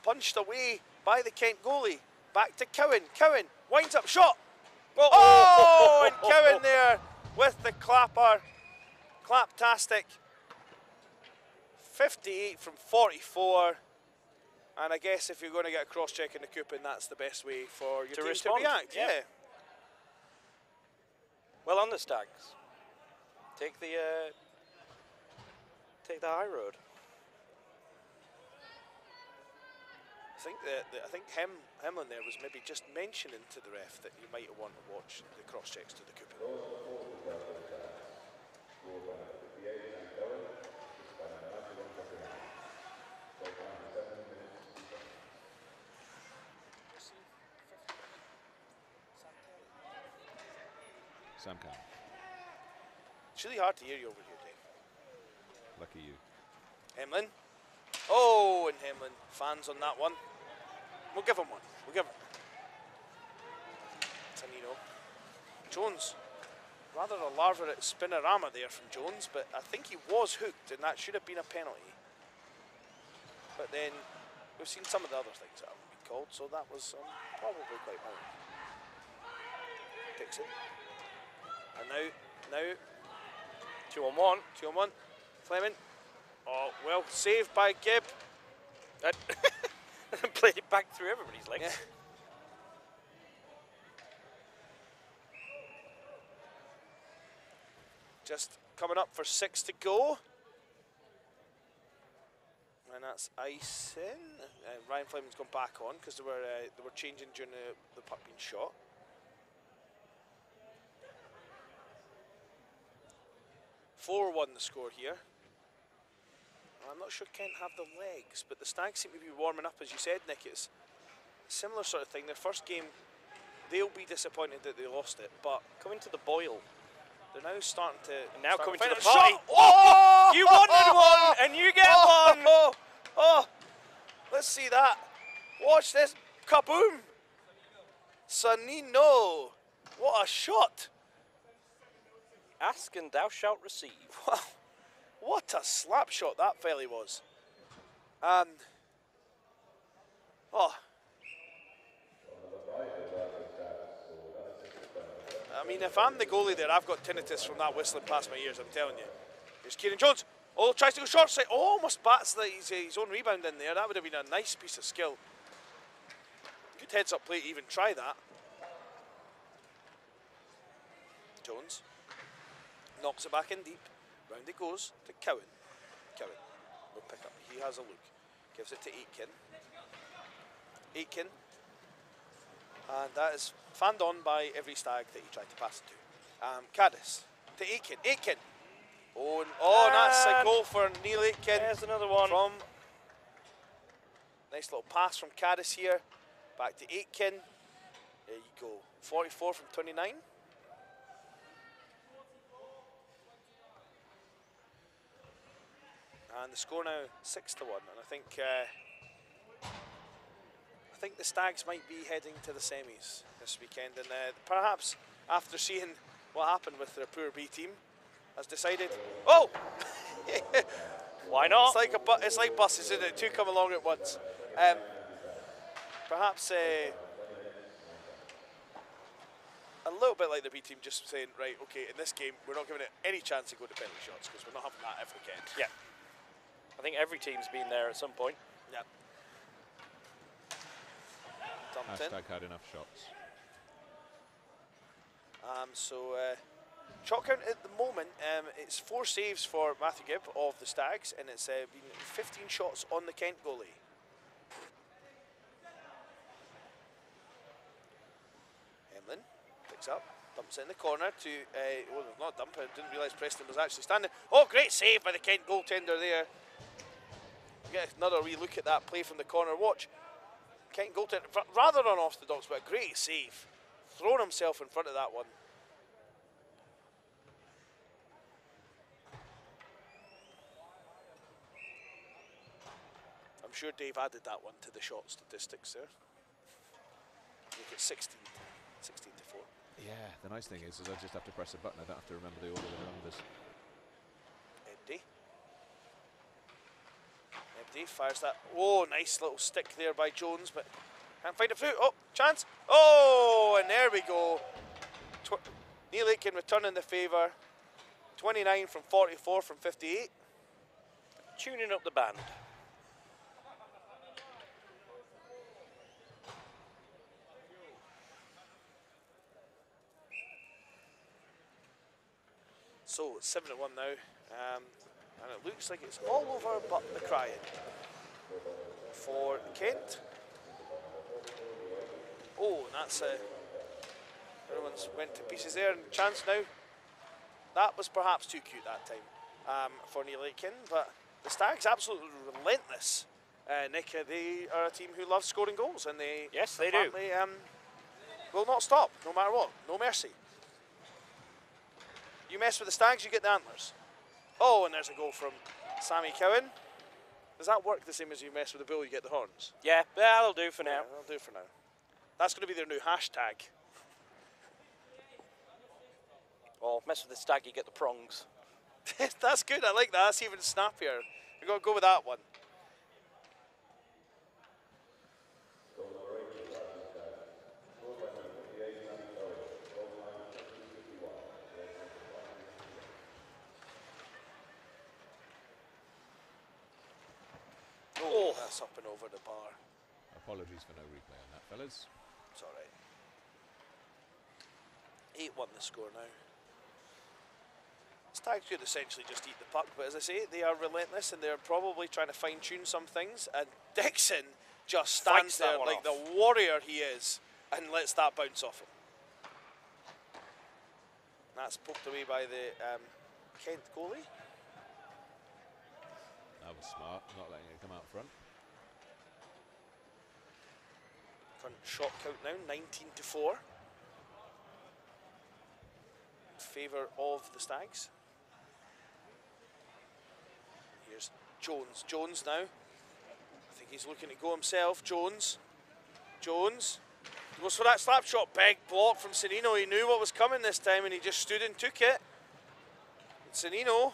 punched away by the Kent goalie. Back to Cowan. Cowan winds up shot. Oh! oh, and Cowan there with the clapper. Claptastic. 58 from 44. And I guess if you're going to get a cross check in the coupon, that's the best way for your To team respond, to react. yeah. yeah. Well on the Stags. Take the uh, take the high road. I think that that- I think Hem, Hemlin there was maybe just mentioning to the ref that you might want to watch the cross checks to the coupon. Sam Cam. It's really hard to hear you over here, Dave. Lucky you. Hemlin. Oh, and Hemlin fans on that one. We'll give him one. We'll give him. Tanino. Jones. Rather a larva at spinorama there from Jones, but I think he was hooked, and that should have been a penalty. But then we've seen some of the other things that haven't been called, so that was um, probably quite wrong. Dixon. And now, now Two on one. Two on one. Fleming. Oh, well saved by Gibb. And played it back through everybody's legs. Yeah. Just coming up for six to go. And that's icing. Uh, Ryan Fleming's gone back on because they were uh, they were changing during the, the puck being shot. Four one the score here. I'm not sure Kent have the legs, but the Stags seem to be warming up, as you said, Nick. It's a similar sort of thing. Their first game, they'll be disappointed that they lost it, but Coming to the boil. they're now starting to. And now coming to the party. shot. Oh! oh! You wanted one, oh! and you get oh! one. Oh, oh, let's see that. Watch this. Kaboom! Sanino. What a shot. Ask and thou shalt receive. Wow. What a slap shot that felly was. And oh. I mean, if I'm the goalie there, I've got tinnitus from that whistling past my ears. I'm telling you. Here's Kieran Jones. Oh, tries to go short side. Oh, almost bats the, his, his own rebound in there. That would have been a nice piece of skill. Good heads up play to even try that. Jones knocks it back in deep. Round it goes to Cowan. Cowan will pick up. He has a look. Gives it to Aitken. Aitken. And that is fanned on by every stag that he tried to pass it to. Um, Caddis to Aitken. Aitken. Oh, n- oh that's a goal for Neil Aitken. There's another one. From nice little pass from Caddis here. Back to Aitken. There you go. 44 from 29. And the score now six to one. And I think uh, I think the Stags might be heading to the semis this weekend. And uh, perhaps after seeing what happened with their poor B team, has decided. Oh, Why not? it's like a bu- it's like buses, isn't it? Two come along at once. Um, perhaps uh, a little bit like the B team, just saying, right, okay, in this game, we're not giving it any chance to go to penalty shots because we're not having that every weekend. Yeah. I think every team's been there at some point. Yeah. Dumped in. Hashtag had enough shots. Um, so, uh, shot count at the moment, um, it's four saves for Matthew Gibb of the Stags, and it's uh, been 15 shots on the Kent goalie. Emlyn picks up, dumps it in the corner to, uh, well, not dump it, didn't realise Preston was actually standing. Oh, great save by the Kent goaltender there. Get another wee look at that play from the corner. Watch. Kent ra- rather unorthodox, but a great save. Thrown himself in front of that one. I'm sure Dave added that one to the shot statistics there. Look at 16, 16 to 4. Yeah, the nice thing is, is I just have to press a button. I don't have to remember the order of the numbers. Empty. Fires that. Oh, nice little stick there by Jones, but can't find a through. Oh, chance. Oh, and there we go. Tw- Neil Aitken returning the favour. 29 from 44 from 58. Tuning up the band. So it's 7 to 1 now. Um, and it looks like it's all over but the crying for Kent. Oh, and that's uh, everyone's went to pieces there. And chance now. That was perhaps too cute that time um, for Neil Aitken, but the Stags absolutely relentless. Uh, Nick, uh, they are a team who loves scoring goals, and they Yes, they do. um, will not stop no matter what. No mercy. You mess with the Stags, you get the antlers. Oh, and there's a goal from Sammy Cowan. Does that work the same as you mess with the bull, you get the horns? Yeah, that'll do for now. Yeah, that'll do for now. That's going to be their new hashtag. Or mess with the stag, you get the prongs. That's good. I like that. That's even snappier. We're going to go with that one. Oh, that's up and over the bar. Apologies for no replay on that, fellas. It's all right. 8 1 the score now. Stags could essentially just eat the puck, but as I say, they are relentless and they're probably trying to fine tune some things. And Dixon just stands that there like off. the warrior he is and lets that bounce off him. That's poked away by the um, Kent goalie. That was smart, not letting it come out front. Shot count now 19 to 4. In favour of the Stags. Here's Jones. Jones now. I think he's looking to go himself. Jones. Jones. Goes for that slap shot. Big block from Sanino. He knew what was coming this time and he just stood and took it. Sanino.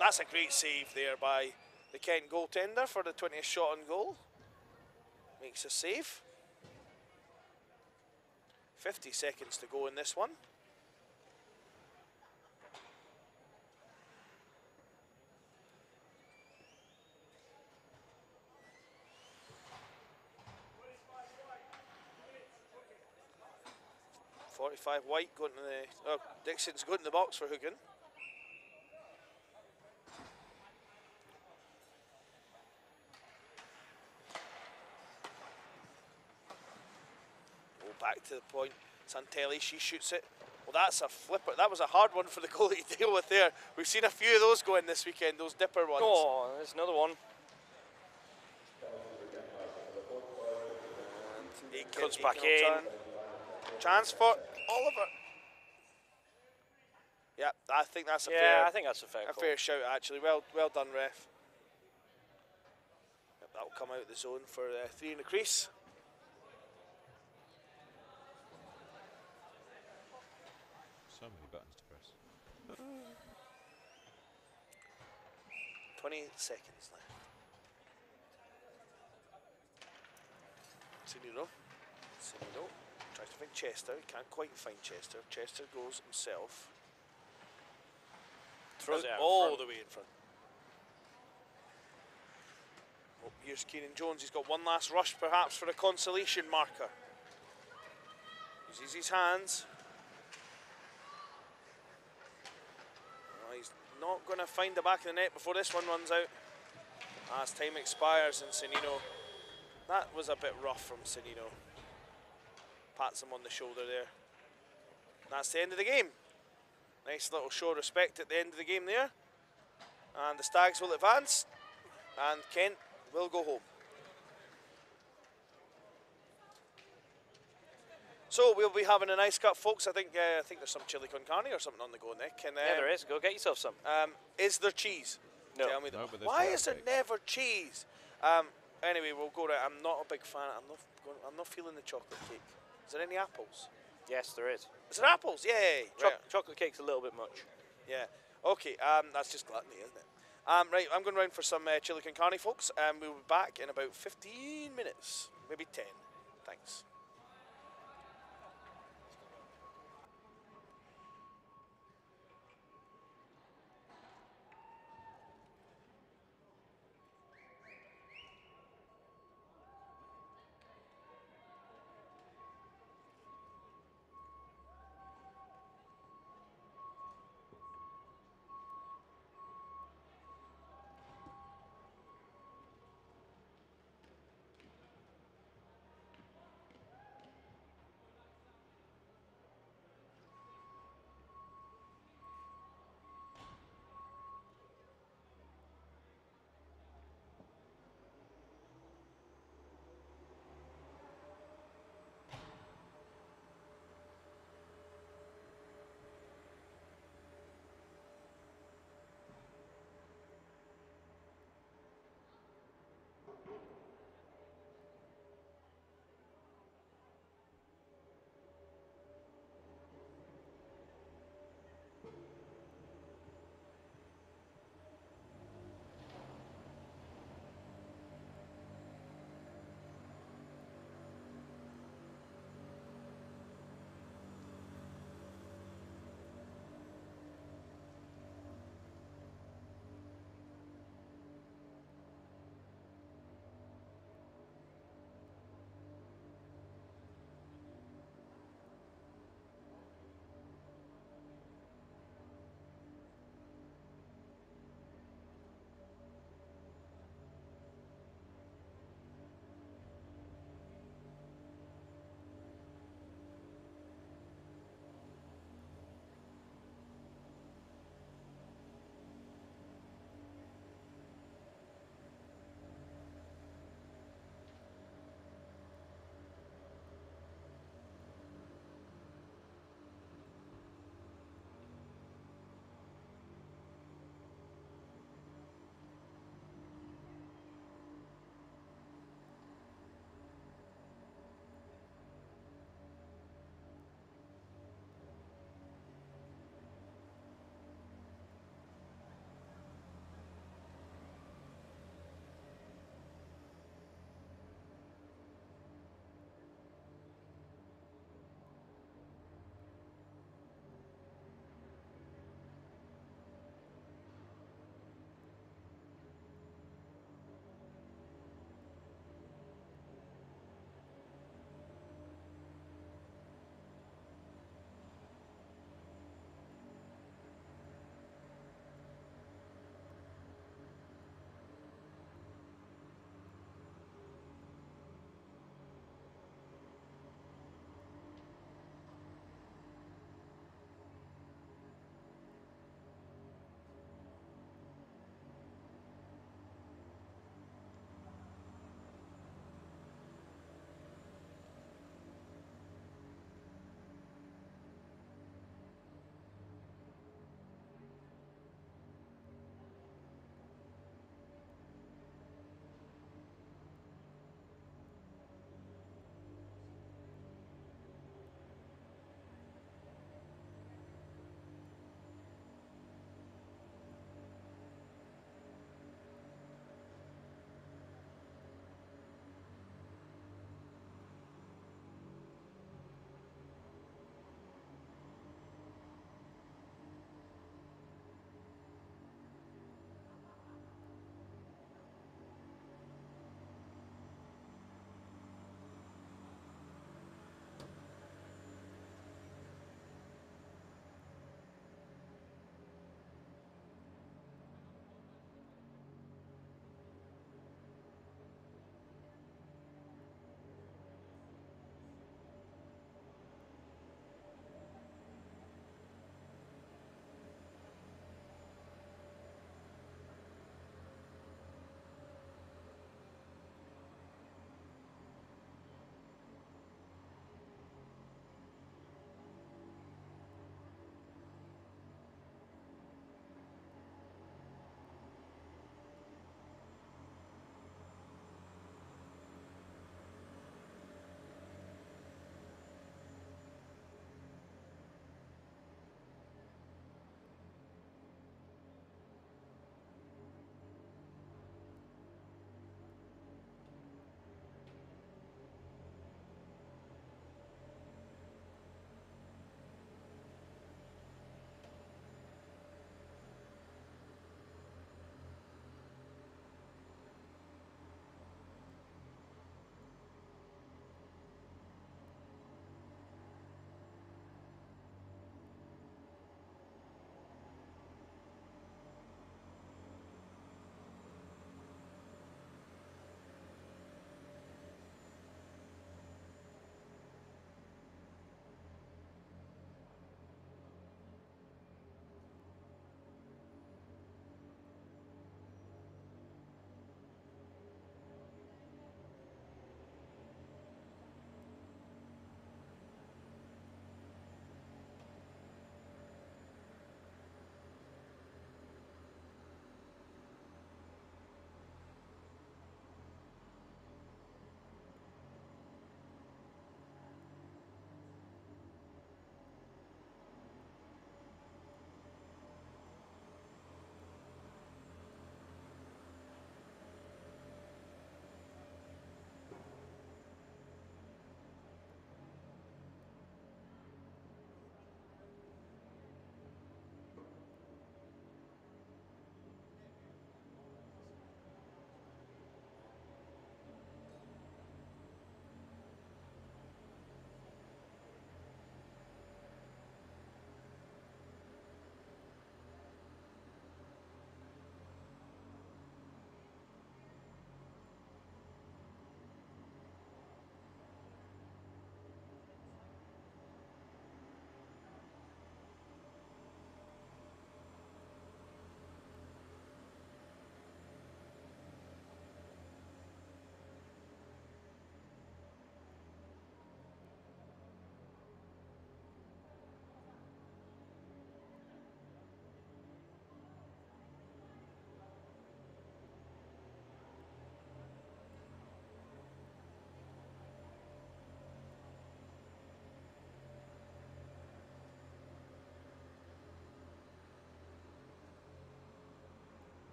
That's a great save there by the Kent goaltender for the 20th shot on goal Makes a save. 50 seconds to go in this one. Forty-five White going to the. Oh, Dixon's going to the box for Hoogan. To the point. Santelli, she shoots it. Well, that's a flipper. That was a hard one for the goalie to deal with there. We've seen a few of those go in this weekend, those dipper ones. Oh, there's another one. He Cuts back in. on. Chance for Oliver. Yeah, I think that's a Yeah, fair, I think that's a fair a call. fair shout actually. Well, well done, ref. Yep, that'll come out of the zone for uh, three in the crease. So many buttons to press. 20 seconds left. Sinino. Sinino tries to find Chester. He can't quite find Chester. Chester goes himself. Throws it all the way in front. Oh, here's Kieran Jones. He's got one last rush, perhaps, for a consolation marker. Uses his hands. Well, he's not going to find the back of the net before this one runs out. As time expires, and Sinino. That was a bit rough from Sinino. Pats him on the shoulder there. That's the end of the game. Nice little show of respect at the end of the game there. And the Stags will advance. And Kent will go home. So we'll be having a nice cup, folks. I think uh, I think there's some chili con carne or something on the go, Nick. And, uh, Yeah, there is. Go get yourself some. Um, is there cheese? No. Tell me No, that. Why is there cake. never cheese? Um, anyway, we'll go. Right. I'm not a big fan. I'm not. Going, I'm not feeling the chocolate cake. Is there any apples? Yes, there is. Is there apples? Yay! Choc- Right. Chocolate cake's a little bit much. Yeah. Okay. Um, that's just gluttony, isn't it? Um, right. I'm going round for some uh, chili con carne, folks. Um, we'll be back in about 15 minutes, maybe 10. Thanks.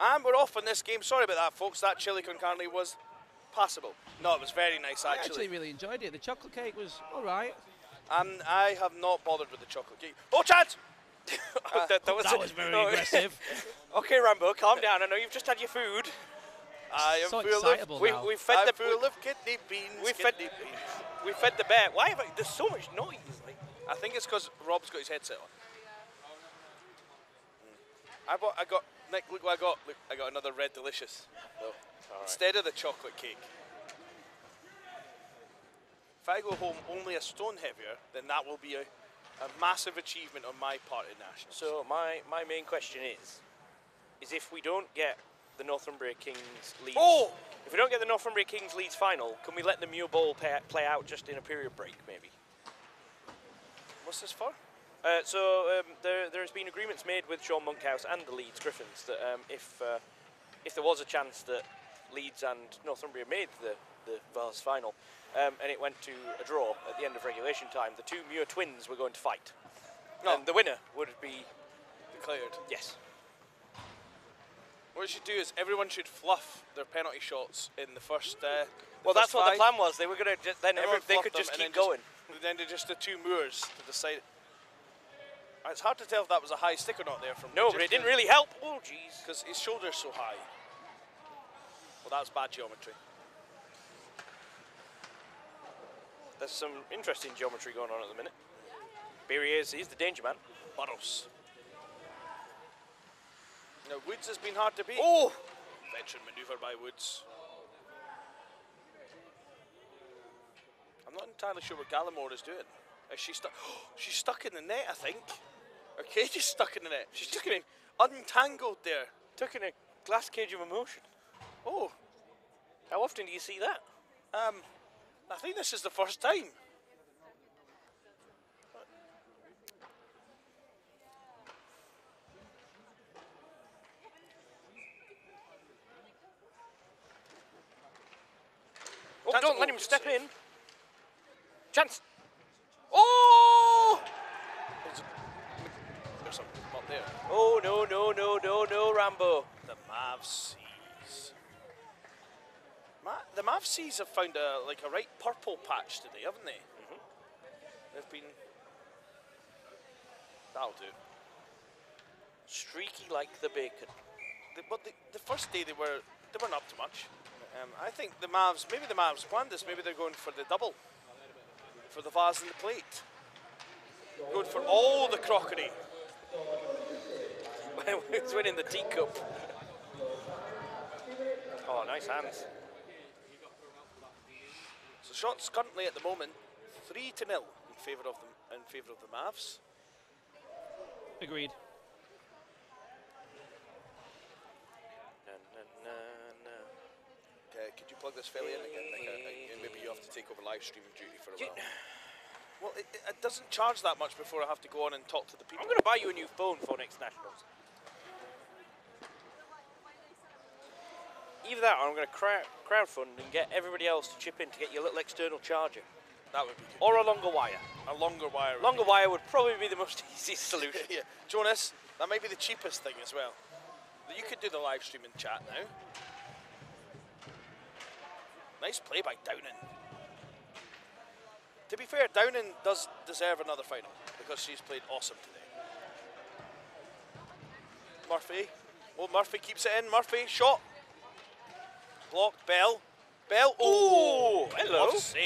And we're off on this game. Sorry about that, folks. That chili con carne was passable. No, it was very nice, I actually. actually really enjoyed it. The chocolate cake was all right. And I have not bothered with the chocolate cake. Oh, chance! that, that was, That was very no, aggressive. okay, Rambo, calm down. I know you've just had your food. I am So full excitable of, We, now. we fed I'm the full of kidney beans. we fed kidney beans. we fed the bear. Why have I, there's so much noise? Like, I think it's because Rob's got his headset on. Mm. I bought. I got. Nick, look what I got. Look, I got another Red Delicious. though, Instead of the chocolate cake. If I go home only a stone heavier, then that will be a, a massive achievement on my part in nationals. So my my main question is, is if we don't get the Northumbria Kings Leeds, Oh! if we don't get the Northumbria Kings Leeds final, can we let the Muir Bowl play, play out just in a period break, maybe? What's this for? Uh, so um, there, there's been agreements made with Sean Monkhouse and the Leeds Griffins that um, if uh, if there was a chance that Leeds and Northumbria made the the Vase final, um, and it went to a draw at the end of regulation time, the two Muir twins were going to fight, No. and the winner would be Declared. yes. What you should do is everyone should fluff their penalty shots in the first. Uh, Well, the that's first what the plan was. They were going to then every, they could just keep then going. then they're just the two Muirs to decide. It's hard to tell if that was a high stick or not there from. No, but it didn't really help. Oh, jeez. because his shoulder's so high. Well, that's bad geometry. There's some interesting geometry going on at the minute. Is. He's the danger man. Burrows. Now Woods has been hard to beat. Oh, Veteran manoeuvre by Woods. I'm not entirely sure what Gallimore is doing. Is she stuck? she's stuck in the net, I think. Her cage is stuck in the net. She's stuck in untangled there. took in a glass cage of emotion. Oh, How often do you see that? um, I think this is the first time. Oh, Chance- don't let him step in. Chance. Oh! There's something not there. Oh no no no no no Rambo. The Mavs seas. Ma- the Mavs seas have found a like a right purple patch today, haven't they? They've been. That'll do. Streaky like the bacon. The, but the, the first day they were they weren't up to much. Um, I think the Mavs maybe the Mavs planned this. Maybe they're going for the double, for the vase and the plate. Going for all the crockery. He's winning the teacup. Oh, nice hands. So shots currently at the moment three to nil in favour of the in favour of the Mavs. Agreed. Na, na, na, na. Okay, could you plug this fella in again? Nick? I- I- maybe you have to take over live streaming duty for a You- while. Well, it, it- doesn't charge that much before I have to go on and talk to the people. I'm going to buy you a new phone for next nationals. Either that, or I'm going to crowd crowdfund and get everybody else to chip in to get your little external charger, That would be good. or a longer wire. a longer wire. Longer wire would probably be the most easiest solution. yeah, Jonas, that might be the cheapest thing as well. You could do the live stream streaming chat now. Nice play by Downing. To be fair, Downing does deserve another final because she's played awesome today. Murphy. Oh, Murphy keeps it in. Murphy, shot. Blocked. Bell. Bell. Oh, hello. Save.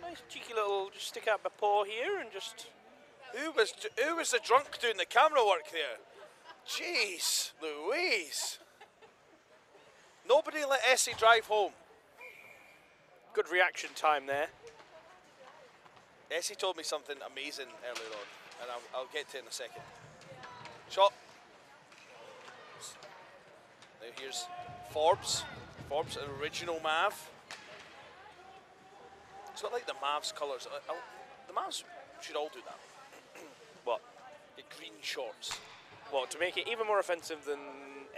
Nice cheeky little, just stick out my paw here and just. Who was who was the drunk doing the camera work there? Jeez, Louise. Nobody let Essie drive home. Good reaction time there. Essie told me something amazing earlier on, and I'll, I'll get to it in a second. Shot. Now here's Forbes. Forbes, an original Mav. It's not like the Mavs colours. I- The Mavs should all do that. What? The green shorts. What, to make it even more offensive than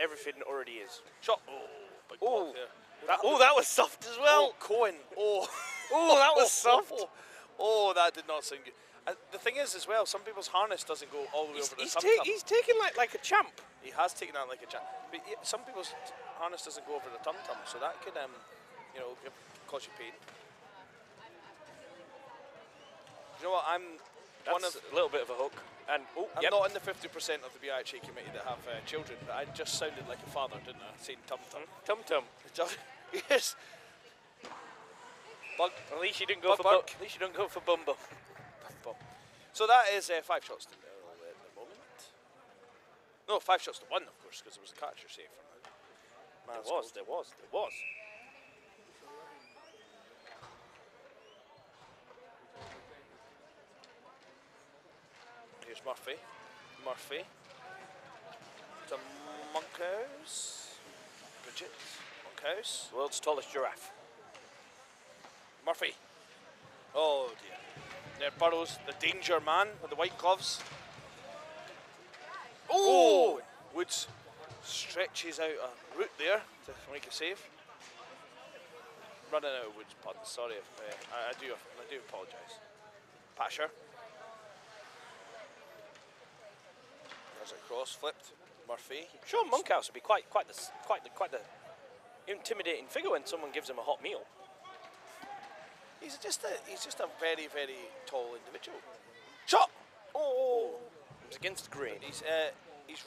everything already is? Shot. Oh, big Oh, there. That, oh, that was soft as well. Oh, Cohen. Oh. Oh, that was soft. Oh, oh, that did not sound good. Uh, the thing is, as well, some people's harness doesn't go all the way He's, over the he's, tum ta- tum. he's taking like like a champ. He has taken that like a champ. But some people's harness doesn't go over the tum tum, so that could, um, you know, cause you pain. You know what? I'm one of. a little bit of a hook. And oh, I'm yep. not in the 50% of the BUIHA committee that have uh, children, but I just sounded like a father, didn't I? Saying tum tum. tum tum. yes. Bug. At least you didn't go Buck, for bu- at least you don't go for bum bum. So that is uh, five shots to nil at the moment. No, five shots to one, of course, because it was a catcher save from him. There was, there was, there was. Here's Murphy. Murphy. To Monkhouse. Bridget. Monkhouse. World's tallest giraffe. Murphy. Oh dear. There Burrows, the danger man with the white gloves. Oh! Woods stretches out a route there to make a save. Running out of Woods puns. Sorry if uh, I, I do I do apologise. Pasher. A cross flipped. Murphy. Sean Monkhouse would be quite quite the quite the quite the intimidating figure when someone gives him a hot meal. He's just a he's just a very very tall individual. Shot. Oh. It's against the grain. He's uh, he's.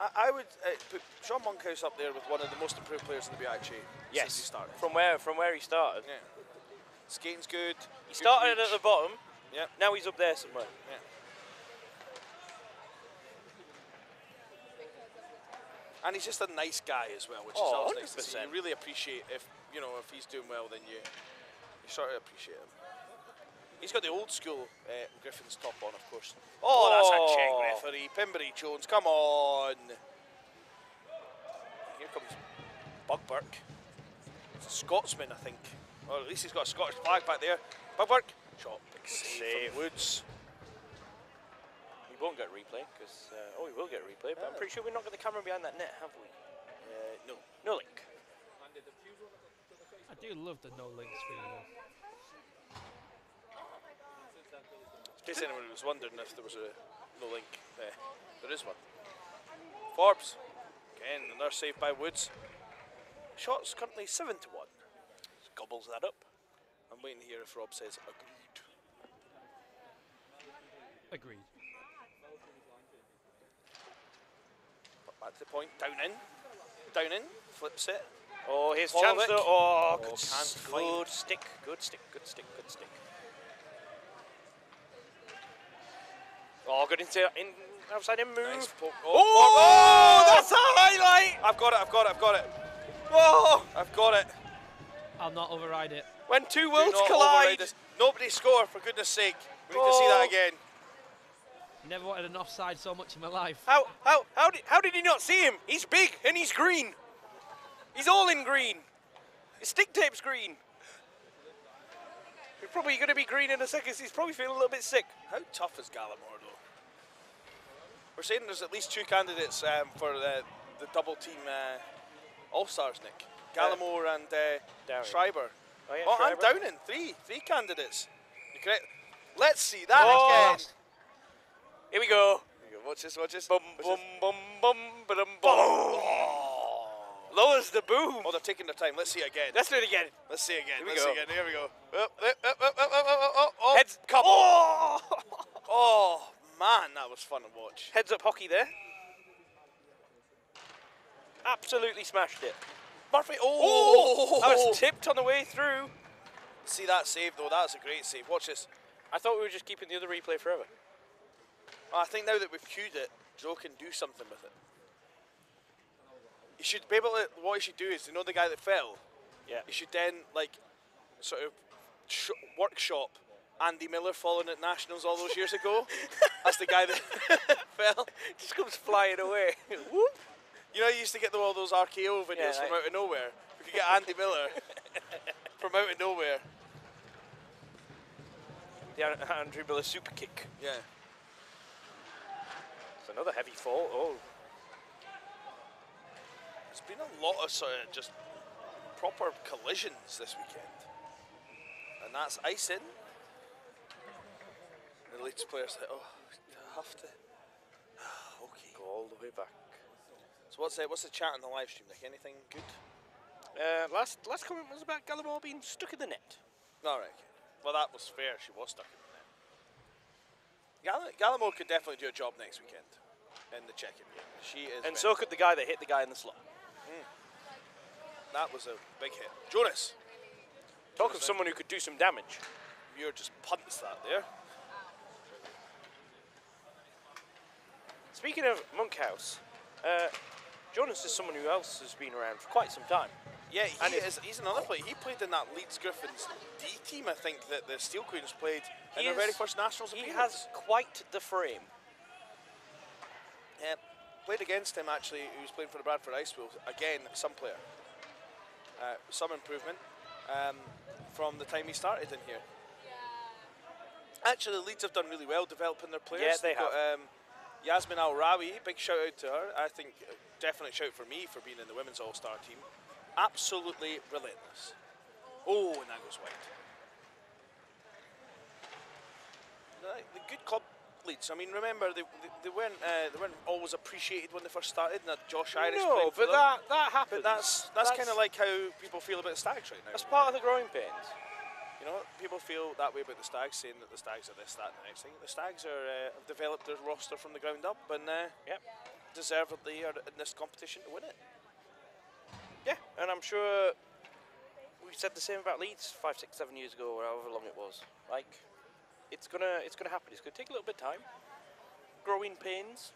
I, I would uh, put Sean Monkhouse up there with one of the most improved players in the BUIHA Yes, since he started. from where from where he started. Yeah. Skating's good. He started at the bottom. Yeah. Now he's up there somewhere. Yeah. And he's just a nice guy as well, which is Oh, always nice to see. You really appreciate if you know if he's doing well, then you you sort of appreciate him. He's got the old school uh, Griffin's top on, of course. Oh, that's a check Oh. referee. Pimbury Jones, come on. Here comes Bug Burke. It's a Scotsman, I think. Or at least he's got a Scottish flag back there. Bug Burke. Shot. Big Save. Woods. We won't get replay because uh, oh, we will get replay, but I'm pretty sure we're not got the camera behind that net, have we? Uh, no. No link. I do love the no links feeling. In case anyone was wondering if there was a no link, uh, there is one. Forbes. Again, another save by Woods. Shots currently 7 to 1. Just gobbles that up. I'm waiting to hear if Rob says agreed. Agreed. Back to the point. Down in. Downing. Flips it. Oh, here's Polovic. chance to oh, Oh, good, can't good stick, good stick, good stick, good stick. Oh, good into in outside in move. Nice poke. Oh, Forbes. Oh, that's a highlight. I've got it, I've got it, I've got it. Oh, I've got it. I'll not override it. when two Do worlds collide. override. Nobody score, for goodness sake. We need to see Oh. that again. Never wanted an offside so much in my life. How how how did how did he not see him? He's big and he's green. He's all in green. His stick tape's green. He's probably going to be green in a second. He's probably feeling a little bit sick. How tough is Gallimore, though? We're saying there's at least two candidates um, for the, the double team uh, All Stars, Nick. Gallimore and uh, Schreiber. Oh, yeah, oh, and Schreiber. Downing. Three. Three candidates. Let's see that Oh. again. Here we go. Here we go. Watch this, watch this. Bum Watch bum this. bum bum ba-dum, bum. Oh. Lowers the boom. Oh, they're taking their time. Let's see it again. Let's do it again. Let's see it again. Here we Let's go. see again. Here we go. Up, up, up, up, up, up, up, up, oh, Heads couple. Oh! Oh, man, that was fun to watch. Heads up hockey there. Absolutely smashed it. Murphy. Oh, oh That was tipped on the way through. See that save though. That's a great save. Watch this. I thought we were just keeping the other replay forever. I think now that we've queued it, Jo can do something with it. He should be able to. What he should do is, you know, the guy that fell. Yeah. He should then like, sort of, sh- workshop Andy Miller falling at nationals all those years ago. That's the guy that fell. Just comes flying away. Whoop. You know, you used to get all those RKO videos Yeah, from like- out of nowhere. We could get Andy Miller from out of nowhere. The An- Andrew Miller super kick. Yeah. It's another heavy fall. Oh, There's been a lot of sort of just proper collisions this weekend. And that's icing. the Leeds players that, oh, I have to. okay. Go all the way back. So what's the, what's the chat on the live stream, Nick? Anything good? Uh, last last comment was about Gallimore being stuck in the net. All right. okay. Well, that was fair. She was stuck in the net. Gall- Gallimore could definitely do a job next weekend in the check-in game. She is. And so could the guy that hit the guy in the slot. that was a big hit. Jonas, Talk of someone who could do some damage. Muir just punts that there. Speaking of Monkhouse, uh, Jonas is someone who else has been around for quite some time. Yeah, he And is. He's another player. He played in that Leeds Griffins D team, I think, that the Steel Queens played in He their very first Nationals He appearance. has quite the frame. Yeah, played against him actually. He was playing for the Bradford Ice Wolves. Again, some player. Uh, some improvement um, from the time he started in here. Actually, Leeds have done really well developing their players. Yeah, they They've got, Um, Yasmin Al Rawi, big shout out to her. I think uh, definitely shout for me for being in the women's All Star team. Absolutely relentless. Oh, and that goes wide. The good club Leeds. I mean, remember they, they, they weren't uh, they weren't always appreciated when they first started. And that Josh Irish no, but them. that that happens. But that's that's, kind of like how people feel about the Stags right now. that's part of the growing pains. You know, people feel that way about the Stags, saying that the Stags are this, that, and the next thing. The Stags are uh, have developed their roster from the ground up, and uh, Yep. deservedly are in this competition to win it. Yeah, and I'm sure we said the same about Leeds five, six, seven years ago, or however long it was. Like, it's gonna it's gonna happen. It's gonna take a little bit of time. Growing pains.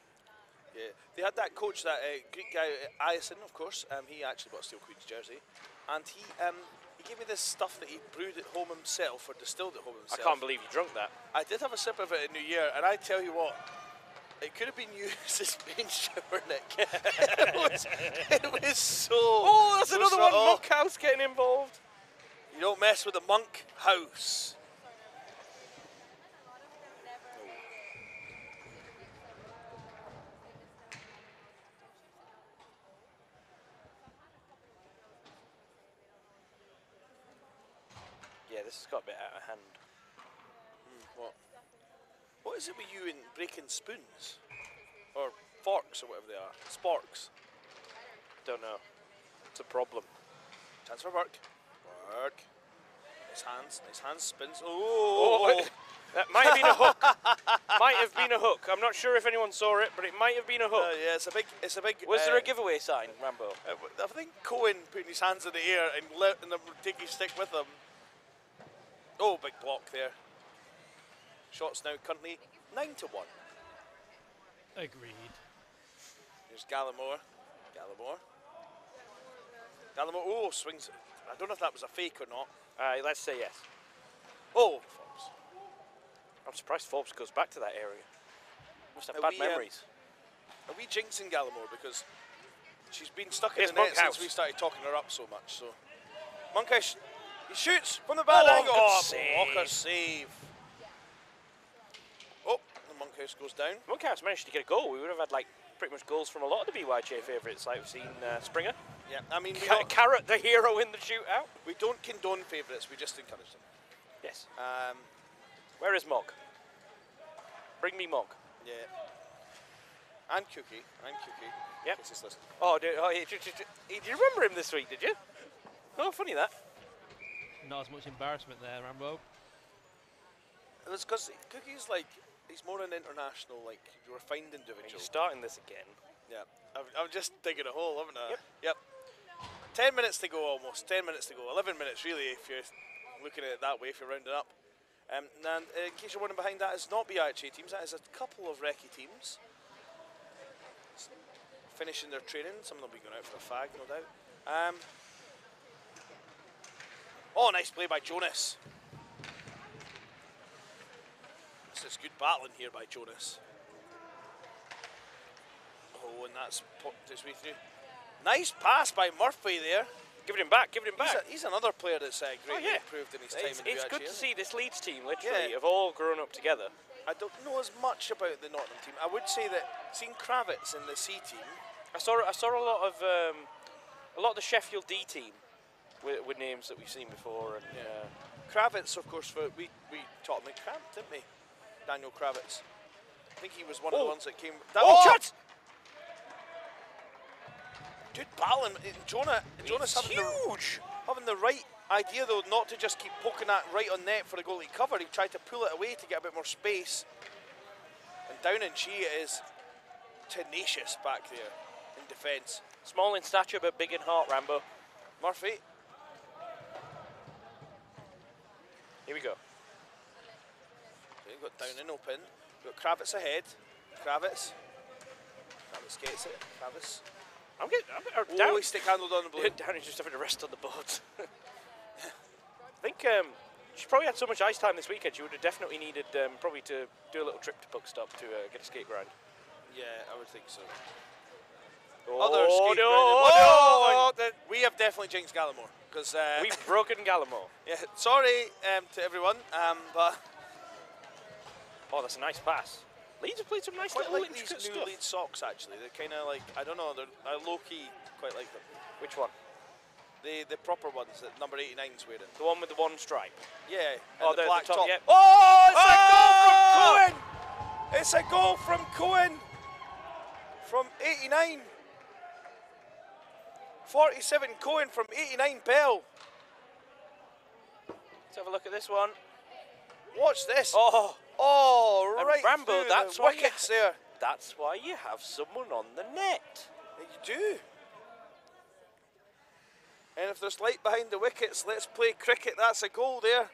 Yeah, they had that coach, that uh, Greek guy, uh, of course. Um, he actually bought a Steel Queens jersey, and he um, he gave me this stuff that he brewed at home himself or distilled at home himself. I can't believe you drunk that. I did have a sip of it at New Year, and I tell you what, it could have been used as main shower, Nick. it, was, it was so. Oh, that's so another one. Monkhouse getting involved. You don't mess with the monk house. Yeah, this has got a bit out of hand. What? What is it with you and breaking spoons? Or forks or whatever they are? Sporks. Don't know. It's a problem. Chance for work. Work. Nice hands. Nice hands. Spins. Oh, Oh! that might have been a hook. might have been a hook. I'm not sure if anyone saw it, but it might have been a hook. Uh, yeah, it's a big. It's a big. Was uh, there a giveaway sign, Rambo? Uh, I think Cohen putting his hands in the air and letting them take his stick with him. Oh, big block there. Shots now currently nine to one. Agreed. Here's Gallimore. Gallimore. Gallimore. Oh, swings. I don't know if that was a fake or not. Uh, let's say yes. Oh, Forbes. I'm surprised Forbes goes back to that area. Must have Are bad we, um, memories. Are we jinxing Gallimore because she's been stuck in It's the net Monkhouse. since we started talking her up so much? So, Monkhouse, he shoots from the bad Oh, angle. Oh, save. blocker save. Oh, the Monkhouse goes down. Monkhouse managed to get a goal. We would have had like pretty much goals from a lot of the BYJ favourites, like we've seen uh, Springer, Yeah, I mean, we Ca- Carrot, the hero in the shootout. we don't condone favourites. We just encourage them. Yes. Um, Where is Mog? Bring me Mog. yeah. And Cookie. And Cookie. Yep. It's his list. Oh, did, oh, did you remember him this week? Did you? Oh, funny that. Not as much embarrassment there, Rambo. It was because Cookie's like he's more an international, like refined Are individual. you starting this again? Yeah, I'm, I'm just digging a hole, haven't I? Yep. Yep. Ten minutes to go, almost. Ten minutes to go. Eleven minutes, really, if you're looking at it that way. If you're rounding up. Um, and uh, in case you're wondering behind that, it's not BUIHA teams. That is a couple of recce teams finishing their training. Some of them will be going out for a fag, no doubt. Um, oh, nice play by Jonas. This is good battling here by Jonas. Oh, and that's popped his way through. Nice pass by Murphy there. Give it him back. Give it him He's, back. a, he's another player that's uh, greatly yeah. improved in his time It's, it's good to see this Leeds team literally Yeah. have all grown up together. I don't know as much about the Nottingham team. I would say that seeing Kravitz in the C team, I saw I saw a lot of um, a lot of the Sheffield D team with, with names that we've seen before, and uh, Kravitz, of course, for we we taught him at Cramp, didn't we? Daniel Kravitz. I think he was one of Oh. the ones that came. That, Oh, chance! Dude, battling. uh, Jonah, It's having the, huge. having the right idea though, not to just keep poking that right on net for a goalie cover. He tried to pull it away to get a bit more space. And down and she is tenacious back there in defence. Small in stature but big in heart, Rambo. Murphy, Here we go. We've got down and open. We've got Kravitz ahead. Kravitz. Kravitz gets it. Kravitz. I'm getting. I'm, or down. stick handled on the blue. down is just having a rest on the board. I think um, she's probably had so much ice time this weekend. She would have definitely needed um, probably to do a little trip to puck stop to uh, get a skate grind. Yeah, I would think so. Oh, no, ground- no. Oh, we have definitely jinxed Gallimore because uh, We've broken Gallimore. yeah. Sorry um, to everyone, um, but Oh, that's a nice pass. Leeds have played some nice quite little like these intricate new stuff. lead socks actually. They're kind of like I don't know. They're I low key quite like them. Which one? The the proper ones that number 89's wearing. The one with the one stripe. Yeah. Oh, and the the- the black top, top. yeah. Oh, it's Ah! a goal from Cohen. It's a goal from Cohen from 89. 47 Cohen from 89 Bell. Let's have a look at this one. Watch this. Oh, Oh, right. And Rambo, that's the why you- wickets there. that's why you have someone on the net. You do. And if there's light behind the wickets, let's play cricket. That's a goal there.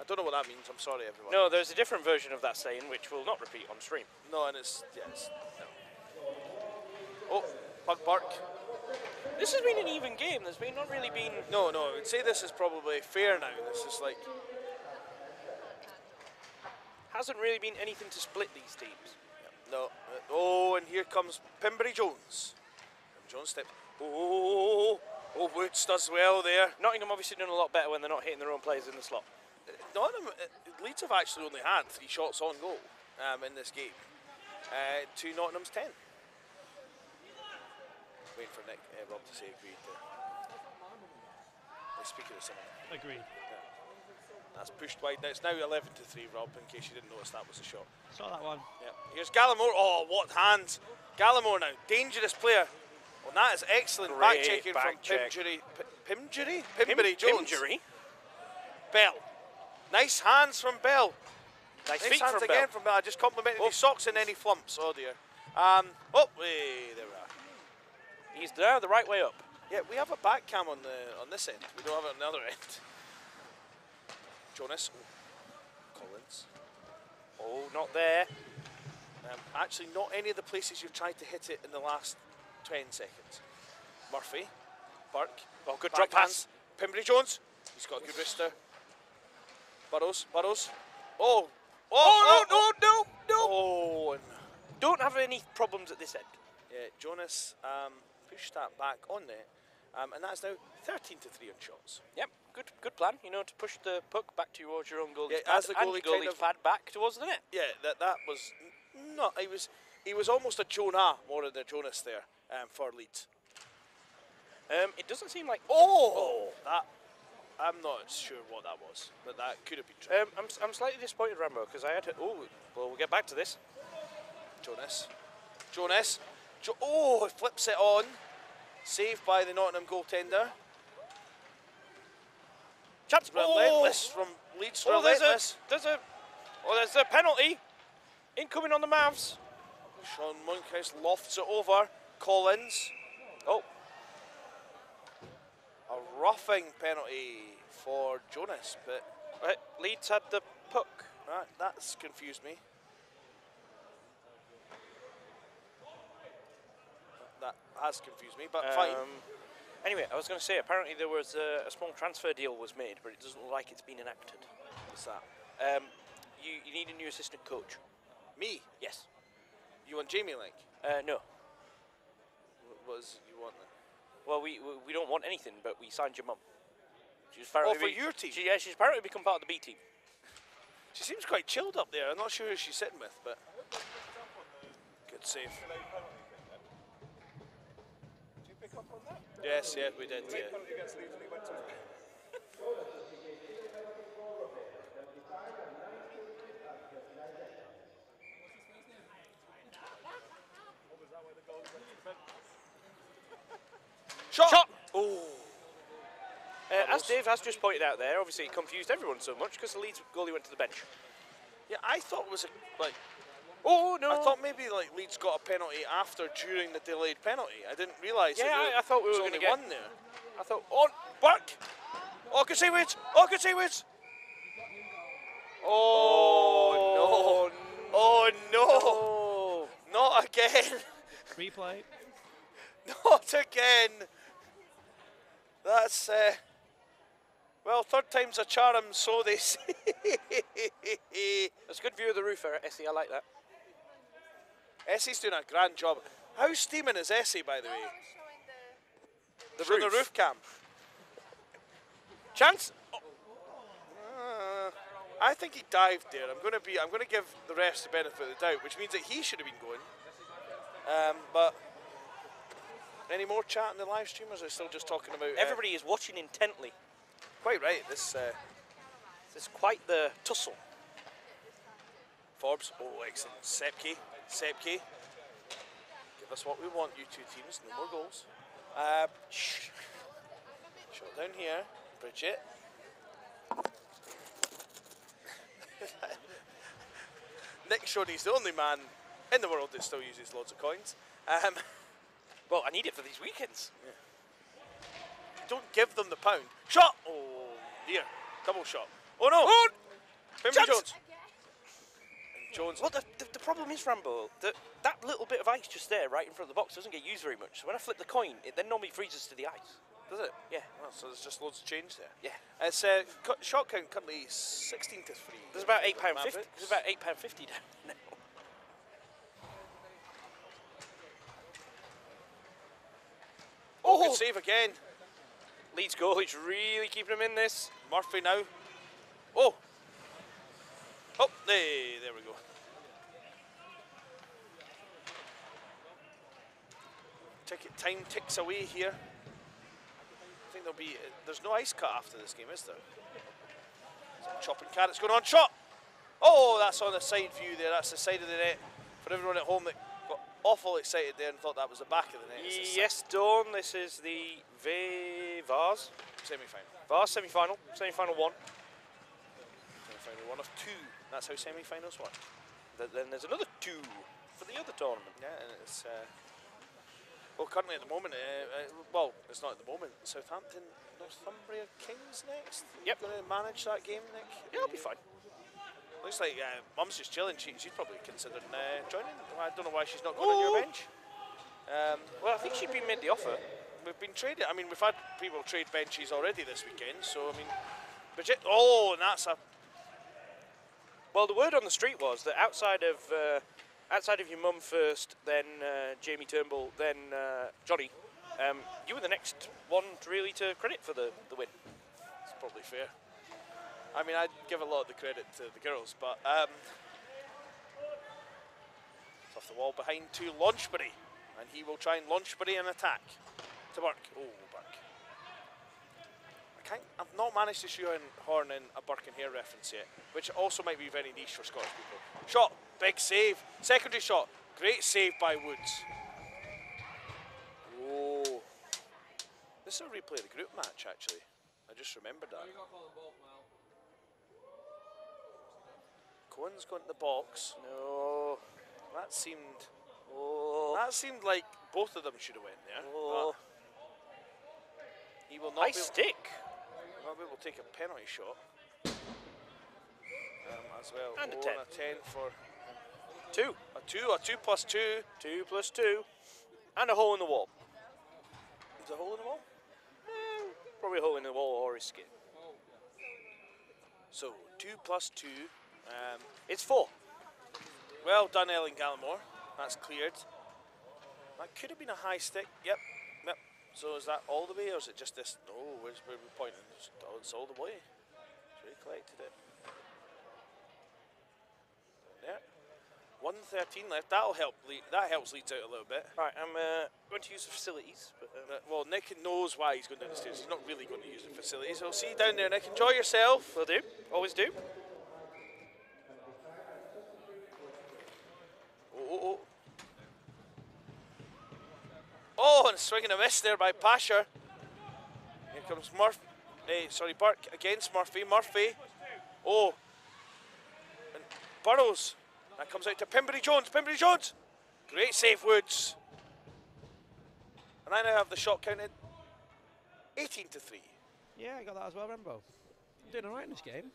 I don't know what that means. I'm sorry, everyone. No, there's a different version of that saying which we'll not repeat on stream. No, and it's yes. No. Oh, Bug Burke. This has been an even game. There's been not really been. No, no. I would say this is probably fair now. This is like Hasn't really been anything to split these teams. no. uh, Oh, and here comes Pimbury Jones. Jones step. Oh, oh, Woods does well there. Nottingham obviously doing a lot better when they're not hitting their own players in the slot. Nottingham, uh, Leeds have actually only had three shots on goal um, in this game. Uh, to Nottingham's ten. Waiting for Nick uh, Rob to say agreed. There. He's speaking of someone. Agreed. That's pushed wide. Now it's now 11 to three, Rob. In case you didn't notice, that was a shot. Saw that one. Yeah. Here's Gallimore. Oh, what hands! Gallimore now, dangerous player. Well, that is excellent back Great checking back from check. Pimjury. P- Pimjury? Pimbury Jones. Injury. Bell. Nice hands from Bell. Nice, Nice feet hands from again Bell. from Bell. I just complimented Oh. his socks and any flumps. Oh dear. Um, oh, hey, there we are. He's there, the right way up. Yeah, we have a back cam on the on this end. We don't have it on the other end. Jonas. Oh. Collins. Oh, not there. Um, actually, not any of the places you've tried to hit it in the last 10 seconds. Murphy. Burke. Oh, good drop pass. Pimbury Jones. He's got a good wrist there. Burrows. Burrows. Oh. Oh, Oh, oh, no, no, no, no. Oh, and Don't have any problems at this end. yeah, Jonas um, pushed that back on there. Um, and that's now 13 to 3 on shots. Yep, good good plan. You know, to push the puck back towards your own goalie's Yeah, pad as the goalie goalie's kind of- pad back towards the net. Yeah, that that was not. He was he was almost a Jonah more than a Jonas there um, for Leeds. Um, it doesn't seem like. Oh, that I'm not sure what that was, but that could have been true. Um, I'm, I'm slightly disappointed, Rambo, because I had. To, oh, well, we'll get back to this. Jonas, Jonas, jo- oh, flips it on, saved by the Nottingham goaltender. Chance. Relentless oh! from Leeds. Oh, there's a, relentless. there's a, oh, there's a penalty incoming on the Mavs. Sean Monkhouse lofts it over. Collins. Oh, A roughing penalty for Jonas, but right, Leeds had the puck. that, that's confused me. That has confused me, but fine. Um, Anyway, I was going to say apparently there was a, a small transfer deal was made, but it doesn't look like it's been enacted. What's that? Um, you, you need a new assistant coach. Me? Yes. You want Jamie like? Uh, no. Wh- What is you want then? Well, we, we we don't want anything, but we signed your mum. She's apparently Oh, for be- your team? She, yeah, she's apparently become part of the B team. She seems quite chilled up there. I'm not sure who she's sitting with, but good save. Yes, yeah, we did. Yeah. Shot! Shot! Uh, as Dave has just pointed out there, obviously it confused everyone so much because the Leeds goalie went to the bench. Yeah, I thought it was a, like Oh no! I thought maybe like Leeds got a penalty after during the delayed penalty. I didn't realise. Yeah, that I- I thought we was were only gonna get- one there. I thought, On back. Okasiewicz. Okasiewicz. Oh, no! Oh no! oh, no Not again! Replay. Not again! That's uh, well, third time's a charm, so they say. that's a good view of the roof there, Essie. I like that. Essie's doing a grand job. How steaming is Essie, by the way? The Show roof. the roof cam. Chance. Uh, I think he dived there. I'm going to be. I'm going to give the refs the benefit of the doubt, which means that he should have been going. Um, but any more chat in the live stream, or is it still just talking about? uh, Everybody is watching intently. quite right. This uh, It's quite the tussle. Forbes. Oh, excellent. Sepke. Sepke. Give us what we want, you two teams. No more goals. Uh. Shot down here. Bridget. Nick showed he's the only man in the world that still uses loads of coins. Um, Well, I need it for these weekends. don't give them the pound. Shot! Oh, dear. Double shot. Oh, no! Oh, Jones. Jones. Well, the, the, the problem is, Rambo, that that little bit of ice just there, right in front of the box, doesn't get used very much. So when I flip the coin, it then normally freezes to the ice. Does it? Yeah. Well, so there's just loads of change there. Yeah. It's uh, shot count currently 16 to 3. There's about £8.50 There's about eight pound fifty down now. Oh, Oh! good save again. Leeds goalie's really keeping him in this. Murphy now. Oh. Oh, hey, there we go. Ticket time ticks away here. I think there'll be. Uh, there's no ice cut after this game, is there? Some chopping carrots going on. Shot. Oh, that's on the side view there. That's the side of the net for everyone at home that got awful excited there and thought that was the back of the net. Yes, Dawn. This is the V Vase semi-final. Vase semi-final. Semi-final one. Semi-final one of two. That's how semi-finals work. Th- Then there's another two for the other tournament. Yeah, and it's uh, well currently at the moment. Uh, uh, well, it's not at the moment. Southampton, Northumbria Kings next. Yep. Going to manage that game, Nick. Yeah, it'll be fine. Looks like uh, Mum's just chilling. She, she's probably considering uh, joining. I don't know why she's not going on Oh. your bench. Um, Well, I think she'd been made the offer. we've been trading. I mean, we've had people trade benches already this weekend. So I mean, Bridget. Oh, and that's a Well, the word on the street was that outside of uh, outside of your mum first, then uh, Jamie Turnbull, then uh, Johnny, um, you were the next one really to credit for the, the win. It's probably fair. I mean, I'd give a lot of the credit to the girls, but um, off the wall behind to Launchbury, and he will try and Launchbury and attack to Burke. Oh, can't. I've not managed to shoehorn horn in a Burke and Hare reference yet, which also might be very niche for Scottish people. Shot, big save, secondary shot, great save by Woods. Oh, this is a replay of the group match actually. I just remembered that. Cohen's gone to the box. No. That seemed Oh. that seemed like both of them should have went there. Oh. He will not Nice stick. Able to take a penalty shot. Um, as well. And a Oh, 10. a 10 for Two. a 2, a 2 plus 2. Two plus two. And a hole in the wall. Is a hole in the wall? Probably a hole in the wall or his skin. So 2 plus 2. Um, It's four. well done, Ellen Gallimore. That's cleared. That could have been a high stick. Yep. So is that all the way or is it just this? No, where's where we pointing? It's, oh, it's all the way. So he collected it. There. 113 left. That'll help. Le- that helps Leeds out a little bit. Right, I'm uh, going to use the facilities. But, um, Uh, Well, Nick knows why he's going down the stairs. He's not really going to use the facilities. So see you down there, Nick. Enjoy yourself. will do. Always do. Oh, oh, oh. Oh, and swinging a miss there by Pasher. Here comes Murphy. Eh, sorry, Burke against Murphy. Murphy. Oh. And Burrows. That comes out to Pimbury Jones. Pimbury Jones. Great save, Woods. And I now have the shot counted 18 to 3. Yeah, I got that as well, Rambo. Doing all right in this game.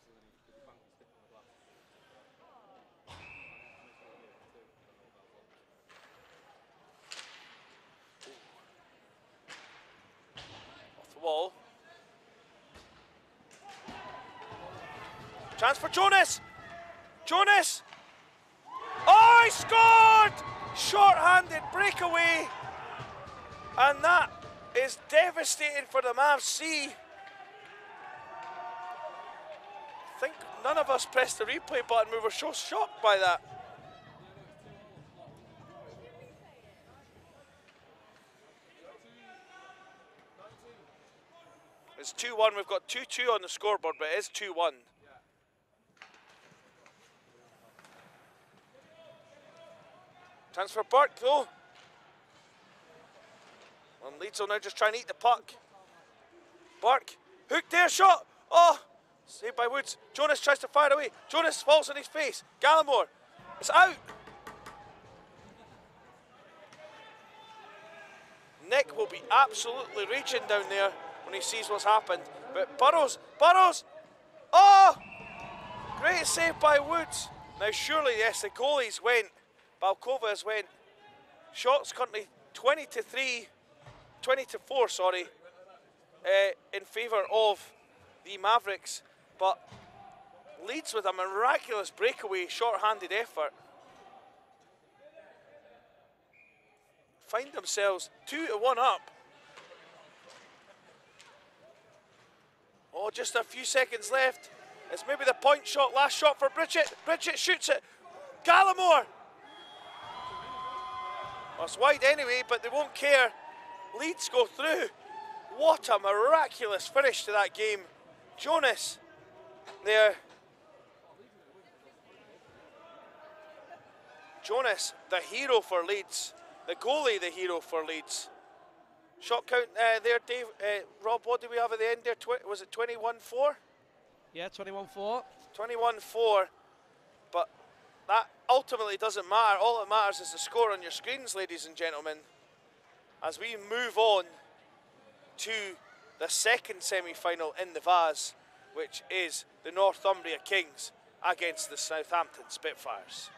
Wall. Chance for Jonas. Jonas. Oh, he scored! Short-handed breakaway. And that is devastating for the Mavs. I think none of us pressed the replay button. We were so shocked by that. It's 2 1. We've got 2 2 on the scoreboard, but it is 2 1. Chance for Burke, though. And Leeds will now just try and eat the puck. Burke, hook there, shot. Oh, saved by Woods. Jonas tries to fire away. Jonas falls on his face. Gallimore, it's out. Nick will be absolutely raging down there when he sees what's happened. But Burrows, Burrows, oh, great save by Woods. Now surely, yes, the goalies went. Balkovas went. Shots currently 20 to 3, 20 to 4, sorry, uh, in favour of the Mavericks. But leads with a miraculous breakaway, short-handed effort. Find themselves two to one up. Oh, just a few seconds left. It's maybe the point shot, last shot for Bridget. Bridget shoots it. Gallimore. Well, it's wide anyway, but they won't care. Leeds go through. What a miraculous finish to that game. Jonas there. Jonas, the hero for Leeds. The goalie, the hero for Leeds. Shot count uh, there, Dave. Uh, Rob, what do we have at the end there? Twi- was it 21 4? Yeah, 21 4. 21 4. But that ultimately doesn't matter. All that matters is the score on your screens, ladies and gentlemen. As we move on to the second semi final in the Vase, which is the Northumbria Kings against the Southampton Spitfires.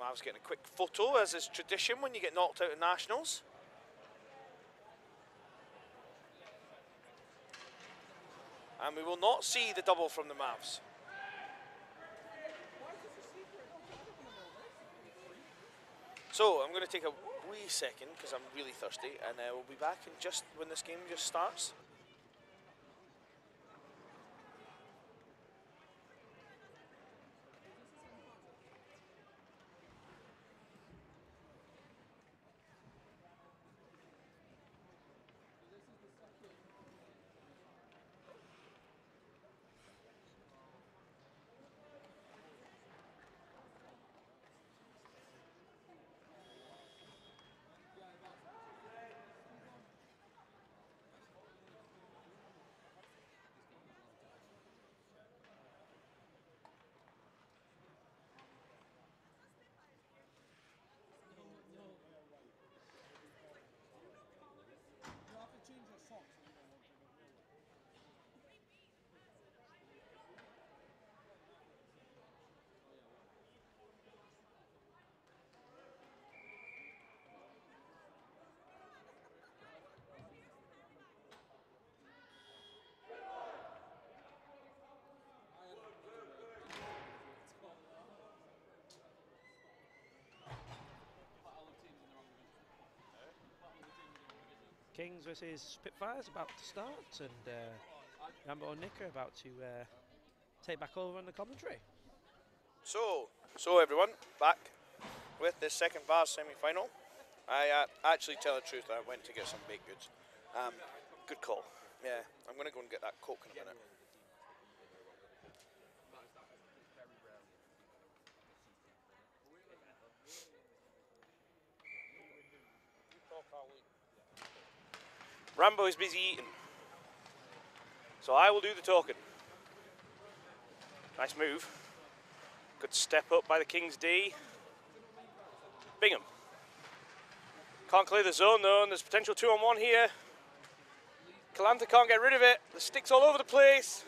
Mavs getting a quick photo, as is tradition when you get knocked out of Nationals. And we will not see the double from the Mavs. So I'm going to take a wee second because I'm really thirsty, and uh, we'll be back in just when this game just starts. Kings versus Spitfires about to start, and uh, Rambo and Nick are about to uh, take back over on the commentary. So, so everyone, back with this second Vase semi-final. I uh, actually tell the truth, I went to get some baked goods. Um, Good call. yeah, I'm going to go and get that Coke in a minute. Rambo is busy eating. So I will do the talking. Nice move. Good step up by the King's D. Bingham. Can't clear the zone though, and there's potential two on one here. Calantha can't get rid of it. The stick's all over the place.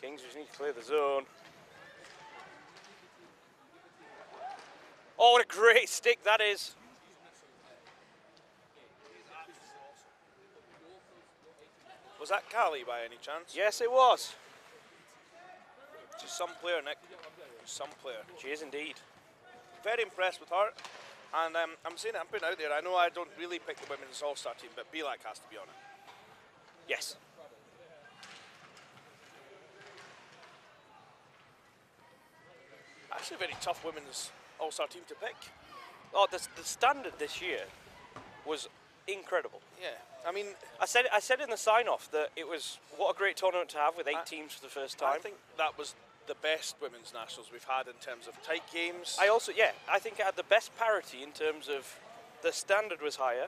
Kings just need to clear the zone. Oh, what a great stick that is. Was that Callie by any chance? Yes, it was. She's some player, Nick. Some player. She is indeed. Very impressed with her. And um, I'm saying it, I'm putting out there. I know I don't really pick the women's all star team, but Belak has to be on it. Yes. Actually, a very tough women's all star team to pick. Oh, the, the standard this year was incredible. Yeah. I mean, I said I said in the sign off that it was what a great tournament to have with eight I- teams for the first time. I think that was the best women's nationals we've had in terms of tight games. I also, yeah, I think it had the best parity in terms of the standard was higher,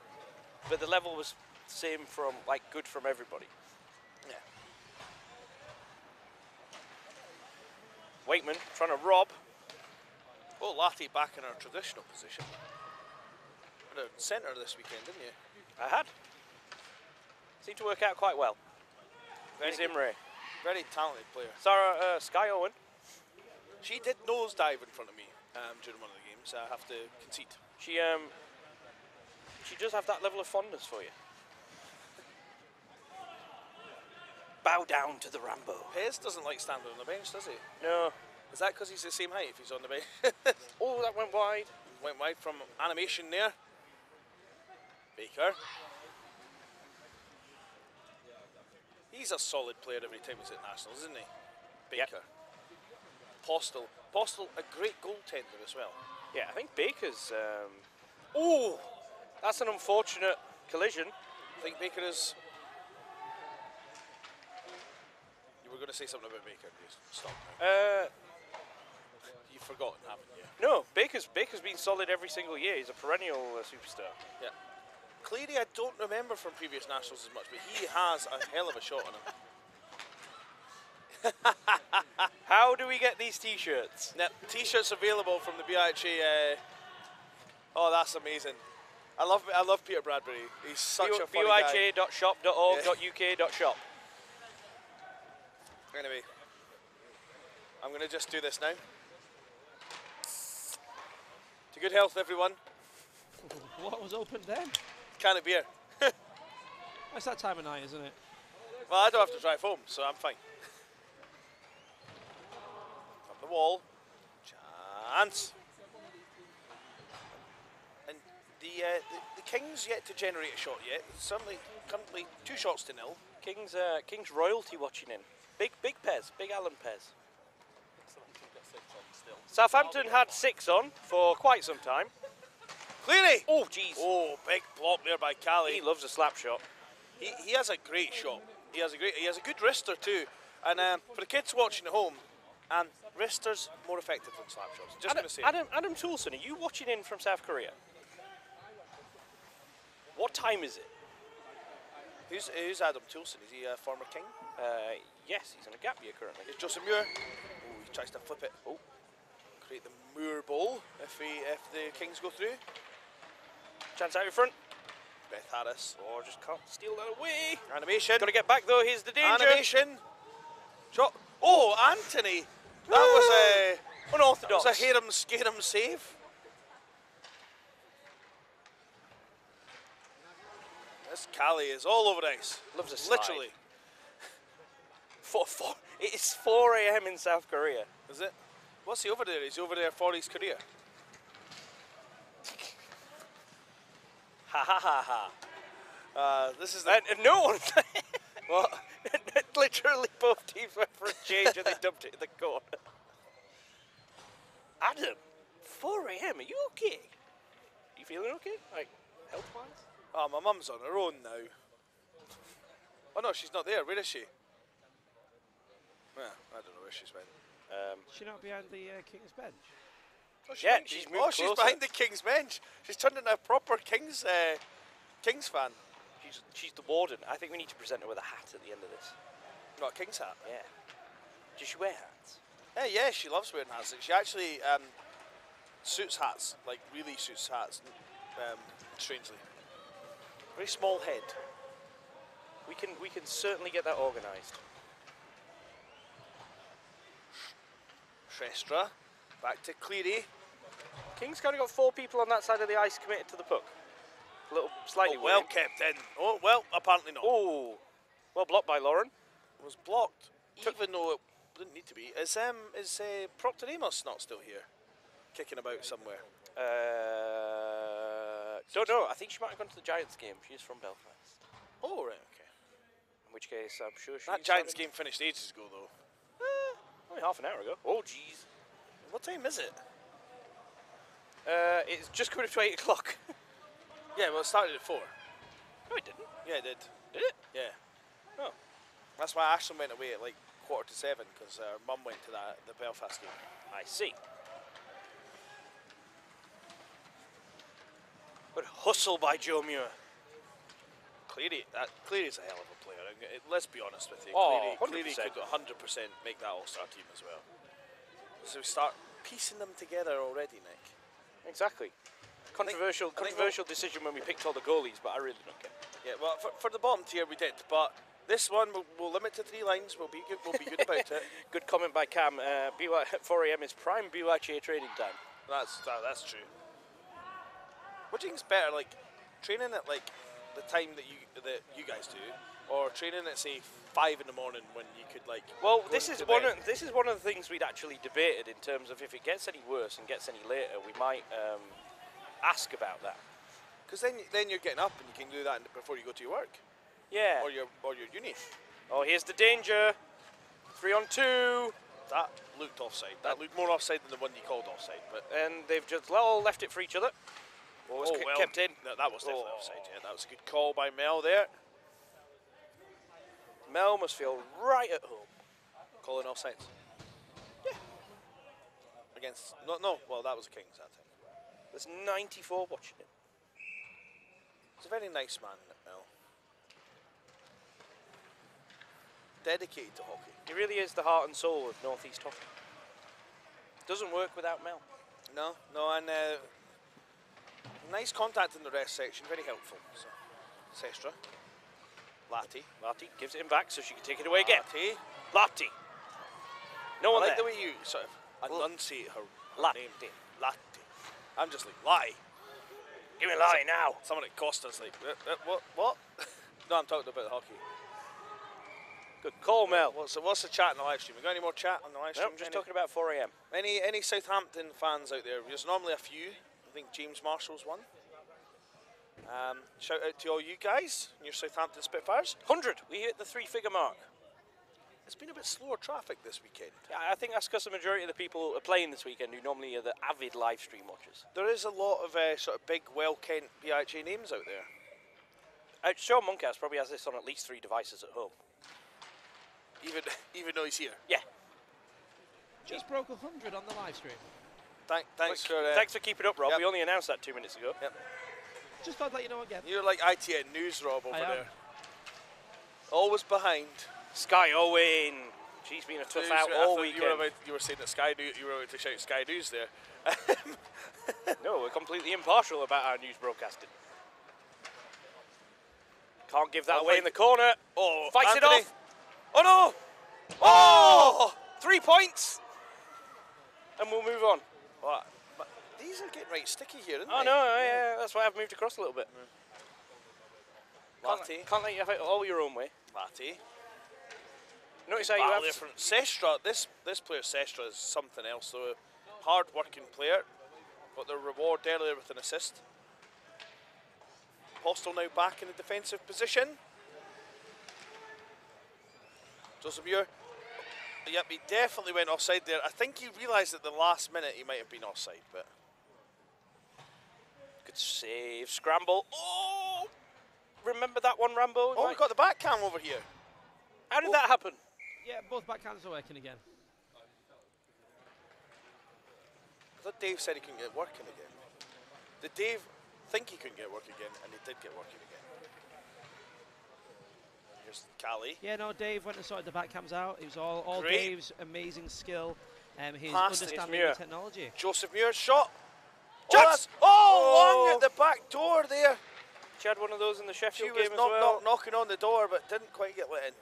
but the level was same from like good from everybody. Yeah. Wakeman trying to rob. Well, Lati back in her traditional position. Had a centre this weekend, didn't you? I had. Seemed to work out quite well. Very There's. Imre. Very talented player. Sarah uh, Sky Owen. She did nosedive in front of me um, during one of the games. I have to concede. She um she does have that level of fondness for you. Bow down to the Rambo. Pez doesn't like standing on the bench, does he? No. Is that because he's the same height if he's on the bench? Oh, that went wide. Went wide from animation there. Baker. He's a solid player every time he's at Nationals, isn't he? Yep. Baker. Postal. Postal, a great goaltender as well. Yeah, I think Baker's. Um, oh, that's an unfortunate collision. I think Baker is. You were going to say something about Baker. Stop now. Uh, forgotten, haven't you? no, Baker's Baker's been solid every single year. He's a perennial uh, superstar. Yeah. Cleary, I don't remember from previous nationals as much, but he has a hell of a shot on him. How do we get these T-shirts? T-shirts available from the BUIHA. Uh, oh, that's amazing. I love I love Peter Bradbury. He's such a funny guy. BYJ.shop.org.uk.shop. Anyway, I'm going to just do this now. To good health, everyone. What was opened then? Can of beer. It's that time of night, isn't it? Well, I don't have to drive home, so I'm fine. Up the wall. Chance. And the, uh, the the Kings yet to generate a shot yet. Suddenly, currently two shots to nil. King's uh, King's royalty watching in. Big big Pez, big Alan Pez. Southampton had six on for quite some time. Cleary. Oh jeez. Oh, big block there by Callie. He loves a slap shot. He, he has a great shot. He has a great. He has a good wrister too. And um, for the kids watching at home, and wristers more effective than slap shots. Just Adam, going to say. Adam Adam Toulson, are you watching in from South Korea? What time is it? Who's, who's Adam Toulson? Is he a former king? Uh, yes, he's in a gap year currently. Is Joseph Muir? Oh, he tries to flip it. Oh, create the Muir bowl if he if the Kings go through. Chance out in front. Beth Harris. Oh, just can't steal that away. Animation. Got to get back though. Here's the danger. Animation. Shot. Oh, Anthony. That was a unorthodox. that was a harem scarum save. This Cali is all over the ice. Loves a slide. Literally. Four, four, it is 4 a.m. in South Korea. Is it? What's he over there? He's over there for his career. Ha ha ha ha. Uh, this is the no one. what? Literally, both teams went for a change and they dumped it in the corner. Adam, 4 a.m. Are you okay? you feeling okay? Like health wise? Oh, my mum's on her own now. Oh no, she's not there. Where is she? Yeah, I don't know where she's went. Um, she not behind the uh, King's bench? Oh, she Yeah, might be. she's Oh, moved she's behind the King's bench. She's turned into a proper King's uh, King's fan. She's, she's the warden. I think we need to present her with a hat at the end of this. Not a King's hat. Yeah. Does she wear hats? Yeah, yeah, she loves wearing hats. Like, She actually um, suits hats, like really suits hats. Um, strangely, very small head. We can we can certainly get that organised. Shrestra, back to Cleary. King's kind of got four people on that side of the ice committed to the puck. A little slightly Oh, well worried. kept in. Oh well, apparently not. Oh, well blocked by Lauren. was blocked, Took even though it didn't need to be. Is um is uh, Proctor Amos not still here, kicking about somewhere? Uh, don't know. I think she might have gone to the Giants game. She's from Belfast. Oh right, okay. In which case, I'm sure she. That Giants game finished ages ago though. Only half an hour ago. Oh, jeez. What time is it? Uh, it's just coming up to eight o'clock. Yeah, well it started at four. no, it didn't. Yeah, it did. Did it? Yeah. Oh. That's why Ashton went away at like quarter to seven because her mum went to that the Belfast game. I see. But hustle by Joe Muir. Cleary, that Cleary's a hell of a player. Let's be honest with you. Oh, Cleary, Cleary 100%. could 100% make that All-Star team as well. So we start piecing them together already, Nick. Exactly. Controversial, think controversial decision when we picked all the goalies, but I really don't care. Yeah, well, for, for the bottom tier we did, but this one we'll, we'll limit to three lines. We'll be good. We'll be good about it. Good comment by Cam. Uh, BY, 4 a.m. is prime BUIHA training time. That's that, that's true. What do you think's better, like training at like the time that you that you guys do, or training at say five in the morning when you could like? Well, this is one. Of, this is one of the things we'd actually debated in terms of if it gets any worse and gets any later, we might um, ask about that. Because then, then you're getting up and you can do that before you go to your work Yeah. or your or your uni. Oh, here's the danger. Three on two, That looked offside. That looked more offside than the one you called offside. But and they've just all left it for each other. Oh, oh well, kept in. That, that was definitely Oh. offside. Yeah, that was a good call by Mel there. Mel must feel right at home. Calling offsides. Yeah. Against no no. Well, that was a Kings that time. There's 94 watching it. He's a very nice man, Mel. Dedicated to hockey. He really is the heart and soul of Northeast hockey. Doesn't work without Mel. No, no, and uh, nice contact in the rest section. Very helpful. So, Sestra. Lati. Lati gives it him back so she can take it away again. Lati. Lati. No I one like there. the way you sort of enunciate her, her Lati. name. Lati. I'm just like, lie. Give me a lie now. Someone at Costa's like, "Uh, uh, what? What? no, I'm talking about the hockey. Good call, Mel. What's the, what's the chat in the live stream? We got any more chat on the live stream? I'm just Any- talking about 4 a.m. Any any Southampton fans out there? There's normally a few. I think James Marshall's one. Um, shout out to all you guys, and your Southampton Spitfires. 100. We hit the three-figure mark. It's been a bit slower traffic this weekend. Yeah, I think that's because the majority of the people are playing this weekend who normally are the avid live stream watchers. There is a lot of uh, sort of big, well-kent BUIHA names out there. Uh, Sean Monkhouse probably has this on at least three devices at home. Even even though he's here. Yeah. Just broke 100 on the live stream. Thank, thanks for uh, Thanks for keeping up, Rob. Yep. We only announced that two minutes ago. Yep. Just thought I'd let you know again. You're like ITN News, Rob, over I am. there. Always behind. Sky Owen. She's been a tough News- out I all weekend. You were, about, you were saying that Sky News. You were about to shout Sky News there. No, we're completely impartial about our news broadcasting. Can't give that Oh, away wait. in the corner. Oh, Fights Anthony. it off. Oh no! Oh! Three points! And we'll move on. What? But these are getting right sticky here, aren't Oh they? no, oh, yeah, that's why I've moved across a little bit. Can't, Lati. can't let you have it all your own way. Lati. Notice how you have from Sestra. This this player Sestra is something else. though. a hard working player. Got their reward earlier with an assist. Postal now back in the defensive position. Joseph Muir. Yep, he definitely went offside there. I think he realised at the last minute he might have been offside, but good save, scramble. Oh! Remember that one, Rambo? oh, we got the back cam over here. How did oh. that happen? Yeah, both backhands are working again. I thought Dave said he couldn't get working again. Did Dave think he couldn't get work again, and he did get working again? Here's Callie. Yeah, no, Dave went and sorted the back cams out. It was all, all Great. Dave's amazing skill, um, his Pass, it's understanding Muir. of technology. Joseph Muir shot. Oh, Shots! that's- oh, long Oh. at the back door there. She had one of those in the She Sheffield was game as knock, well. knock, knocking on the door, but didn't quite get let in.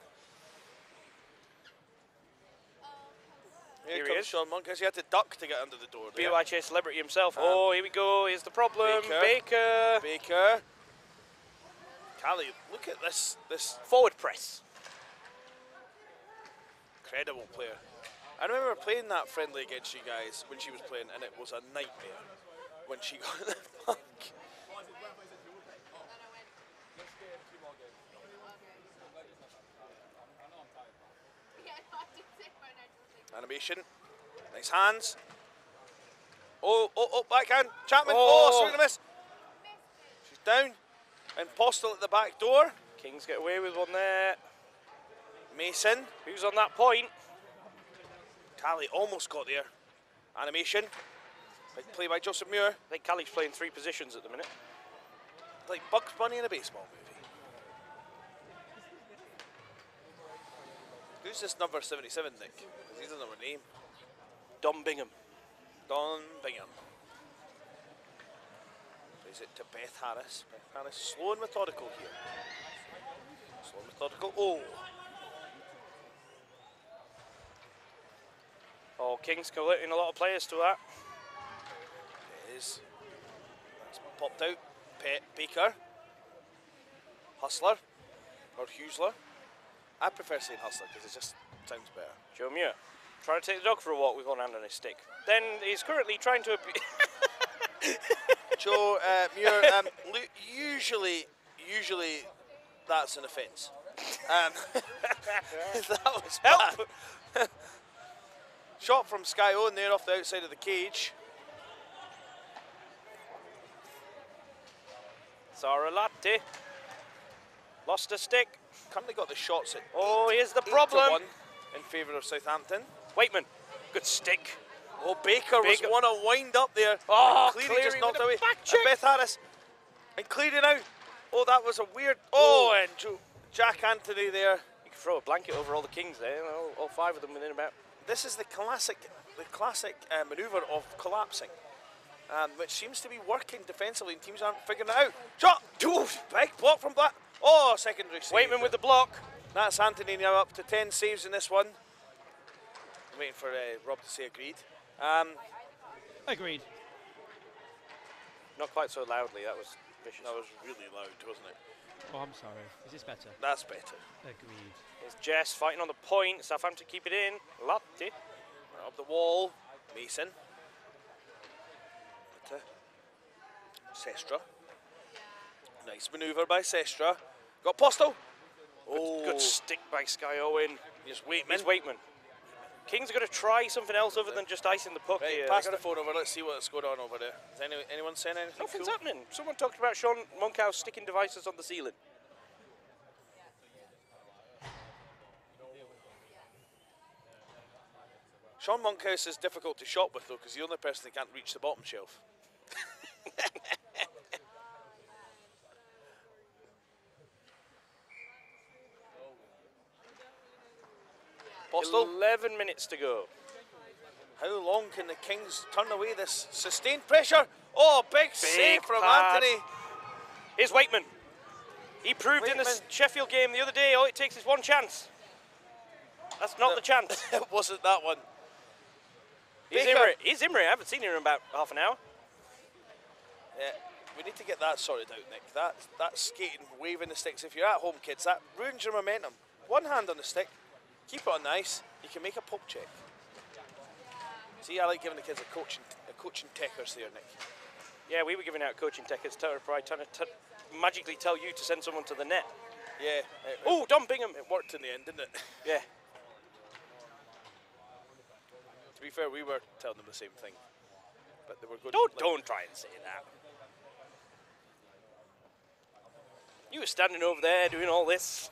Here, Here he comes is. Sean Monk, because he had to duck to get under the door there. BUIHA celebrity himself. Um, oh, here we go. Here's the problem. Baker. Baker. Baker. Callie, look at this this Forward press. incredible player. I remember playing that friendly against you guys when she was playing, and it was a nightmare when she got the puck. Animation. Nice hands. Oh, oh, oh, backhand. Chapman. Oh, Oh. swing and a miss. She's down. And Postel at the back door. Kings get away with one there. Mason. Who's on that point? Tally almost got there. Animation. Big play by Joseph Muir. I think Callie's playing three positions at the minute. Like Bugs Bunny in a baseball movie. Who's this number 77, Nick? he doesn't have a name. Dom Bingham. Dom Bingham. It to Beth Harris. Beth Harris slow and methodical here. Slow and methodical. Oh, Oh, Kings collecting a lot of players to that. it is. That's popped out. Pet Baker. Hustler. Or Hughesler. I prefer saying Hustler because it just sounds better. Joe Muir. Trying to take the dog for a walk with one hand on his stick. Then he's currently trying to. Joe uh, Muir, um, usually, usually that's an offence. Um, that was Help! bad. Shot from Sky Owen there off the outside of the cage. Zara Latte. Lost a stick. Currently got the shots at Oh, here's the problem. one in favour of Southampton. Wakeman. Good stick. Oh, Baker, was Baker. one to wind up there. Oh, Cleary Cleary just knocked away. back And check. Beth Harris. And Cleary now. Oh, that was a weird. Oh, and Joe, Jack Anthony there. You can throw a blanket over all the Kings there. All, all five of them within about. This is the classic, the classic uh, manoeuvre of collapsing, um, which seems to be working defensively, and teams aren't figuring it out. Shot, Ooh, big block from Black. Oh, secondary save. Wakeman with the block. That's Anthony now up to ten saves in this one. I'm waiting for uh, Rob to say agreed. Um, Agreed. Not quite so loudly. That was vicious. that was really loud, wasn't it? Oh, I'm sorry. Is this better? That's better. Agreed. It's Jess fighting on the point. Southampton keep it in. Latte. Up the wall, Mason. But, uh, Sestra. Nice manoeuvre by Sestra. Got Postel. Oh, Good stick by Sky Owen. Here's Wakeman. It's Wakeman. Kings are going to try something else other than just icing the puck Right, here. pass the phone over. Let's see what's going on over there. Is any, anyone saying anything? Nothing's cool? happening. Someone talked about Sean Monkhouse sticking devices on the ceiling. Sean Monkhouse is difficult to shop with though, because the only person that can't reach the bottom shelf. Postel, 11 minutes to go. how long can the Kings turn away this sustained pressure? Oh, big, save from pad. Anthony. Here's Wakeman. He proved in the Sheffield game the other day all it takes is one chance. That's not the uh, chance. it wasn't that one. He's. Imre. He's Imre. I haven't seen him in about half an hour. Yeah, we need to get that sorted out, Nick. That that skating, waving the sticks. If you're at home, kids, that ruins your momentum. One hand on the stick, keep it on the ice. You can make a poke check. See, I like giving the kids a coaching a coaching techers there, Nick. Yeah, we were giving out coaching tickets. Tower Pride trying to t- magically tell you to send someone to the net. Yeah. Oh, Dom Bingham. it worked in the end, didn't it? Yeah. to be fair, we were telling them the same thing, but they were good. Don't like- don't try and say that. You were standing over there doing all this.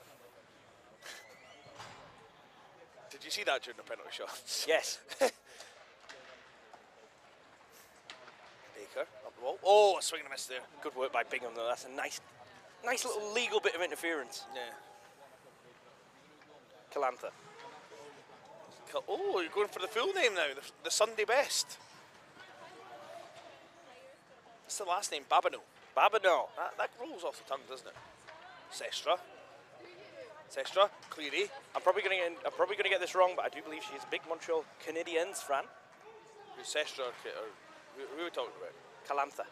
Did you see that during the penalty shots? Yes. up the wall. Oh, a swing and a miss there. Good work by Bingham though. That's a nice, nice little legal bit of interference. Yeah. Calantha. Oh, you're going for the full name now. The, the Sunday best. What's the last name? Babino. Babino. That, that rolls off the tongue, doesn't it? Sestra. Sestra. Cleary. I'm probably going to I'm probably going to get this wrong, but I do believe she's a big Montreal Canadiens fan. Who's Sestra? Or, or who, who are we talking about? Calantha.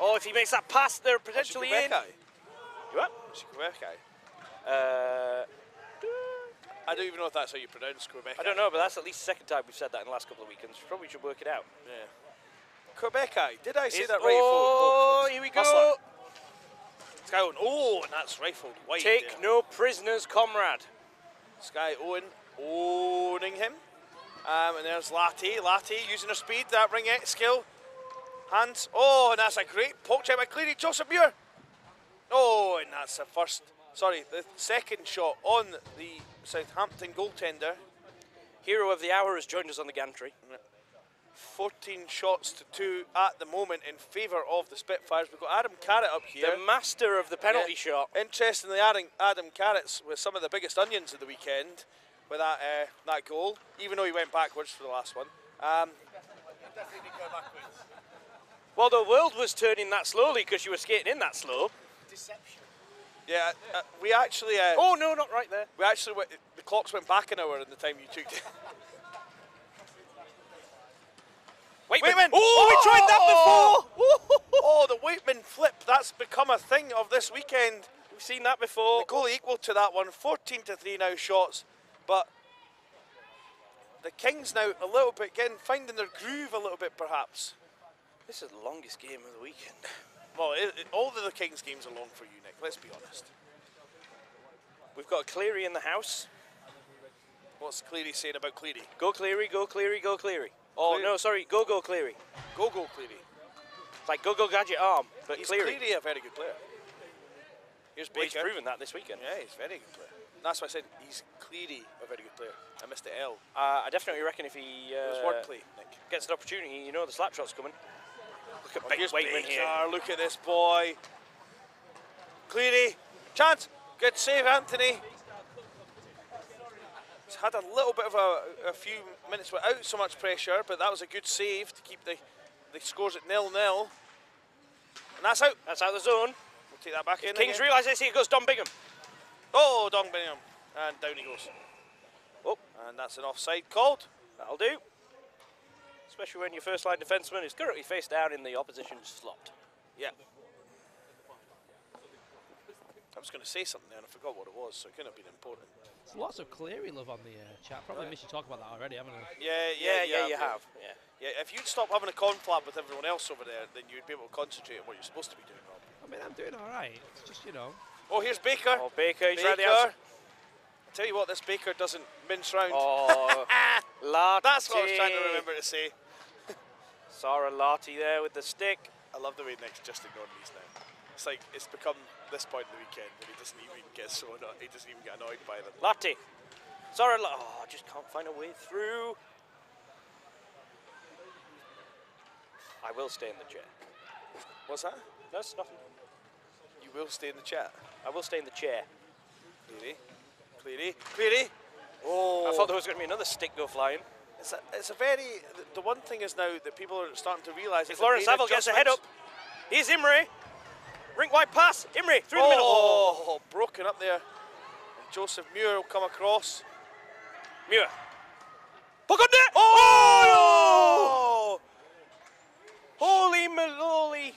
Oh, if he makes that pass, they're Oh, potentially in. You what? Quebec. Uh, I don't even know if that's how you pronounce Quebec. I don't know, but that's at least the second time we've said that in the last couple of weekends. Probably should work it out. Yeah. Quebec. Did I say Is- that right? Oh, here we go. Sky Owen. Oh, and that's rifled wide. Take there. no prisoners, comrade. Sky Owen owning him. Um, and there's Lati. Lati using her speed, that ring X skill. Hands. Oh, and that's a great poke check by Cleary. Joseph Muir. Oh, and that's the first. Sorry, the second shot on the Southampton goaltender. Hero of the hour has joined us on the gantry. 14 shots to two at the moment in favour of the Spitfires. We've got Adam Carrot up here. The master of the penalty Yeah. shot. Interestingly, Adam, Adam Carrots with some of the biggest onions of the weekend with that uh, that goal, even though he went backwards for the last one. Um, Well, the world was turning that slowly because you were skating in that slow. Deception. Yeah, uh, we actually uh, Oh no, not right there. we actually went, the clocks went back an hour in the time you took. it. Wait, Wakeman! Oh, we tried that before. oh, oh the Wakeman flip. That's become a thing of this weekend. We've seen that before. The goal equal to that one, 14 to 3 now shots, but the Kings now a little bit again finding their groove a little bit perhaps. This is the longest game of the weekend. Well, it, it- all of the Kings games are long for you, Nick. Let's be honest. We've got Cleary in the house. What's Cleary saying about Cleary? Go Cleary, go Cleary, go Cleary. Oh Cleary. no, sorry, go go Cleary. Go go Cleary. It's like go go gadget arm, but He's Cleary. Cleary a very good player. Here's Well, he's proven that this weekend. Yeah, he's a very good player. That's why I said he's Cleary a very good player. I missed the L. Uh, I definitely reckon if he uh, wordplay, gets an opportunity, you know the slap shot's coming. Look at Oh, Big Wakeman Baker. here. Look at this boy. Cleary. Chance. Good save, Anthony. He's had a little bit of a, a few minutes without so much pressure, but that was a good save to keep the, the scores at nil-nil. And that's out. That's out of the zone. We'll take that back in Kings realise this. Here goes Dom Bingham. Oh, Dom Bingham. And down he goes. Oh, And that's an offside called. that'll do. Especially when your first line defenseman is currently face down in the opposition slot. Yeah. I was going to say something there and I forgot what it was, so it couldn't have been important. There's lots of Cleary love on the uh, chat. Probably missed you talk about that already, haven't I? Yeah, Yeah, yeah, you have. Yeah. Yeah, if you'd stop having a conflab with everyone else over there, then you'd be able to concentrate on what you're supposed to be doing, Rob. I mean, I'm doing all right. It's just you know. Oh, here's Baker. Oh, Baker, he's right the Baker. outside. Tell you what, this Baker doesn't mince round. Oh, Lati. That's what I was trying to remember to say. Sarah Lati there with the stick. I love the way Nick's just ignoring these now. It's like it's become this point in the weekend that he doesn't even get so anno- he doesn't even get annoyed by them. Lati. Sorry. Oh, I just can't find a way through. I will stay in the chair. What's that? No, it's nothing. You will stay in the chat. I will stay in the chair. Cleary, Cleary, Cleary. Oh, I thought there was going to be another stick go flying. It's a, it's a very. The, one thing is now that people are starting to realise. If Lawrence Saville gets a head up, here's Imre. Rink wide pass. Imre through the middle. Oh, broken up there. And Joseph Muir will come across. Muir. Puck on net. Oh! Holy moly.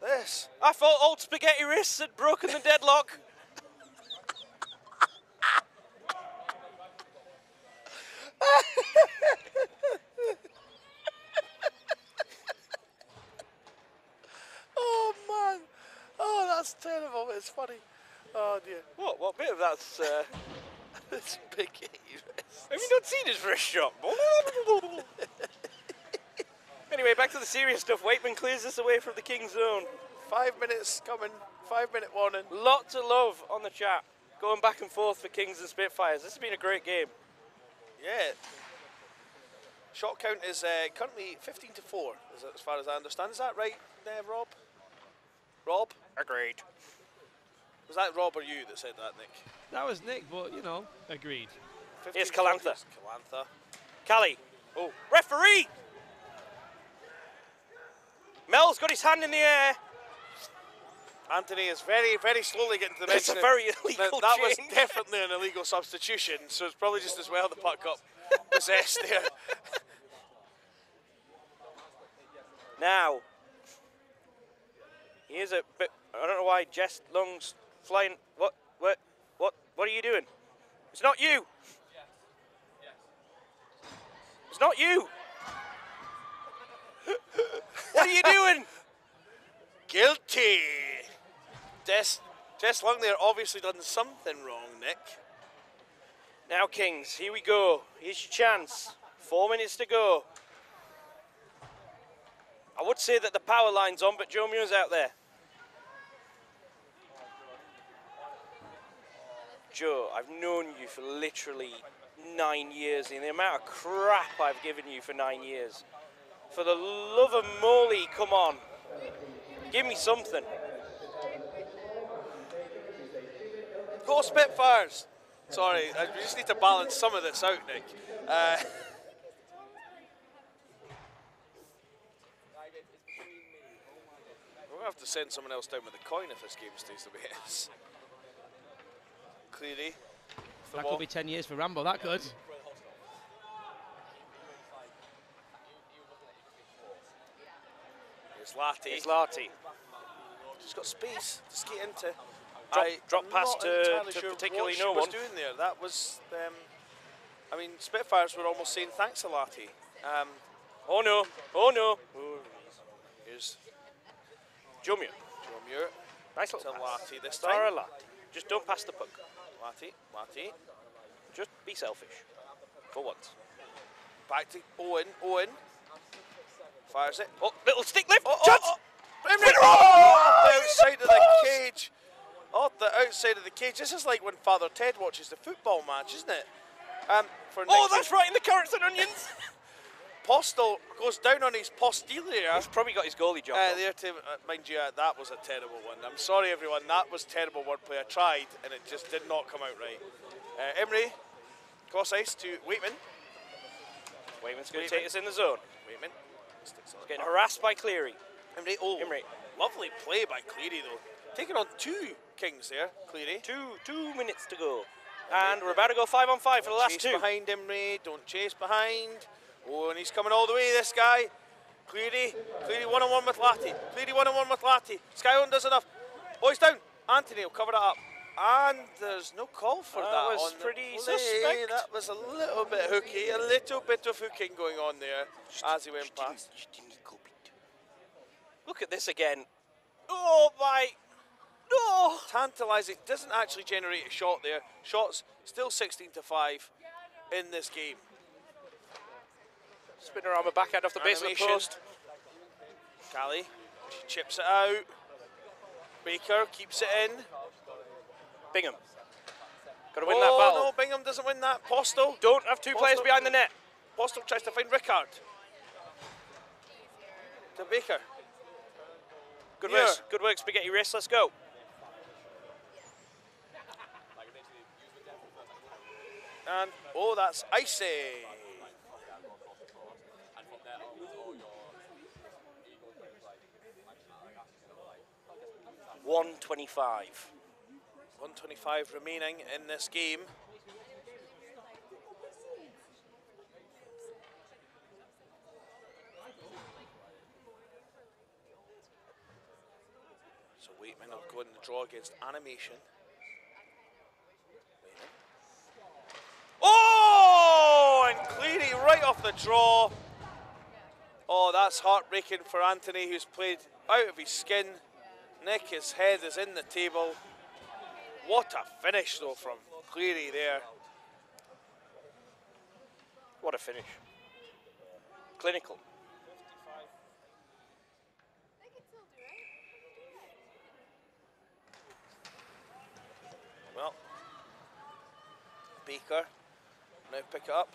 This. I thought old spaghetti wrists had broken the deadlock. Oh. Oh, that's terrible. It's funny. Oh dear. What? What bit of that's? Uh, It's big have you not seen his wrist shot? anyway, back to the serious stuff. Wakeman clears this away from the King's zone. Five minutes coming. Five minute warning. Lots of love on the chat. Going back and forth for Kings and Spitfires. This has been a great game. Yeah. Shot count is uh, currently 15 to 4, as, as far as I understand. Is that right, uh, Rob? Rob? Agreed. Was that Rob or you that said that, Nick? That was Nick, but you know, agreed. 15 Here's to 4 Calantha. Calantha. Callie. Oh, referee! Mel's got his hand in the air. Anthony is very, very slowly getting to the It's a very illegal that was definitely an illegal substitution, so it's probably just as well the puck got possessed there. Now, here's a bit. I don't know why Jess Lung's flying. What? What? What? What are you doing? It's not you. It's not you. what are you doing? Guilty. Jess, Jess Lung there obviously done something wrong, Nick. Now, Kings, here we go. Here's your chance. Four minutes to go. I would say that the power line's on, but Joe Muir's out there. Joe, I've known you for literally nine years, and the amount of crap I've given you for nine years. For the love of moly, come on. Give me something. Go Spitfires! Sorry, I, we just need to balance some of this out, Nick. Uh, we're going to have to send someone else down with the coin if this game stays the way it is. Cleary. the That could be 10 years for Rambo, that could. Here's Lati. It's Larty. Just got space to skate into. Drop- I drop am pass to- entirely to sure particularly what no was one. doing there. That was, um, I mean, Spitfires were almost saying thanks to Lati. Um, Oh no, oh no. here's Joe Muir. Joe Muir Nice to little pass. Lati this time. Just don't pass the puck. Lati, Lati. Just be selfish. For once. Back to Owen. Owen fires it. Oh, little stick lift. Oh, Chance. oh, oh. Oh, the outside of the cage. Off the outside of the cage. This is like when Father Ted watches the football match, isn't it? Um, for Oh, that's right in the carrots and onions. Postel goes down on his posterior. He's probably got his goalie job. Uh, there to uh, mind you, uh, that was a terrible one. I'm sorry, everyone. That was terrible wordplay. I tried, and it just did not come out right. Uh, Imre, cross ice to Wakeman. Wakeman's going to take us in the zone. Wakeman. Getting harassed by Cleary. Imre, oh, Imre. lovely play by Cleary though. Taking on two Kings there, Cleary. Two two minutes to go. And we're about to go five on five for the last chase two. behind Imre, don't chase behind. Oh, and he's coming all the way, this guy. Cleary, Cleary one on one with Latty. Cleary one on one with Lati. Skyline does enough. Boys down. Anthony will cover it up. And there's no call for That that. was pretty suspect. That was a little bit hooky, a little bit of hooking going on there as he went past. Look at this again. Oh my. No. Tantalising. Doesn't actually generate a shot there. Shots still 16 to 5 in this game. Spin around the backhand off the base of the post. Callie, she chips it out. Baker keeps it in. Bingham. Got to win oh, that battle. no, Bingham doesn't win that. Postal. Don't have two players behind the net. Postal tries to find Rickard. To Baker. Good Muir. work. Good work, Spaghetti Wrist. Let's go. And, oh, that's icy. One twenty-five. 125 remaining in this game. So Wakeman will go in the draw against Animation. Oh, and Cleary right off the draw. Oh, that's heartbreaking for Anthony, who's played out of his skin. Nick, his head is in the table. What a finish, though, from Cleary there. What a finish. Clinical. Well, Baker now pick it up.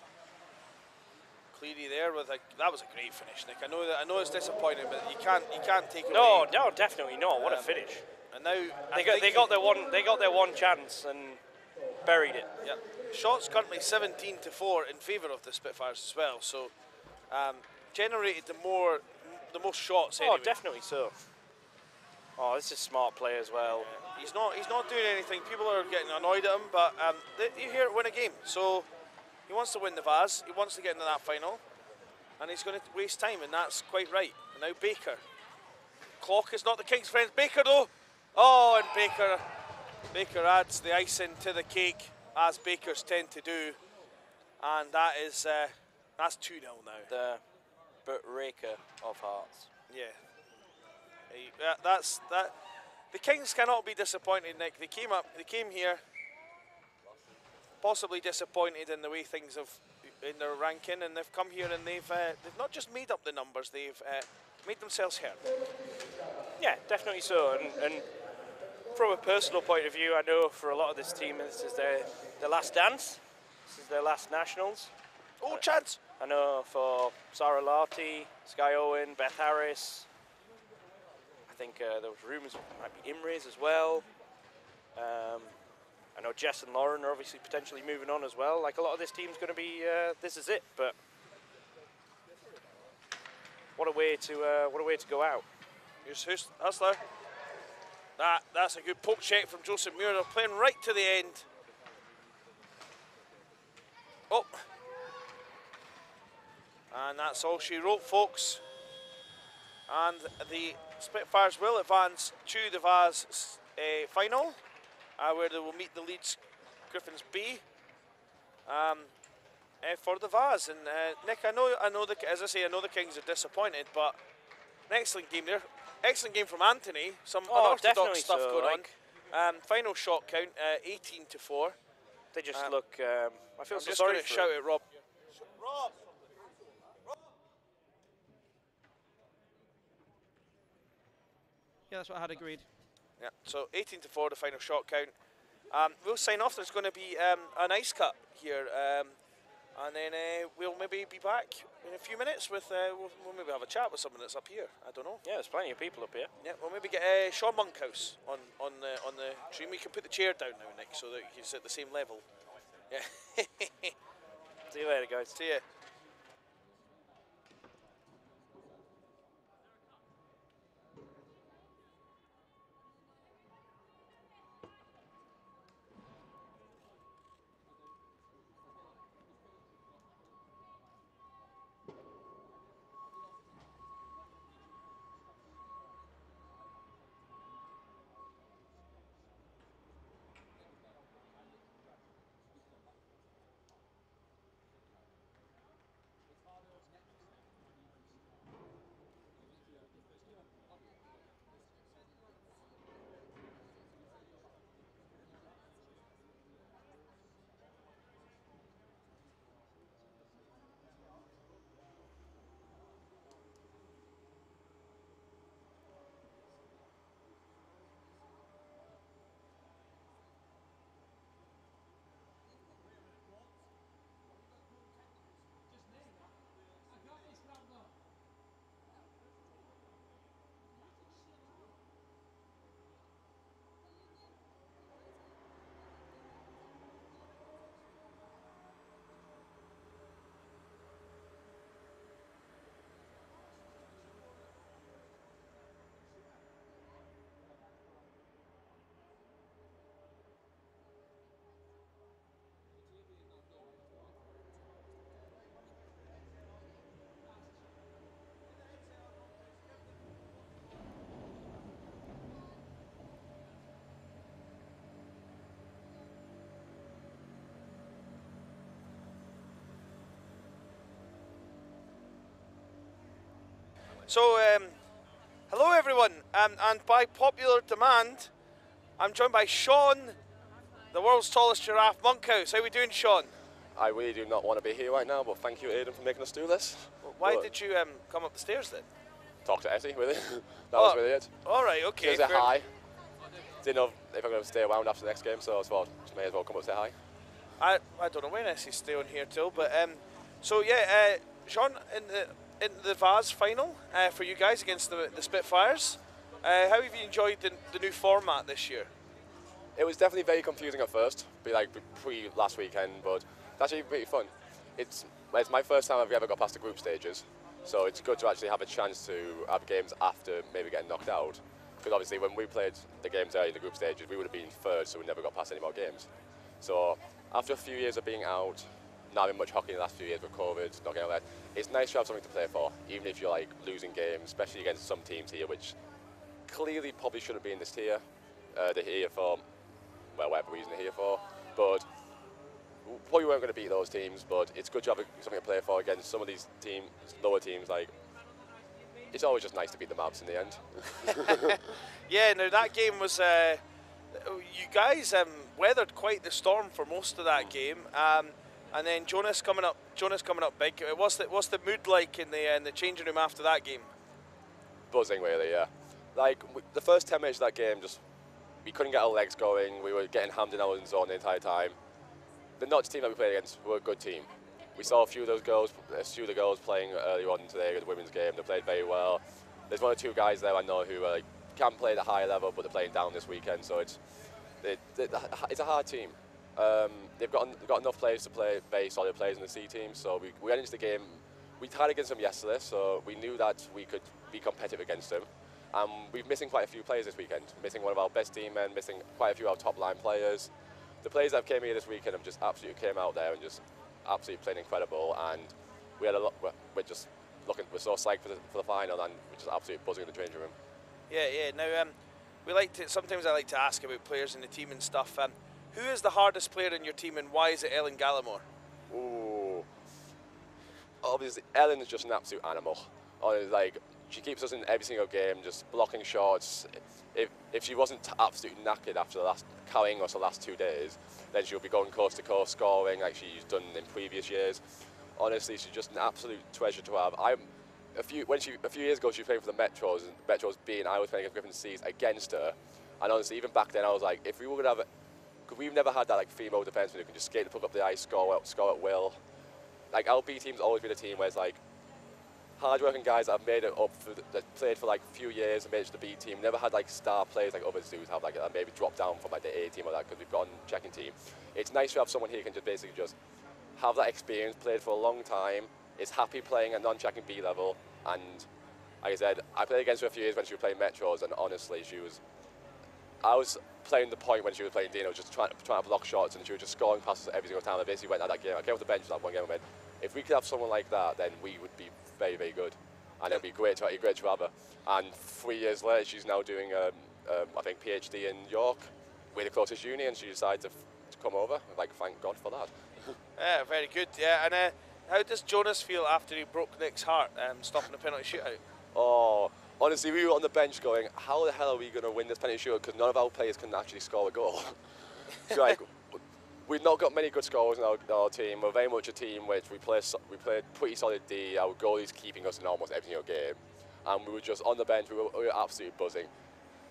Cleary there with a that was a great finish, Nick. I know that I know it's disappointing, but you can't you can't take it No, away. no, definitely not. What a Um, finish! And now I They got they got their one they got their one chance and buried it. Yeah. Shots currently 17 to 4 in favour of the Spitfires as well. So um, generated the more the most shots Oh, definitely so. Oh, this is smart play as well. He's not he's not doing anything. People are getting annoyed at him, but um, th- you hear it win a game. So he wants to win the Vase. He wants to get into that final, and he's going to waste time, and that's quite right. And now Baker. Clock is not the king's friend. Baker though. Oh, and Baker Baker adds the icing to the cake as Bakers tend to do, and that is uh, that's two 0 now. The Raker of hearts. Yeah. He- that- that's that. The Kings cannot be disappointed, Nick. They came up. They came here. Possibly disappointed in the way things have in their ranking, and they've come here and they've uh, they've not just made up the numbers. They've uh, made themselves heard. Yeah, definitely so. And, and from a personal point of view, I know for a lot of this team, this is their, their last dance. This is their last nationals. Oh, chance! I know for Sarah Larty, Sky Owen, Beth Harris. I think uh, there was rumours it might be Imres as well. Um, I know Jess and Lauren are obviously potentially moving on as well. Like a lot of this team's going to be, uh, this is it. But what a way to uh, what a way to go out. Here's Hus- Hustler. That that's a good poke check from Joseph Muir. They're playing right to the end. Oh. And that's all she wrote, folks. And the Spitfires will advance to the Vase uh, final, uh, where they will meet the Leeds Griffins B um, uh, for the Vase. And uh, Nick, I know, I know the, as I say, I know the Kings are disappointed, but an excellent game there. Excellent game from Anthony. Some Oh, unorthodox stuff so, going like- on. Um, final shot count, uh, 18 to four. They just Um, look. Um, I feel I'm so just sorry to for shout them. at Rob. Yeah, that's what I had agreed. Yeah, so 18 to 4, the final shot count. Um, we'll sign off. There's going to be um, an ice cut here. Um, and then uh, we'll maybe be back in a few minutes with, uh, we'll, we'll maybe have a chat with someone that's up here. I don't know. Yeah, there's plenty of people up here. Yeah, we'll maybe get uh, Sean Monkhouse on, on, the, on the stream. We can put the chair down now, Nick, so that he's at the same level. Yeah. See you later, guys. See ya. So, um, hello everyone, um, and by popular demand, I'm joined by Sean, the world's tallest giraffe, Monkhouse. How are we doing, Sean? I really do not want to be here right now, but thank you, Aidan, for making us do this. Why Well, did you um, come up the stairs then? Talk to Essie, really. that was Oh, really it. All right, okay. She fair- hi. Didn't know if I'm going to stay around after the next game, so I thought just may as well come up and say hi. I, I don't know when Essie's staying here till, but um, so yeah, uh, Sean, in the in the Vase final uh, for you guys against the, the Spitfires, uh, how have you enjoyed the, the new format this year? It was definitely very confusing at first, be like pre last weekend, but it's actually pretty fun. It's it's my first time I've ever got past the group stages, so it's good to actually have a chance to have games after maybe getting knocked out. Because obviously when we played the games early in the group stages, we would have been third, so we never got past any more games. So after a few years of being out, not having much hockey in the last few years with COVID, not getting that, it's nice to have something to play for, even if you're like losing games, especially against some teams here, which clearly probably shouldn't be in this tier. Uh, they're here for, well, whatever reason they're here for, but probably weren't going to beat those teams, but it's good to have something to play for against some of these teams, lower teams. Like, it's always just nice to beat the Mavs in the end. Yeah, now that game was. Uh, you guys um, weathered quite the storm for most of that game, um, and then Jonas coming up. Jonas coming up big. Uh, What's the what's the mood like in the uh, in the changing room after that game? buzzing really, yeah. Like the first 10 minutes of that game, just we couldn't get our legs going. We were getting hammed in our own zone the entire time. The Notts team that we played against were a good team. We saw a few of those girls, a few of the girls playing earlier on today, the women's game. They played very well. There's one or two guys there I know who uh, can play at a higher level, but they're playing down this weekend. So it's it, it, it's a hard team. Um, they've got they've got enough players to play very solid players in the C team. So we, we went into the game. We tied against them yesterday, so we knew that we could be competitive against them. Um, we've missing quite a few players this weekend. Missing one of our best team men, missing quite a few of our top line players. The players that came here this weekend have just absolutely came out there and just absolutely played incredible. And we had a lot. We're, we're just looking. We're so psyched for the, for the final, and we're just absolutely buzzing in the changing room. Yeah, yeah. Now, um, we like to. Sometimes I like to ask about players in the team and stuff. Um, who is the hardest player in your team, and why is it Ellen Gallimore? Ooh. Obviously, Ellen is just an absolute animal. Like, she keeps us in every single game, just blocking shots. If, if she wasn't absolutely knackered after the last carrying us the last two days, then she'll be going coast to coast scoring like she's done in previous years. Honestly, she's just an absolute treasure to have. I'm a few when she a few years ago she was playing for the Metros and Metros being I was playing against Griffins C against her. And honestly, even back then I was like, if we were gonna have it, because we've never had that like female defenseman who can just skate the puck up the ice, score at, score at will. Like our B team's always been a team where it's like hard-working guys that have made it up for the, that played for like a few years and made it to the B team. Never had like star players like others do have like maybe drop down from like the A team or that because we've got a checking team. It's nice to have someone here who can just basically just have that experience, played for a long time, is happy playing at non-checking B level, and like I said, I played against her a few years when she was playing Metros, and honestly, she was. I was playing the point when she was playing Dino, just trying, trying to block shots, and she was just scoring passes every single time. I basically went out that game. I came off the bench that one game. I went, if we could have someone like that, then we would be very, very good, and it'd be great to great to have her. And three years later, she's now doing, um, um, I think, PhD in York, with the closest uni, and she decided to, f- to come over. Like, thank God for that. Yeah, very good. Yeah, and uh, how does Jonas feel after he broke Nick's heart, um, stopping the penalty shootout? Oh, honestly, we were on the bench going, how the hell are we going to win this penalty shootout? Because none of our players can actually score a goal. Like, we've not got many good scorers in our, our team. We're very much a team which we play we played pretty solid D. Our goalie's keeping us in almost every single game, and we were just on the bench. We were, we were absolutely buzzing.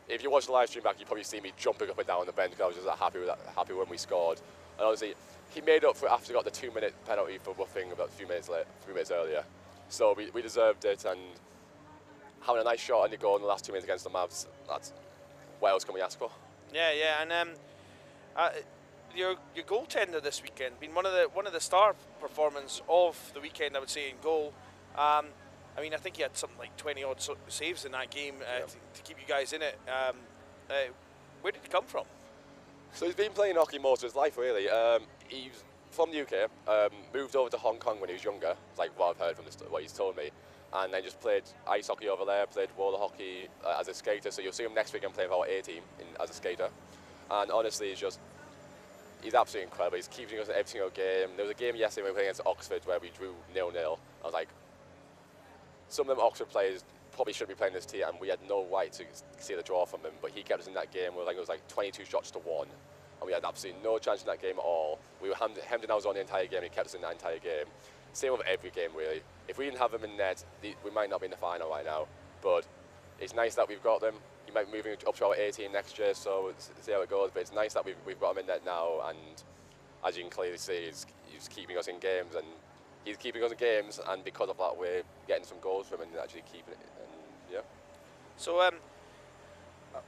If you watch the live stream back, you probably see me jumping up and down on the bench because I was just that happy with that, happy when we scored. And honestly, he made up for it after he got the two-minute penalty for roughing about a few minutes late, three minutes earlier. So we, we deserved it, and having a nice shot on the goal in the last two minutes against the Mavs, that's what else can we ask for? Yeah, yeah, and um, uh, your your goaltender this weekend been one of the one of the star performance of the weekend. I would say in goal. Um, I mean, I think he had something like 20 odd saves in that game uh, to, to keep you guys in it. Um, uh, where did he come from? So he's been playing hockey most of his life, really. Um, he's from the UK, um, moved over to Hong Kong when he was younger, it's like what I've heard from this, what he's told me, and then just played ice hockey over there, played roller hockey uh, as a skater. So you'll see him next week and playing for our A team in, as a skater. And honestly, he's just he's absolutely incredible. He's keeping us in every single game. There was a game yesterday we were playing against Oxford where we drew nil nil. I was like, some of them Oxford players probably shouldn't be playing this team, and we had no right to see the draw from him. But he kept us in that game. We were like it was like 22 shots to one, and we had absolutely no chance in that game at all. We were hemmed, hemmed in our zone the entire game. He kept us in that entire game. Same with every game really. If we didn't have him in net, the, we might not be in the final right now. But it's nice that we've got them. He might be moving up to our 18 next year, so see how it goes. But it's nice that we've, we've got him in net now, and as you can clearly see, he's, he's keeping us in games. And he's keeping us in games, and because of that, we're getting some goals from him and actually keeping it. And yeah. So um,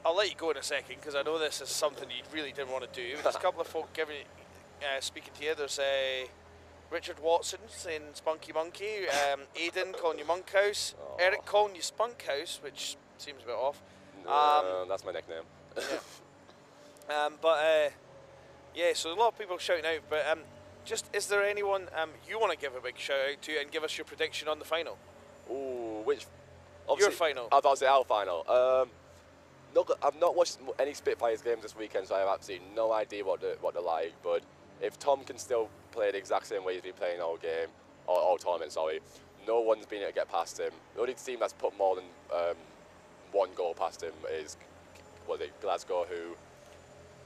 I'll let you go in a second because I know this is something you really didn't want to do. There's a couple of folk giving, uh, speaking to you. There's uh, Richard Watson saying Spunky Monkey, um, Aidan calling you Monkhouse, Eric calling you Spunkhouse, which seems a bit off. No, that's my nickname. Um, but uh, yeah, so a lot of people shouting out. But um, just is there anyone um, you want to give a big shout out to and give us your prediction on the final? Oh, which? Your final. I thought it was the our final. Um, look, I've not watched any Spitfires games this weekend, so I have absolutely no idea what they're, what they're like. But if Tom can still play the exact same way he's been playing all game, or all tournament, sorry, no one's been able to get past him. The only team that's put more than um, one goal past him is, was it Glasgow, who,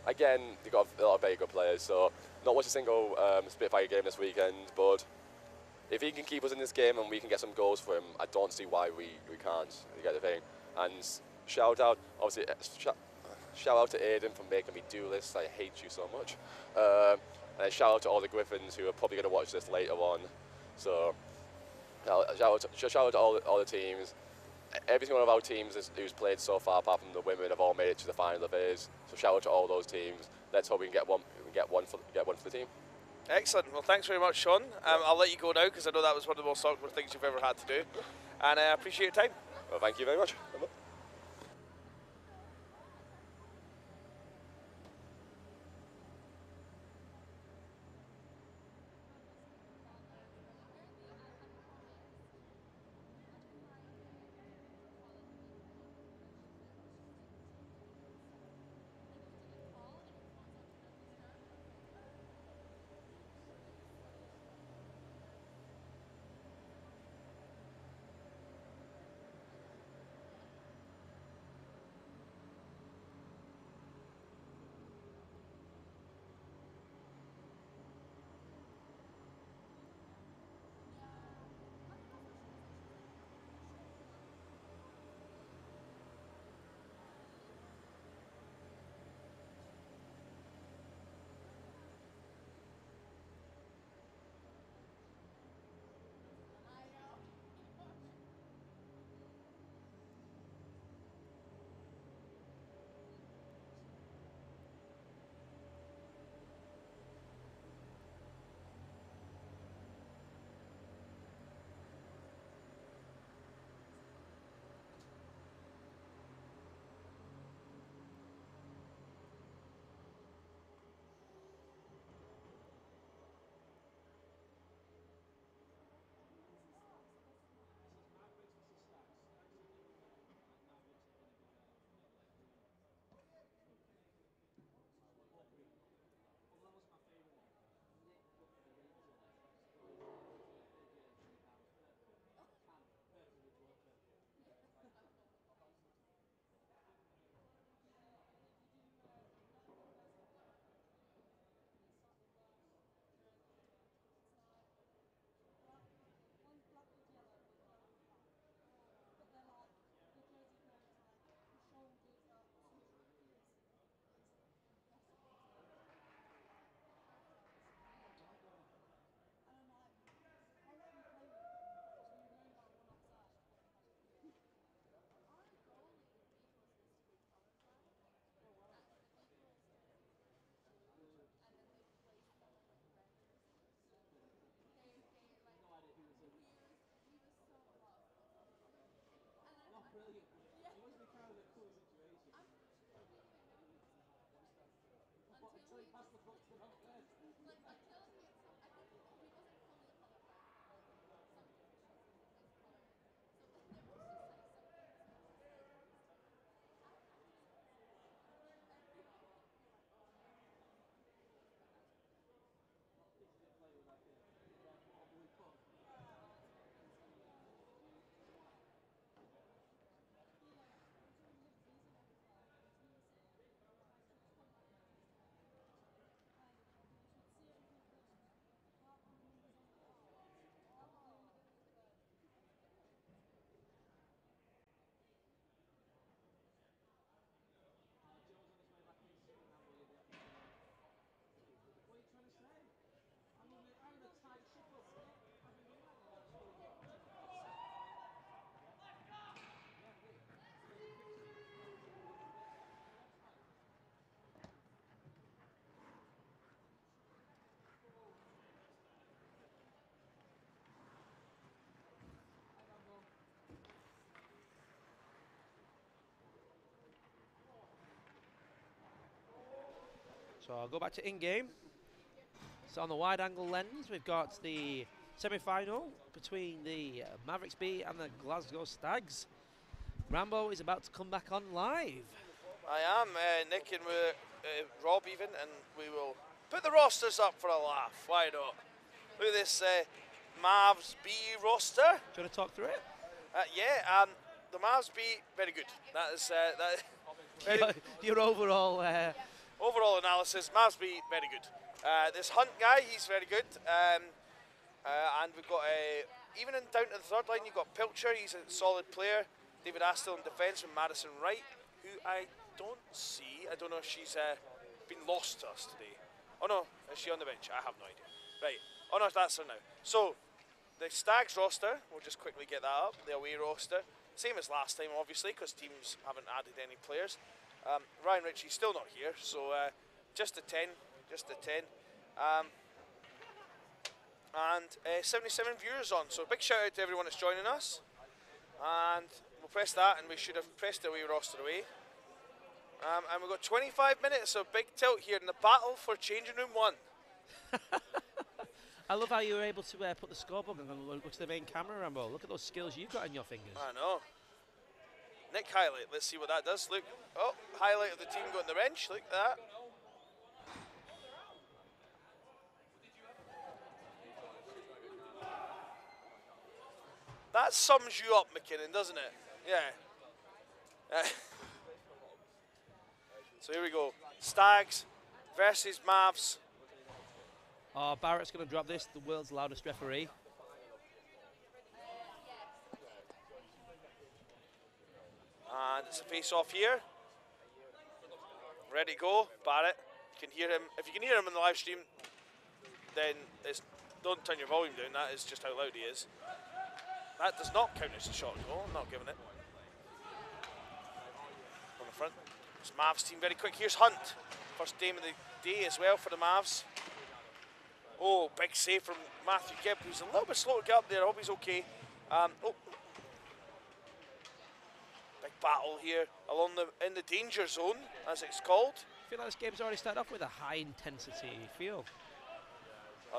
again, they got a lot of very good players. So not watched a single um, Spitfire game this weekend, but if he can keep us in this game and we can get some goals for him, I don't see why we, we can't. You get the thing. And shout out, obviously, uh, shout, out to Aiden for making me do this. I hate you so much. Um, and then shout out to all the Griffins who are probably going to watch this later on. So shout out, to, shout out to all, the- all the teams. Every single one of our teams is, who's played so far, apart from the women, have all made it to the final of Vase. So shout out to all those teams. Let's hope we can get one, can get one for get one for the team. Excellent. Well, thanks very much, Sean. Um, I'll let you go now because I know that was one of the most awkward things you've ever had to do. And I appreciate your time. Well, thank you very much. So I'll go back to in-game. So on the wide-angle lens, we've got the semi-final between the uh, Mavericks B and the Glasgow Stags. Rambo is about to come back on live. I am, uh, Nick and we're, uh, Rob even, and we will put the rosters up for a laugh. Why not? Look at this uh, Mavs B roster. Do you want to talk through it? Uh, yeah, um, the Mavs B, very good. That is uh, that. Your, your overall uh, overall analysis, Mavs B, very good. Uh, this Hunt guy, he's very good. Um, uh, and we've got uh, even in down to the third line, you've got Pilcher, he's a solid player. David Astle in defence from Madison Wright, who I don't see. I don't know if she's uh, been lost to us today. Oh no, is she on the bench? I have no idea. Right. Oh no, that's her now. So the Stags roster, we'll just quickly get that up. The away roster, same as last time, obviously, because teams haven't added any players. Um, Ryan Ritchie's still not here, so uh, just a 10, just a 10. Um, and uh, 77 viewers on, so big shout out to everyone that's joining us. And we'll press that, and we should have pressed away roster away. Um, and we've got 25 minutes of big tilt here in the battle for changing room one. I love how you were able to uh, put the scoreboard and go to the main camera, Rambo. Look at those skills you've got in your fingers. I know. Nick highlight. Let's see what that does. Look. Oh, highlight of the team going the bench. Look at that. That sums you up, McKinnon, doesn't it? Yeah. So here we go. Stags versus Mavs. Oh, Barrett's going to drop this, the world's loudest referee. And it's a face off here. Ready to go. Barrett. You can hear him. If you can hear him in the live stream, then it's, don't turn your volume down. That is just how loud he is. That does not count as a shot goal. I'm not giving it. On the front. It's Mavs team very quick. Here's Hunt. First game of the day as well for the Mavs. Oh, big save from Matthew Gibb, who's a little bit slow to get up there. I hope he's okay. Um, oh, battle here along the in the danger zone, as it's called. I feel like this game's already started off with a high intensity feel.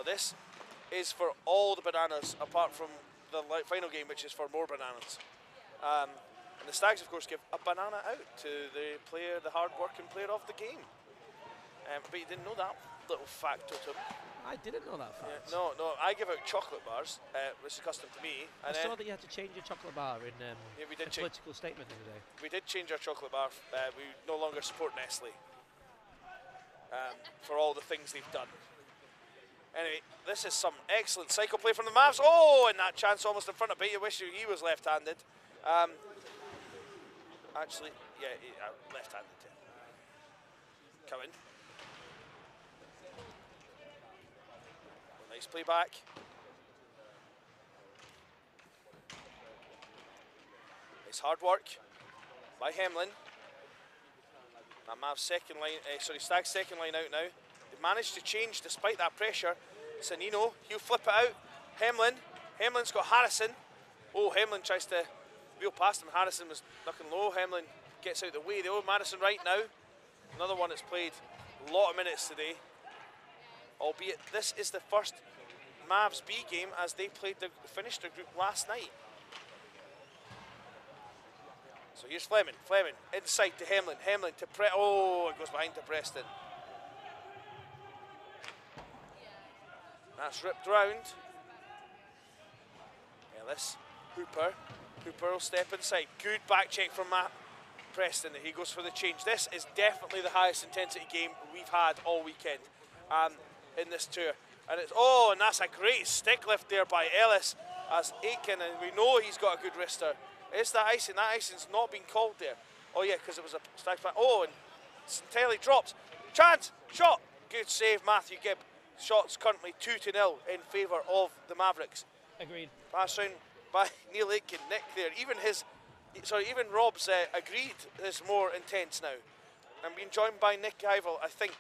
This is for all the bananas, apart from the final game, which is for more bananas. Um, and the Stags, of course, give a banana out to the player, the hard-working player of the game. Um, but you didn't know that little fact, factotum. I didn't know that fact. Yeah, no, no, I give out chocolate bars, uh, which is custom to me. I saw that you had to change your chocolate bar in um, Yeah, we did a political statement the other day. we did change our chocolate bar. Uh, we no longer support Nestle um, for all the things they've done. Anyway, this is some excellent cycle play from the Mavs. Oh, and that chance almost in front of. You wish he was left-handed. Um, actually, yeah, uh, left-handed. yeah. Coming. Nice play back. Nice hard work by Hemlin. That Mav's second line, uh, sorry, Stag's second line out now. They managed to change despite that pressure. Sanino, he'll flip it out. Hemlin, Hemlin's got Harrison. Oh, Hemlin tries to wheel past him. Harrison was looking low. Hemlin gets out the way. The old Madison right now. Another one that's played a lot of minutes today. Albeit this is the first Mavs B game as they played the finished their group last night. So here's Fleming. Fleming inside to Hemlin. Hemlin to Pre. Oh, it goes behind to Preston. That's ripped round. Ellis. Hooper. Hooper will step inside. Good back check from Matt Preston. He goes for the change. This is definitely the highest intensity game we've had all weekend um, in this tour. And it's oh, and that's a great stick lift there by Ellis as Aitken, and we know he's got a good wrister. It's that icing. That icing's not been called there. Oh yeah, because it was a stag fan. Oh, and Santelli drops. Chance, shot. Good save, Matthew Gibb. Shots currently two to nil in favour of the Mavericks. Agreed. Pass round by Neil Aitken. Nick there. Even his, sorry, even Rob's uh, agreed is more intense now. I'm being joined by Nick Ivel, I think,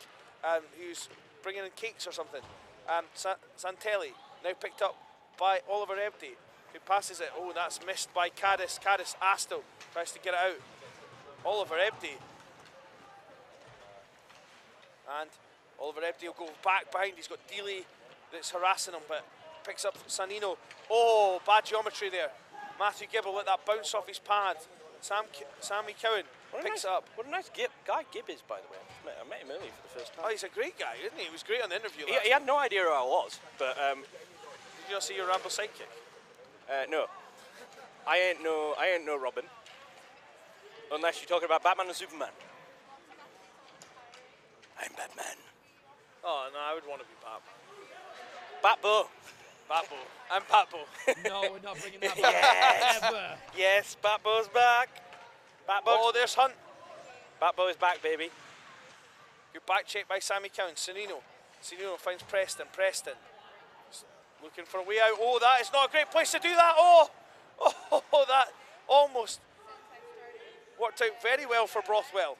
um, who's bringing in cakes or something. Um, Sa- Santelli now picked up by Oliver Ebdy, who passes it. Oh, that's missed by Caddis. Caddis Astle tries to get it out. Oliver Ebdy. And Oliver Ebdi will go back behind. He's got Dealey that's harassing him, but picks up Sanino. Oh, bad geometry there. Matthew Gibble let that bounce off his pad. Sam, Sammy Cowan What picks nice, it up. What a nice Gibb, guy Gibb is, by the way. I met, I met him earlier for the first time. Oh, he's a great guy, isn't he? He was great on the interview. He, last he had no idea who I was, but um, Did you not see your Rambo sidekick? uh, no, I ain't no, I ain't no Robin, unless you're talking about Batman and Superman. I'm Batman. Oh, no, I would want to be Batman. Batbo. Batbo. I'm Batbo. No, we're not bringing that Yes. back. Ever. Yes, Batbo's back. Batbo. oh, there's Hunt. Batbo is back, baby. Good back check by Sammy Cowan. Sanino. Sanino finds Preston. Preston. Looking for a way out. Oh, that is not a great place to do that. Oh, oh, that almost worked out very well for Brothwell.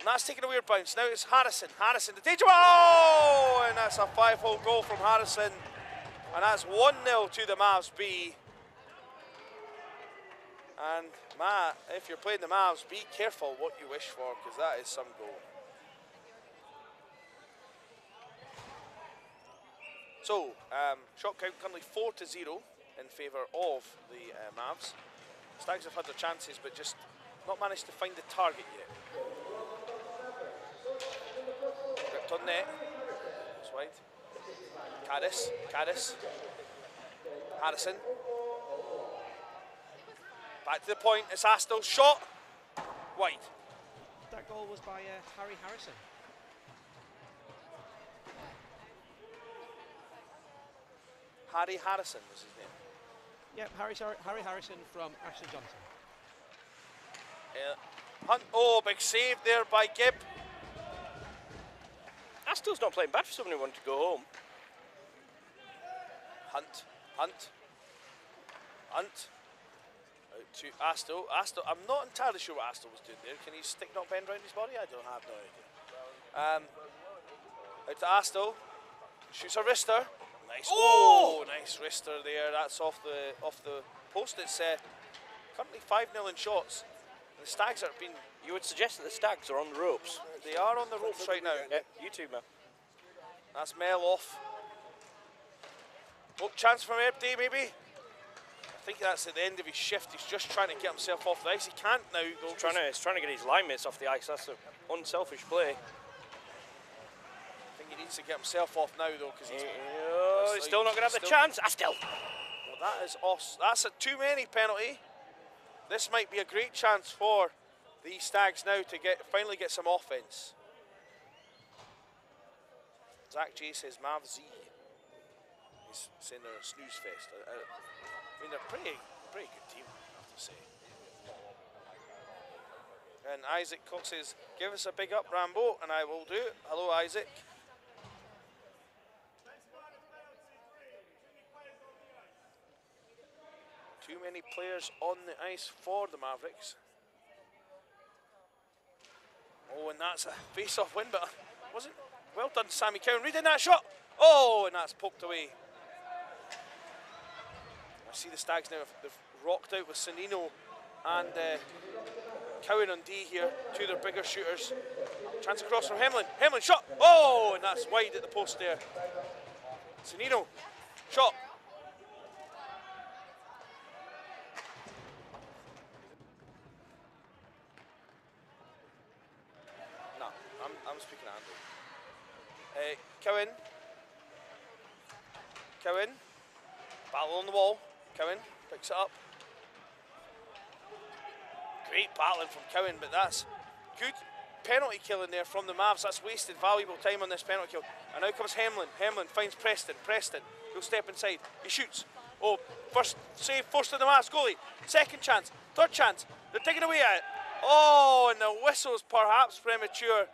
And that's taking a weird bounce. Now it's Harrison. Harrison, the danger. Oh, and that's a five-hole goal from Harrison. And that's 1-0 to the Mavs B. And Matt, if you're playing the Mavs, be careful what you wish for because that is some goal. So, um, shot count currently 4 to 0 in favour of the uh, Mavs. Stags have had their chances but just not managed to find the target yet. Ripped on net. It's wide. Caddis. Caddis. Harrison. Back to the point. It's Astle. Shot. Wide. That goal was by uh, Harry Harrison. Harry Harrison was his name. Yep, Harry, Harry Harrison from Ashley Johnson. Uh, Hunt. Oh, big save there by Gibb. Astle's not playing bad for someone who wanted to go home. Hunt, Hunt, Hunt. Out to Astle. Astle. I'm not entirely sure what Astle was doing there. Can he stick not bend around his body? I don't have no idea. Um, out to Astle. Shoots a wrister. Nice. Oh, nice wrister there. That's off the off the post. It's uh, currently five 0 in shots. And the Stags have been. You would suggest that the Stags are on the ropes. They are on the ropes right now. Yeah, you too, man. That's Mel off. Oh, chance from Ebday maybe. I think that's at the end of his shift. He's just trying to get himself off the ice. He can't now. Though, He's trying to, he's trying to get his line mates off the ice. That's an unselfish play. I he needs to get himself off now though, because he's. Oh, he's still not going to have the still- chance. Astle. Well, that is os- That's a too many penalty. This might be a great chance for the Stags now to get finally get some offense. Zach J says Mav Z. He's saying they're a snooze fest. I, I, I mean, they're pretty, pretty good team, I have to say. And Isaac Cox says, "Give us a big up, Rambo," and I will do. it. Hello, Isaac. Too many players on the ice for the Mavericks. Oh, and that's a face-off win, but wasn't well done, Sammy Cowan. Reading that shot. Oh, and that's poked away. I see the Stags now. They've rocked out with Sanino and uh, Cowan on D here. Two of their bigger shooters. Chance across from Hemlin. Hemlin shot. Oh, and that's wide at the post there. Sanino shot. No, I'm, I'm speaking to Andrew. Uh, Cowan. Cowan. Battle on the wall. Cowan picks it up. Great battling from Cowan, but that's good penalty killing there from the Mavs. That's wasted valuable time on this penalty kill. And now comes Hemlin. Hemlin finds Preston. Preston he'll step inside. He shoots. Oh, first save forced to the Mavs goalie. Second chance. Third chance. They're taking away at it. Oh, and the whistle's perhaps premature,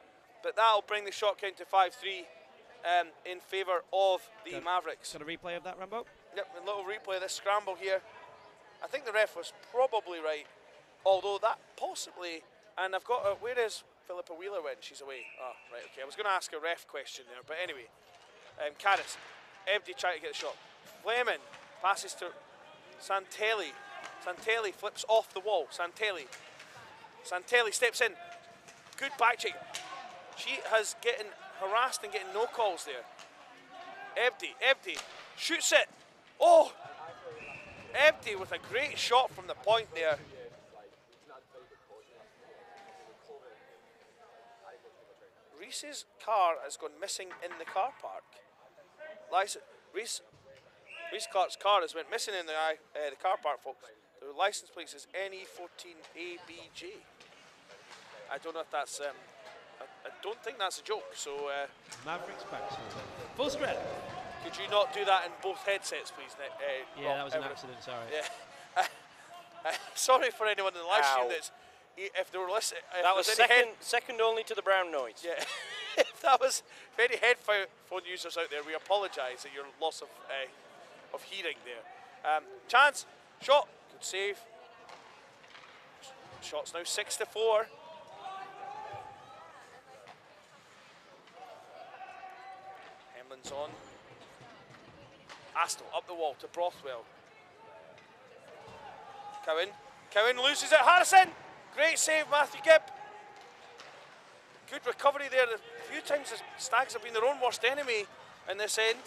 but that'll bring the shot count to 5 3 um, in favour of the Mavericks. Got a replay of that, Rambo? Yep, a little replay of this scramble here. I think the ref was probably right, although that possibly. And I've got. A, where is Philippa Wheeler when she's away? Oh, right, okay. I was going to ask a ref question there, but anyway. Um, Caddis, empty trying to get the shot. Fleming passes to Santelli. Santelli flips off the wall. Santelli. Santelli steps in. Good back check. She has getting harassed and getting no calls there. Ebdi, Ebdi shoots it. Oh, Ebdi with a great shot from the point there. Reese's car has gone missing in the car park. License, Reese, Reese Clark's car has went missing in the, uh, the car park, folks. The license plate is NE14ABG. I don't know if that's. Um, I, I don't think that's a joke. So. Uh, Mavericks back Full screen. Could you not do that in both headsets, please, Nick? Uh, Yeah, Rob, that was an everyone? accident, sorry. Yeah. sorry for anyone in the live stream that's. If they were listening, That was second, head- second only to the brown noise. yeah. if that was if any headphone users out there, we apologise at your loss of uh, of hearing there. Um, chance, shot, good save. Shots now six to four. Hemlin's on. Astle up the wall to Brothwell. Cowan. Cowan loses it. Harrison. Great save, Matthew Gibb. Good recovery there. A few times the Stags have been their own worst enemy in this end.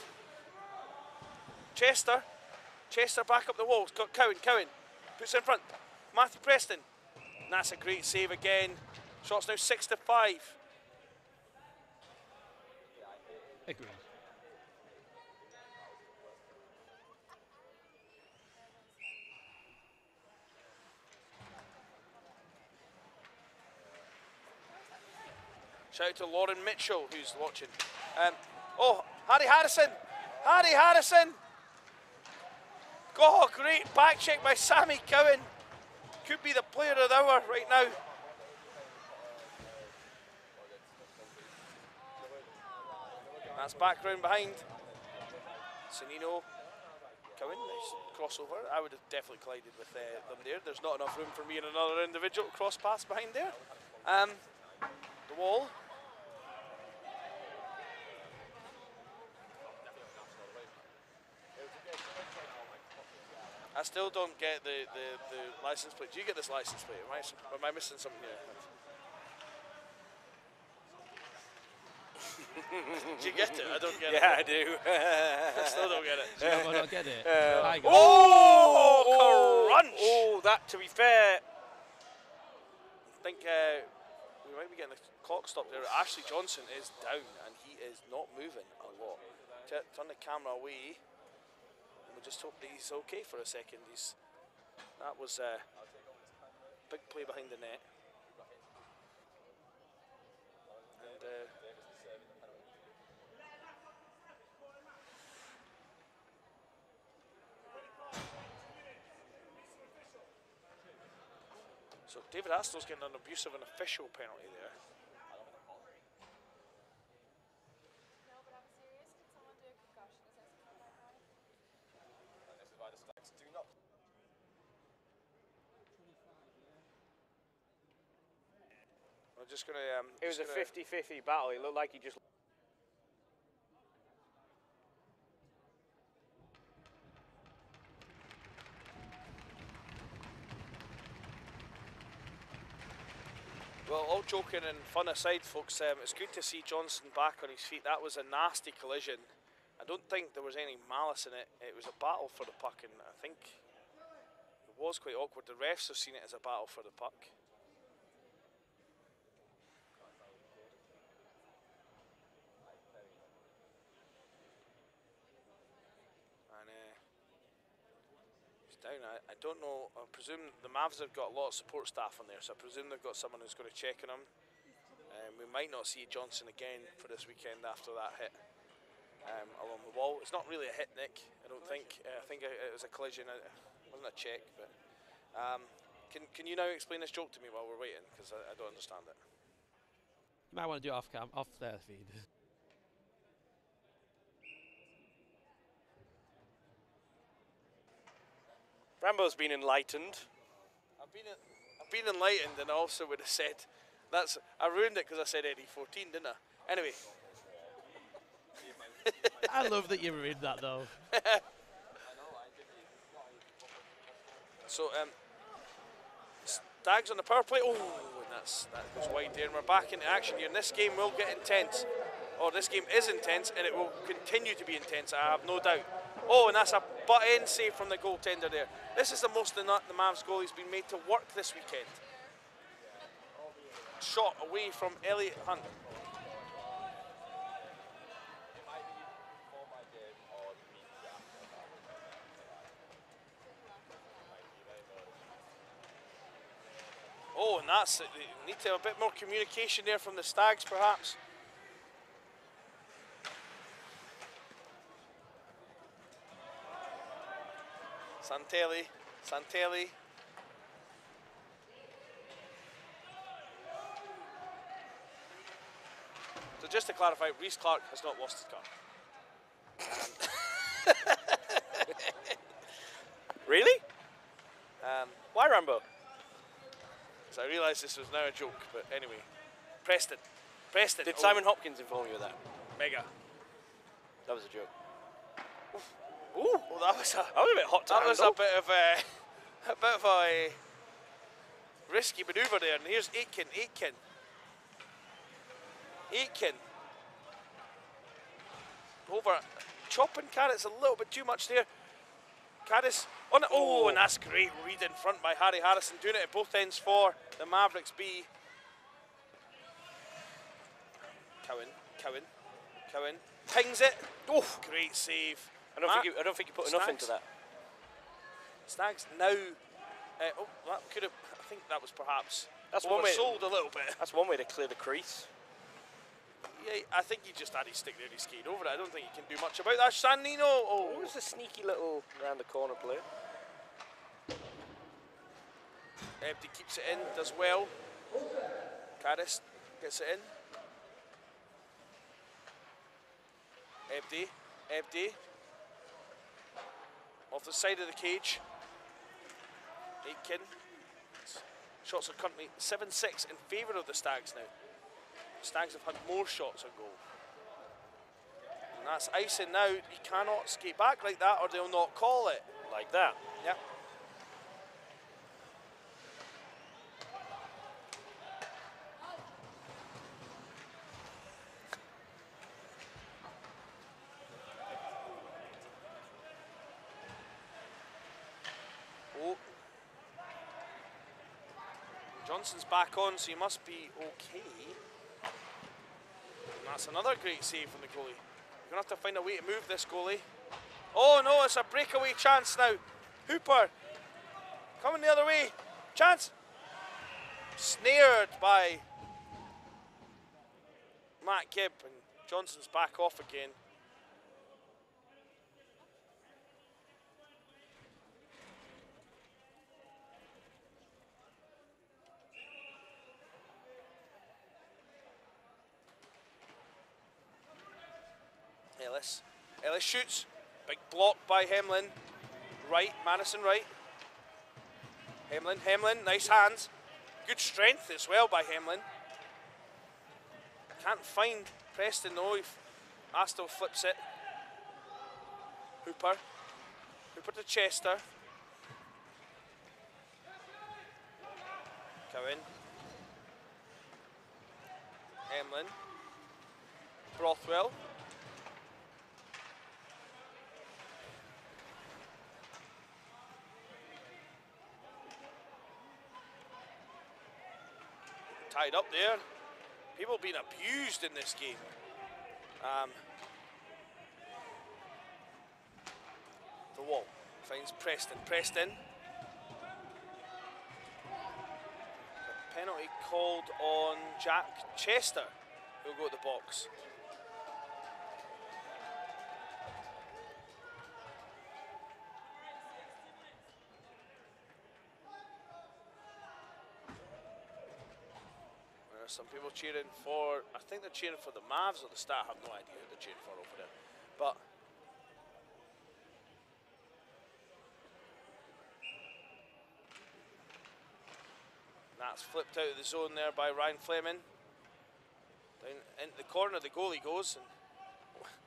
Chester. Chester back up the wall. Got Cowan. Cowan puts in front. Matthew Preston. And that's a great save again. Shots now six to five. Agreed. Shout out to Lauren Mitchell who's watching. Um, oh, Harry Harrison. Harry Harrison. Oh, great back check by Sammy Cowan. Could be the player of the hour right now. That's back round behind. Sanino. Cowan, nice crossover. I would have definitely collided with uh, them there. There's not enough room for me and another individual cross pass behind there. Um, the wall. I still don't get the, the, the license plate. Do you get this license plate? Am I, s- am I missing something here? do you get it? I don't get Yeah, it. I do. I still don't get it. Do you know I don't get it? Uh, I oh, Oh, crunch! Oh, that to be fair. I think uh, we might be getting the clock stopped there. Ashley Johnson is down and he is not moving a lot. T- turn the camera away. And just hope he's okay for a second. He's that was a big play behind the net. And uh, So David Astle's getting an abuse of an official penalty there. Just gonna. Um, It was a just 50-50 battle. It looked like he just. Well, all joking and fun aside, folks, um, it's good to see Johnson back on his feet. That was a nasty collision. I don't think there was any malice in it. It was a battle for the puck, and I think it was quite awkward. The refs have seen it as a battle for the puck. And uh, he's down. I, I don't know. I presume the Mavs have got a lot of support staff on there, so I presume they've got someone who's going to check on him. Um, we might not see Johnson again for this weekend after that hit um, along the wall. It's not really a hit, Nick. I don't think. Uh, I think it, was a collision. It wasn't a check, but. Um, can, can you now explain this joke to me while we're waiting? Because I, I don't understand it. You might want to do it off cam, off their feed. Rambo's been enlightened. I've been, I've been enlightened, and I also would have said that's. I ruined it because I said Eddie 14, didn't I? Anyway, I love that you read that though. so um, Stags on the power play. Oh, and that's that goes wide there, and we're back into action here. And this game will get intense, or this game is intense, and it will continue to be intense. I have no doubt. Oh, and that's a butt end save from the goaltender there. This is the most the, the Mavs goalie's been made to work this weekend. Shot away from Elliot Hunt. Oh, and that's it. They need to have a bit more communication there from the Stags, perhaps. Santelli, Santelli. So just to clarify, Reese Clark has not lost his car. Really? Um, Why Rambo? Because I realised this was now a joke, but anyway. Preston. Preston. Did oh, Simon Hopkins inform you of that? Mega. That was a joke. Ooh, well, that was a That was a bit hot that was a bit of a, a bit of a risky manoeuvre there. And here's Aitken. Aitken. Aitken. Over. Chopping carrots a little bit too much there. Caddis on it. Oh, and that's great read in front by Harry Harrison, doing it at both ends for the Mavericks B. Cowan, Cowan, Cowan. Pings it. Oh, great save. I don't Matt think you, I don't think you put enough into that. Stags now. Uh, oh, that could have. I think that was perhaps. That's one way. sold a little bit. That's one way to clear the crease. Yeah, I think he just had his stick there. He skated over it. I don't think he can do much about that. Sandino. Oh, What was the sneaky little round the corner play? Empty keeps it in. Does well. Caddis gets it in. Ebdi. Ebdi. Off the side of the cage. Aitken. Shots are currently 7-6 in favour of the Stags now. Stags have had more shots on goal. And that's icing now. He cannot skate back like that or they'll not call it. Like that. Yep. Oh. Johnson's back on, so he must be okay. And that's another great save from the goalie. You're going to have to find a way to move this goalie. Oh no, it's a breakaway chance now. Hooper coming the other way. Chance. Snared by Matt Gibb and Johnson's back off again. Ellis. Ellis shoots. Big block by Hemlin. Right, Madison Wright. Hemlin, Hemlin, nice hands. Good strength as well by Hemlin. Can't find Preston though. If flips it. Hooper. Hooper to Chester. Cowan. Hemlin. Brothwell. Tied up there. People being abused in this game. Um, the wall finds Preston. Preston. Penalty called on Jack Chester, who'll go to the box. There's some people cheering for, I think they're cheering for the Mavs or the Star. I have no idea who they're cheering for over there. But that's flipped out of the zone there by Ryan Fleming. Down into the corner, the goalie goes and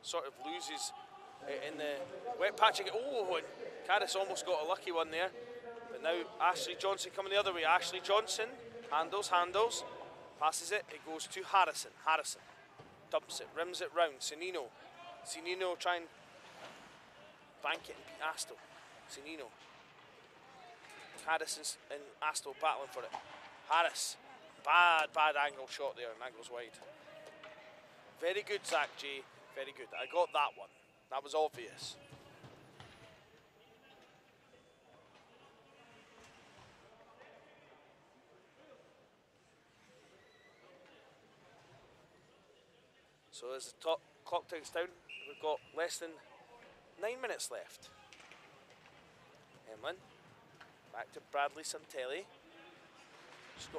sort of loses it in the wet patch again. Oh, and Caddis almost got a lucky one there. But now Ashley Johnson coming the other way. Ashley Johnson Handles, handles. Passes it. It goes to Harrison. Harrison dumps it, rims it round. Sinino. Sinino try and bank it and beat Astle. Sinino. Harrison and Astle battling for it. Harris. Bad, bad angle shot there, and that goes wide. Very good, Zach G. Very good. I got that one. That was obvious. So as the top clock ticks down, we've got less than nine minutes left. Hemlin, back to Bradley Santelli.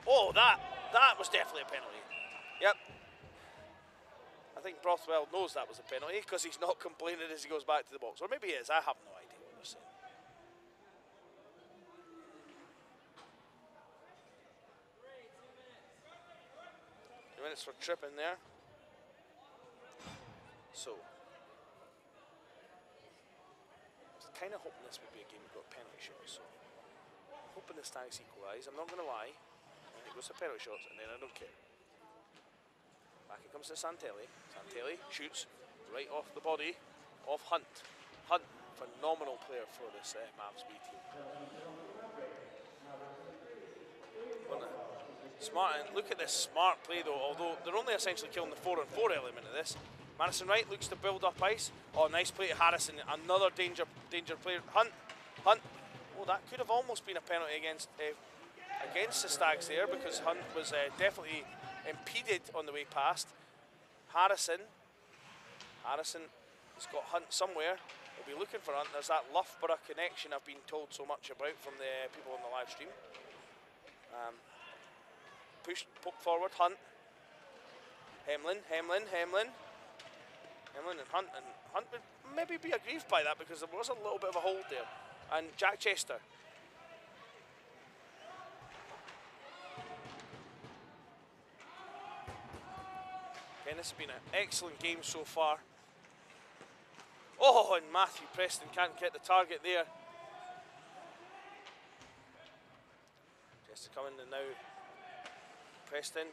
Oh, that that was definitely a penalty. Yep. I think Brothwell knows that was a penalty because he's not complaining as he goes back to the box. Or maybe he is. I have no idea what they're saying. Two minutes for tripping there. So, I kind of hoping this would be a game we've got penalty shots. So, hoping the Stags equalise. I'm not going to lie. It goes to penalty shots, and then I don't care. Back it comes to Santelli. Santelli shoots right off the body of Hunt. Hunt, phenomenal player for this uh, Mavs B team. Smart, and look at this smart play though, although they're only essentially killing the 4 and 4 element of this. Madison Wright looks to build up ice. Oh, nice play to Harrison. Another danger danger player. Hunt. Hunt. Oh, that could have almost been a penalty against uh, against the Stags there because Hunt was uh, definitely impeded on the way past. Harrison. Harrison has got Hunt somewhere. We'll be looking for Hunt. There's that Loughborough connection I've been told so much about from the people on the live stream. Um, push, poke forward, Hunt. Hemlin, Hemlin, Hemlin. And Hunt, and Hunt would maybe be aggrieved by that because there was a little bit of a hold there. And Jack Chester. Again, this has been an excellent game so far. Oh, and Matthew Preston can't get the target there. Chester coming in now Preston.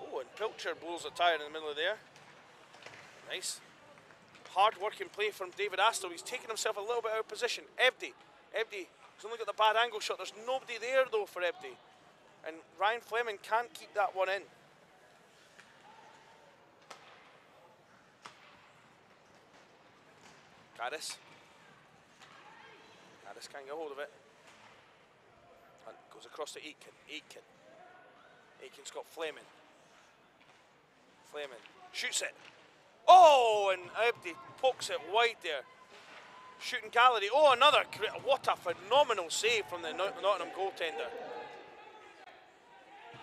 Oh, and Pilcher blows a tyre in the middle of there. Nice. Hard working play from David Astle. He's taken himself a little bit out of position. Ebdi. Ebdi. He's only got the bad angle shot. There's nobody there though for Ebdi. And Ryan Fleming can't keep that one in. Caddis. Caddis can't get hold of it. And goes across to Aitken. Aitken. Aitken's got Fleming. Fleming shoots it. Oh, and Ebdi pokes it wide there. Shooting gallery. Oh, another. What a phenomenal save from the Nottingham goaltender.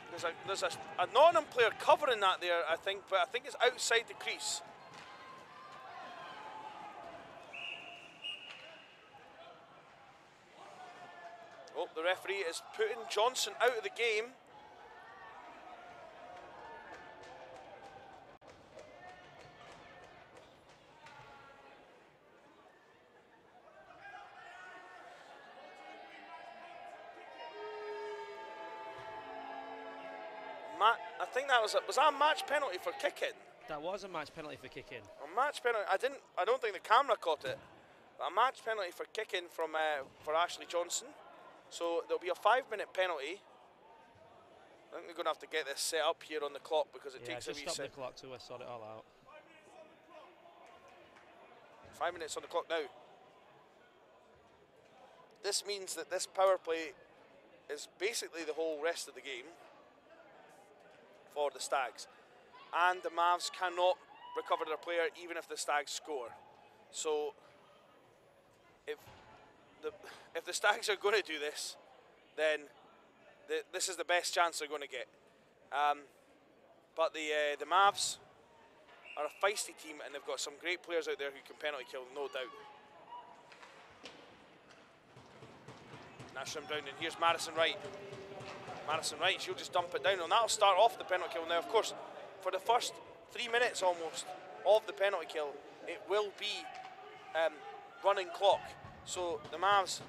There's a there's a, a Nottingham player covering that there, I think, but I think it's outside the crease. Oh, the referee is putting Johnson out of the game. Was a, was that a match penalty for kicking? That was a match penalty for kicking. A match penalty. I didn't. I don't think the camera caught it. A match penalty for kicking from uh, for Ashley Johnson. So there'll be a five-minute penalty. I think they're going to have to get this set up here on the clock because it yeah, takes a wee stop the clock till we sort it all out. Five minutes on the clock now. This means that this power play is basically the whole rest of the game for the Stags. And the Mavs cannot recover their player even if the Stags score. So if the if the Stags are going to do this, then the, this is the best chance they're going to get. Um, but the uh, the Mavs are a feisty team and they've got some great players out there who can penalty kill, no doubt. Nashram down and here's Madison Wright. Madison Wright, she'll just dump it down and that'll start off the penalty kill. Now, of course, for the first three minutes almost of the penalty kill, it will be um, running clock. So the Mavs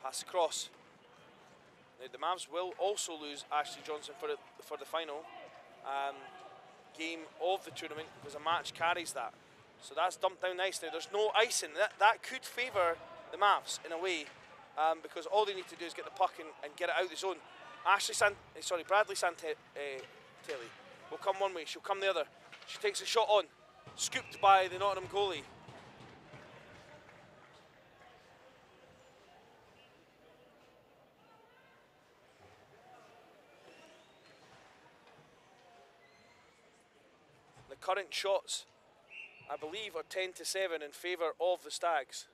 pass across. Now the Mavs will also lose Ashley Johnson for the, for the final um, game of the tournament because a match carries that. So that's dumped down nice now. There's no icing. That, that could favour the Mavs in a way um, because all they need to do is get the puck and, and get it out of the zone. Ashley Sant, eh, sorry, Bradley Santelli uh, will come one way. She'll come the other. She takes a shot on, scooped by the Nottingham goalie. Current shots, I believe, are 10 to 7 in favour of the Stags.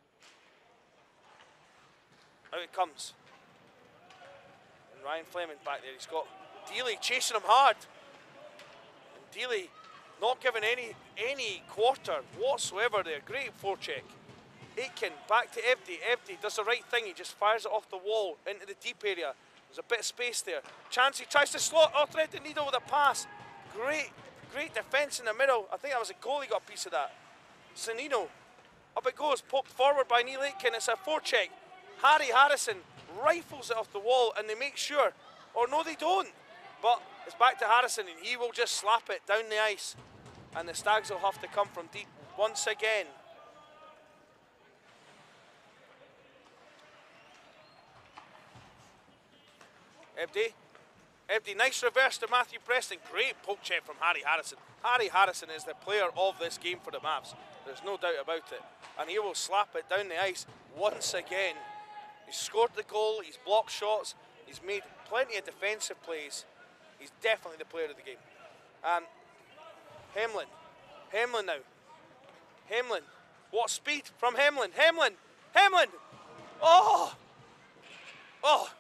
Out it comes. And Ryan Fleming back there. He's got Dealey chasing him hard. And Dealey not giving any any quarter whatsoever there. Great forecheck. Aitken back to Ebdi. Ebdi does the right thing. He just fires it off the wall into the deep area. There's a bit of space there. Chance he tries to slot or thread the needle with a pass. Great, great defence in the middle. I think that was a goalie got a piece of that. Sanino. Up it goes, poked forward by Neil Aitken. It's a forecheck. Harry Harrison rifles it off the wall and they make sure, or no, they don't. But it's back to Harrison and he will just slap it down the ice. And the Stags will have to come from deep once again. Ebdi. Ebdi, nice reverse to Matthew Preston. Great poke check from Harry Harrison. Harry Harrison is the player of this game for the Mavs. There's no doubt about it. And he will slap it down the ice once again. He's scored the goal, he's blocked shots, he's made plenty of defensive plays. He's definitely the player of the game. And Hemlin. Hemlin now. Hemlin. What speed from Hemlin? Hemlin. Hemlin. Oh. Oh.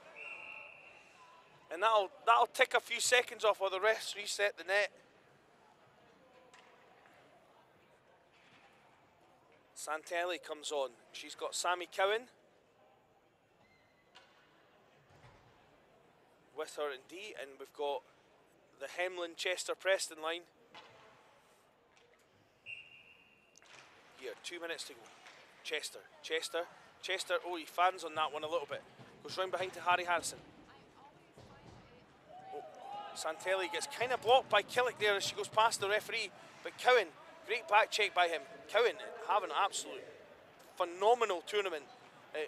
And that'll that'll tick a few seconds off while the refs reset the net. Santelli comes on. She's got Sammy Cowan. With her in D, and we've got the Hemlin Chester Preston line. Here, two minutes to go. Chester, Chester, Chester. Oh, he fans on that one a little bit. Goes round behind to Harry Harrison. Santelli gets kind of blocked by Killick there as she goes past the referee. But Cowan, great back check by him. Cowan having an absolute phenomenal tournament. Uh,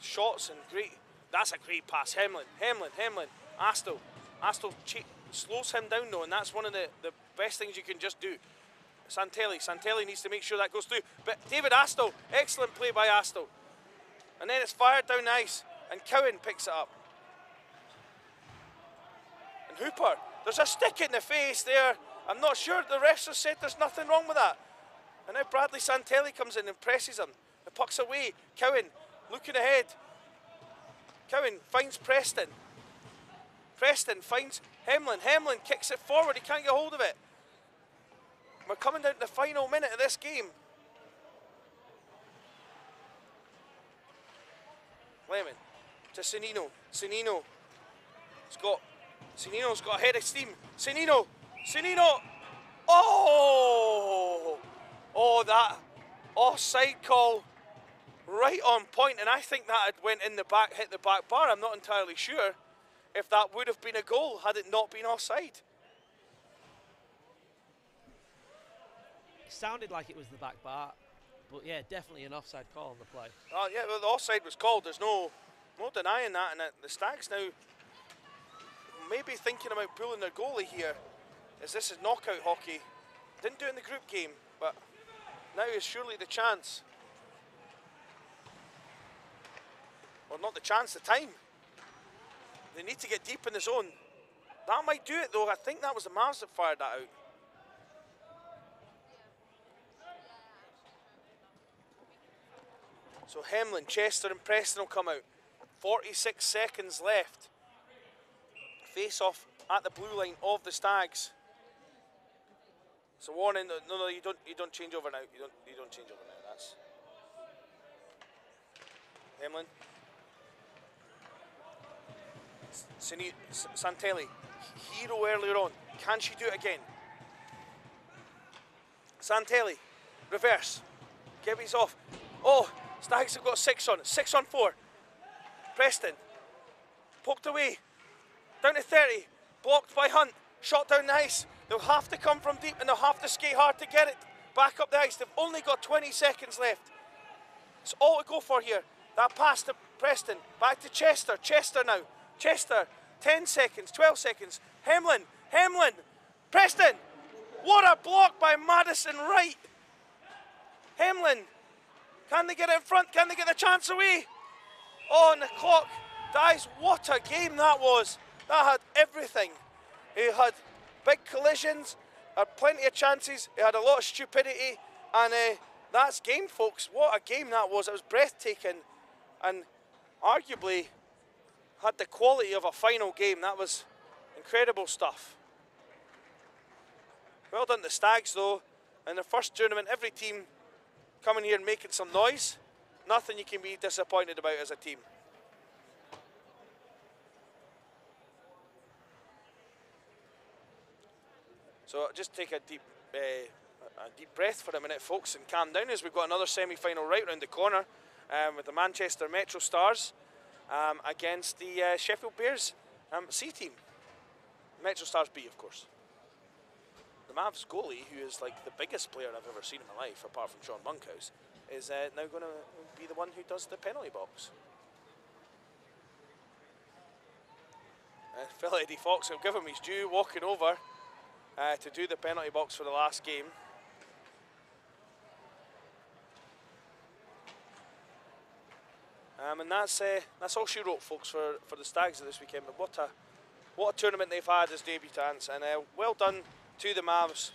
shots and great. That's a great pass. Hemlin, Hemlin, Hemlin. Astle. Astle slows him down though, and that's one of the, the best things you can just do. Santelli. Santelli needs to make sure that goes through. But David Astle, excellent play by Astle. And then it's fired down ice, and Cowan picks it up. Hooper, there's a stick in the face there. I'm not sure the refs have said there's nothing wrong with that. And now Bradley Santelli comes in and presses him. The puck's away. Cowan looking ahead. Cowan finds Preston. Preston finds Hemlin. Hemlin kicks it forward. He can't get hold of it. We're coming down to the final minute of this game. Lemon to. Sinino. He's got Sinino's got a head of steam. Sinino. Sinino. Oh! Oh, that offside call right on point, and I think that had went in the back, hit the back bar. I'm not entirely sure if that would have been a goal had it not been offside. It sounded like it was the back bar, but yeah, definitely an offside call on the play. Oh yeah, well the offside was called. There's no no denying that, and the Stags now maybe thinking about pulling their goalie here, as this is knockout hockey. Didn't do it in the group game, but now is surely the chance. Or not the chance, the time. They need to get deep in the zone. That might do it though. I think that was the Mavs that fired that out. So Hemlin, Chester and Preston will come out. 46 seconds left. Face off at the blue line of the Stags. So warning, no, no, you don't, you don't change over now. You don't, you don't change over now. That's Hemlin. Santelli, hero earlier on. Can she do it again? Santelli, reverse. Gibby's off. Oh, Stags have got six on. Six on four. Preston, poked away. Down to 30. Blocked by Hunt. Shot down the ice. They'll have to come from deep and they'll have to skate hard to get it back up the ice. They've only got 20 seconds left. It's all to go for here. That pass to Preston. Back to Chester. Chester now. Chester. 10 seconds. 12 seconds. Hemlin. Hemlin. Preston. What a block by Madison Wright. Hemlin. Can they get it in front? Can they get the chance away? Oh, and the clock dies. What a game that was. That had everything. He had big collisions, had plenty of chances, he had a lot of stupidity, and uh, that's game, folks. What a game that was. It was breathtaking and arguably had the quality of a final game. That was incredible stuff. Well done the Stags, though. In the first tournament, every team coming here and making some noise. Nothing you can be disappointed about as a team. So just take a deep, uh, a deep breath for a minute, folks, and calm down as we've got another semi-final right round the corner um, with the Manchester Metro Stars um, against the uh, Sheffield Bears um, C team. Metro Stars B, of course. The Mavs goalie, who is like the biggest player I've ever seen in my life, apart from Sean Monkhouse, is uh, now going to be the one who does the penalty box. Uh, Phil Eddie Fox I'll give him his due, walking over uh, to do the penalty box for the last game. Um, and that's uh, that's all she wrote, folks, for, for the Stags of this weekend. But what a what a tournament they've had as debutants, and uh, well done to the Mavs.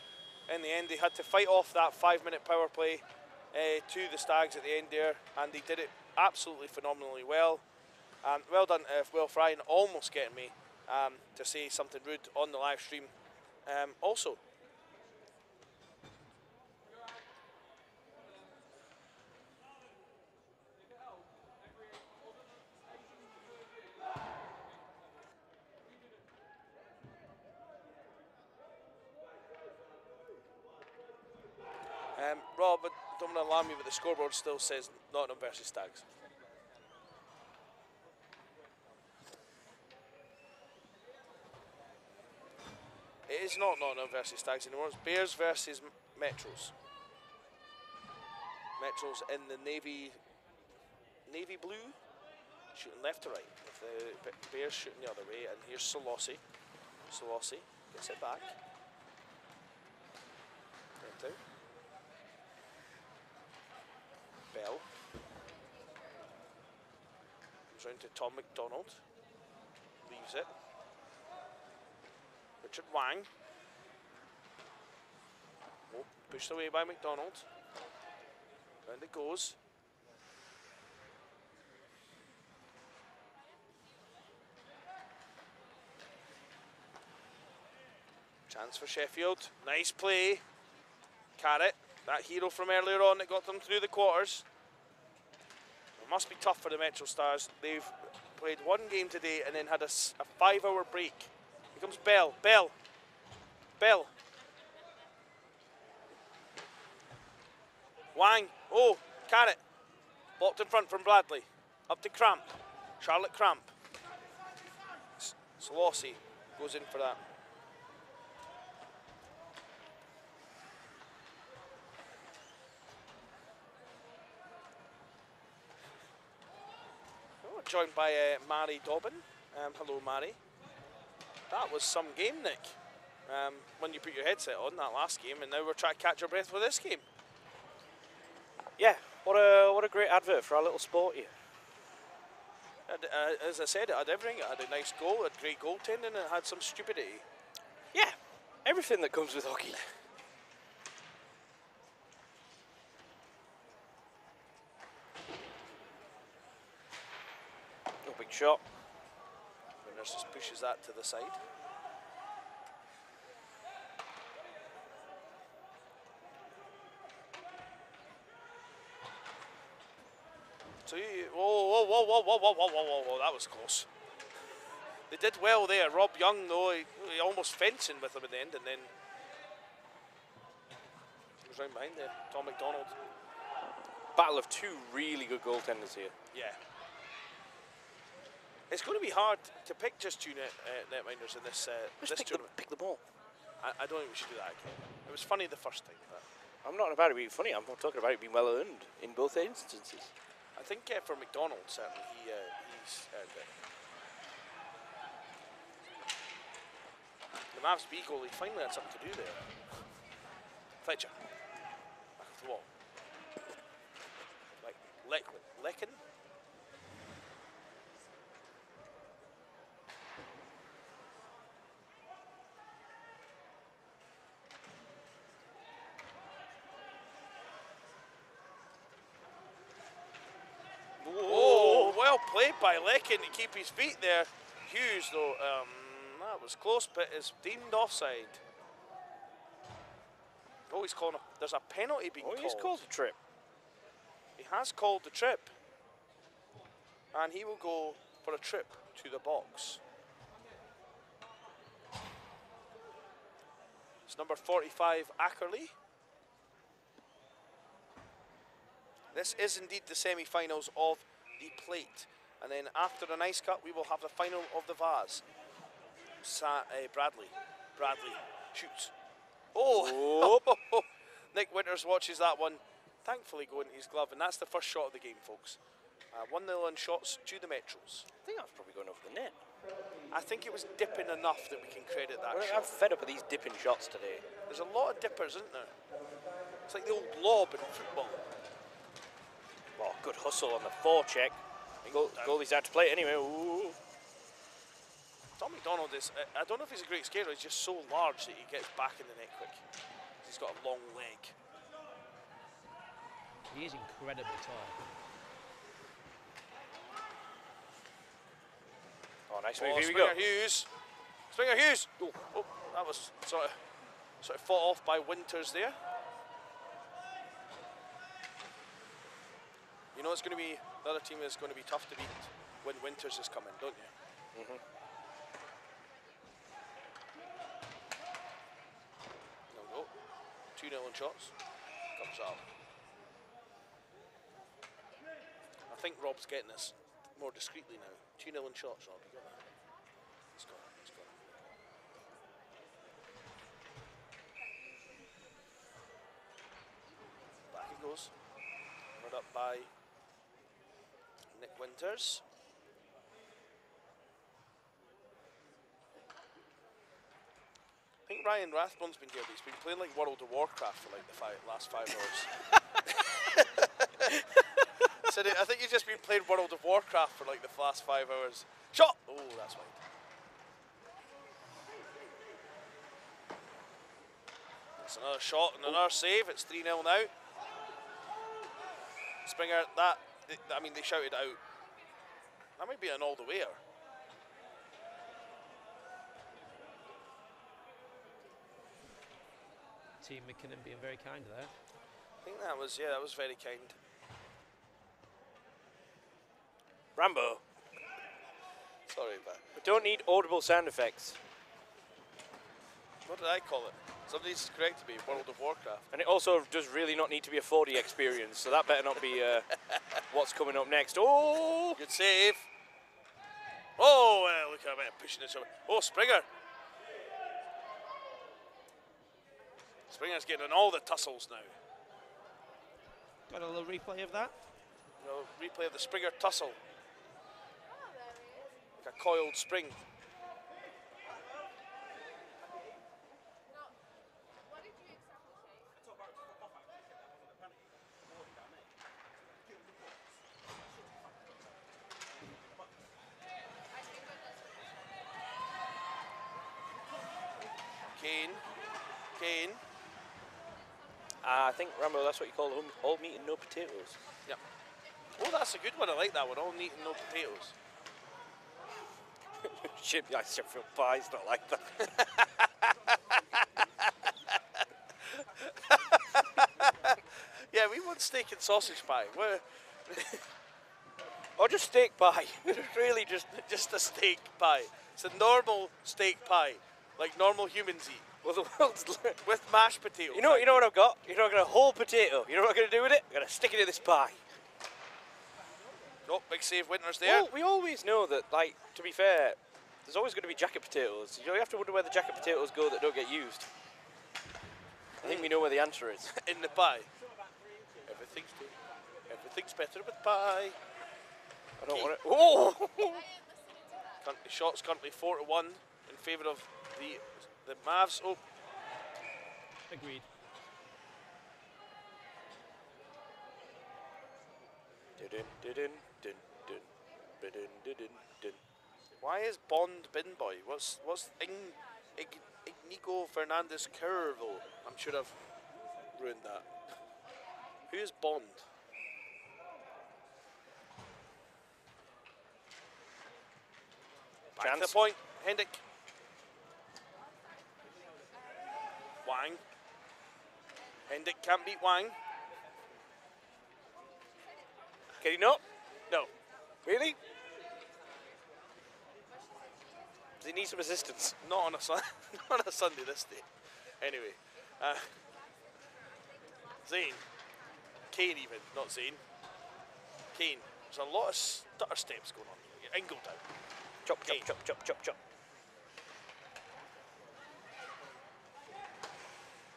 In the end, they had to fight off that five-minute power play uh, to the Stags at the end there, and they did it absolutely phenomenally well. Um, well done, uh, Will Fruin, almost getting me um, to say something rude on the live stream. Um, also, um, Rob, don't want to alarm you, but the scoreboard still says Nottingham versus Stags. It is not Nottingham versus Stags anymore. It's Bears versus Metros. Metros in the navy, navy blue, shooting left to right. With the Bears shooting the other way. And here's Solossi. Solossi gets it back. Out. Bell. Comes round to Tom McDonald. Leaves it. Richard Wang. Oh, pushed away by McDonald. Round it goes. Chance for Sheffield. Nice play. Carrot. That hero from earlier on that got them through the quarters. It must be tough for the Metro Stars. They've played one game today and then had a five hour break. Here comes Bell. Bell. Bell. Wang. Oh, Carrot. Blocked in front from Bradley. Up to Cramp. Charlotte Cramp. S- Solossi goes in for that. Oh, joined by uh, Mary Dobbin. Um, hello, Mary. That was some game, Nick. Um, when you put your headset on that last game, and now we're trying to catch our breath for this game. Yeah, what a what a great advert for our little sport here. And, uh, as I said, it had everything. It had a nice goal, it had great goaltending, and it had some stupidity. Yeah, everything that comes with hockey. Oh, big shot. Winters just pushes that to the side. So you, whoa, whoa, whoa, whoa, whoa, whoa, whoa, whoa, whoa, whoa, that was close. They did well there. Rob Young, though, he, he almost fencing with him at the end, and then he was right behind there. Tom McDonald. Battle of two really good goaltenders here. Yeah. It's going to be hard to pick just two net, uh, netminders in this uh, Just this pick the, tournament. pick the ball. I, I don't think we should do that again. It was funny the first time, I'm not about it being funny. I'm talking about it being well earned in both instances. I think uh, for McDonald certainly he uh, he's earned it. The Mavs B goalie finally had something to do there. Fletcher. Back of the wall. Like Leck- Lecken. Oh, well played by Lecken to keep his feet there. Hughes, though, um, that was close, but is deemed offside. Oh, he's calling. A, there's a penalty being Oh, called. he's called the trip. He has called the trip, and he will go for a trip to the box. It's number 45, Ackerley. This is indeed the semi-finals of the plate. And then after the nice cut, we will have the final of the vase. Sa- uh, Bradley. Bradley shoots. Oh! Nick Winters watches that one, thankfully going to his glove. And that's the first shot of the game, folks. Uh, 1 0 on shots to the Metros. I think that was probably going over the net. I think it was dipping enough that we can credit that Well, shot. I'm fed up with these dipping shots today. There's a lot of dippers, isn't there? It's like the old lob in football. Well, good hustle on the forecheck. Goal, goalie's out to play it anyway. Ooh. Tom McDonald is, I- I don't know if he's a great skater, he's just so large that he gets back in the net quick. He's got a long leg. He is incredibly tall. Oh, nice Oh, move. Here we Springer go. Hughes. Springer Hughes. Oh, oh, that was sort of, sort of fought off by Winters there. You know it's going to be, the other team is going to be tough to beat when Winters is coming, don't you? Mhm. There we go. 2 0 in shots. Comes up. I think Rob's getting this more discreetly now. 2 0 in shots, Rob. You got that? He's got it. He's got it. Back he goes. Run up by Winters. I think Ryan Rathbone's been good. He's been playing like World of Warcraft for like the last five hours. It, I think he's just been playing World of Warcraft for like the last five hours. Shot! Oh, that's wide. That's another shot and another save. It's 3 0 now. Springer, that, I mean, they shouted out. That might be an all the wayer. Team McKinnon being very kind there. I think that was, yeah, that was very kind. Rambo. Sorry, but We don't need audible sound effects. what did I call it? Somebody's corrected me. World of Warcraft. And it also does really not need to be a 4D experience, so that better not be uh, what's coming up next. Oh! Good save. Oh, well, look at him pushing this over. Oh, Springer. Springer's getting on all the tussles now. Got a little replay of that. You know, replay of the Springer tussle. Like a coiled spring. Kane. Kane. Uh, I think, Rambo, that's what you call all, all meat and no potatoes. Yep. Oh, that's a good one. I like that one. All meat and no potatoes. Shit, I Sheffield pie's not like that. yeah, we want steak and sausage pie. Or just steak pie. really, just Just a steak pie. It's a normal steak pie, like normal humans eat, well, the world's. with mashed potatoes. You know, you know what I've got. You know, I've got a whole potato. You know what I'm gonna do with it? I'm gonna stick it in this pie. Oh, big save Winters there. Well, we always know that, like, to be fair, there's always going to be jacket potatoes. You know, you have to wonder where the jacket potatoes go that don't get used. I think we know where the answer is. in the pie. Everything's everything's better with pie. I don't want it. Oh! Currently, shots currently four to one in favour of the the Mavs Oh, Agreed. Why is Bond bin boy? What's what's Ing, Ig, Ignico Fernandez Curvo? I'm sure I've ruined that. Who is Bond? Back Chance. to the point, Hendrick. Wang. Hendrick can't beat Wang. Can he not? No. Really? Does he need some assistance? Not on a sun, not on a Sunday this day. Anyway, uh, Zane, Kane even, not Zane. Kane. There's a lot of stutter steps going on here. Ingledown. Chop, chop, chop, chop, chop, chop.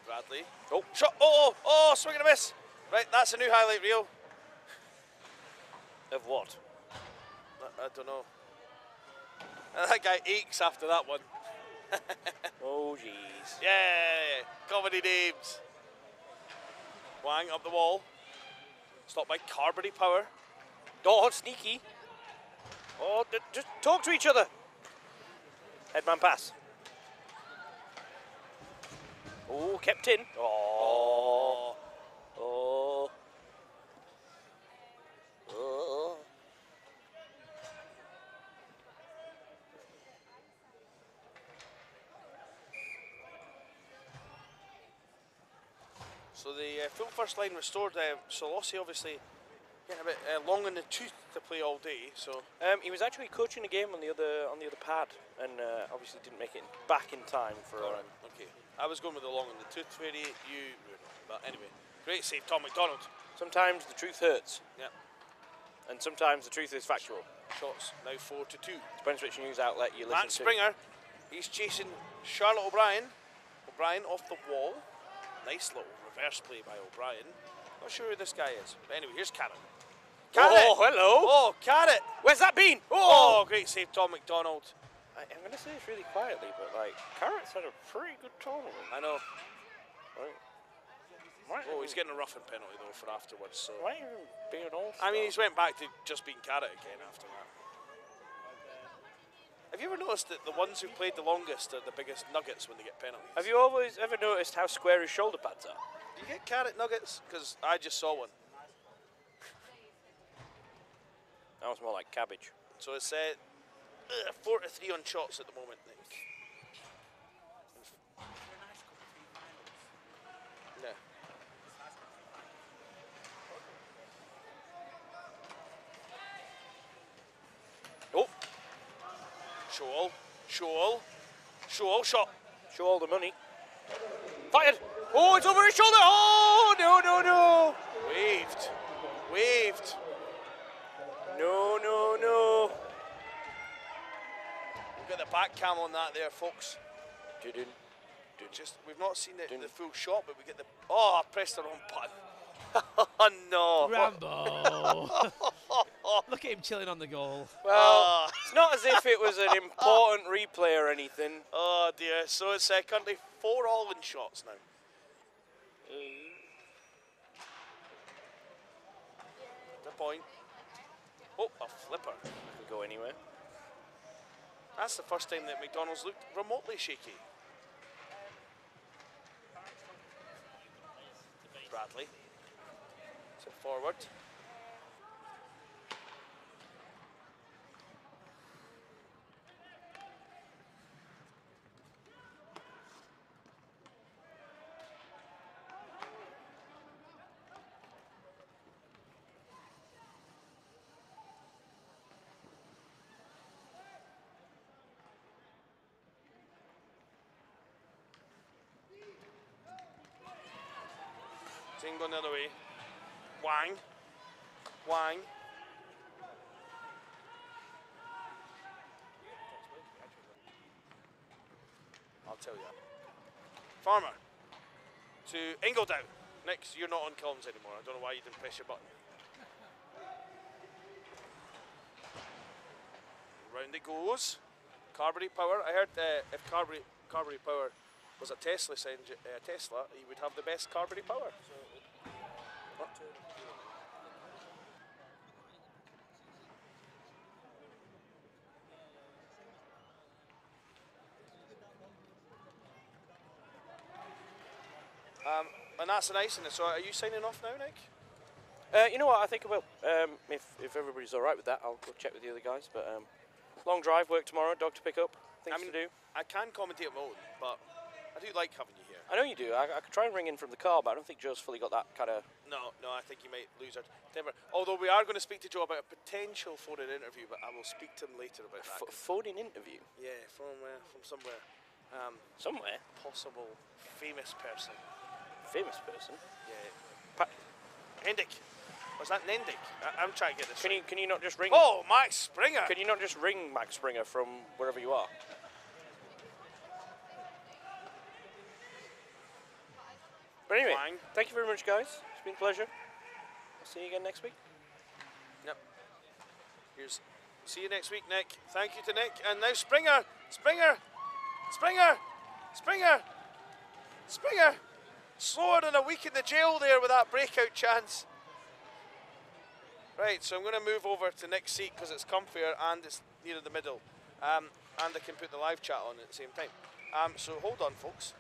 Bradley. Oh, shot. Oh, oh, oh, swing and a miss. Right, that's a new highlight reel. Of what? I, I don't know. And that guy aches after that one. Oh, jeez. Yeah, comedy names. Wang up the wall. Stopped by Carberry Power. Oh, sneaky. Oh, d- just talk to each other. Headman pass. Oh, kept in. Oh. Oh. Oh. So the uh, full first line restored. Uh, Solossi obviously getting a bit uh, long in the tooth to play all day. So Um, he was actually coaching a game on the other on the other pad, and uh, obviously didn't make it back in time for. all Um, okay. I was going with the long in the tooth fairy. You, but anyway, great save, Tom McDonald. sometimes the truth hurts, Yeah, and sometimes the truth is factual. shots now four to two. Depends which news outlet you listen Matt to. Springer, he's chasing Charlotte O'Brien. O'Brien off the wall. Nice little reverse play by O'Brien. Not sure who this guy is. But anyway, here's Carrot. Oh, Carrot! Oh, hello. Oh, Carrot! Where's that been? Oh, oh. great save, Tom McDonald. I, I'm going to say this really quietly, but like, Carrot's had a pretty good tournament. I know. Right. Why, Oh, he's getting a roughing penalty though for afterwards. So why even being an all I mean, he's went back to just being Carrot again after that. Have you ever noticed that the ones who played the longest are the biggest nuggets when they get penalties? Have you always ever noticed how square his shoulder pads are? Do you get carrot nuggets? Because I just saw one. That was more like cabbage. So it's uh, uh, four to three on shots at the moment. Think. Yeah. Oh. Shoal. Shoal. Shoal shot. Show all the money. Fired. Oh, it's over his shoulder. Oh, no, no, no. Waved. Waved. No, no, no. We've got the back cam on that there, folks. Didn't. Just we've not seen the, the full shot, but we get the oh, I pressed the wrong button. oh no! Rambo. Look at him chilling on the goal. Well, Ah. it's not as if it was an important replay or anything. Oh dear. So it's uh, currently four all in shots now. The point. Oh, a flipper. Could go anywhere. That's the first time that McDonald's looked remotely shaky. Bradley. So forward. Ting going the other way. Wang. Wang. I'll tell you. Farmer. To Ingledown. Next, you're not on comms anymore. I don't know why you didn't press your button. Round it goes. Carberry Power. I heard uh, if Carberry, Carberry Power was a Tesla, engine, uh, Tesla, he would have the best Carberry Power. Um, and that's an icing. So are you signing off now, Nick? Uh, you know what? I think I will. Um, if if everybody's all right with that, I'll go check with the other guys. But um, long drive, work tomorrow, dog to pick up, things I mean, to do. I can commentate my own, but I do like having you here. I know you do. I, I could try and ring in from the car, but I don't think Joe's fully got that kind of. No, no, I think you might lose our temper. Although we are going to speak to Joe about a potential phone-in interview, but I will speak to him later about that. F- phone-in interview. Yeah, from uh, from somewhere. Um, Somewhere. Possible famous person. Famous person. Yeah. Pa- Hendik. Was that Nendik? I- I'm trying to get this. Can you can you not just ring? Oh, Max Springer. Can you not just ring Max Springer from wherever you are? But anyway, thank you very much, guys. It's been a pleasure. I'll see you again next week. Yep. Here's. See you next week, Nick. Thank you to Nick. And now Springer. Springer. Springer. Springer. Springer. Slower than a week in the jail there with that breakout chance. Right, so I'm going to move over to Nick's seat because it's comfier and it's near the middle. Um, and I can put the live chat on at the same time. Um, so hold on, folks.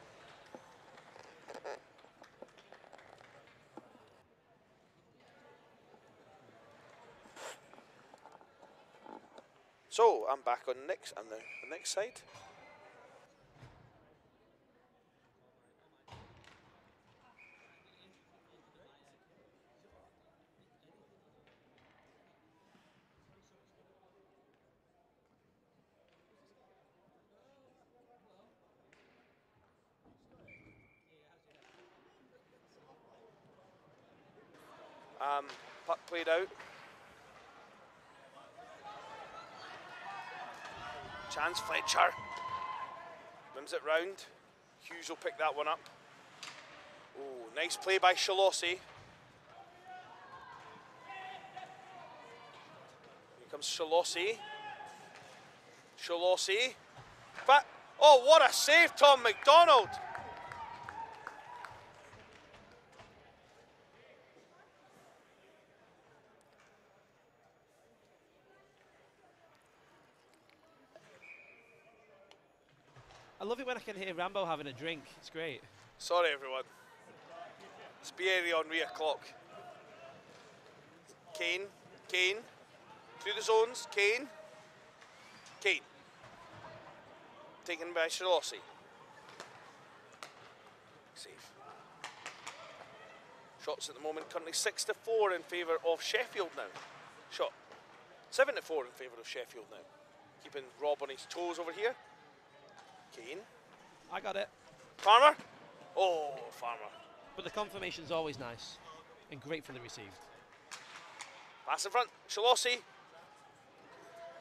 So I'm back on Nick's on the, the next side. Um, puck played out. Chance Fletcher. Wins it round. Hughes will pick that one up. Oh, nice play by Shalossi. Here comes Shalossi. Shalossi. But, oh, what a save, Tom McDonald. It when I can hear Rambo having a drink. It's great. Sorry, everyone. It's on re o'clock. Kane, Kane, through the zones, Kane, Kane. Taken by Shalossi. Save. Shots at the moment currently 6 to 4 in favour of Sheffield now. Shot 7 to 4 in favour of Sheffield now. Keeping Rob on his toes over here. Kane. I got it. Farmer. Oh, Farmer. But the confirmation's always nice and gratefully received. Pass in front, Shalossi.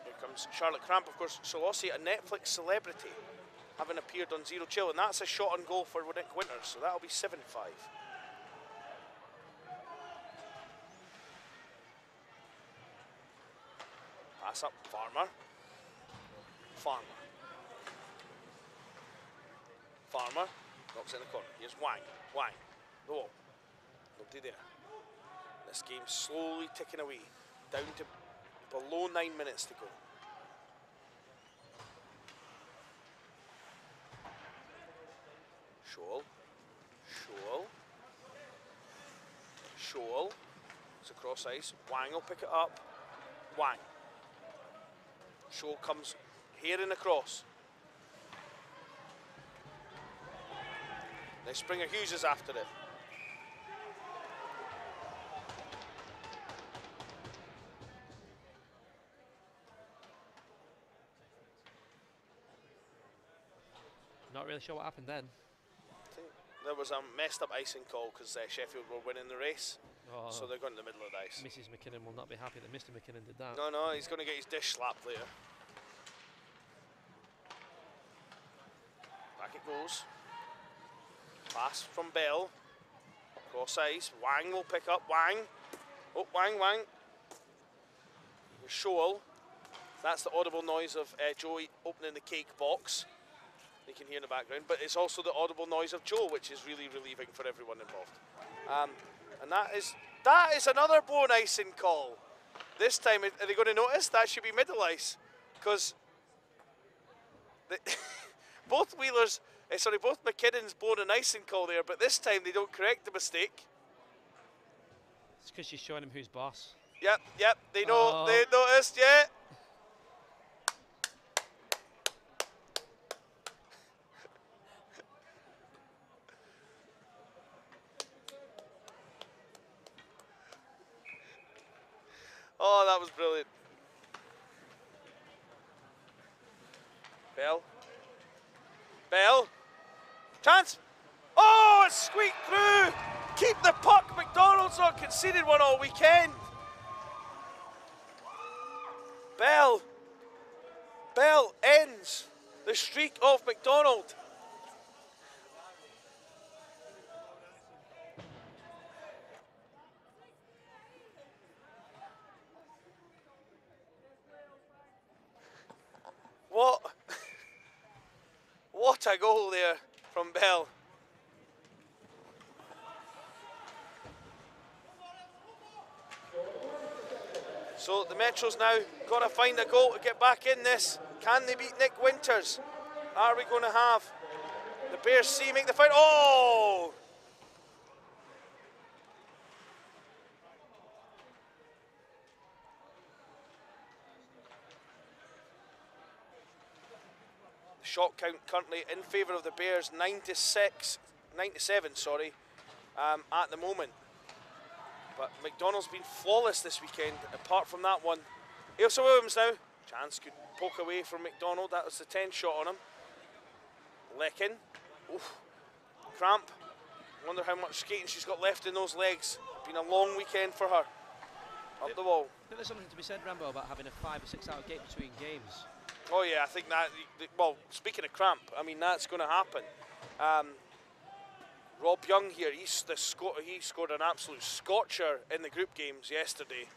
Here comes Charlotte Cramp, of course. Shalossi, a Netflix celebrity, having appeared on Zero Chill, and that's a shot on goal for Nick Winters, so that'll be 7 5. Pass up, Farmer. Farmer. Farmer knocks in the corner. Here's Wang. Wang. Wall. Nobody there. This game's slowly ticking away, down to below nine minutes to go. Shoal. Shoal. Shoal. It's across ice. Wang will pick it up. Wang. Shoal comes hearing across. Now Springer Hughes is after it. Not really sure what happened then. there was a messed up icing call because uh, Sheffield were winning the race, Oh, so they're going to the middle of the ice. Mrs. McKinnon will not be happy that Mr. McKinnon did that. No, no, he's going to get his dish slapped later. Back it goes. Pass from Bell. Cross ice. Wang will pick up. Wang. Oh, Wang, Wang. Shoal. That's the audible noise of uh, Joey opening the cake box. You can hear in the background, but it's also the audible noise of Joe, which is really relieving for everyone involved. Um, and that is that is another bone icing call. This time, are they going to notice? That should be middle ice, because both Wheelers, eh, sorry, both McKinnon's bone and icing call there, but this time they don't correct the mistake. It's because she's showing him who's boss. Yep, yep, they know, Oh. they noticed, yeah. Oh, that was brilliant. Bell. Bell. Chance. Oh, it's squeaked through. Keep the puck. McDonald's not conceded one all weekend. Bell. Bell ends the streak of McDonald. What? What a goal there Bell. So the Metro's now got to find a goal to get back in this. Can they beat Nick Winters? Are we going to have the Bears C make the fight? Oh! The shot count currently in favour of the Bears, 96, 97, sorry, um, at the moment. But McDonald's been flawless this weekend, apart from that one. Ailsa Williams now. Chance could poke away from McDonald. That was the 10 shot on him. Lekin. Oof. Cramp. Wonder how much skating she's got left in those legs. Been a long weekend for her. Up the wall. I think there's something to be said, Rambo, about having a five or six hour gap between games. Oh yeah, I think that. Well, speaking of cramp, I mean that's going to happen. Um, Rob Young here, he's the sco- he scored an absolute scorcher in the group games yesterday.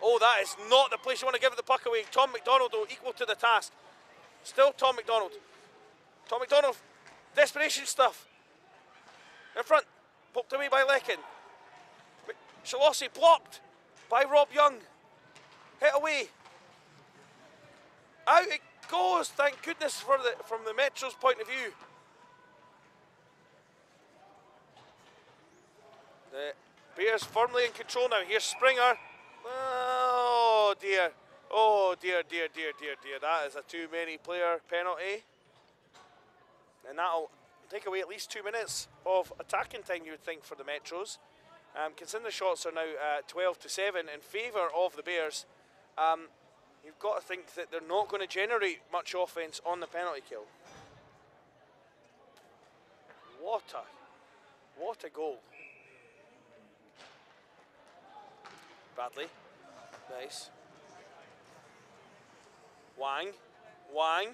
Oh, that is not the place you want to give the puck away. Tom McDonald, though, equal to the task. Still Tom McDonald. Tom McDonald, desperation stuff. In front, poked away by Lekin. Shalossi blocked by Rob Young. Hit away. Out it goes, thank goodness for the from the Metro's point of view. The Bears firmly in control now. Here's Springer. Oh dear. Oh dear, dear, dear, dear, dear. That is a too many player penalty. And that'll take away at least two minutes of attacking time, you would think, for the Metros. Um, considering the shots are now uh, 12 to 7 in favour of the Bears, um, you've got to think that they're not going to generate much offence on the penalty kill. What a, what a goal. Bradley, nice. Wang, Wang.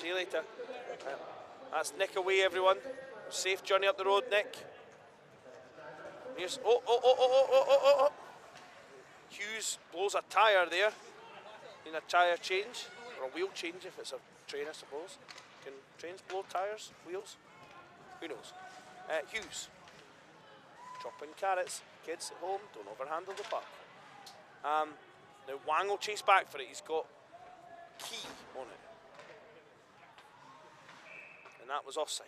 See you later. That's Nick away, everyone. Safe journey up the road, Nick. Here's oh oh oh oh oh oh oh oh. Hughes blows a tyre there. In a tyre change or a wheel change if it's a train, I suppose. Can trains blow tyres, wheels? Who knows? Uh, Hughes. Chopping carrots. Kids at home, don't overhandle the puck. Um, now Wang will chase back for it. He's got key on it. And that was offside.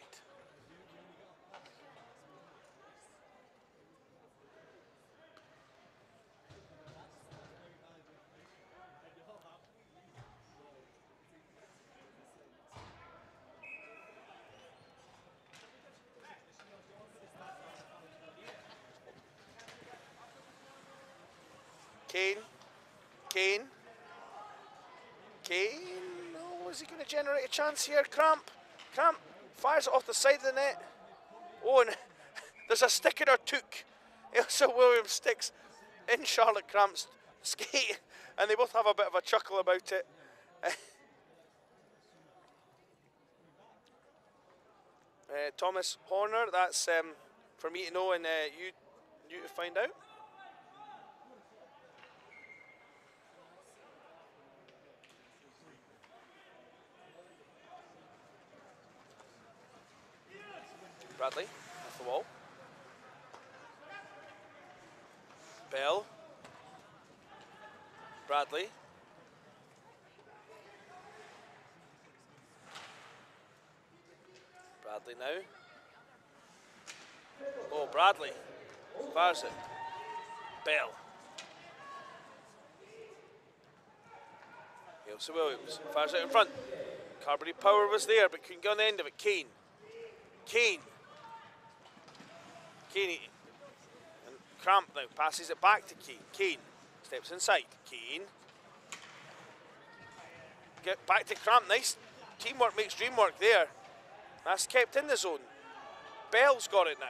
Kane. Kane. Kane. Oh, is he going to generate a chance here? Cramp. Cramp fires it off the side of the net. Oh, and there's a stick in her toque. Elsa Williams sticks in Charlotte Cramp's skate, and they both have a bit of a chuckle about it. Uh, Thomas Horner, that's um, for me to know and uh, you, you to find out. Bradley off the wall. Bell. Bradley. Bradley now. Oh, Bradley. Fires it. Bell. Ailsa Williams fires it in front. Carberry Power was there, but couldn't get on the end of it. Kane. Kane. Kane. And Cramp now passes it back to Kane. Kane steps inside. Kane. Get back to Cramp. Nice teamwork makes dream work there. That's kept in the zone. Bell's got it now.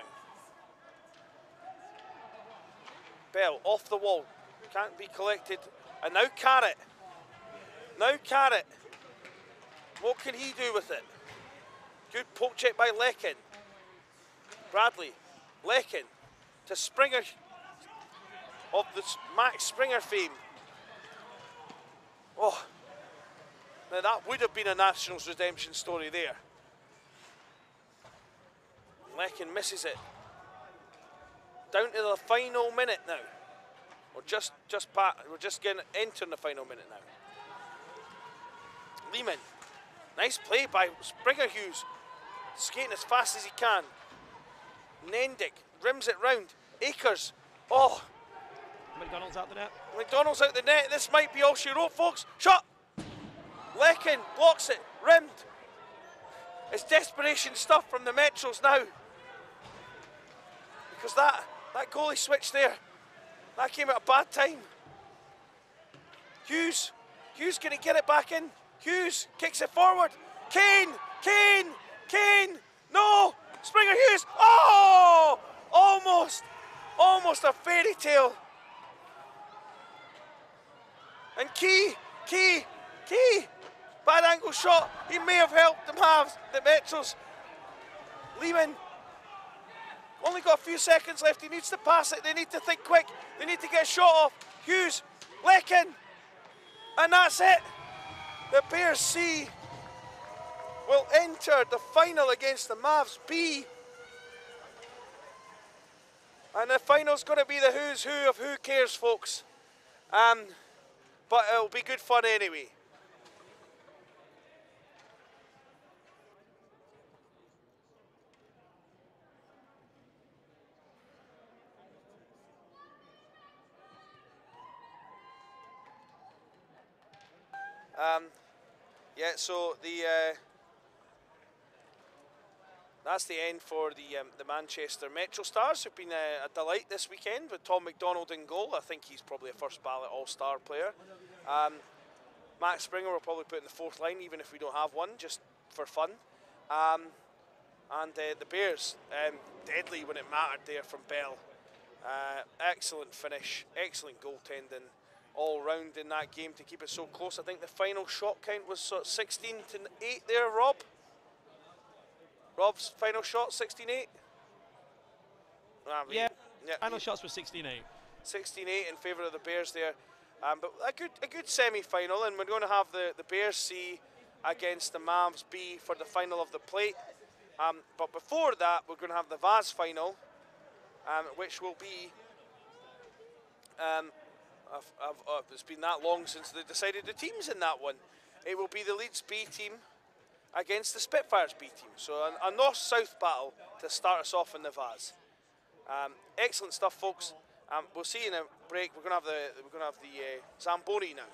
Bell off the wall. Can't be collected. And now Carrot. Now Carrot. What can he do with it? Good poke check by Lekin. Bradley. Lekin to Springer of the Max Springer fame. Oh, now that would have been a Nationals redemption story there. Lekin misses it. Down to the final minute now. We're just just pat, we're just getting entering the final minute now. Lehman. Nice play by Springer Hughes. Skating as fast as he can. Nendick rims it round. Akers. Oh. McDonald's out the net. McDonald's out the net. This might be all she wrote, folks. Shot. Lekin blocks it. Rimmed. It's desperation stuff from the Metros now. Because that, that goalie switch there, that came at a bad time. Hughes. Hughes going to get it back in. Hughes kicks it forward. Kane. Kane. Kane. No. Springer Hughes. Oh! Almost. Almost a fairy tale. And Key. Key. Key. Bad angle shot. He may have helped them have the Metros. Lehman only got a few seconds left. He needs to pass it. They need to think quick. They need to get a shot off. Hughes, Lekin, and that's it. The Bears C will enter the final against the Mavs B. And the final's going to be the who's who of who cares, folks. Um, but it'll be good fun anyway. Um, yeah, so the uh, that's the end for the um, the Manchester Metro Stars, who've been uh, a delight this weekend with Tom McDonald in goal. I think he's probably a first ballot All Star player. Um, Max Springer will probably put in the fourth line, even if we don't have one, just for fun. Um, and uh, the Bears, um, deadly when it mattered there from Bell. Uh, excellent finish, excellent goaltending all round in that game to keep it so close. I think the final shot count was sort of 16 to 8 there, Rob. Rob's final shot, 16 8. Ah, Yeah, yeah. final shots were 16 8. 16 8 in favour of the Bears there. Um, but a good a good semi final, and we're going to have the, the Bears C against the Mavs B for the final of the plate. Um, but before that, we're going to have the Vase final, um, which will be um, I've, I've, uh, it's been that long since they decided the teams in that one. It will be the Leeds B team against the Spitfires B team. So a, a north-south battle to start us off in the Vase. Um, excellent stuff, folks. Um, we'll see you in a break. We're going to have the we're going to have the uh, Zamboni now.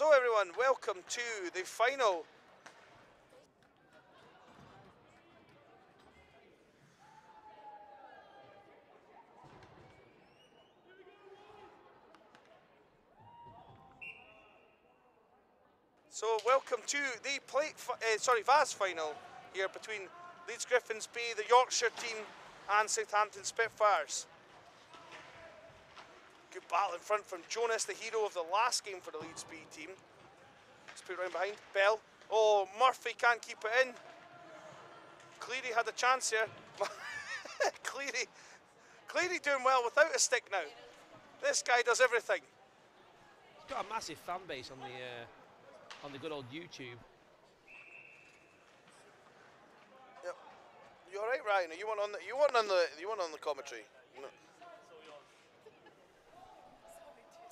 So everyone, welcome to the final. So welcome to the plate, uh, sorry, Vase final here between Leeds Griffins B, the Yorkshire team, and Southampton Spitfires. Good battle in front from Jonas, the hero of the last game for the Leeds B team. Let's put it round behind. Bell. Oh, Murphy can't keep it in. Cleary had a chance here. Cleary, Cleary doing well without a stick now. This guy does everything. He's got a massive fan base on the uh, on the good old YouTube. Yep. You all right, Ryan? You weren't on the you weren't on the you weren't on the commentary. No.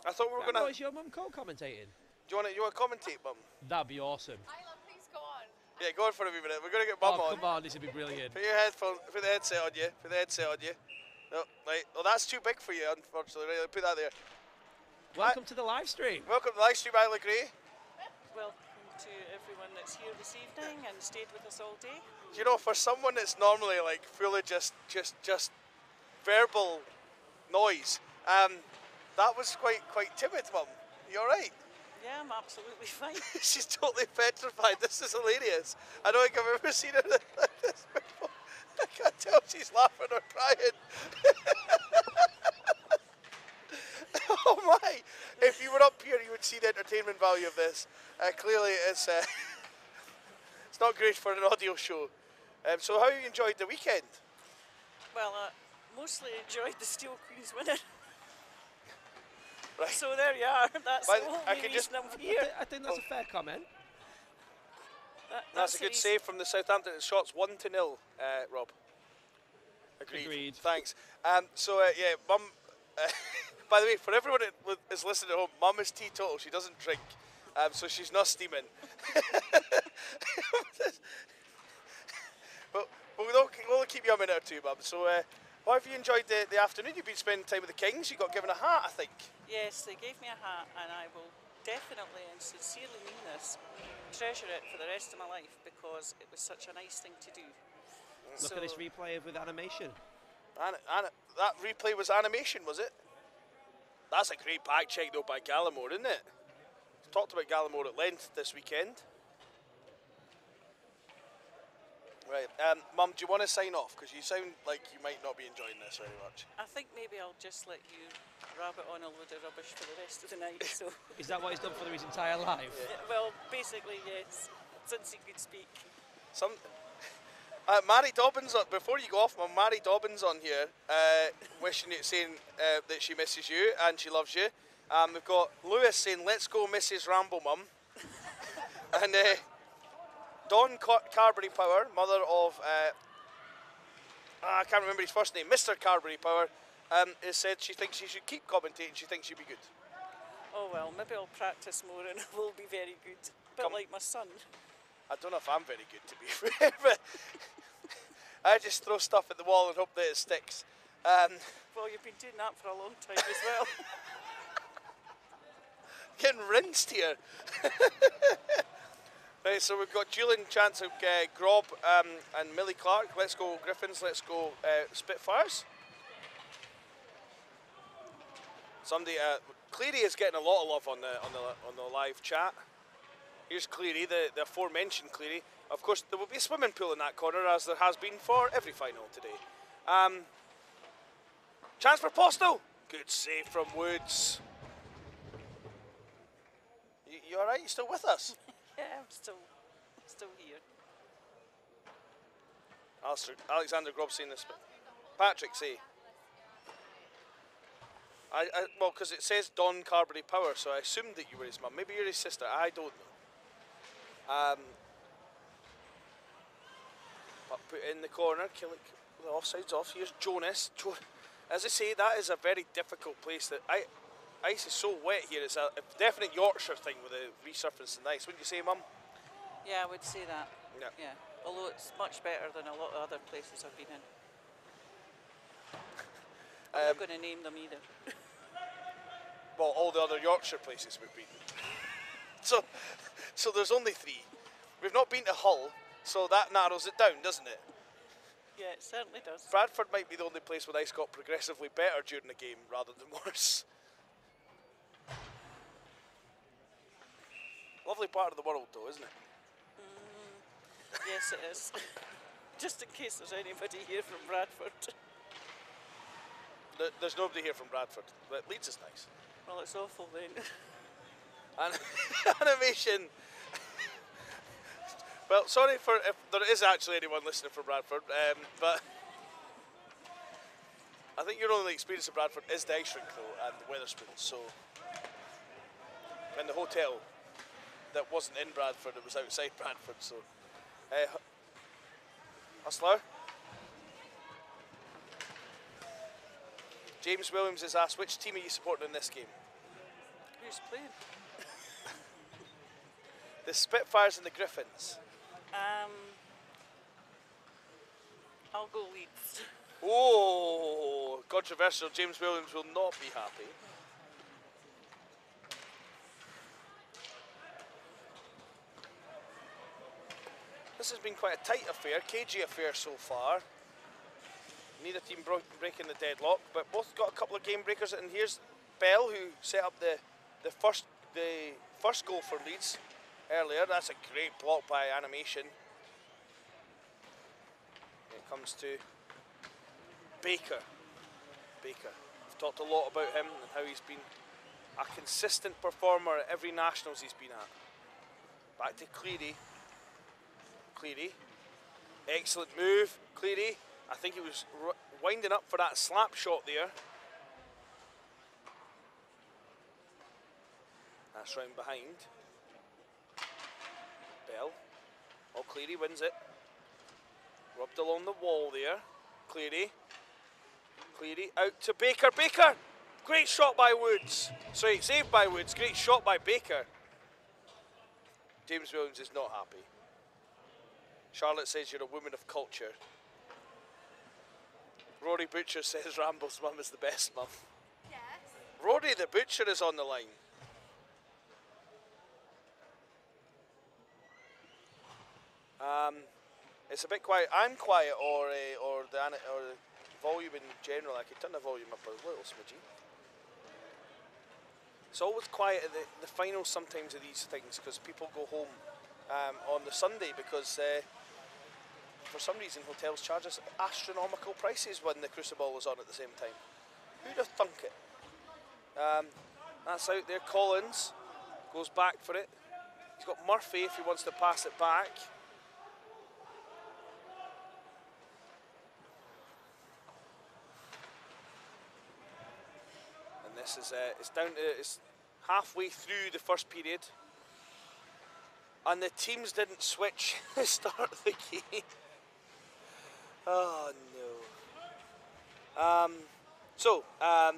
I thought we were gonna. no, it's your mum co-commentating. Do you want to you want to commentate, Mum? That'd be awesome. I love please go on. Yeah, go on for a wee minute. We're gonna get Mum oh, on. come on, this would be brilliant. Put your headphone, put the headset on you. Put the headset on you. No, right. Well, that's too big for you, unfortunately. Right, put that there. Welcome to the live stream. Welcome to the live stream, Isla Gray. Welcome to everyone that's here this evening and stayed with us all day. You know, for someone that's normally like fully just, just, just verbal noise, um, that was quite, quite timid, Mum. You all right? Yeah, I'm absolutely fine. She's totally petrified. This is hilarious. I don't think I've ever seen her like this before. I can't tell if she's laughing or crying. oh my! If you were up here, you would see the entertainment value of this. Uh, clearly, it's uh, it's not great for an audio show. Um, so, how you enjoyed the weekend? Well, I mostly enjoyed the Steel Queens winning. Right. So there you are. That's By the whole I can just- I'm I, here. thi- I think that's a fair comment. That- That's, a good save from the Southampton shots, one to nil. Uh, Rob. Agreed. Agreed. Thanks. Um, so uh, yeah, Mum. Uh, by the way, for everyone that is listening at home, Mum is teetotal. She doesn't drink, um, so she's not steaming. but but we'll, we'll keep you a minute or two, Mum. So. How have you enjoyed the, the afternoon? You've been spending time with the Kings. You got given a hat, I think. Yes, they gave me a hat, and I will definitely and sincerely mean this, treasure it for the rest of my life because it was such a nice thing to do. Look at this replay with animation. And, and that replay was animation, was it? That's a great back check though by Gallimore, isn't it? We've talked about Gallimore at length this weekend. Right, um, Mum, do you want to sign off? Because you sound like you might not be enjoying this very much. I think maybe I'll just let you rabbit on a load of rubbish for the rest of the night. So, Is that what he's done for his entire life? Yeah, well, basically yes, since he could speak. Some, uh, Mary Dobbins, on, before you go off, Mum, Mary Dobbins on here, uh, wishing you, saying uh, that she misses you and she loves you. Um, we've got Lewis saying, "Let's go, Mrs. Ramble, Mum," and uh, Don Car- Carberry Power, mother of uh, ah, I can't remember his first name, Mr. Carberry Power, um, has said she thinks she should keep commentating. She thinks she'd be good. Oh well, maybe I'll practice more and it will be very good. Bit Come- like my son. I don't know if I'm very good to be fair, but I just throw stuff at the wall and hope that it sticks. Um, Well, you've been doing that for a long time as well. getting rinsed here. Right, so we've got Julian Chance of uh, Grob um, and Millie Clark. Let's go Griffins. Let's go uh, Spitfires. Somebody, uh, Cleary is getting a lot of love on the on the on the live chat. Here's Cleary, the, the aforementioned Cleary. Of course, there will be a swimming pool in that corner, as there has been for every final today. Um, chance for Postal. Good save from Woods. You, you all right? You still with us? Yeah, I'm still, still here. Alistair, Alexander Grob seen this. but Patrick, say. I, I well, because it says Don Carberry Power, so I assumed that you were his mum. Maybe you're his sister. I don't know. Um, but put in the corner, kill it. The offside's off. Here's Jonas. Jo- As I say, that is a very difficult place. That I, ice is so wet here. It's a, definite Yorkshire thing with the resurface and ice. Wouldn't you say, Mum? Yeah, I would say that. Yeah. Yeah. Although it's much better than a lot of other places I've been in. I'm Um, not going to name them either. Well, all the other Yorkshire places we've been. so, so there's only three. We've not been to Hull, so that narrows it down, doesn't it? Yeah, it certainly does. Bradford might be the only place where ice got progressively better during the game rather than worse. Lovely part of the world, though, isn't it? Yes, it is. Just in case there's anybody here from Bradford. There- There's nobody here from Bradford, but Leeds is nice. Well, it's awful then. And animation. well, sorry for if there is actually anyone listening from Bradford, um, but I think your only experience of Bradford is the ice rink though, and the Wetherspoon. So, and the hotel that wasn't in Bradford, it was outside Bradford. So, uh, Hu- Hustler. James Williams is asked, which team are you supporting in this game? Who's playing? The Spitfires and the Griffins. Um, I'll go Leeds. Oh, controversial. James Williams will not be happy. This has been quite a tight affair, cagey affair so far. Neither team breaking the deadlock, but both got a couple of game breakers. And here's Bell, who set up the the first the first goal for Leeds earlier. That's a great block by animation. It comes to Baker. Baker. We've talked a lot about him and how he's been a consistent performer at every nationals he's been at. Back to Cleary. Cleary. Excellent move, Cleary. I think he was winding up for that slap shot there. That's round behind. Bell. Oh, Cleary wins it. Rubbed along the wall there. Cleary. Cleary out to Baker. Baker! Great shot by Woods. Sorry, saved by Woods. Great shot by Baker. James Williams is not happy. Charlotte says you're a woman of culture. Rory Butcher says Rambo's mum is the best mum. Yes. Rory the Butcher is on the line. Um, it's a bit quiet. I'm quiet, or uh, or the or the volume in general. I could turn the volume up a little smidgy. It's always quiet at the, the finals sometimes of these things because people go home um, on the Sunday because uh, for some reason hotels charge us astronomical prices when the Crucible is on at the same time. Who'd have thunk it? Um, that's out there. Collins goes back for it. He's got Murphy if he wants to pass it back. And this is uh, it's down to it's halfway through the first period, and the teams didn't switch the start the game. Oh no. Um, so um,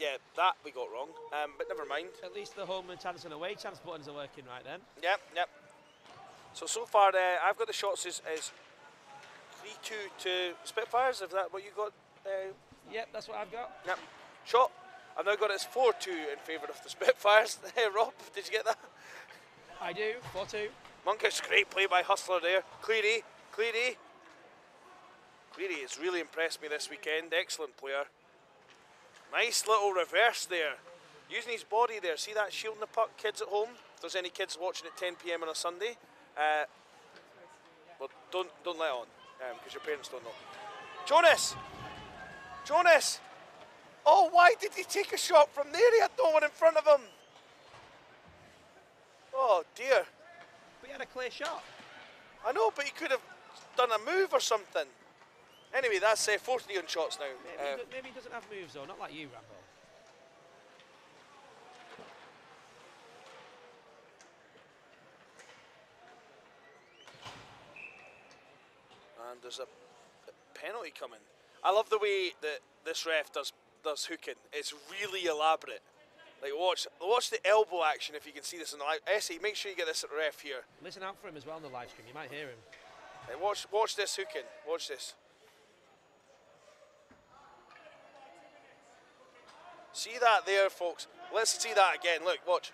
yeah, that we got wrong, um, but never mind. At least the home and chance and away chance buttons are working right then. Yep, yep. So so far, uh, I've got the shots as, as three two to Spitfires. Is that what you got? Uh, Yep, that's what I've got. Yep. Shot. I've now got it as 4 2 in favour of the Spitfires. Hey, Rob, did you get that? I do. 4 2. Monkish, great play by Hustler there. Cleary, Cleary. Cleary has really impressed me this weekend. Excellent player. Nice little reverse there. Using his body there. See that shielding the puck, kids at home? If there's any kids watching at 10 pm on a Sunday, uh, well, don't don't let on because your parents don't know. Jonas! Jonas! Oh, why did he take a shot from there? He had no one in front of him. Oh dear. But he had a clear shot. I know, but he could have done a move or something. Anyway, that's uh, 40 on shots now. Maybe, Uh, he, maybe he doesn't have moves though, not like you, Rambo. and there's a a penalty coming. I love the way that this ref does does hooking. It's really elaborate. Like watch watch the elbow action if you can see this in the live. Essie, make sure you get this at ref here. Listen out for him as well in the live stream. You might hear him. Hey, watch watch this hooking. Watch this. See that there, folks. Let's see that again. Look, watch.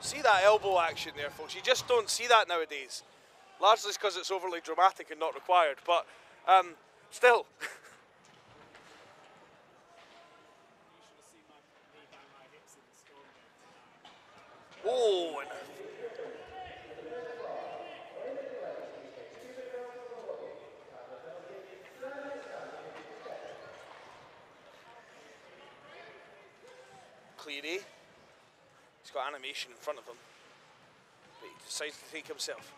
See that elbow action there, folks. You just don't see that nowadays. Largely because it's overly dramatic and not required. But um, still. oh, and Cleary. Eh? He's got animation in front of him. But he decides to take himself.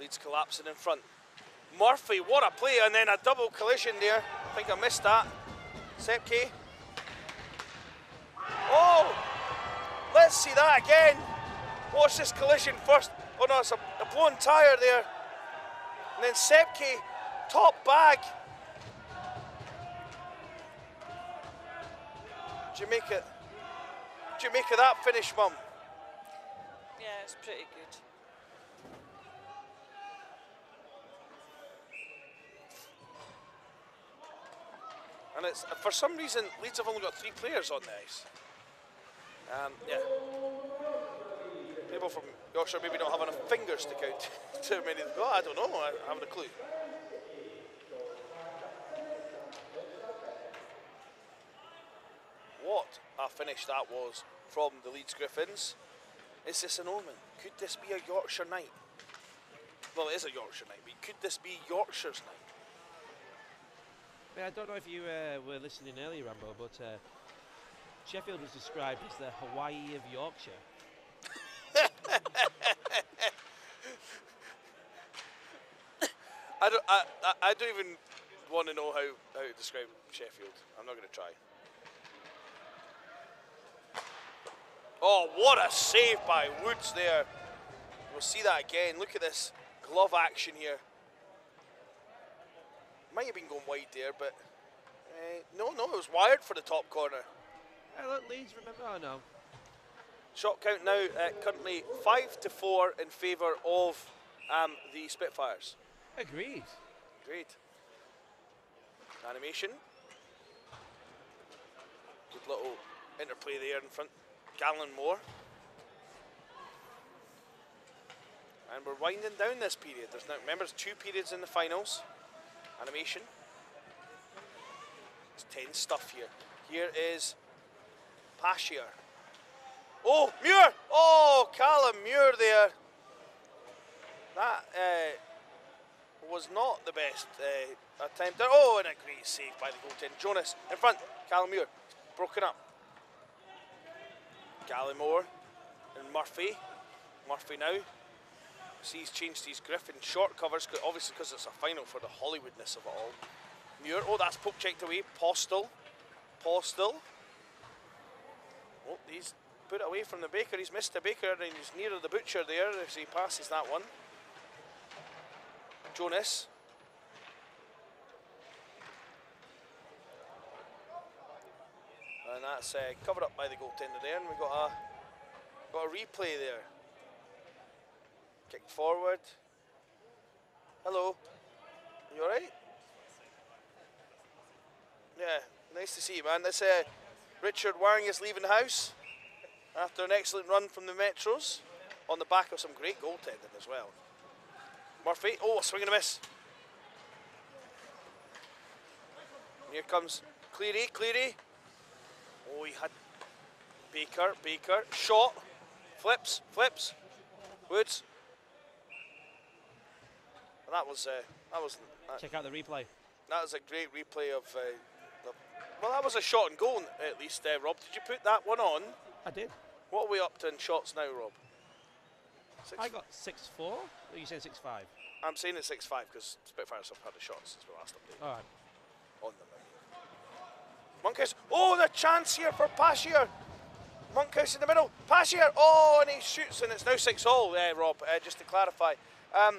Leeds collapsing in front. Murphy, what a play, and then a double collision there. I think I missed that. Sepke. Oh! Let's see that again. Watch this collision first. Oh no, it's a, a blown tyre there. And then Sepke, top bag. Jamaica. Jamaica, that finish, mum. Yeah, it's pretty good. And it's for some reason Leeds have only got three players on the ice. Um, yeah. People from Yorkshire maybe don't have enough fingers to count too many. Well, I don't know. I haven't a clue. What a finish that was from the Leeds Griffins. Is this an omen? Could this be a Yorkshire night? Well, it is a Yorkshire night, but could this be Yorkshire's night? I don't know if you uh, were listening earlier, Rambo, but uh, Sheffield was described as the Hawaii of Yorkshire. I don't, I, I, I don't even want to know how, how to describe Sheffield. I'm not going to try. Oh, what a save by Woods there. We'll see that again. Look at this glove action here. Might have been going wide there, but uh, no, no, it was wired for the top corner. Hey, look, Leeds, remember? Oh, no. Shot count now uh, currently five to four in favour of um, the Spitfires. Agreed. Great. Animation. Good little interplay there in front. Gallimore. And we're winding down this period. There's now remember there's two periods in the finals. Animation. It's tense stuff here. Here is Pashier. Oh, Muir! Oh, Callum Muir there. That uh, was not the best uh, attempt. Oh, and a great save by the goaltender. Jonas in front. Callum Muir broken up. Gallimore and Murphy. Murphy now. See, he's changed his Griffin short covers, obviously because it's a final for the Hollywoodness of it all. Muir, oh, that's poke checked away. Postal. Postal. Oh, he's put away from the baker. He's missed the baker and he's nearer the butcher there as he passes that one. Jonas. And that's uh, covered up by the goaltender there, and we got a got a replay there. Kick forward. Hello. You alright? Yeah, nice to see you, man. This uh, Richard Wang is leaving the house after an excellent run from the Metros on the back of some great goaltending as well. Murphy, oh, a swing and a miss. Here comes Cleary, Cleary. Oh, he had Baker, Baker, shot, flips, flips, Woods. And that was uh, that was that, Check out the replay. that was a great replay of. Uh, the, well, that was a shot and goal at least, uh, Rob. Did you put that one on? I did. What are we up to in shots now, Rob? Six, I got 6 4. Or you saying 6 5? I'm saying it's six five because Spitfires have had the shots since we last updated All right. on them. Monkhouse. Oh, the chance here for Pashier. Monkhouse in the middle. Pashier. Oh, and he shoots, and it's now six all. There, Rob. Uh, just to clarify. Um,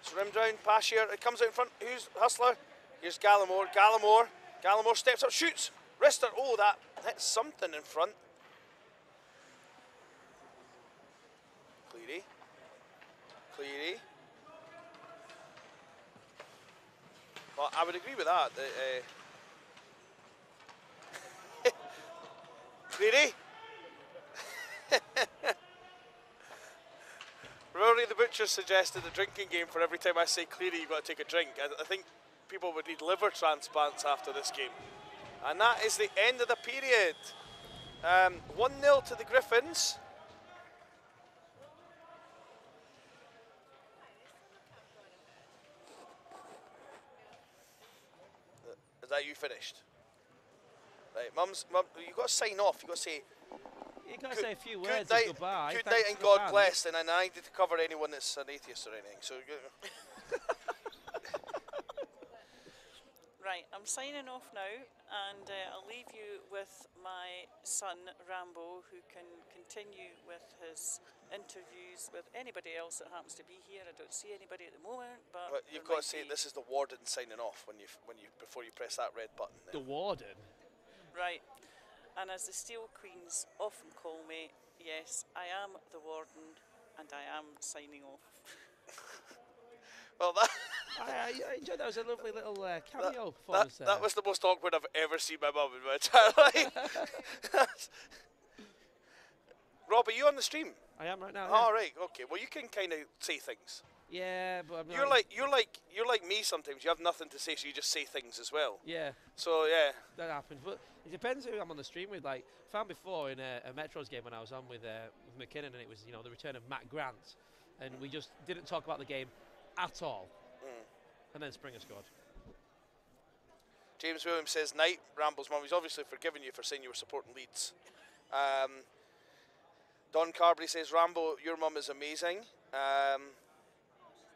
it's rimmed round. Pashier. It comes out in front. Who's Hustler? Here's Gallimore. Gallimore. Gallimore steps up, shoots. Wrister. Oh, that hits something in front. Cleary. Cleary. Well, I would agree with that. that, uh, Cleary. Rory the Butcher suggested a drinking game for every time I say Cleary, you've got to take a drink. I, I think people would need liver transplants after this game. And that is the end of the period. Um, 1 0 to the Griffins. That you finished? Right, mum's, mum, you've got to sign off. You've got to say, You've gotta say a few good words night, of goodbye. good Thanks night and God fans. bless. And then I need to cover anyone that's an atheist or anything. So, Right, I'm signing off now, and uh, I'll leave you with my son Rambo, who can continue with his interviews with anybody else that happens to be here. I don't see anybody at the moment, but, but you've got to say be. this is the warden signing off when you when you before you press that red button. The warden. Right, and as the Steel Queens often call me, yes, I am the warden, and I am signing off. Well, that I, I, enjoyed that. It was a lovely little uh, cameo that, performance that there. was the most awkward I've ever seen my mum in my entire life. Rob, are you on the stream? I am right now. All right, okay. Well, you can kind of say things. Yeah, but I'm You're not- like you're like you're like me sometimes. You have nothing to say, so you just say things as well. Yeah. So yeah. That happens, but it depends who I'm on the stream with. Like, found before in a, a Metros game when I was on with uh, with McKinnon, and it was you know the return of Matt Grant, and we just didn't talk about the game at all. And then Springer scored. James Williams says, Night, Ramble's mum. He's obviously forgiven you for saying you were supporting Leeds. Um, Don Carberry says, Rambo, your mum is amazing. Um,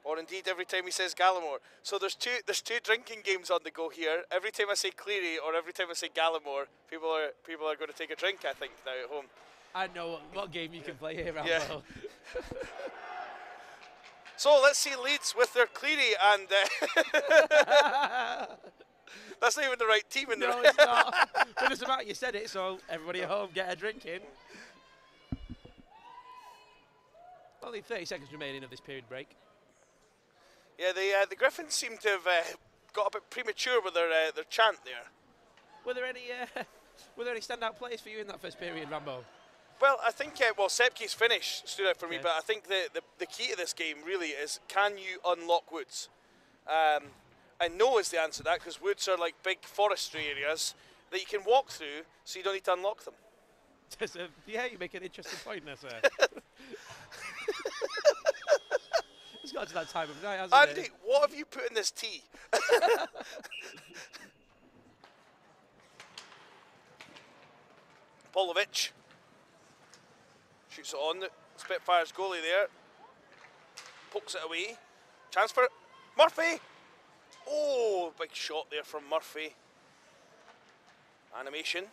or indeed, every time he says Gallimore. So there's two there's two drinking games on the go here. Every time I say Cleary or every time I say Gallimore, people are people are going to take a drink. I think now at home. I know what, what game you can play here, Rambo. Yeah. So let's see Leeds with their Cleary and. Uh, that's not even the right team in there. no, it's not. but it's about you said it, so everybody at home get a drink in. Only 30 seconds remaining of this period break. Yeah, the uh, the Griffins seem to have uh, got a bit premature with their uh, their chant there. Were there any uh, were there any standout plays for you in that first period, Rambo? Well, I think uh, well Sepke's finish stood out for me, but I think the, the the key to this game really is can you unlock woods? Um, and no is the answer to that because woods are like big forestry areas that you can walk through, so you don't need to unlock them. Yeah, you make an interesting point there, sir. it's got to that time of night, hasn't Andy, it? what have you put in this tea? Polovic shoots it on the Spitfires goalie there. Pokes it away. Chance for Murphy. Oh, big shot there from Murphy. Animation.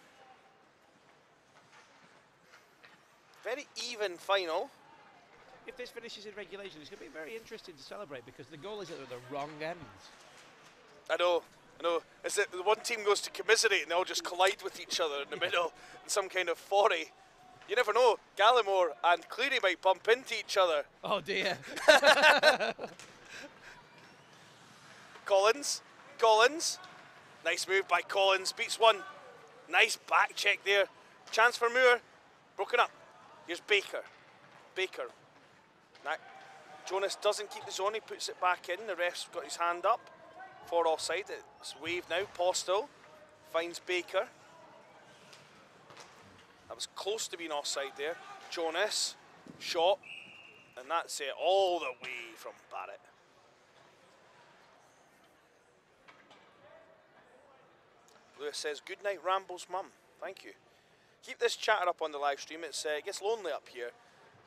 Very even final. If this finishes in regulation, it's going to be very interesting to celebrate because the goal is at the wrong end. I know, I know. Is it the one team goes to commiserate and they all just collide with each other in the middle in some kind of foray? You never know. Gallimore and Cleary might bump into each other. Oh dear. Collins, Collins, nice move by Collins. Beats one. Nice back check there. Chance for Moore. Broken up. Here's Baker. Baker. Now, Jonas doesn't keep the zone. He puts it back in. The ref's got his hand up for offside. It's waved now. Postel finds Baker. That was close to being offside there. Jonas, shot, and that's it all the way from Barrett. Lewis says, "Good night, Rambo's mum." Thank you. Keep this chatter up on the live stream. It's uh, it gets lonely up here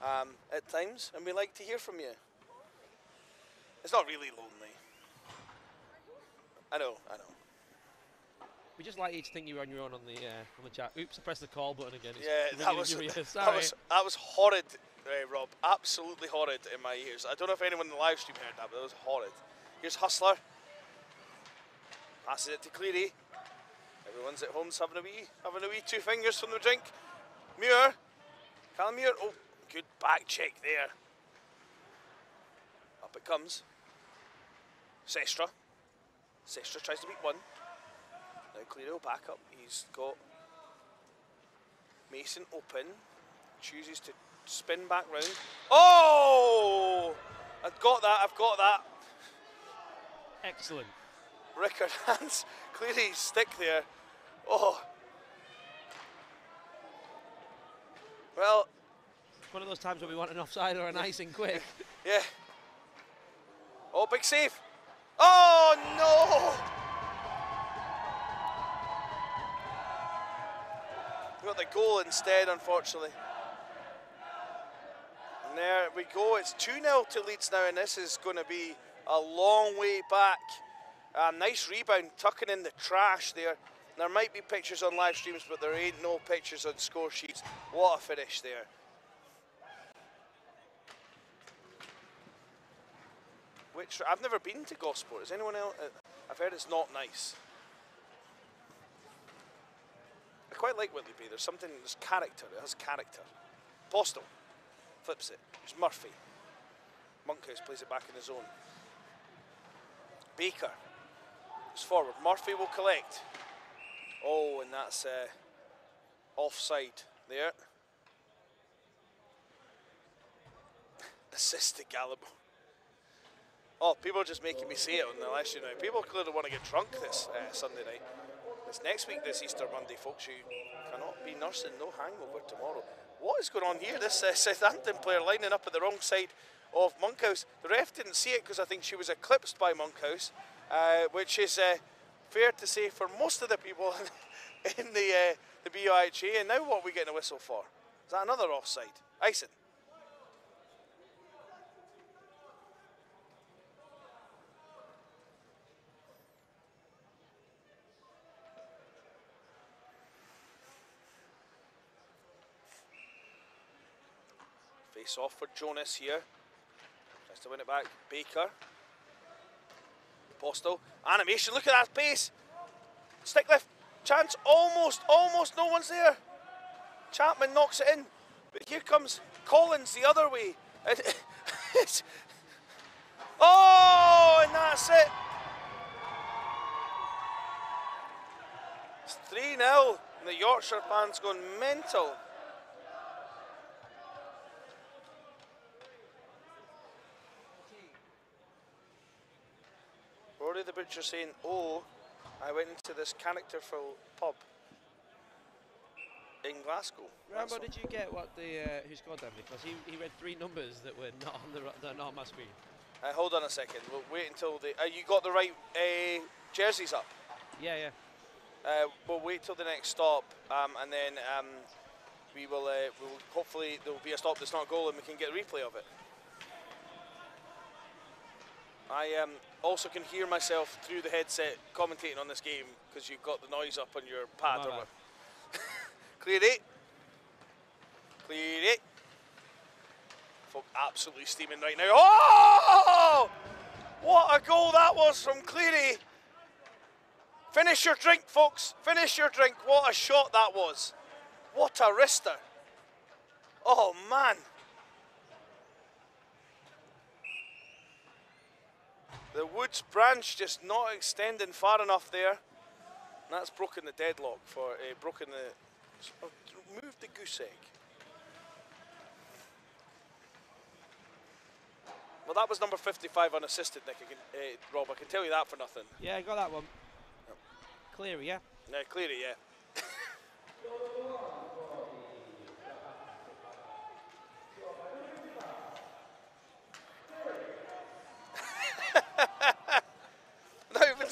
um, at times, and we like to hear from you. It's not really lonely. I know, I know. We just like you to think you were on your own on the uh, on the chat. Oops, I pressed the call button again. It's Yeah, that was that was that was horrid, uh, Rob. Absolutely horrid in my ears. I don't know if anyone in the live stream heard that, but it was horrid. Here's Hustler. Passes it to Cleary. Everyone's at home having a wee, having a wee two fingers from the drink. Muir, Callum Muir. Oh, good back check there. Up it comes. Sestra. Sestra tries to beat one. Now Cleary will back up. He's got Mason open. Chooses to spin back round. Oh! I've got that, I've got that. Excellent. Rickard hands clearly stick there. Oh. Well, It's one of those times where we want an offside or an icing quick. yeah. Oh, big save. Oh, no! Got the goal instead, unfortunately. And there we go. It's 2 0 to Leeds now, and this is going to be a long way back. A nice rebound, tucking in the trash there. There might be pictures on live streams, but there ain't no pictures on score sheets. What a finish there. Which I've never been to Gosport. Is anyone else? I've heard it's not nice. I quite like Whitley Bay. There's something. There's character. It has character. Postal flips it. There's Murphy. Monkhouse plays it back in his own. Baker is forward. Murphy will collect. Oh, and that's uh, offside there. Assist to Gallibo. Oh, people are just making me say it on the list, you know. People clearly want to get drunk this uh, Sunday night. It's next week, this Easter Monday, folks. You cannot be nursing no hangover tomorrow. What is going on here? This uh, Southampton player lining up at the wrong side of Monkhouse. The ref didn't see it because I think she was eclipsed by Monkhouse, uh, which is uh, fair to say for most of the people in the uh, the BIHA. And now what are we getting a whistle for? Is that another offside? Icing. Off for Jonas here. Tries to win it back. Baker. Postal. Animation. Look at that pace. Stick lift. Chance. Almost. Almost. No one's there. Chapman knocks it in. But here comes Collins the other way. Oh, and that's it. It's 3 0. And the Yorkshire fans going mental. Rory the Butcher saying, Oh, I went into this characterful pub in Glasgow. Rambo, did you get what the uh, who scored them? Because he, he read three numbers that were not on the that not on my screen. Uh, hold on a second. We'll wait until the. Uh, you got the right uh, jerseys up. Yeah, yeah. Uh, we'll wait till the next stop, um, and then um, we will. Uh, we'll hopefully there will be a stop that's not a goal, and we can get a replay of it. I um, also can hear myself through the headset commentating on this game because you've got the noise up on your pad. Or what. Clear it. Clear it. Folk absolutely steaming right now. Oh! What a goal that was from Cleary. Finish your drink, folks. Finish your drink. What a shot that was. What a wrister. Oh, man. The Woods branch just not extending far enough there. And that's broken the deadlock for uh, broken the. oh, moved the goose egg. Well, that was number 55 unassisted, Nick. I can, uh, Rob, I can tell you that for nothing. Yeah, I got that one. Cleary, yeah. Yeah, clearly, yeah. Not even seen his.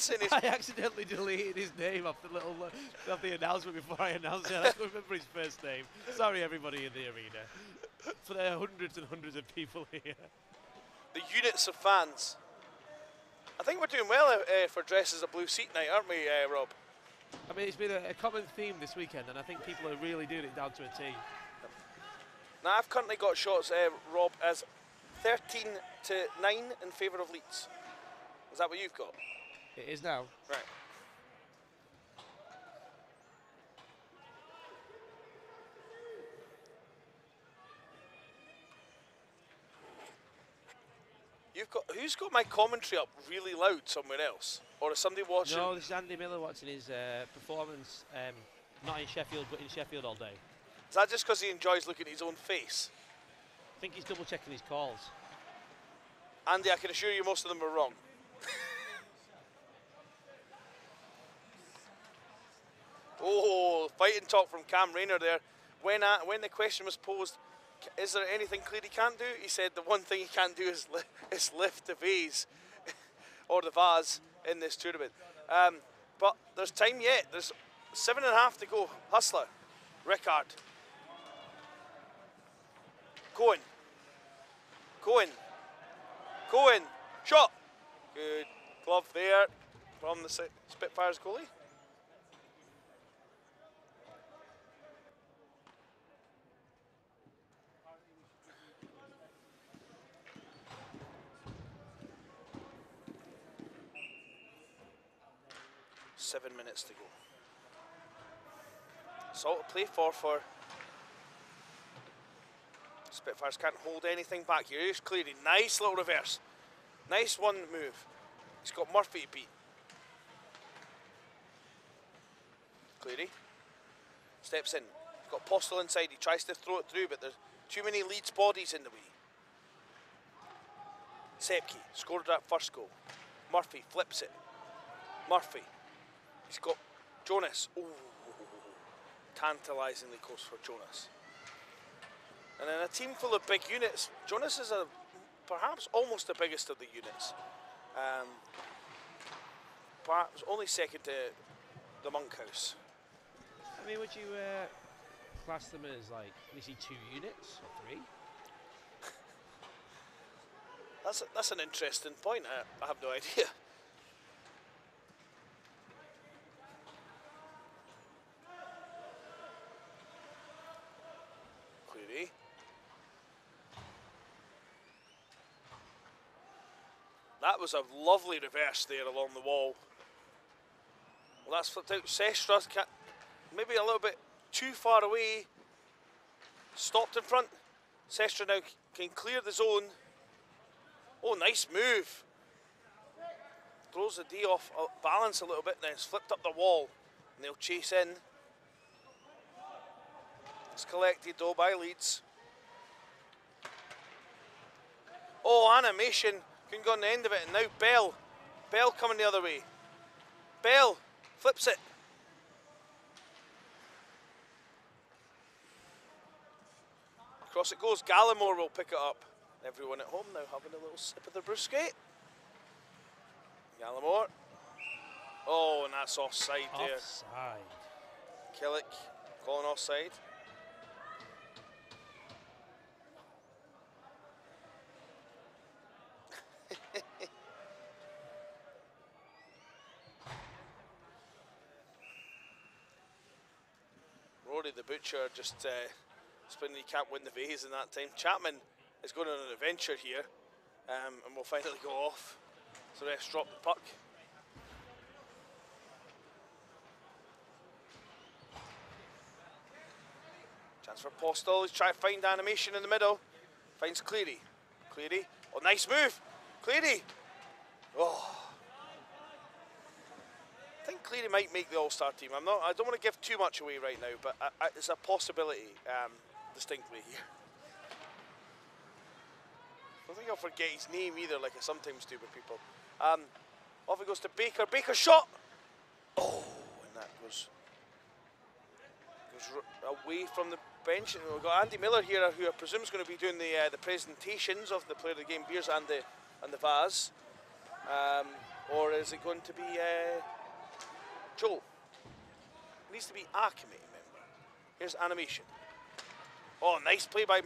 I accidentally deleted his name off the little uh, off the announcement before I announced it. I don't remember his first name. Sorry, everybody in the arena. For there are hundreds and hundreds of people here. the units of fans. I think we're doing well uh, for dress as a blue seat night, aren't we, uh, Rob? I mean, it's been a, a common theme this weekend, and I think people are really doing it down to a T. Now I've currently got shots, uh, Rob, as 13 to 9 in favour of Leeds. Is that what you've got? It is now. Right. You've got who's got my commentary up really loud somewhere else, or is somebody watching? No, this is Andy Miller watching his uh, performance, um, not in Sheffield, but in Sheffield all day. Is that just because he enjoys looking at his own face? I think he's double checking his calls. Andy, I can assure you most of them are wrong. Oh, fighting talk from Cam Rayner there. When, uh, when the question was posed, is there anything Cleary can't do? He said the one thing he can't do is, li- is lift the vase or the vase in this tournament. Um, but there's time yet. There's seven and a half to go. Hustler, Rickard, Cohen, Cohen, Cohen, shot. Good glove there from the Spitfires goalie. Seven minutes to go. Salt to play for for Spitfires can't hold anything back here. Here's Cleary. Nice little reverse. Nice one move. He's got Murphy to beat. Cleary steps in. He's got Postel inside. He tries to throw it through, but there's too many Leeds bodies in the way. Sepke scored that first goal. Murphy flips it. Murphy. He's got Jonas. Ooh, tantalisingly close for Jonas. And in a team full of big units, Jonas is a perhaps almost the biggest of the units. Um, perhaps only second to the Monkhouse. I mean, would you uh, class them as like, he two units or three? That's a, that's an interesting point. I, I have no idea. Cleary. That was a lovely reverse there along the wall. Well, that's flipped out. Sestra maybe a little bit too far away. Stopped in front. Sestra now can clear the zone. Oh, nice move. Throws the D off uh, balance a little bit, then it's flipped up the wall. And they'll chase in. It's collected though by Leeds. Oh, animation. Couldn't go on the end of it. And now Bell. Bell coming the other way. Bell flips it. Across it goes. Gallimore will pick it up. Everyone at home now having a little sip of the brewski. Gallimore. Oh, and that's offside there. Offside. Killick calling offside. Rory the Butcher just uh, spinning he can't win the vase in that time. Chapman is going on an adventure here um, and will finally go off. So let's drop the puck. Chance for Postal. He's trying to find animation in the middle. Finds Cleary. Cleary. Oh, nice move. Cleary. Oh. I think Cleary might make the All-Star team. I'm not. I don't want to give too much away right now, but I, I, it's a possibility, um, distinctly here. I don't think I'll forget his name either, like I sometimes do with people. Um, off it goes to Baker. Baker shot. Oh, and that goes goes away from the bench. And we've got Andy Miller here, who I presume is going to be doing the uh, the presentations of the player of the game beers and the and the vase. Um, or is it going to be uh, Joel? It needs to be a committee member. Here's animation. Oh, nice play by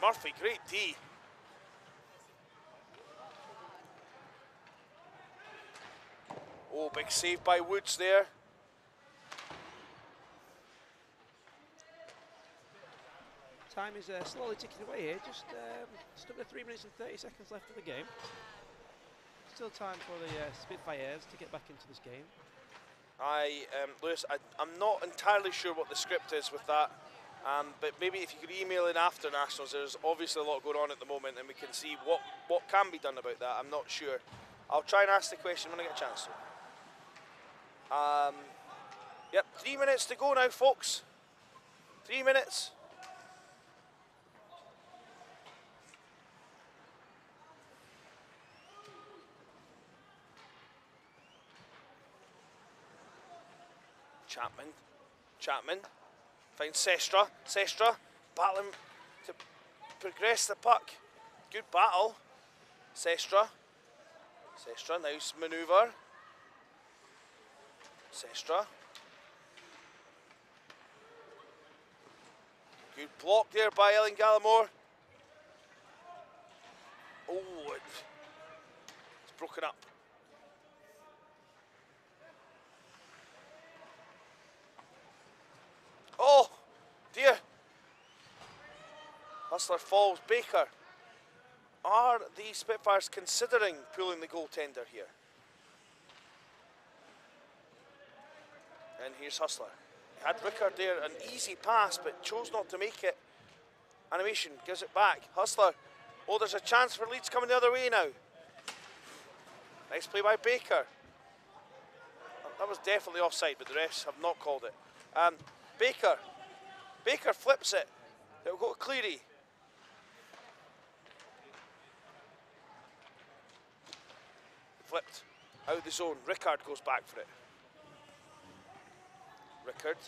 Murphy. Great D. Oh, big save by Woods there. Time is uh, slowly ticking away here. Just um, just under three minutes and 30 seconds left of the game. Still time for the uh, Spitfires to get back into this game. I, um, Lewis, I, I'm not entirely sure what the script is with that, um, but maybe if you could email in after Nationals, there's obviously a lot going on at the moment, and we can see what, what can be done about that. I'm not sure. I'll try and ask the question when I get a chance to. Um, yep, three minutes to go now, folks. Three minutes. Chapman. Chapman. Finds Sestra. Sestra battling to progress the puck. Good battle. Sestra. Sestra, nice manoeuvre. Sestra. Good block there by Ellen Gallimore. Oh, it's broken up. Oh, dear. Hustler falls. Baker. Are the Spitfires considering pulling the goaltender here? And here's Hustler. He had Rickard there, an easy pass, but chose not to make it. Animation gives it back. Hustler. Oh, there's a chance for Leeds coming the other way now. Nice play by Baker. That was definitely offside, but the refs have not called it. Um, Baker. Baker flips it. It'll go to Cleary. Flipped. Out the zone. Rickard goes back for it. Rickard.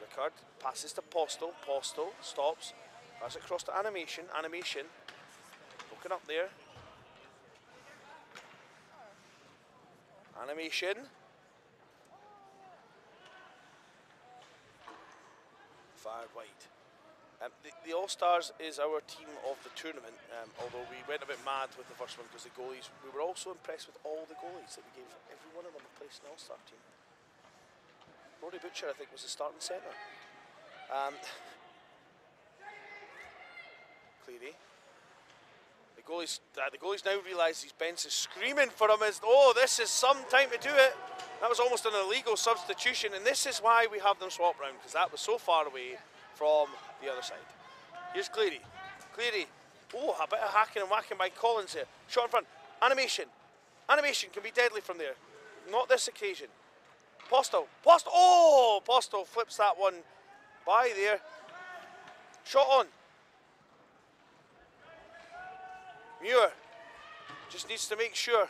Rickard passes to Postal. Postal stops. It across to Animation. Animation. Broken up there. Animation. Fired wide. Um, the, the All Stars is our team of the tournament, um, although we went a bit mad with the first one because the goalies, we were also impressed with all the goalies that we gave every one of them a place in the All Star team. Rory Butcher, I think, was the starting centre. Um, Cleary. The goalies, uh, the goalies now realise his bench is screaming for him as, oh, this is some time to do it. That was almost an illegal substitution, and this is why we have them swap round, because that was so far away from the other side. Here's Cleary. Cleary. Oh, a bit of hacking and whacking by Collins here. Shot in front. Animation. Animation can be deadly from there. Not this occasion. Postal. Postal. Oh, Postal flips that one by there. Shot on. Muir just needs to make sure.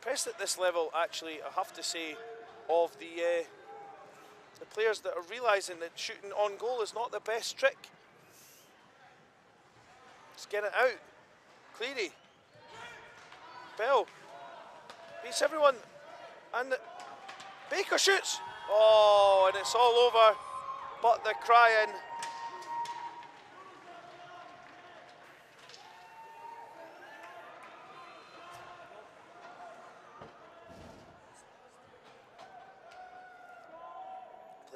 Pressed at this level, actually, I have to say, of the uh, the players that are realising that shooting on goal is not the best trick. Let's get it out. Cleary. Bell. Beats everyone. And Baker shoots. Oh, and it's all over. But the crying.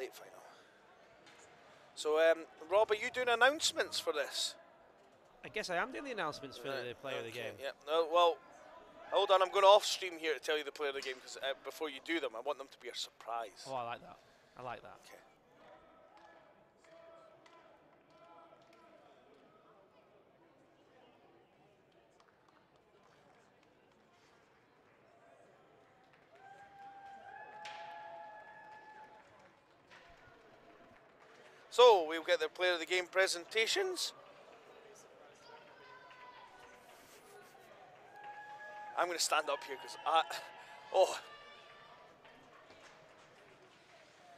Plate final. So, um, Rob, are you doing announcements for this? I guess I am doing the announcements for the player of the game. Yeah. No, well, hold on. I'm going off stream here to tell you the player of the game because uh, before you do them, I want them to be a surprise. Oh, I like that. I like that. Okay. So we'll get the player of the game presentations. I'm going to stand up here because I, oh,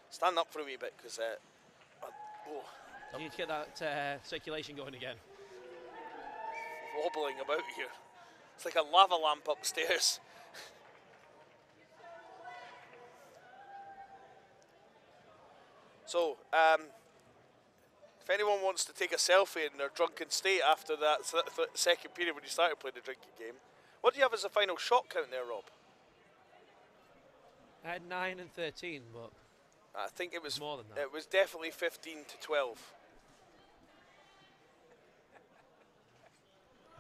stand up for a wee bit because, uh, I, oh, You need to get that uh, circulation going again. wobbling about here. It's like a lava lamp upstairs. so, um, if anyone wants to take a selfie in their drunken state after that s- th- second period when you started playing the drinking game, what do you have as a final shot count there, Rob? I had 9 and 13, but I think it was more than that. It was definitely 15 to 12.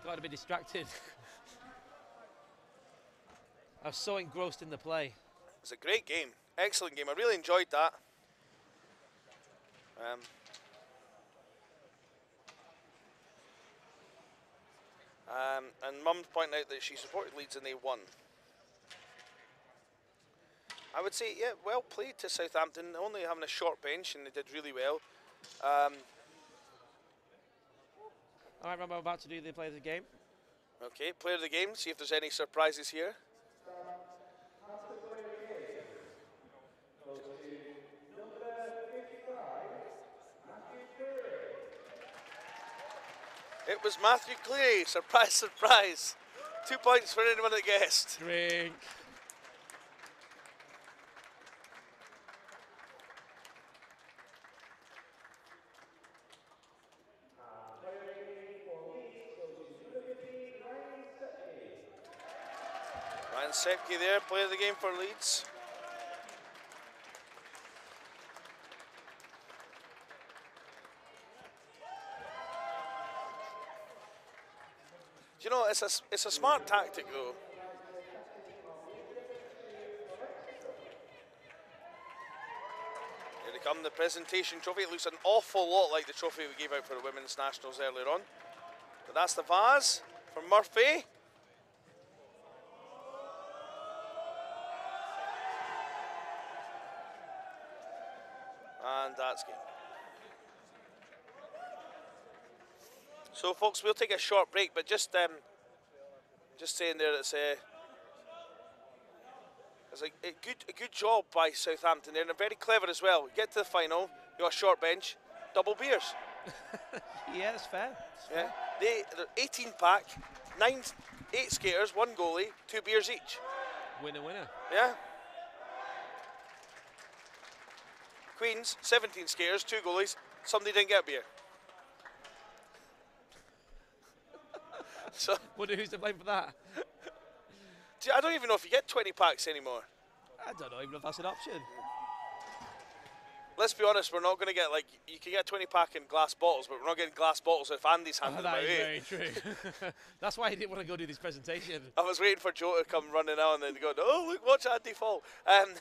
Got to be distracted. I was so engrossed in the play. It was a great game, excellent game. I really enjoyed that. Um, um, and Mum's pointing out that she supported Leeds and they won. I would say, yeah, well played to Southampton. Only having a short bench, and they did really well. Um, All right, Rambo, I'm about to do the play of the game. okay, player of the game. See if there's any surprises here. It was Matthew Cleary. Surprise, surprise. Two points for anyone that guessed. Drink. Ryan Sepke there, player of the game for Leeds. It's a, it's a smart tactic though. Here they come, the presentation trophy. It looks an awful lot like the trophy we gave out for the Women's Nationals earlier on. But that's the vase from Murphy. And that's game. So, folks, we'll take a short break, but just um, just saying there, uh, it's a it's a, a good a good job by Southampton there, and very clever as well. You Get to the final, you got a short bench, double beers. Yeah, that's fair. Yeah, they they're 18 pack, nine, eight skaters, one goalie, two beers each. Winner, winner. Yeah. Queens, 17 skaters, two goalies. Somebody didn't get beer. so Wonder who's to blame for that. See, I don't even know if you get 20 packs anymore. I don't know even if that's an option. Let's be honest, we're not going to get like you can get 20 pack in glass bottles, but we're not getting glass bottles if Andy's handing them that out. is eh? very true. that's why I didn't want to go do this presentation. I was waiting for Joe to come running out and then go, oh look, watch Andy fall. Um,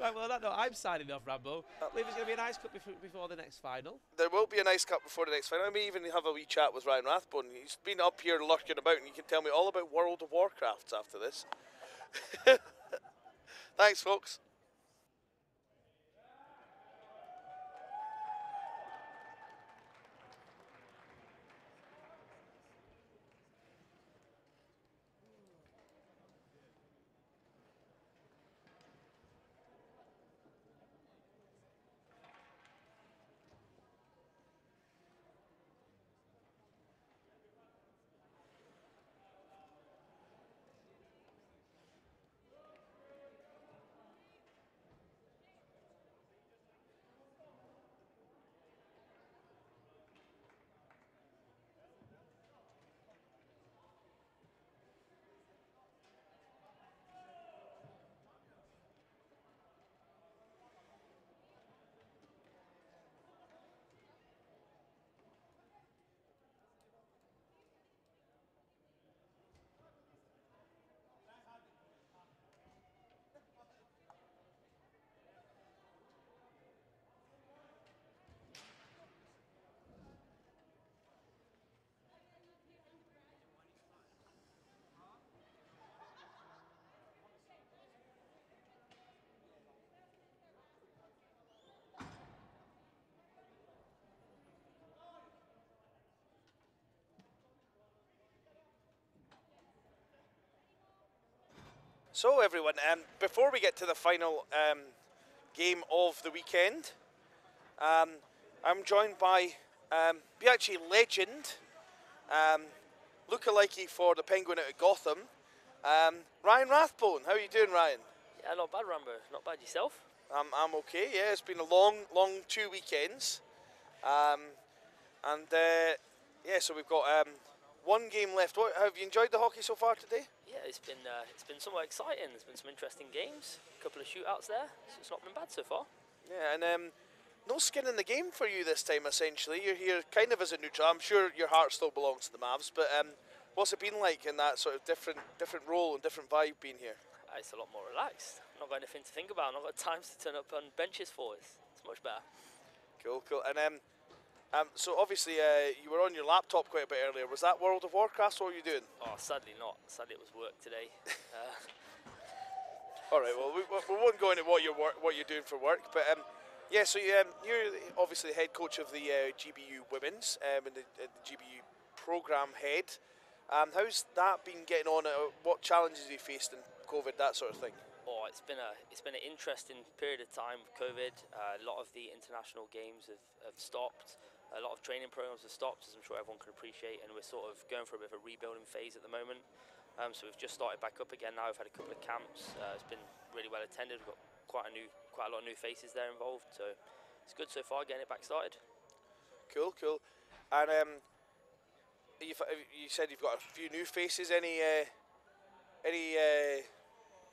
Right, well, on that note, I'm signing off, Rambo. Uh, I believe there's going to be a nice cup before, before the next final. there will be a nice cup before the next final. I may even have a wee chat with Ryan Rathbone. He's been up here lurking about, and he can tell me all about World of Warcrafts after this. Thanks, folks. So, everyone, um, before we get to the final um, game of the weekend, um, I'm joined by um, BUIHA legend, um, lookalike for the Penguin out of Gotham, um, Ryan Rathbone. How are you doing, Ryan? Yeah, not bad, Rambo. Not bad yourself. I'm, I'm okay. Yeah, it's been a long, long two weekends, um, and uh, yeah, so we've got um, one game left. What, have you enjoyed the hockey so far today? Yeah, it's been uh, it's been somewhat exciting. There's been some interesting games, a couple of shootouts there. So it's not been bad so far. Yeah, and um, no skin in the game for you this time. Essentially, you're here kind of as a neutral. I'm sure your heart still belongs to the Mavs, but um, what's it been like in that sort of different, different role and different vibe being here? Uh, it's a lot more relaxed. I've not got anything to think about. I've not got times to turn up on benches for. It's, it's much better. Cool, cool. And um, Um, so obviously uh, you were on your laptop quite a bit earlier. Was that World of Warcraft? What were you doing? Oh, sadly not. Sadly it was work today. uh, All right. Well, we, we won't go into what you're what you're doing for work, but um, yeah. So um, you're obviously the head coach of the uh, GBU Women's um, and the, uh, the GBU program head. Um, how's that been getting on? Uh, what challenges have you faced in COVID, that sort of thing? Oh, it's been a it's been an interesting period of time with COVID. Uh, a lot of the international games have, have stopped. A lot of training programs have stopped, as I'm sure everyone can appreciate, and we're sort of going through a bit of a rebuilding phase at the moment. Um, so we've just started back up again now. We've had a couple of camps. Uh, it's been really well attended. We've got quite a new, quite a lot of new faces there involved. So it's good so far getting it back started. Cool, cool. And um, you've, uh, you said you've got a few new faces. Any, uh, any, uh,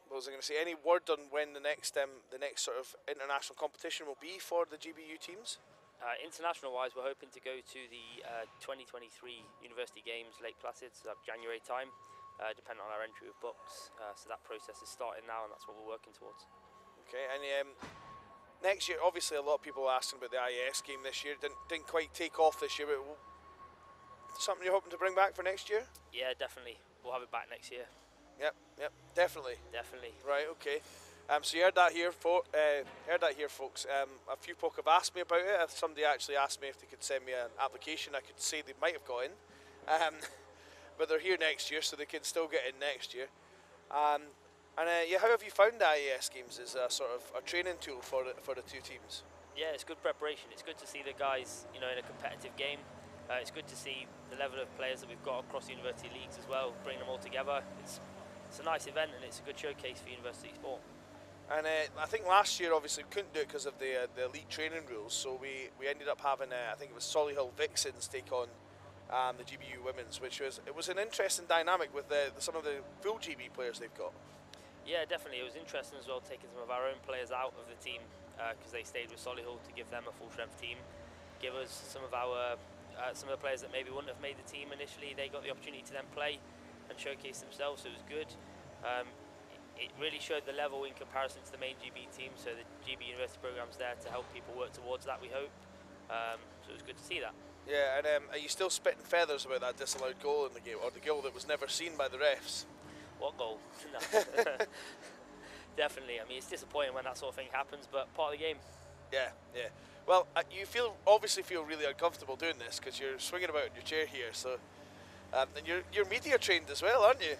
what was I going to say? Any word on when the next, um, the next sort of international competition will be for the GBU teams? Uh, international wise, we're hoping to go to the uh, 2023 University Games Lake Placid, so that January time, uh, depending on our entry of books. Uh, so that process is starting now, and that's what we're working towards. Okay, and um, next year, obviously, a lot of people are asking about the IES game this year. Didn't didn't quite take off this year, but w- something you're hoping to bring back for next year? Yeah, definitely. We'll have it back next year. Yep, yep, definitely. Definitely. Right, okay. Um, so you heard that here, fo- uh, heard that here, folks. Um, a few folk have asked me about it. If somebody actually asked me if they could send me an application, I could say they might have got in. Um, but they're here next year, so they can still get in next year. Um, and uh, yeah, how have you found the IES games as a sort of a training tool for the, for the two teams? Yeah, it's good preparation. It's good to see the guys, you know, in a competitive game. Uh, it's good to see the level of players that we've got across university leagues as well, bring them all together. It's it's a nice event and it's a good showcase for university sport. And uh, I think last year, obviously, we couldn't do it because of the uh, the elite training rules. So we, we ended up having, uh, I think it was Solihull Vixens take on um, the GBU Women's, which was it was an interesting dynamic with the, some of the full GB players they've got. Yeah, definitely. It was interesting as well taking some of our own players out of the team because they stayed with Solihull to give them a full strength team. Give us some of our uh, some of the players that maybe wouldn't have made the team initially. They got the opportunity to then play and showcase themselves. So it was good. Um, it, really showed the level in comparison to the main GB team. So the GB University program's there to help people work towards that. We hope. Um, so it was good to see that. Yeah, and um, are you still spitting feathers about that disallowed goal in the game, or the goal that was never seen by the refs? What goal? Definitely. I mean, it's disappointing when that sort of thing happens, but part of the game. Yeah, yeah. Well, uh, you feel obviously feel really uncomfortable doing this because you're swinging about in your chair here. So, um, and you're you're media trained as well, aren't you?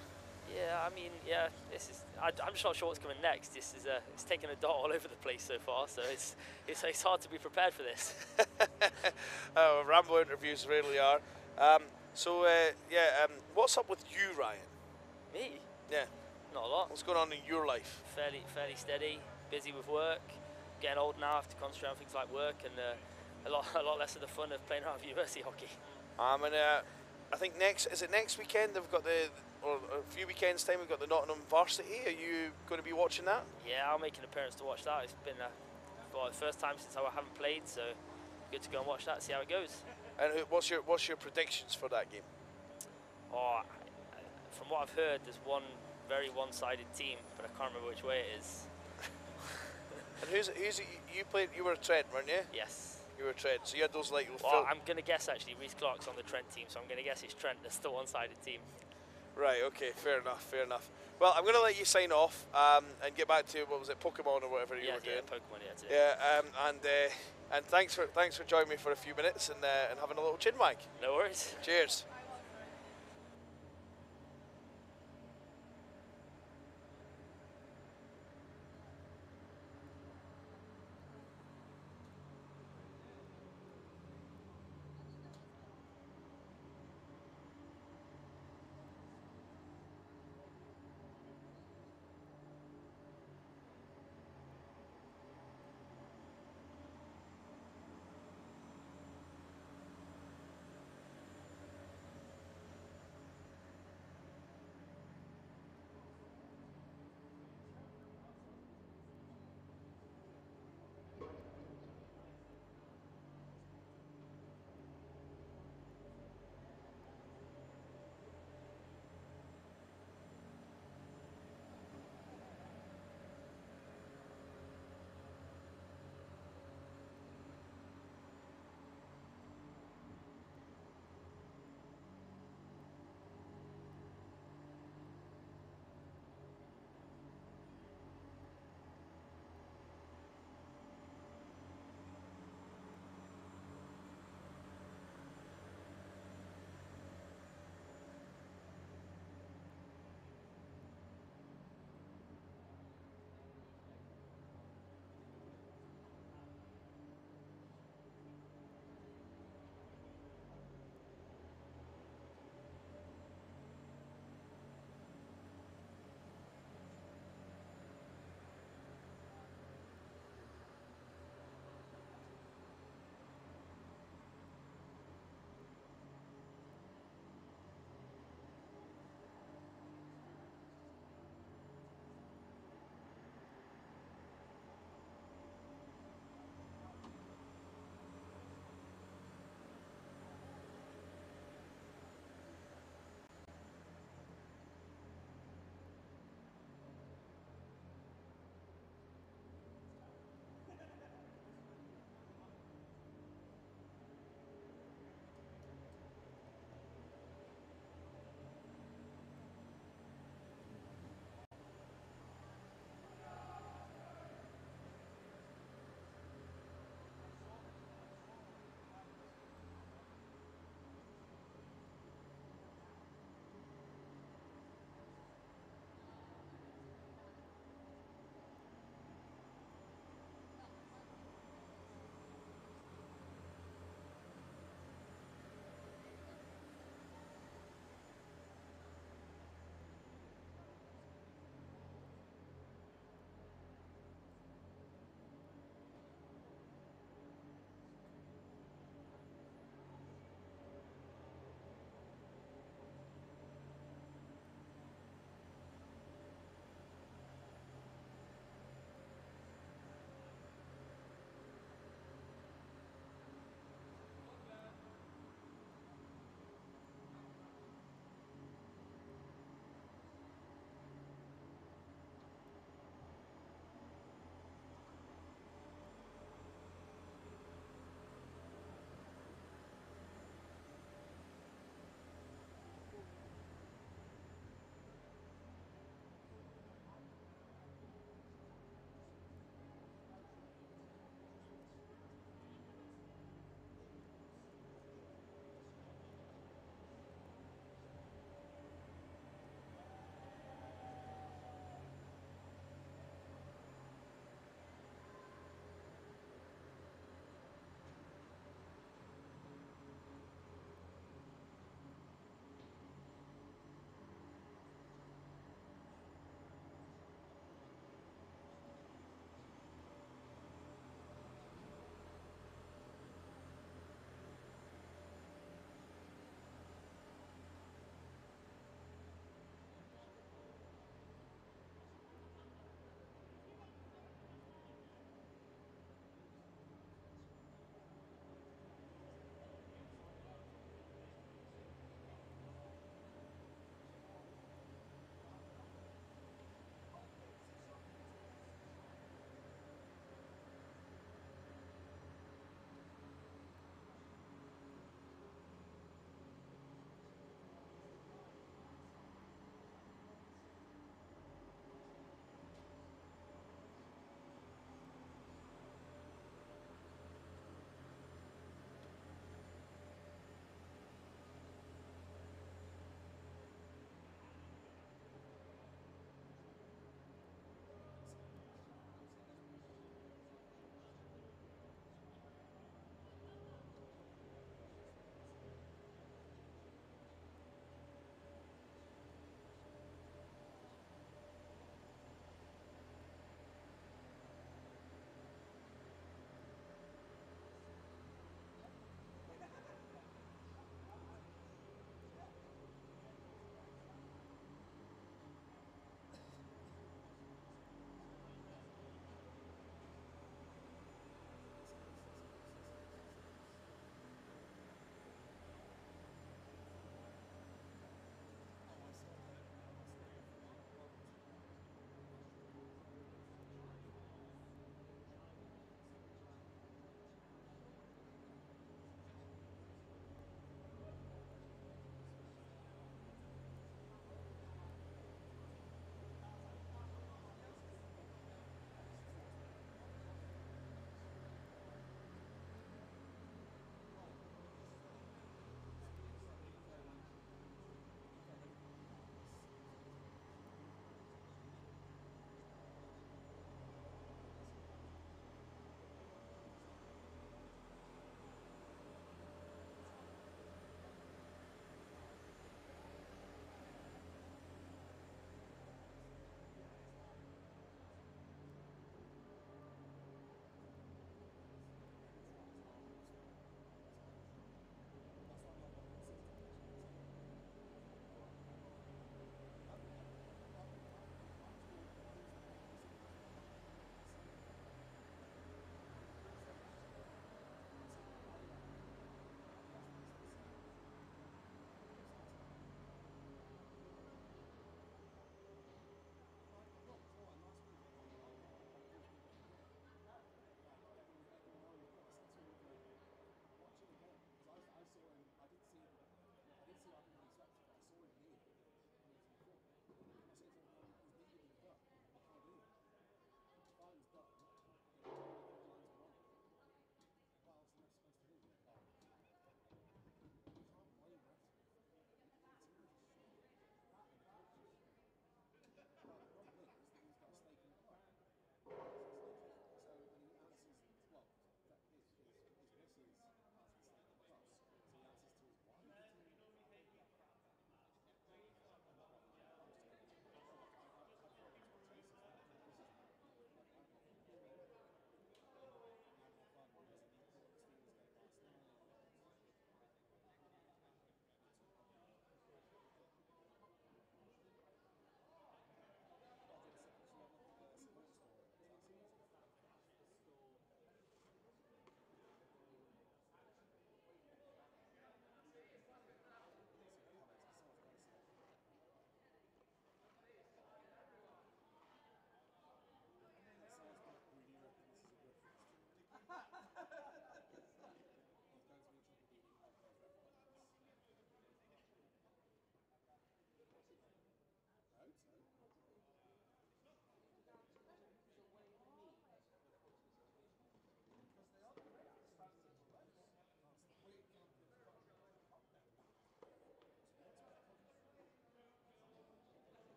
Yeah, I mean, yeah, this is. I, I'm just not sure what's coming next. This is uh, it's taken a dot all over the place so far, so it's it's, it's hard to be prepared for this. uh, Rambo interviews really are. Um, so uh, yeah, um, what's up with you, Ryan? Me? Yeah. Not a lot. What's going on in your life? Fairly fairly steady. Busy with work. Getting old now. I have to concentrate on things like work and uh, a lot a lot less of the fun of playing around with university hockey. Um, and uh, I think next is it next weekend? They've got the or a few weekends time. We've got the Nottingham Varsity. Are you going to be watching that? Yeah, I'll make an appearance to watch that. It's been uh, well, the first time since I haven't played, so good to go and watch that, see how it goes. And what's your what's your predictions for that game? Oh, from what I've heard, there's one very one-sided team, but I can't remember which way it is. And who's who's it you- played? You were a Trent, weren't you? Yes. You were a Trent. So you had those like Well, I'm going to guess actually Reese Clark's on the Trent team, so I'm going to guess it's Trent that's the one-sided team. Right. Okay. Fair enough. Fair enough. Well, I'm going to let you sign off um, and get back to what was it, Pokemon or whatever you yeah, were yeah, doing. Pokemon, yeah. Yeah. Um, and uh, and thanks for thanks for joining me for a few minutes and uh, and having a little chin wag. No worries. Cheers.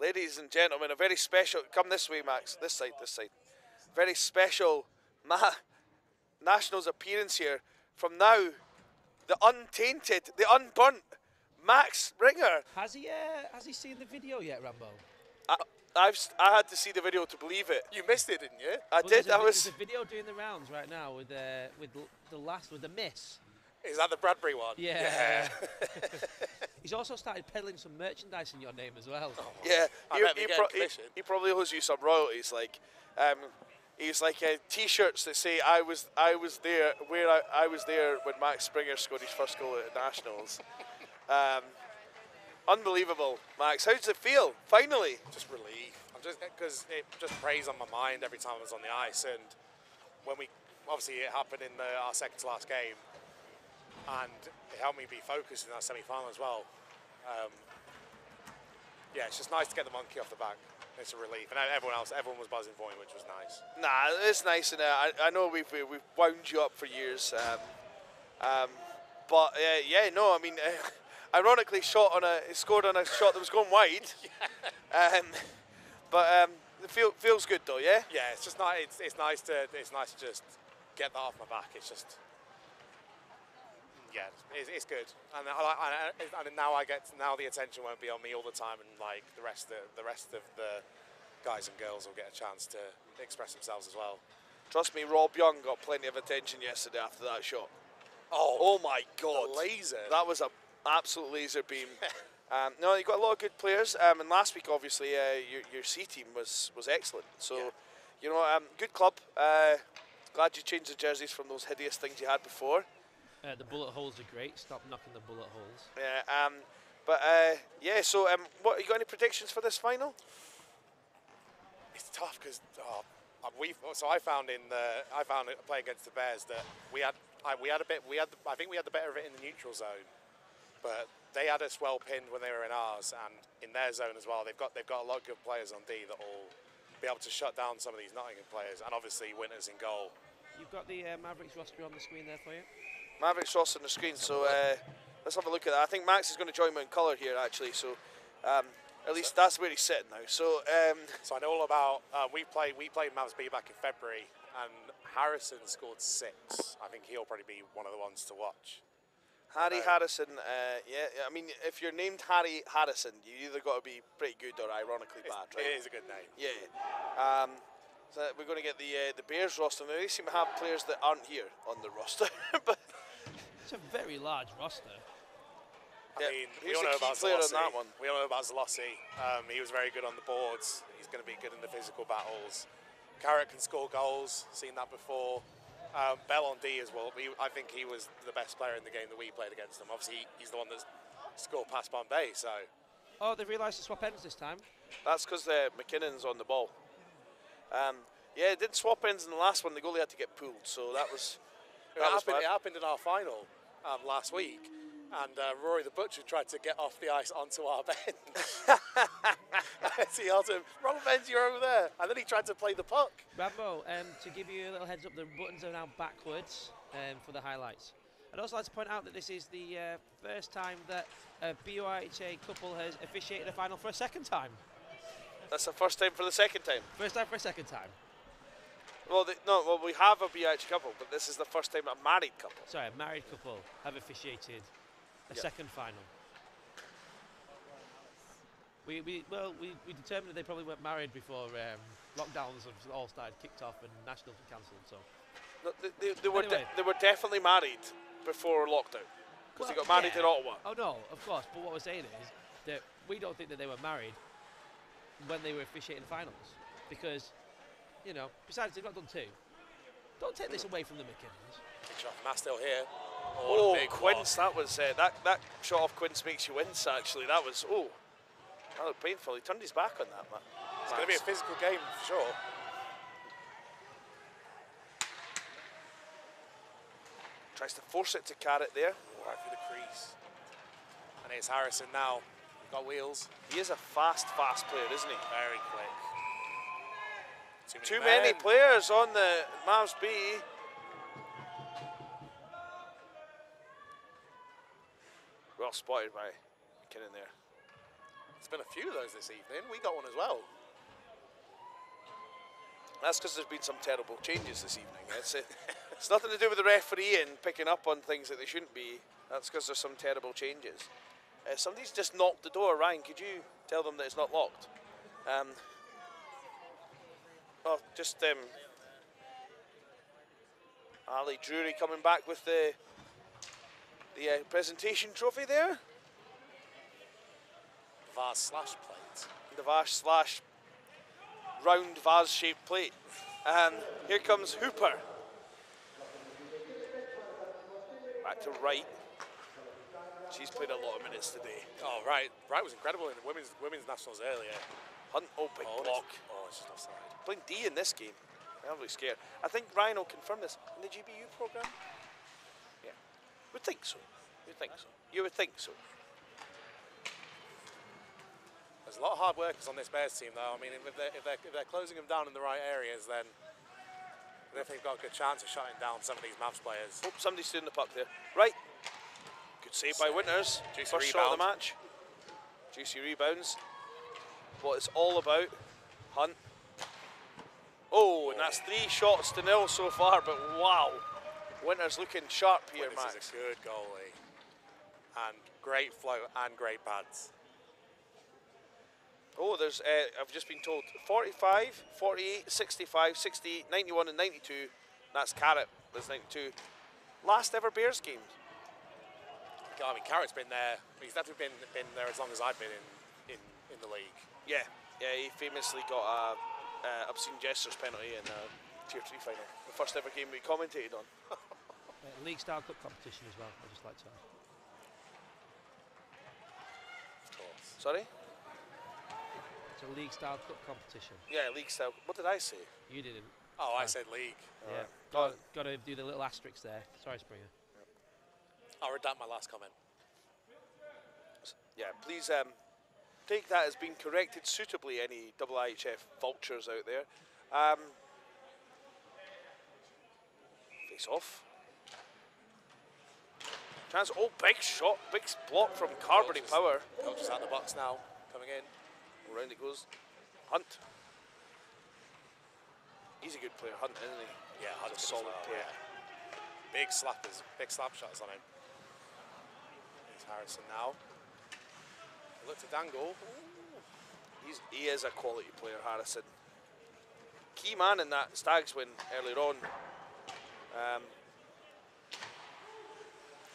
Ladies and gentlemen, a very special. Come this way, Max. This side, this side. Very special ma- Nationals appearance here from now. The untainted, the unburnt Max Springer. Has he uh, has he seen the video yet, Rambo? I, I've s- I had to see the video to believe it. You missed it, didn't you? I Well, did. There's a, I was. There's a video doing the rounds right now with uh, with the last with the miss. Is that the Bradbury one? Yeah. He's also started peddling some merchandise in your name as well. Yeah, he, he, pro- he, he probably owes you some royalties. Like, um, he's like uh, T-shirts that say "I was I was there where I, I was there when Max Springer scored his first goal at nationals." um, unbelievable, Max. How does it feel? Finally, just relief. I'm just because it just preys on my mind every time I was on the ice, and when we obviously it happened in the, our second to last game, and it helped me be focused in that semi-final as well. Um, yeah, it's just nice to get the monkey off the back. It's a relief, and everyone else, everyone was buzzing for him, which was nice. nah, it's nice, and uh, I, I know we've we- we've wound you up for years. Um, um, but uh, yeah, no, I mean, uh, ironically, shot on a scored on a shot that was going wide. um, but um, it feel, feels good though, yeah. Yeah, it's just nice. It's, it's nice to it's nice to just get that off my back. It's just yeah, it's, it's good. And I, I- and now I get now the attention won't be on me all the time, and like the rest of the rest of the guys and girls will get a chance to express themselves as well. Trust me, Rob Young got plenty of attention yesterday after that shot. Oh, oh my God! laser. That was a absolute laser beam. um, no, you got a lot of good players. Um, and last week, obviously, uh, your your C team was was excellent. So, you know, um, good club. Uh, glad you changed the jerseys from those hideous things you had before. Uh, the bullet holes are great. Stop knocking the bullet holes. Yeah. Um, but uh, yeah. So, um, what you got any predictions for this final? It's tough because oh, uh, we so I found in the I found it playing against the Bears that we had I, we had a bit we had the, I think we had the better of it in the neutral zone, but they had us well pinned when they were in ours and in their zone as well. They've got they've got a lot of good players on D that will be able to shut down some of these Nottingham players and obviously winners in goal. You've got the uh, Mavericks roster on the screen there for you. Mavericks Ross on the screen. So uh, let's have a look at that. I think Max is going to join me in colour here, actually. So um, at least that's where he's sitting now. So um, So I know all about. Uh, we played we played Mavs B back in February, and Harrison scored six. I think he'll probably be one of the ones to watch. Harry Harrison. Uh, yeah, yeah, I mean, if you're named Harry Harrison, you either got to be pretty good or ironically bad, right? It is a good name. Yeah. Um, so we're going to get the uh, the Bears roster. Now they seem to have players that aren't here on the roster, but It's a very large roster. I Yeah, mean, we all know about player on that one? We all know about Zalossi. Um, he was very good on the boards. He's going to be good in the physical battles. Carrot can score goals. Seen that before. Um, Bell on D as well. We, I think he was the best player in the game that we played against them. Obviously, he's the one that's scored past Bombay. So Oh, they've realised to swap ends this time. that's because uh, McKinnon's on the ball. Um, yeah, it did swap ends in the last one. The goalie had to get pulled, so that was it that was happened, it happened in our final um, last week. And uh, Rory the Butcher tried to get off the ice onto our bench. so he yelled to him, wrong bench, you're over there. And then he tried to play the puck. Rambo, um, to give you a little heads up, the buttons are now backwards um, for the highlights. I'd also like to point out that this is the uh, first time that a BUIHA couple has officiated a final for a second time. That's the first time for the second time. First time for a second time. Well, the, no, well, we have a BH couple, but this is the first time a married couple. Sorry, a married couple have officiated a Yeah. second final. We, we well we, we determined that they probably weren't married before um, lockdowns have all started kicked off and nationals were cancelled. So No, they, they, they were de- Anyway. they were definitely married before lockdown because they got married yeah. in Ottawa. Oh no, of course. But what we're saying is that we don't think that they were married when they were officiating finals because, you know, besides they've not done two. Don't take this away from the McKinnons. Big shot from Astle here. Oh, what a big Quince, that was uh, that that shot off Quince makes you wince. Actually, that was oh, that looked painful. He turned his back on that man. It's going to be a physical game for sure. Tries to force it to Carrot there. Right through the crease. And it's Harrison now. Got wheels. He is a fast, fast player, isn't he? Very quick. Too many men. players on the Mavs B. Well spotted by McKinnon there. There's been a few of those this evening. We got one as well. That's because there's been some terrible changes this evening. It's, it, it's nothing to do with the referee and picking up on things that they shouldn't be. That's because there's some terrible changes. Uh, somebody's just knocked the door. Ryan, could you tell them that it's not locked? Um, oh, just um, Ali Drury coming back with the the uh, presentation trophy there. Vase slash plate. The vase slash round vase shaped plate. And here comes Hooper. Back to Wright. She's played a lot of minutes today. Oh, right. Wright was incredible in the women's women's nationals earlier. Hunt, oh, big Oh, block. Oh, it's just offside. Playing D in this game. I'm really scared. I think Ryan will confirm this in the GBU program. Yeah, would think so. You'd think so. You would think so. There's a lot of hard workers on this Bears team, though. I mean, if they're, if they're, if they're closing them down in the right areas, then then if they've got a good chance of shutting down some of these Mavs players. Oh, somebody's stealing the puck there. Right. Good save by Winters. Juicy First shot of the match. Juicy rebounds. What it's all about. Hunt. Oh, and that's three shots to nil so far, but wow. Winters looking sharp here, This Max. is a good goalie. And great flow and great pads. Oh, there's, uh, I've just been told 45, 48, 65, 68, 91, and 92. That's Carrot, that's 92. Last ever Bears game. I mean, Carrot's been there. He's definitely been been there as long as I've been in in, in the league. Yeah, yeah, he famously got a uh, obscene gestures penalty in a tier three final. The first ever game we commentated on. League style cup competition as well. I'd just like to add. Sorry? It's a league style cup competition. Yeah, league style. What did I say? You didn't. Oh, I Oh. said league. Yeah. Alright. Got, got to do the little asterisks there. Sorry, Springer. I'll redact my last comment. Yeah, please um, take that as being corrected suitably. Any double IHF vultures out there. Um, face off. Chance. Oh, big shot, big block from Carberry Power. Coach is out the box now, coming in. Around it goes. Hunt. He's a good player, Hunt, isn't he? Yeah, a Hunt's as solid well, player. yeah. Big slappers, big slap shots on him. Here's Harrison now. Look to dangle. He's, he is a quality player, Harrison. Key man in that Stags win earlier on. Um,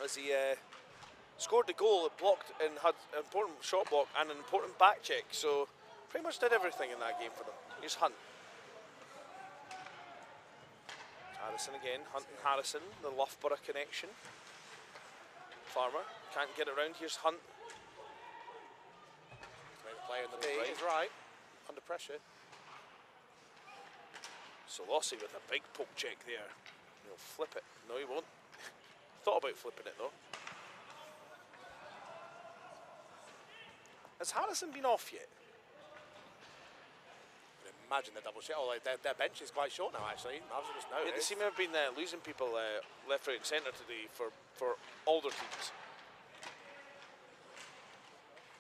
as he uh, scored the goal, it blocked and had an important shot block and an important back check. So pretty much did everything in that game for them. Here's Hunt. Harrison again. Hunt and Harrison, the Loughborough connection. Farmer can't get around. Here's Hunt. In the right. He's right. Under pressure. Solossi with a big poke check there. He'll flip it. No, he won't. Thought about flipping it though. Has Harrison been off yet? Imagine the double shit. Oh, like, their, their bench is quite short now, actually. Mavs just Yeah, they seem to have been uh, losing people uh, left, right, and centre today for, for all their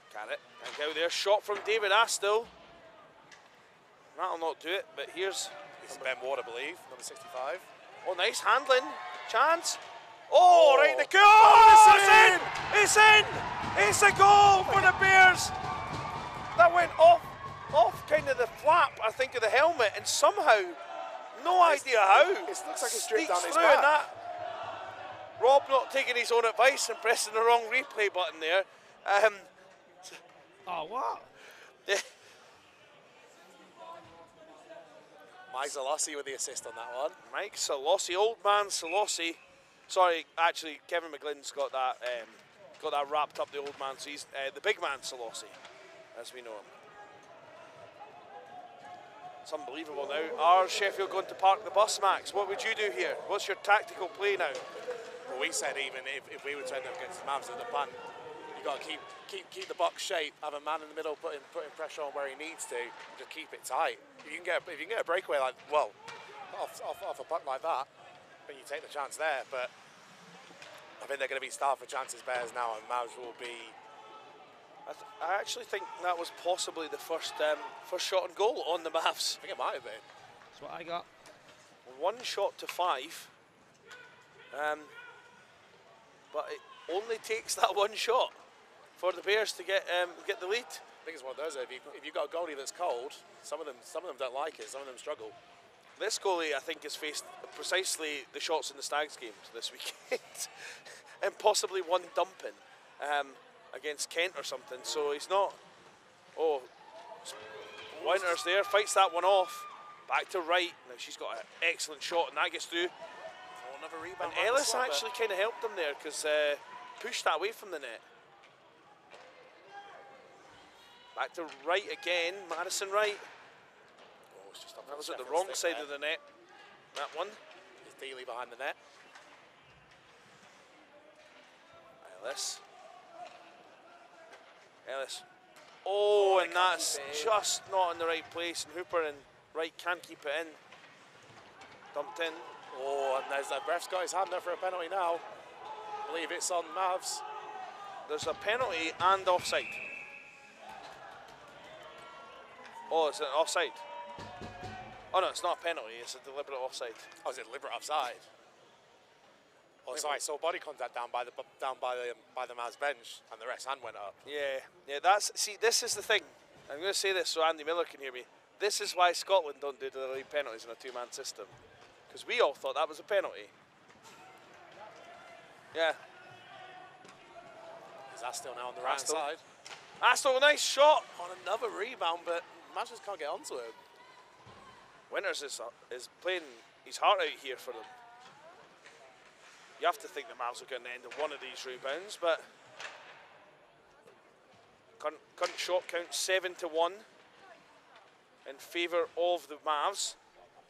teams. Carrot. And go there. Shot from David Astle. That'll not do it, but here's. This is Ben Ward, I believe, number 65. Oh, nice handling. Chance. Oh, right the goal! Oh, it's in! It's in! It's a goal for the Bears! That went off, off kind of the flap, I think, of the helmet, and somehow, no idea how. It looks like it's dripped down his through back. that. Rob not taking his own advice and pressing the wrong replay button there. Um, Oh, wow. Mike Zalossi with the assist on that one. Mike Solossi, old man Solossi. Sorry, actually, Kevin McGlynn's got that um, got that wrapped up. The old man, so he's uh, the big man Solossi, as we know him. It's unbelievable now. Are Sheffield going to park the bus, Max? What would you do here? What's your tactical play now? Well, we said even if, if we were to end up against the Mavs at the punt, you got to keep keep keep the box shape, have a man in the middle putting putting pressure on where he needs to, and just keep it tight. If you can get if you can get a breakaway like well, off off, off a puck like that, then you take the chance there. But I think they're going to be starved for chances, Bears now, and Mavs will be I, th- I actually think that was possibly the first um, first shot on goal on the Mavs. I think it might have been. That's what I got. One shot to five. Um, but it only takes that one shot for the Bears to get um, get the lead. I think it's one of those. If you if you've got a goalie that's cold, some of them some of them don't like it. Some of them struggle. This goalie, I think, has faced precisely the shots in the Stags games this weekend, and possibly one dumping um, against Kent or something. So he's not. Oh, Winters there fights that one off. Back to right. Now she's got an excellent shot, and that gets through. Oh, another rebound. And Ellis actually kind of helped them there because uh, pushed that away from the net. Back to right again, Madison Wright. Oh, it's just up That was at the wrong side there. of the net. That one. Is Dealey behind the net? Ellis. Ellis. Oh, Oh, and that's keep it in. just not in the right place. And Hooper and Wright can't keep it in. Dumped in. Oh, and there's that ref's got his hand there for a penalty now. I believe it's on Mavs. There's a penalty and offside. Oh, it's an offside. Oh no, it's not a penalty. It's a deliberate offside. Oh, it's it deliberate offside? Oh, sorry. I saw body contact down by the down by the by the Mavs bench, and the ref's hand went up. Yeah, yeah. That's see. This is the thing. I'm going to say this so Andy Miller can hear me. This is why Scotland don't do delayed penalties in a two-man system, because we all thought that was a penalty. Yeah, Is that still now on the right Astle. side? Astle, nice shot. On another rebound, but Mavs just can't get onto him. Winters is uh, is playing his heart out here for them. You have to think the Mavs are going to end of one of these rebounds, but current, current shot count seven to one in favour of the Mavs.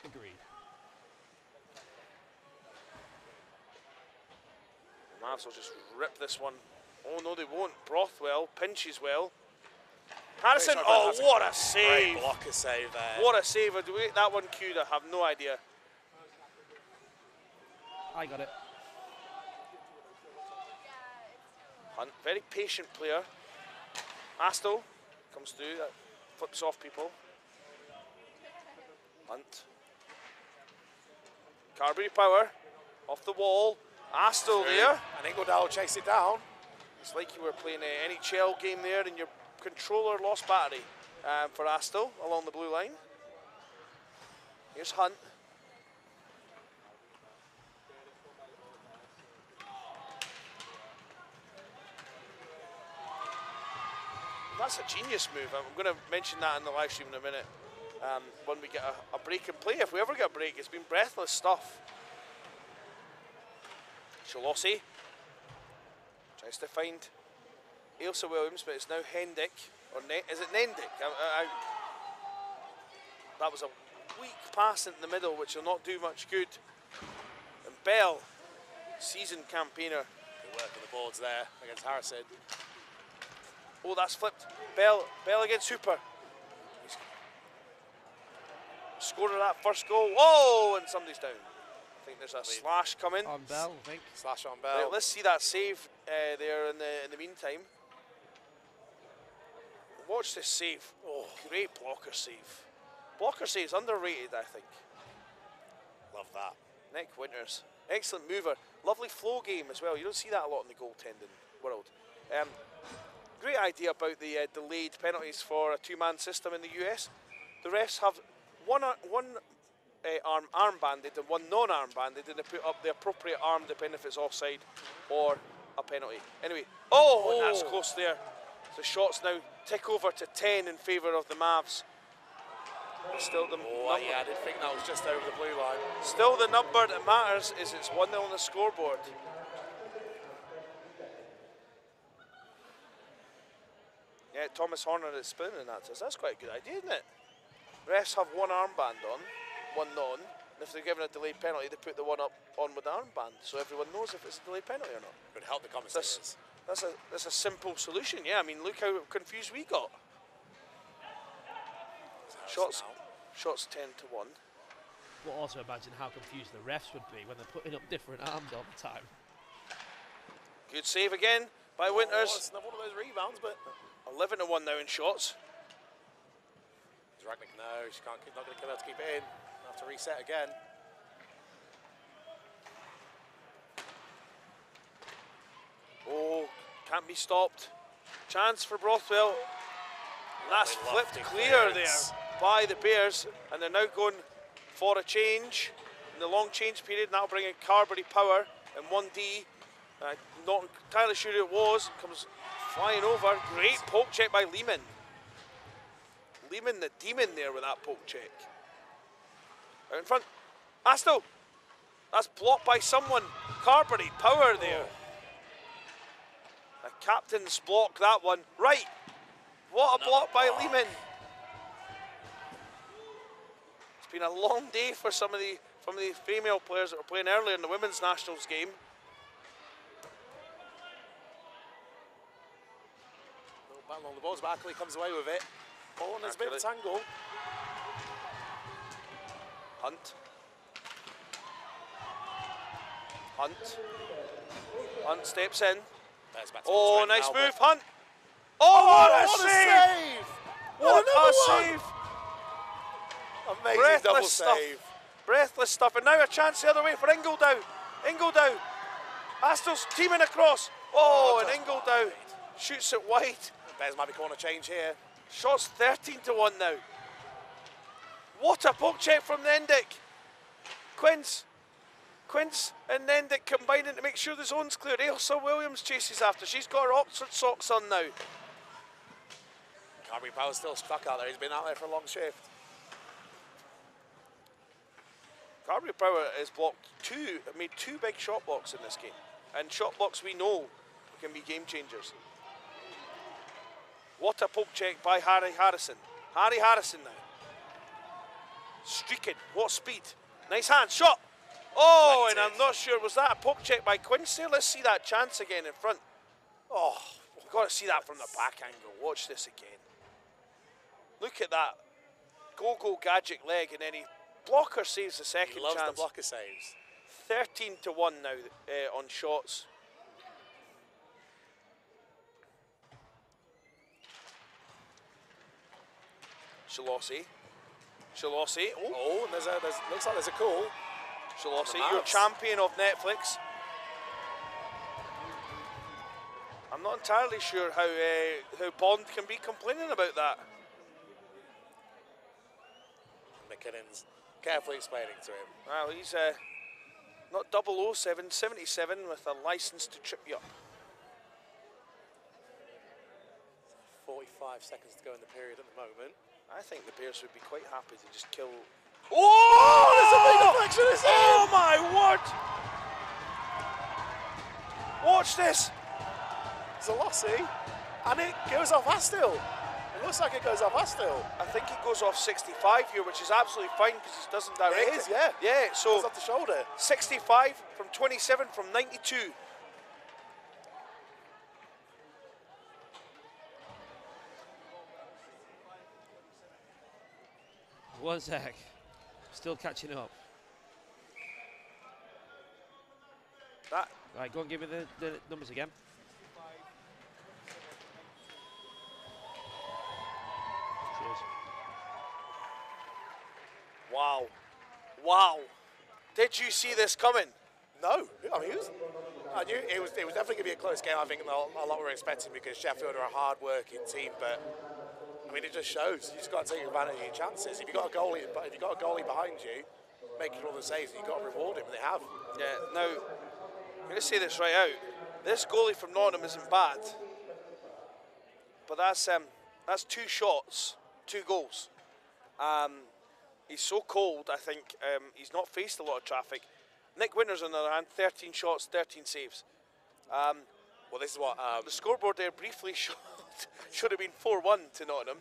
Agreed. The Mavs will just rip this one. Oh no, they won't. Brothwell pinches well. Harrison, oh that's a what a Great save! blocker save there. What a save! Do we get that one queued? I have no idea. I got it. Hunt, very patient player. Astle comes through, that flips off people. Hunt. Carberry Power off the wall. Astle there. And Ingledow will chase it down. It's like you were playing uh, an NHL game there and your controller lost battery um, for Astle along the blue line. Here's Hunt. That's a genius move. I'm going to mention that in the live stream in a minute. Um, when we get a, a break in play, if we ever get a break, it's been breathless stuff. Shalossi tries to find Ailsa Williams, but it's now Hendick. Or ne- is it Nendick? I, I, I, that was a weak pass in the middle, which will not do much good. And Bell, seasoned campaigner. Good work on the boards there against Harrison. Oh, that's flipped. Bell, Bell against Hooper. He's scored that first goal. Whoa, and somebody's down. I think there's a slash coming. On Bell, I think. Slash on Right, Bell. let's see that save uh, there in the in the meantime. Watch this save. Oh, great blocker save. Blocker save's underrated, I think. Love that. Nick Winters, excellent mover. Lovely flow game as well. You don't see that a lot in the goaltending world. Um, great idea about the uh, delayed penalties for a two-man system in the US. The refs have one ar- one uh, arm armbanded and one non-armbanded, and they put up the appropriate arm depending if it's offside or a penalty. Anyway, oh, and that's Oh. close there. The shots now tick over to 10 in favour of the Mavs. Still the Oh, number- yeah, I did think that was just over the blue line. Still, the number that matters is it's 1 0 on the scoreboard. Yeah, Thomas Horner is spinning that to us. That's quite a good idea, isn't it? Refs have one armband on, one non, and if they're given a delayed penalty, they put the one up on with the armband, so everyone knows if it's a delayed penalty or not. Would help the commentators. That's a that's a simple solution. Yeah, I mean, look how confused we got. Shots, shots ten to one. But also imagine how confused the refs would be when they're putting up different arms all the time. Good save again by Winters. Oh, it's not one of those rebounds, but 11 to 1 now in shots. Dragnik, no, she can't. Keep, not going to be able to keep it in. Have to reset again. Oh, can't be stopped. Chance for Brothwell. That's flipped clear there by the Bears, and they're now going for a change in the long change period. and That'll bring in Carberry Power in 1D. Uh, not entirely sure who it was. Comes flying over. Great poke check by Lehman. Lehman the demon there with that poke check. Out in front. Astle. That's blocked by someone. Carberry Power there. The captain's block that one. Right. What a block by Lehman. It's been a long day for some of the from the female players that were playing earlier in the women's nationals game. Little battle on the balls, but Ackley comes away with it. Oh, and there's a bit of a tangle. Hunt. Hunt. Hunt steps in. There's back to Oh, nice straight now, move, but- Hunt. Oh, oh, what, a, what a save! save! What a Another save! Amazing Breathless double stuff. save. Breathless stuff. And now a chance the other way for Ingledow. Ingledow. Astle's teaming across. Oh, oh and Ingledow shoots it wide. Bears might be corner change here. Shots 13 to 1 now. What a poke check from Nendick. Quince. Quince and Nendick combining to make sure the zone's clear. Ailsa Williams chases after. She's got her Oxford socks on now. Carberry Power's still stuck out there. He's been out there for a long shift. Carberry Power has blocked two, made two big shot blocks in this game. And shot blocks we know can be game changers. What a poke check by Harry Harrison. Harry Harrison now. Streaking. What speed. Nice hand. Shot. Oh, and I'm not sure. Was that a poke check by Quincy? Let's see that chance again in front. Oh, we've got to see that from the back angle. Watch this again. Look at that. Go, go, gadget leg, and then he blocker saves the second He loves chance. the blocker saves. 13 to 1 now uh, on shots. Shalossi. Shalossi. Oh, Oh, and there's a, there's, looks like there's a call. Shalossi, The your Mavs. champion of Netflix. I'm not entirely sure how uh, how Bond can be complaining about that. McKinnon's carefully explaining to him. Well, he's uh, not 007, 77 with a license to trip you up. 45 seconds to go in the period at the moment. I think the Bears would be quite happy to just kill. Oh, there's a big deflection. It's Oh my word! Watch this. Zalossi, and it goes off Astle. It looks like it goes off Astle. I think it goes off 65 here, which is absolutely fine because it doesn't direct It is, yeah. Yeah, so Goes off the shoulder. 65 from 27 from 92. One sec. Still catching up. That Right, go and give me the, the numbers again. Cheers. wow, wow. Did you see this coming? No, I mean, it was, I knew it was, it was definitely going to be a close game. I think a lot, a lot were expecting because Sheffield are a hard-working team, but I mean, it just shows you just got to take advantage of your chances. If you got a goalie, but if you got a goalie behind you, making all the saves, you got to reward him, and they have. Yeah, now, I'm going to say this right out. This goalie from Nottingham isn't bad. But that's um, that's two shots, two goals. Um, he's so cold, I think um, he's not faced a lot of traffic. Nick Winters, on the other hand, 13 shots, 13 saves. Um, well, this is what um, the scoreboard there briefly showed should have been 4-1 to Nottingham.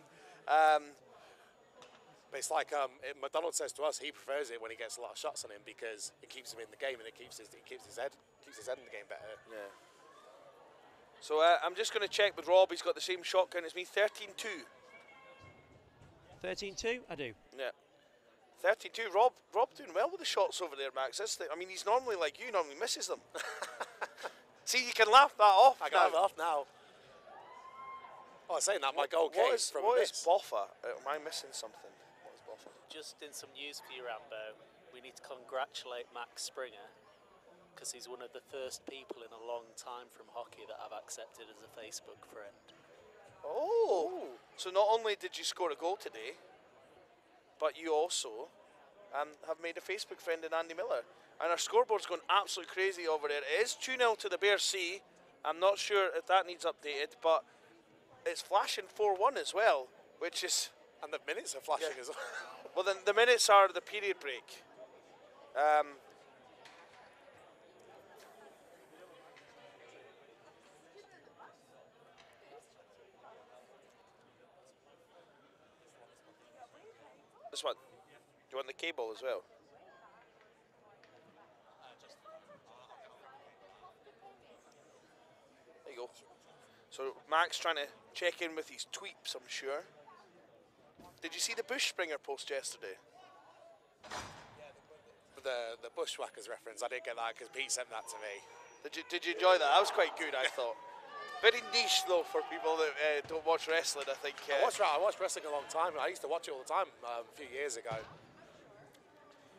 But it's like um, it, McDonald says to us, he prefers it when he gets a lot of shots on him because it keeps him in the game and it keeps his it keeps his head keeps his head in the game better. Yeah. So uh, I'm just going to check with Rob. He's got the same shot count as me, 13-2. 13-2? I do. Yeah. 32. Rob, Rob doing well with the shots over there, Max. That's the, I mean, he's normally like you, normally misses them. See, you can laugh that off. I now. laugh off now. Oh, I'm saying that my goal What came is, from what a is miss. Boffa? Uh, Am I missing something? What is Boffa? Just in some news for you, Rambo, we need to congratulate Max Springer because he's one of the first people in a long time from hockey that I've accepted as a Facebook friend. Oh. So not only did you score a goal today, but you also um, have made a Facebook friend in Andy Miller. And our scoreboard's going absolutely crazy over there. It is 2 0 to the Bears C. I'm not sure if that needs updated, but it's flashing 4 1 as well, which is. And the minutes are flashing as well. Well, then the minutes are the period break. Um, this one. Do you want the cable as well? There you go. So Max trying to check in with his tweeps, I'm sure. Did you see the Bush Springer post yesterday? the the bushwhackers reference, I did get that because Pete sent that to me. Did you did you enjoy that? That was quite good, I thought. Very niche though for people that uh, don't watch wrestling. I think. Uh, I watched I watched wrestling a long time. I used to watch it all the time um, a few years ago.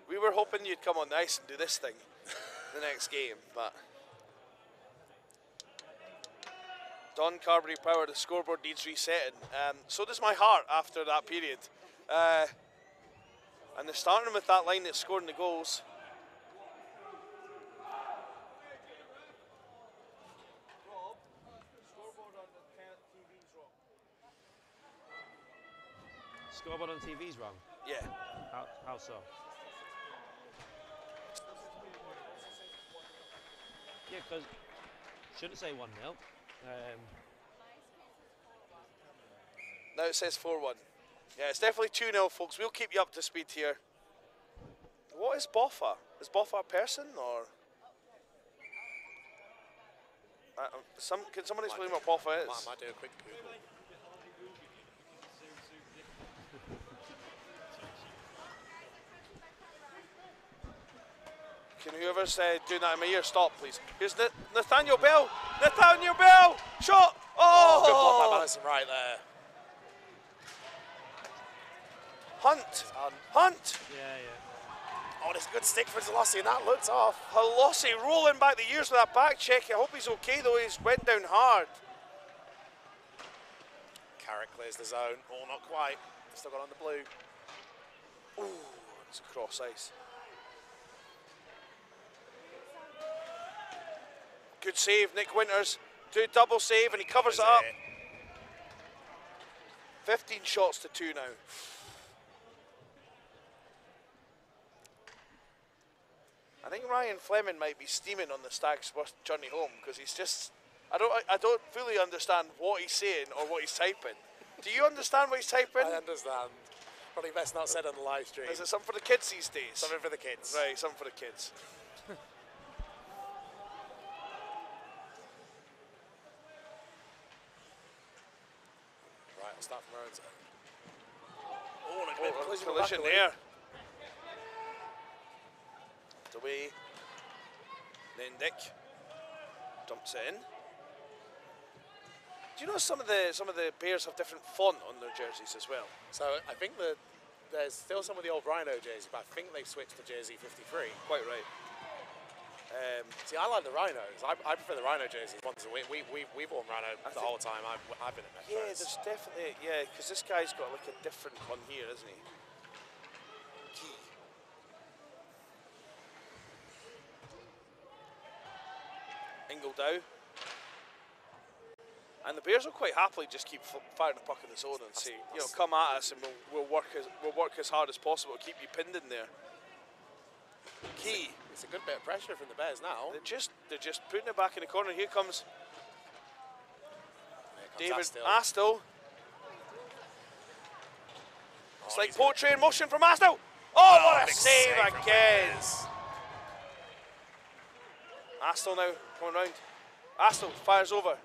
We were hoping you'd come on the ice and do this thing the next game, but Don Carberry Power, the scoreboard needs resetting. Um, so does my heart after that period. Uh, and they're starting with that line that's scoring the goals. Scoreboard on TV's wrong. Yeah. How, how so? Yeah, because shouldn't say one 0 um, Now it says 4 1. Yeah, it's definitely 2 0, folks. We'll keep you up to speed here. What is Boffa? Is Boffa a person or. Uh, uh, some, can somebody explain what Boffa is? Might, might do a quick Google. Can whoever's uh, doing that in my ear stop, please? Here's Na- Nathaniel Bell. Nathaniel Bell. Shot. Oh. Good block by Madison right there. Hunt. Hunt. Yeah, yeah. Oh, this good stick for Zalossi, and that looked off. Halossi rolling back the years with that back check. I hope he's okay though. He's went down hard. Carrick clears the zone. Oh, not quite. Still got on the blue. Ooh, it's a cross ice. Good save, Nick Winters. Do double save and he covers it up. 15 shots to two now. I think Ryan Fleming might be steaming on the Stags' first journey home because he's just. I don't. I don't fully understand what he's saying or what he's typing. Do you understand what he's typing? I understand. Probably best not said on the live stream. Is it something for the kids these days? Something for the kids. Right, something for the kids. Right, I'll start from our own zone. Oh, and a collision collision there. It's away. Nendick dumps it in. Do you know some of the some of the Bears have different font on their jerseys as well? So I think that there's still some of the old Rhino jerseys, but I think they've switched to jersey 53. Quite right. Um, See, I like the Rhinos. I, I prefer the Rhino jerseys. Ones we, we, we, we've worn Rhino the think- whole time I've, I've been at Metro. yeah, there's definitely yeah, because this guy's got like a different one here, isn't he? Key. Ingledow. And the Bears will quite happily just keep f- firing the puck in the zone and say, you know, come at us and we'll, we'll work as we'll work as hard as possible to keep you pinned in there. Key. It's a good bit of pressure from the Bears now. They're just they're just putting it back in the corner. Here comes Here comes David. Astle. Oh, it's like poetry in motion from Astle. Oh, what a oh, save save from again! Astle now coming round. Astle fires over. I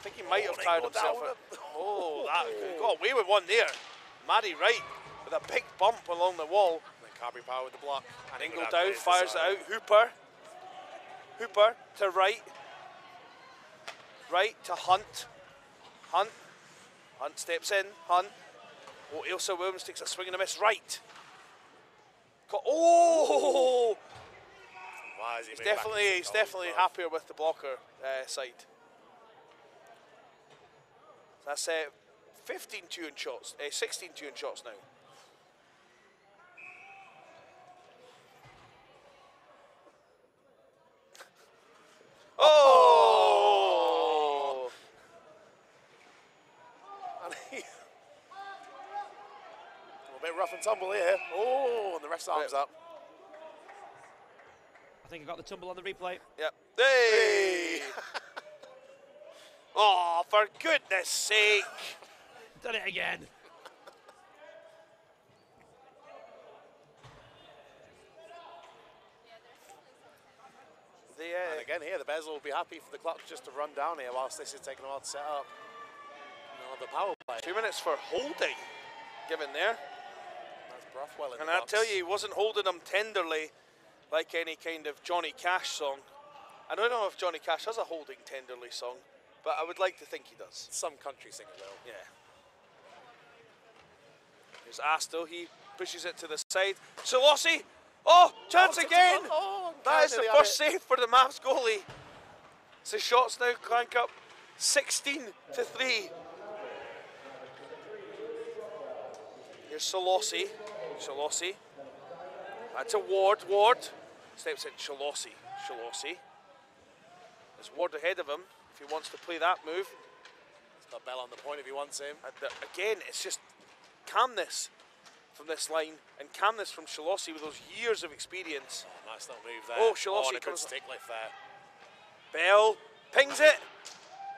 think he might have oh, tired himself out. Oh, that got away with one there. Maddie Wright with a big bump along the wall. Carberry Power with the block. And clears the fires it out. Hooper. Hooper to right. right to Hunt. Hunt. Hunt steps in. Hunt. Oh, Ailsa Williams takes a swing and a miss. Right. Oh! Why is he He's definitely, he's definitely happier with the blocker uh, side. That's uh, 15 tune shots, uh, 16 tune shots now. Oh! And he- a bit rough and tumble here. Oh, and the rest arms up. I think I got the tumble on the replay. Yep. Hey! oh, for goodness sake! Done it again. And again here, the Bears will be happy for the clock just to run down here whilst this is taking a while to set up. Another power play. Two minutes for holding given there. That's Brothwell in And I tell you, he wasn't holding them tenderly like any kind of Johnny Cash song. I don't know if Johnny Cash has a holding tenderly song, but I would like to think he does. Some country singer will. Yeah. Here's Astle. He pushes it to the side. Solossi. Oh, chance Oh, again. oh, that is the nearly first it. save for the Mavs goalie. So shots now clank up 16 to 3. Here's Solossi. Solossi. That's a Ward. Ward steps in. Shalossi. Shalossi. There's Ward ahead of him if he wants to play that move. He's got Bell on the point if he wants him. And the- again, it's just calmness from this line and calmness from Shalossi with those years of experience. Nice little move there. Oh, Oh, Shalossi a good comes- stick lift there. Bell pings it.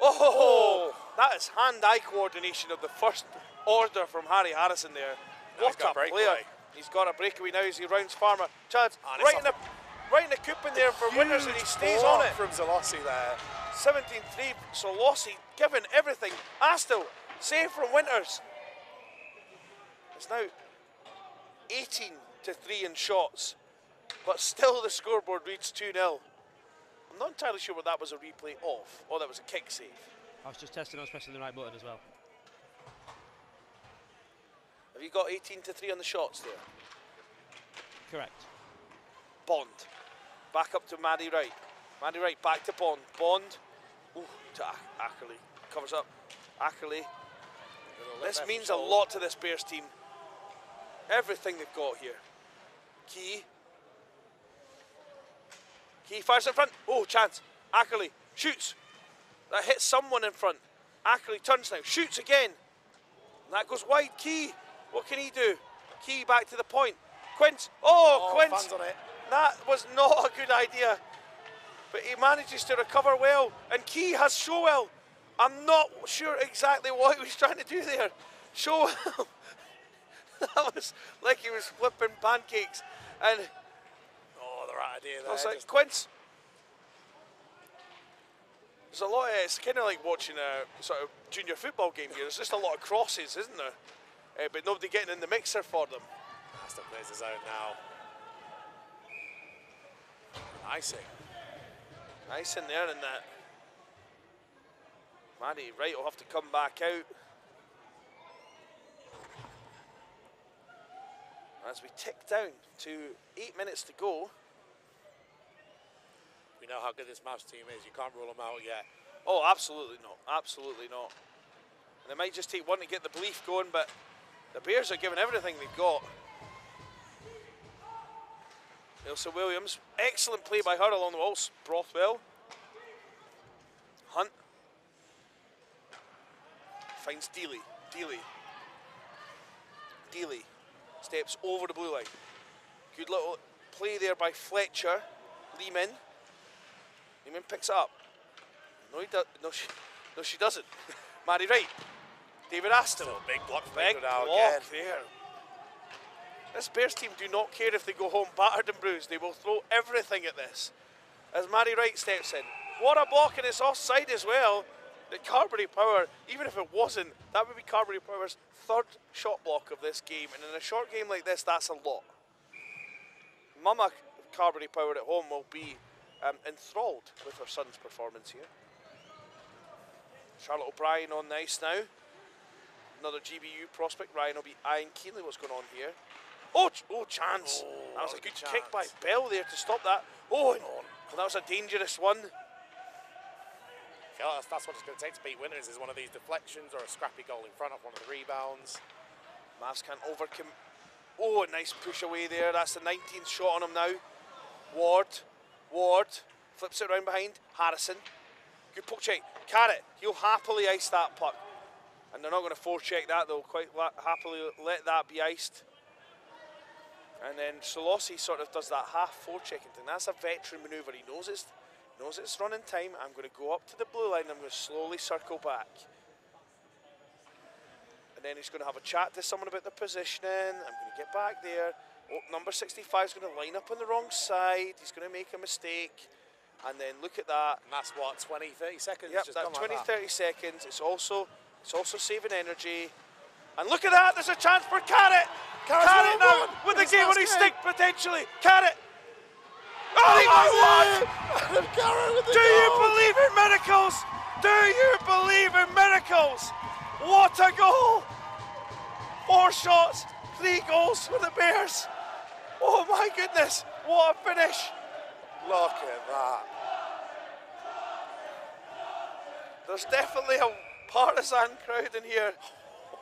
Oh, oh, that is hand-eye coordination of the first order from Harry Harrison there. Now he's what got a breakaway. player! He's got a breakaway now as he rounds Farmer. And right in the right in the coop in there for Winters, and he stays on it. from Zalossi there. 17-3. Solossi giving everything. Astle save from Winters. It's now 18 to 3 in shots, but still the scoreboard reads 2 0. I'm not entirely sure what that was a replay of. or that was a kick save. I was just testing I was pressing the right button as well. Have you got 18 to 3 on the shots there? Correct. Bond. Back up to Maddie Wright. Maddie Wright back to Bond. Bond. Ooh, to Ac- Ackerley. Covers up. Ackerley. This means a lot to this Bears team. Everything they've got here. Key. Key fires in front. Oh, chance. Ackerley shoots. That hits someone in front. Ackerley turns now. Shoots again. And that goes wide. Key. What can he do? Key back to the point. Quince. Oh, Oh, Quince. fans on it. That was not a good idea. But he manages to recover well. And Key has Showell. I'm not sure exactly what he was trying to do there. Showell. that was like he was flipping pancakes. And Oh, the right idea there. I was like, Quince. There's a lot of, it's kind of like watching a sort of junior football game here. There's just a lot of crosses, isn't there? Uh, but nobody getting in the mixer for them. Aston plays his own now. Icing. Nice in there in that. Maddie Wright will have to come back out. As we tick down to eight minutes to go. We know how good this Mavs team is. You can't rule them out yet. Oh, absolutely not. Absolutely not. And it might just take one to get the belief going, but the Bears are giving everything they've got. Ailsa Williams, excellent play by her along the walls. Brothwell. Hunt. Finds Dealey. Dealey. Dealey steps over the blue line. Good little play there by Fletcher. Lehman. Lehman picks it up. No, he does. No, she, no, she doesn't. Maddie Wright. David Aston. Still big block Big block again. there. This Bears team do not care if they go home battered and bruised. They will throw everything at this. As Maddie Wright steps in. What a block, and it's offside as well. The Carberry Power, even if it wasn't, that would be Carberry Power's third shot block of this game. And in a short game like this, that's a lot. Mama Carberry Power at home will be um, enthralled with her son's performance here. Charlotte O'Brien on nice now. Another GBU prospect. Ryan will be eyeing keenly what's going on here. Oh, oh, chance. that was a good kick by Bell there to stop that. Oh, and well, that was a dangerous one. I that's, oh, that's what it's going to take to beat Winters is one of these deflections or a scrappy goal in front of one of the rebounds. Mavs can't overcome. Oh, a nice push away there. That's the 19th shot on him now. Ward, Ward flips it around behind. Harrison, good poke check. Carrot, he'll happily ice that puck, and they're not going to forecheck that. They'll quite happily let that be iced. And then Solossi sort of does that half forechecking thing. That's a veteran manoeuvre. He knows it's knows it's running time. I'm going to go up to the blue line. I'm going to slowly circle back. And then he's going to have a chat to someone about the positioning. I'm going to get back there. Oh, number 65 is going to line up on the wrong side. He's going to make a mistake. And then look at that. And that's what, 20, 30 seconds? Yep, just that gone 20, like that. 30 seconds. It's also it's also saving energy. And look at that, there's a chance for Carrot. Carrot now with the game on his stick potentially. Carrot. Oh he my was word! Adam Carrot with the Do you believe in miracles? Do you believe in miracles? What a goal! Four shots, three goals for the Bears. Oh my goodness, what a finish! Look at that. There's definitely a partisan crowd in here.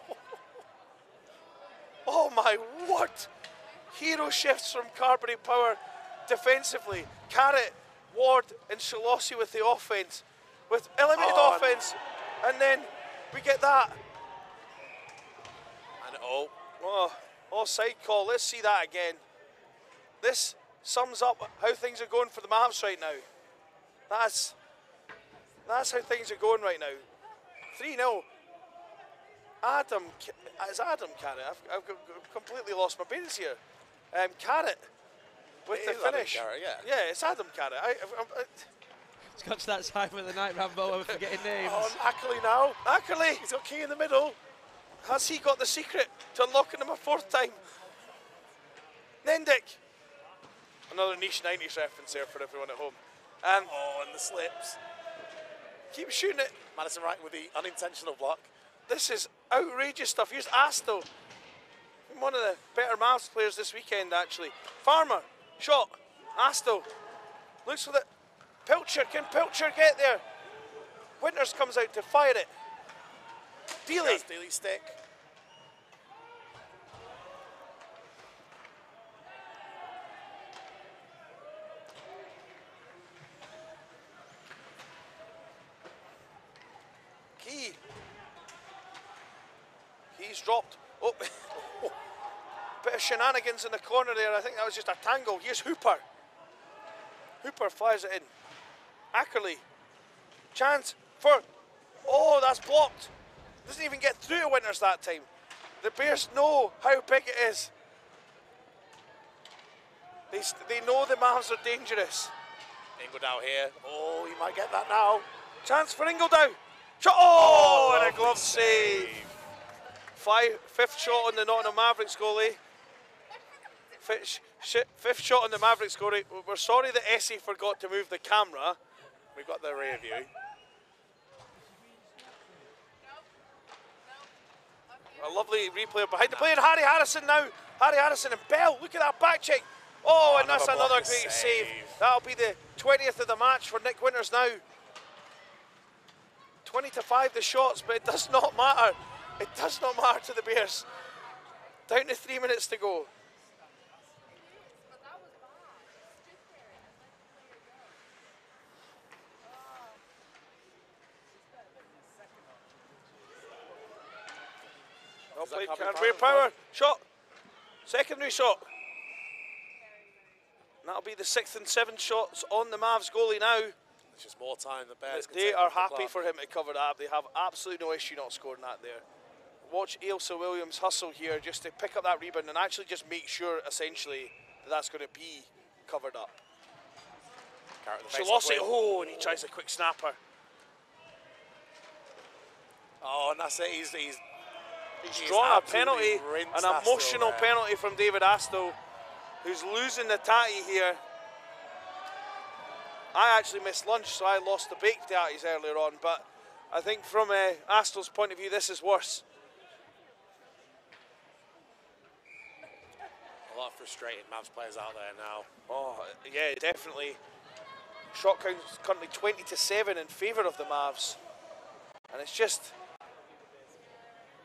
oh my word! Hero shifts from Carberry Power defensively. Carrot, Ward, and Shalossi with the offense. With eliminated Oh, offense. And then we get that. And oh, Oh, offside call. Let's see that again. This sums up how things are going for the Mavs right now. That's that's how things are going right now. 3 0. Adam, is Adam Carrot? I've, I've completely lost my bearings here. Um, Carrot with the finish. Carrot, yeah. Yeah, it's Adam Carrot. I, I, I, It's got to that time of the night, Rambo, I'm forgetting names. on Ackley now. Ackley, he's got key in the middle. Has he got the secret to unlocking him a fourth time? Nendick. Another niche 90s reference there for everyone at home. Um, oh, and the slips. Keep shooting it. Madison Wright with the unintentional block. This is outrageous stuff. Here's Asto. One of the better Mavs players this weekend, actually. Farmer, shot. Asto. Looks for the. Pilcher. Can Pilcher get there? Winters comes out to fire it. Dealey. That's Dealey stick. Key. Key's dropped. Oh, bit shenanigans in the corner there. I think that was just a tangle. Here's Hooper. Hooper fires it in. Ackerley. Chance for. Oh, that's blocked. Doesn't even get through to Winters that time. The Bears know how big it is. They, they know the Mavs are dangerous. Ingledow here. Oh, he might get that now. Chance for Ingledow. Shot. Oh, and a glove save. Five, fifth shot on the Nottingham Mavericks goalie. Fifth, sh- fifth shot on the Mavericks goalie. We're sorry that Essie forgot to move the camera. We've got the rear view. A lovely replay behind the play. Harry Harrison now. Harry Harrison and Bell. Look at that back check. Oh, and that's Another another great save. save. That'll be the 20th of the match for Nick Winters now. 20 to 5 the shots, but it does not matter. It does not matter to the Bears. Down to three minutes to go. Well Is that played, Carberry Carberry Power? Shot. Secondary shot. And that'll be the sixth and seventh shots on the Mavs goalie now. It's just more time the Bears They are happy for him to cover that. They have absolutely no issue not scoring that there. Watch Ailsa Williams hustle here just to pick up that rebound and actually just make sure, essentially, that that's going to be covered up. She lost it. Oh, and he tries a quick snapper. Oh, and that's it. He's, he's, He's drawn a penalty, an emotional penalty from David Asto, who's losing the tatty here. I actually missed lunch, so I lost the baked tatties earlier on. But I think from uh, Astle's point of view, this is worse. A lot of frustrated Mavs players out there now. Oh, yeah, definitely. Shot count's currently 20 to 7 in favour of the Mavs. And it's just.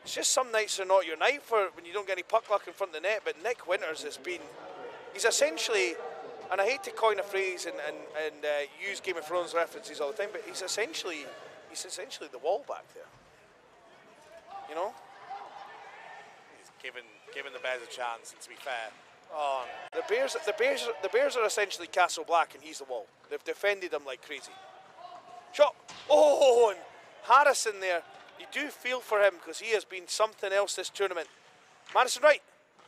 It's just some nights are not your night for when you don't get any puck luck in front of the net. But Nick Winters has been. He's essentially. And I hate to coin a phrase and, and, and uh, use Game of Thrones references all the time, but he's essentially he's essentially the wall back there. You know? He's given given the Bears a chance, and to be fair, oh, The Bears, the Bears, the Bears are essentially Castle Black, and he's the wall. They've defended him like crazy. Shot. Oh, and Harrison there. You do feel for him because he has been something else this tournament. Madison Wright.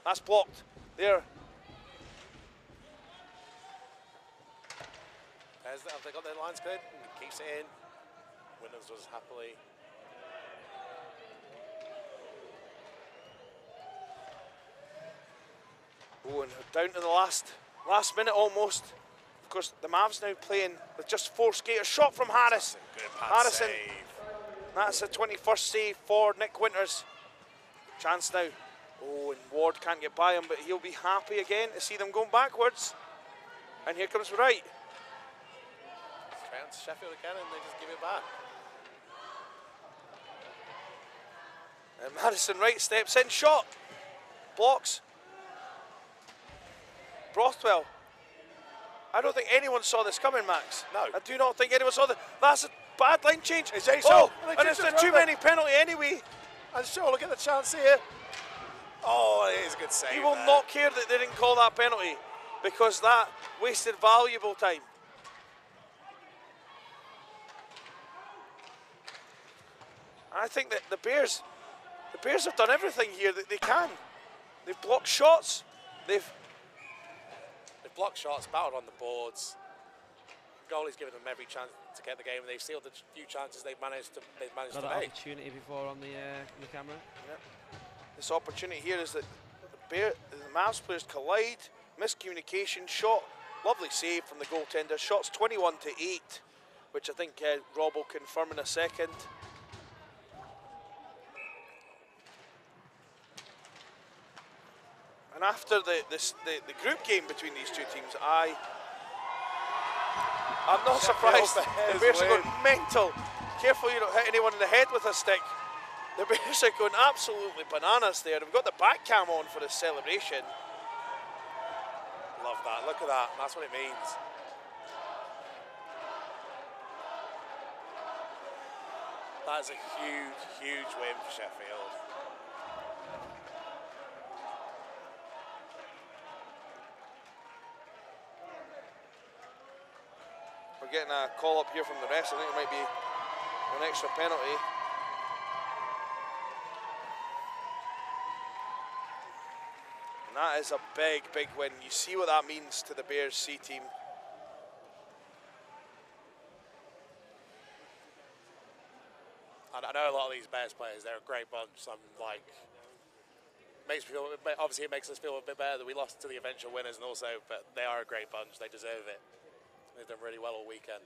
That's blocked. There. Bears, have they got their lines cleared? Keeps it in. Windows does happily. Oh, and down to the last last minute almost. Of course, the Mavs now playing with just four skaters. Shot from Harris. Good Harrison. save. That's a 21st save for Nick Winters. Chance now. Oh, and Ward can't get by him, but he'll be happy again to see them going backwards. And here comes Wright. To Sheffield again, and they just give it back. And Madison Wright steps in, shot, blocks. Brothwell. I don't think anyone saw this coming, Max. No. I do not think anyone saw that. That's a bad line change. Oh, So, they and it's a too many penalty anyway. And sure, look at the chance here. Oh, it is a good save. He will there. not care that they didn't call that penalty because that wasted valuable time. I think that the Bears, the Bears have done everything here that they can. They've blocked shots. They've They've blocked shots, battled on the boards. Goalie's given them every chance to get the game, and they've sealed the few chances they've managed to they've managed Got to that make. opportunity before on the uh, on the camera. this opportunity here is that the, Bear, the Mavs players collide, miscommunication, shot, lovely save from the goaltender. Shots 21 to 8, which I think uh, Rob will confirm in a second. And after the, this, the the group game between these two teams, I I'm not surprised. the Bears are going mental. Careful you don't hit anyone in the head with a stick. The Bears are going absolutely bananas there. We've got the back cam on for the celebration. Love that. Look at that. That's what it means. That is a huge, huge win for Sheffield. We're getting a call up here from the rest. I think it might be an extra penalty. And that is a big, big win. You see what that means to the Bears C team. I know a lot of these Bears players, they're a great bunch. I'm like, makes me feel, obviously it makes us feel a bit better that we lost to the eventual winners and also, but they are a great bunch. They deserve it. They've done really well all weekend.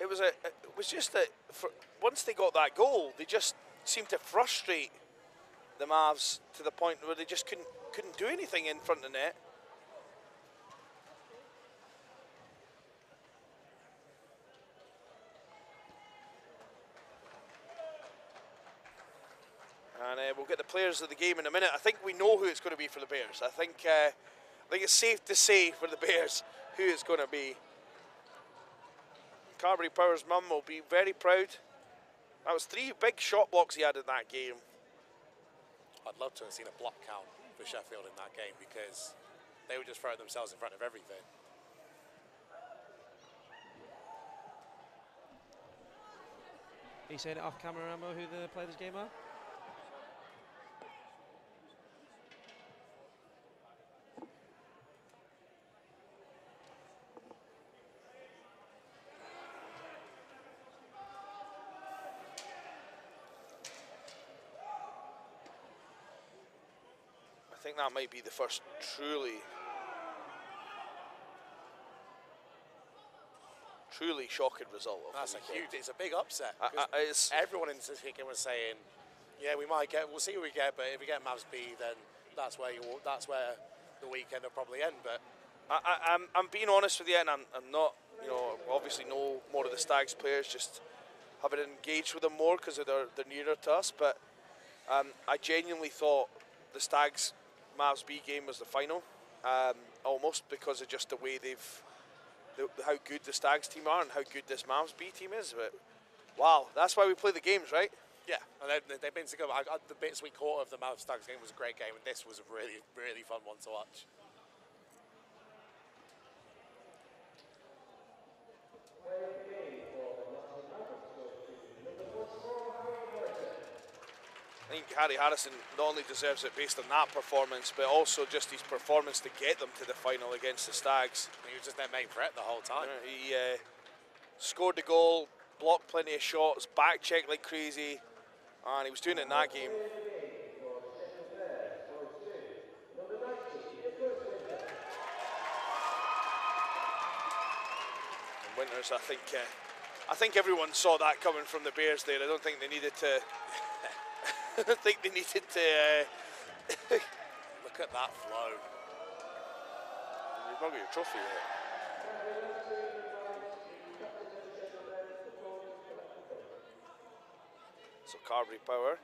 It was a. It was just that once they got that goal, they just seemed to frustrate the Mavs to the point where they just couldn't couldn't do anything in front of the net. And uh, we'll get the players of the game in a minute. I think we know who it's going to be for the Bears. I think uh, I think it's safe to say for the Bears who it's going to be. Carberry Power's mum will be very proud. That was three big shot blocks he had in that game. I'd love to have seen a block count for Sheffield in that game because they were just throwing themselves in front of everything. Are you saying it off camera, Rambo, who the play this game are? Think that might be the first truly, truly shocking result. Of That's a huge. It's a big upset. I- I- everyone in Sasika was saying, "Yeah, we might get. We'll see who we get, but if we get Mavs B, then that's where you. That's where the weekend will probably end." But I, I, I'm, I'm being honest with you, and I'm, I'm not, you know, obviously know more of the Stags players, just haven't engaged with them more because they're, they're nearer to us. But um, I genuinely thought the Stags Mavs B game was the final, um, almost because of just the way they've, the, how good the Stags team are and how good this Mavs B team is. But wow, that's why we play the games, right? yeah, and they, they've been to go. I, I, the bits we caught of the Mavs Stags game was a great game, and this was a really, really fun one to watch. I think Harry Harrison not only deserves it based on that performance, but also just his performance to get them to the final against the Stags. He was just their main threat the whole time. He uh, scored the goal, blocked plenty of shots, back checked like crazy, and he was doing it in that game. And Winters, I think, uh, I think everyone saw that coming from the Bears there. I don't think they needed to. I think they needed to. Uh, Look at that flow. You've not got your trophy yet. So Carberry Power.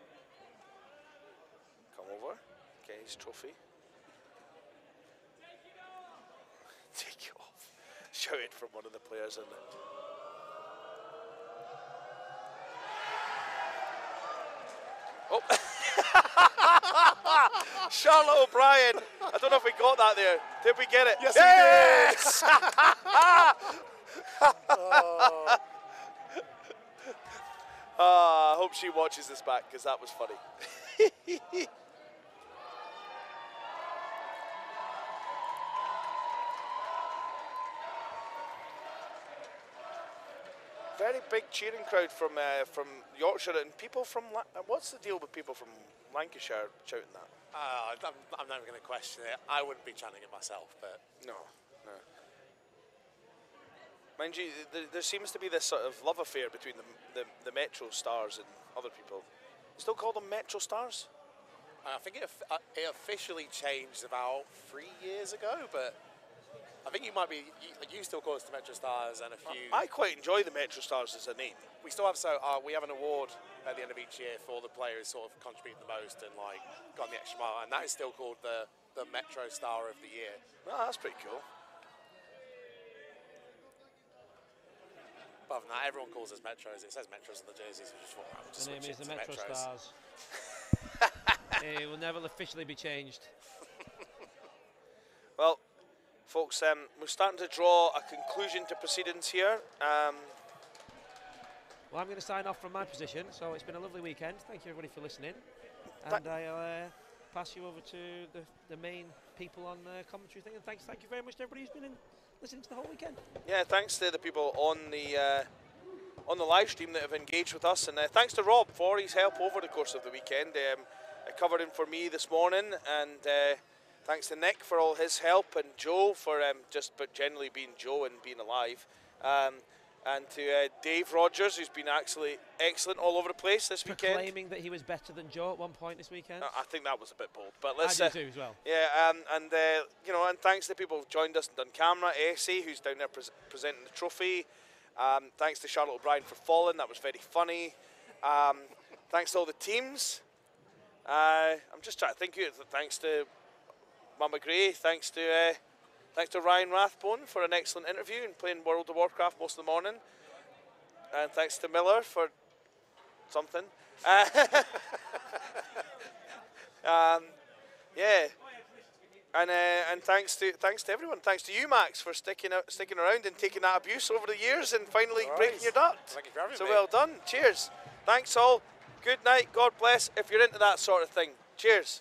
Come over. Okay, his trophy. Take it off. Shouted from one of the players in it. Oh. Charlotte O'Brien. I don't know if we got that there. Did we get it? Yes, yes! Oh. Ah, I hope she watches this back because that was funny. Very big cheering crowd from uh, from Yorkshire and people from. La- what's the deal with people from Lancashire shouting that? Uh, I'm, I'm never going to question it. I wouldn't be chanting it myself, but No, no. Mind you, th- there seems to be this sort of love affair between the, the, the Metro Stars and other people. Still call them Metro Stars? I think it, it officially changed about three years ago. But I think you might be. You, you still call us the Metro Stars, and a few. I quite enjoy the Metro Stars as a name. we still have so uh, we have an award at the end of each year for the player players sort of contributing the most and like gone the extra mile, and that is still called the the Metro Star of the Year. Oh, that's pretty cool. Apart from that, everyone calls us Metros. It says Metros on the jerseys, so just thought, right, we'll just The name is the to Metro Metros. Stars. it will never officially be changed. Well, folks, um, we're starting to draw a conclusion to proceedings here. Um, Well, I'm going to sign off from my position. So it's been a lovely weekend. Thank you everybody for listening, and I'll uh, pass you over to the, the main people on the commentary thing. And thanks, thank you very much to everybody who's been in, listening to the whole weekend. yeah, thanks to the people on the uh, on the live stream that have engaged with us, and uh, thanks to Rob for his help over the course of the weekend, um, covering for me this morning, and uh, thanks to Nick for all his help, and Joe for um, just but generally being Joe and being alive. Um, and to uh, Dave Rogers, who's been actually excellent all over the place this weekend. Claiming that he was better than Joe at one point this weekend. I I think that was a bit bold, but let's. I uh, do too as well. Yeah, um, and uh, you know, and thanks to people who've joined us and done camera. Essie, who's down there pres- presenting the trophy. Um, thanks to Charlotte O'Brien for falling. That was very funny. Um, thanks to all the teams. Uh, I'm just trying to think. Thanks to Mama Gray. Thanks to uh, thanks to Ryan Rathbone for an excellent interview and playing World of Warcraft most of the morning. And thanks to Miller for something. Uh, um, yeah. And uh, and thanks to thanks to everyone. Thanks to you, Max, for sticking out, sticking around and taking that abuse over the years and finally All breaking your duct. Thank you for having so me. well done. Cheers. Thanks all. Good night. God bless. If you're into that sort of thing. Cheers.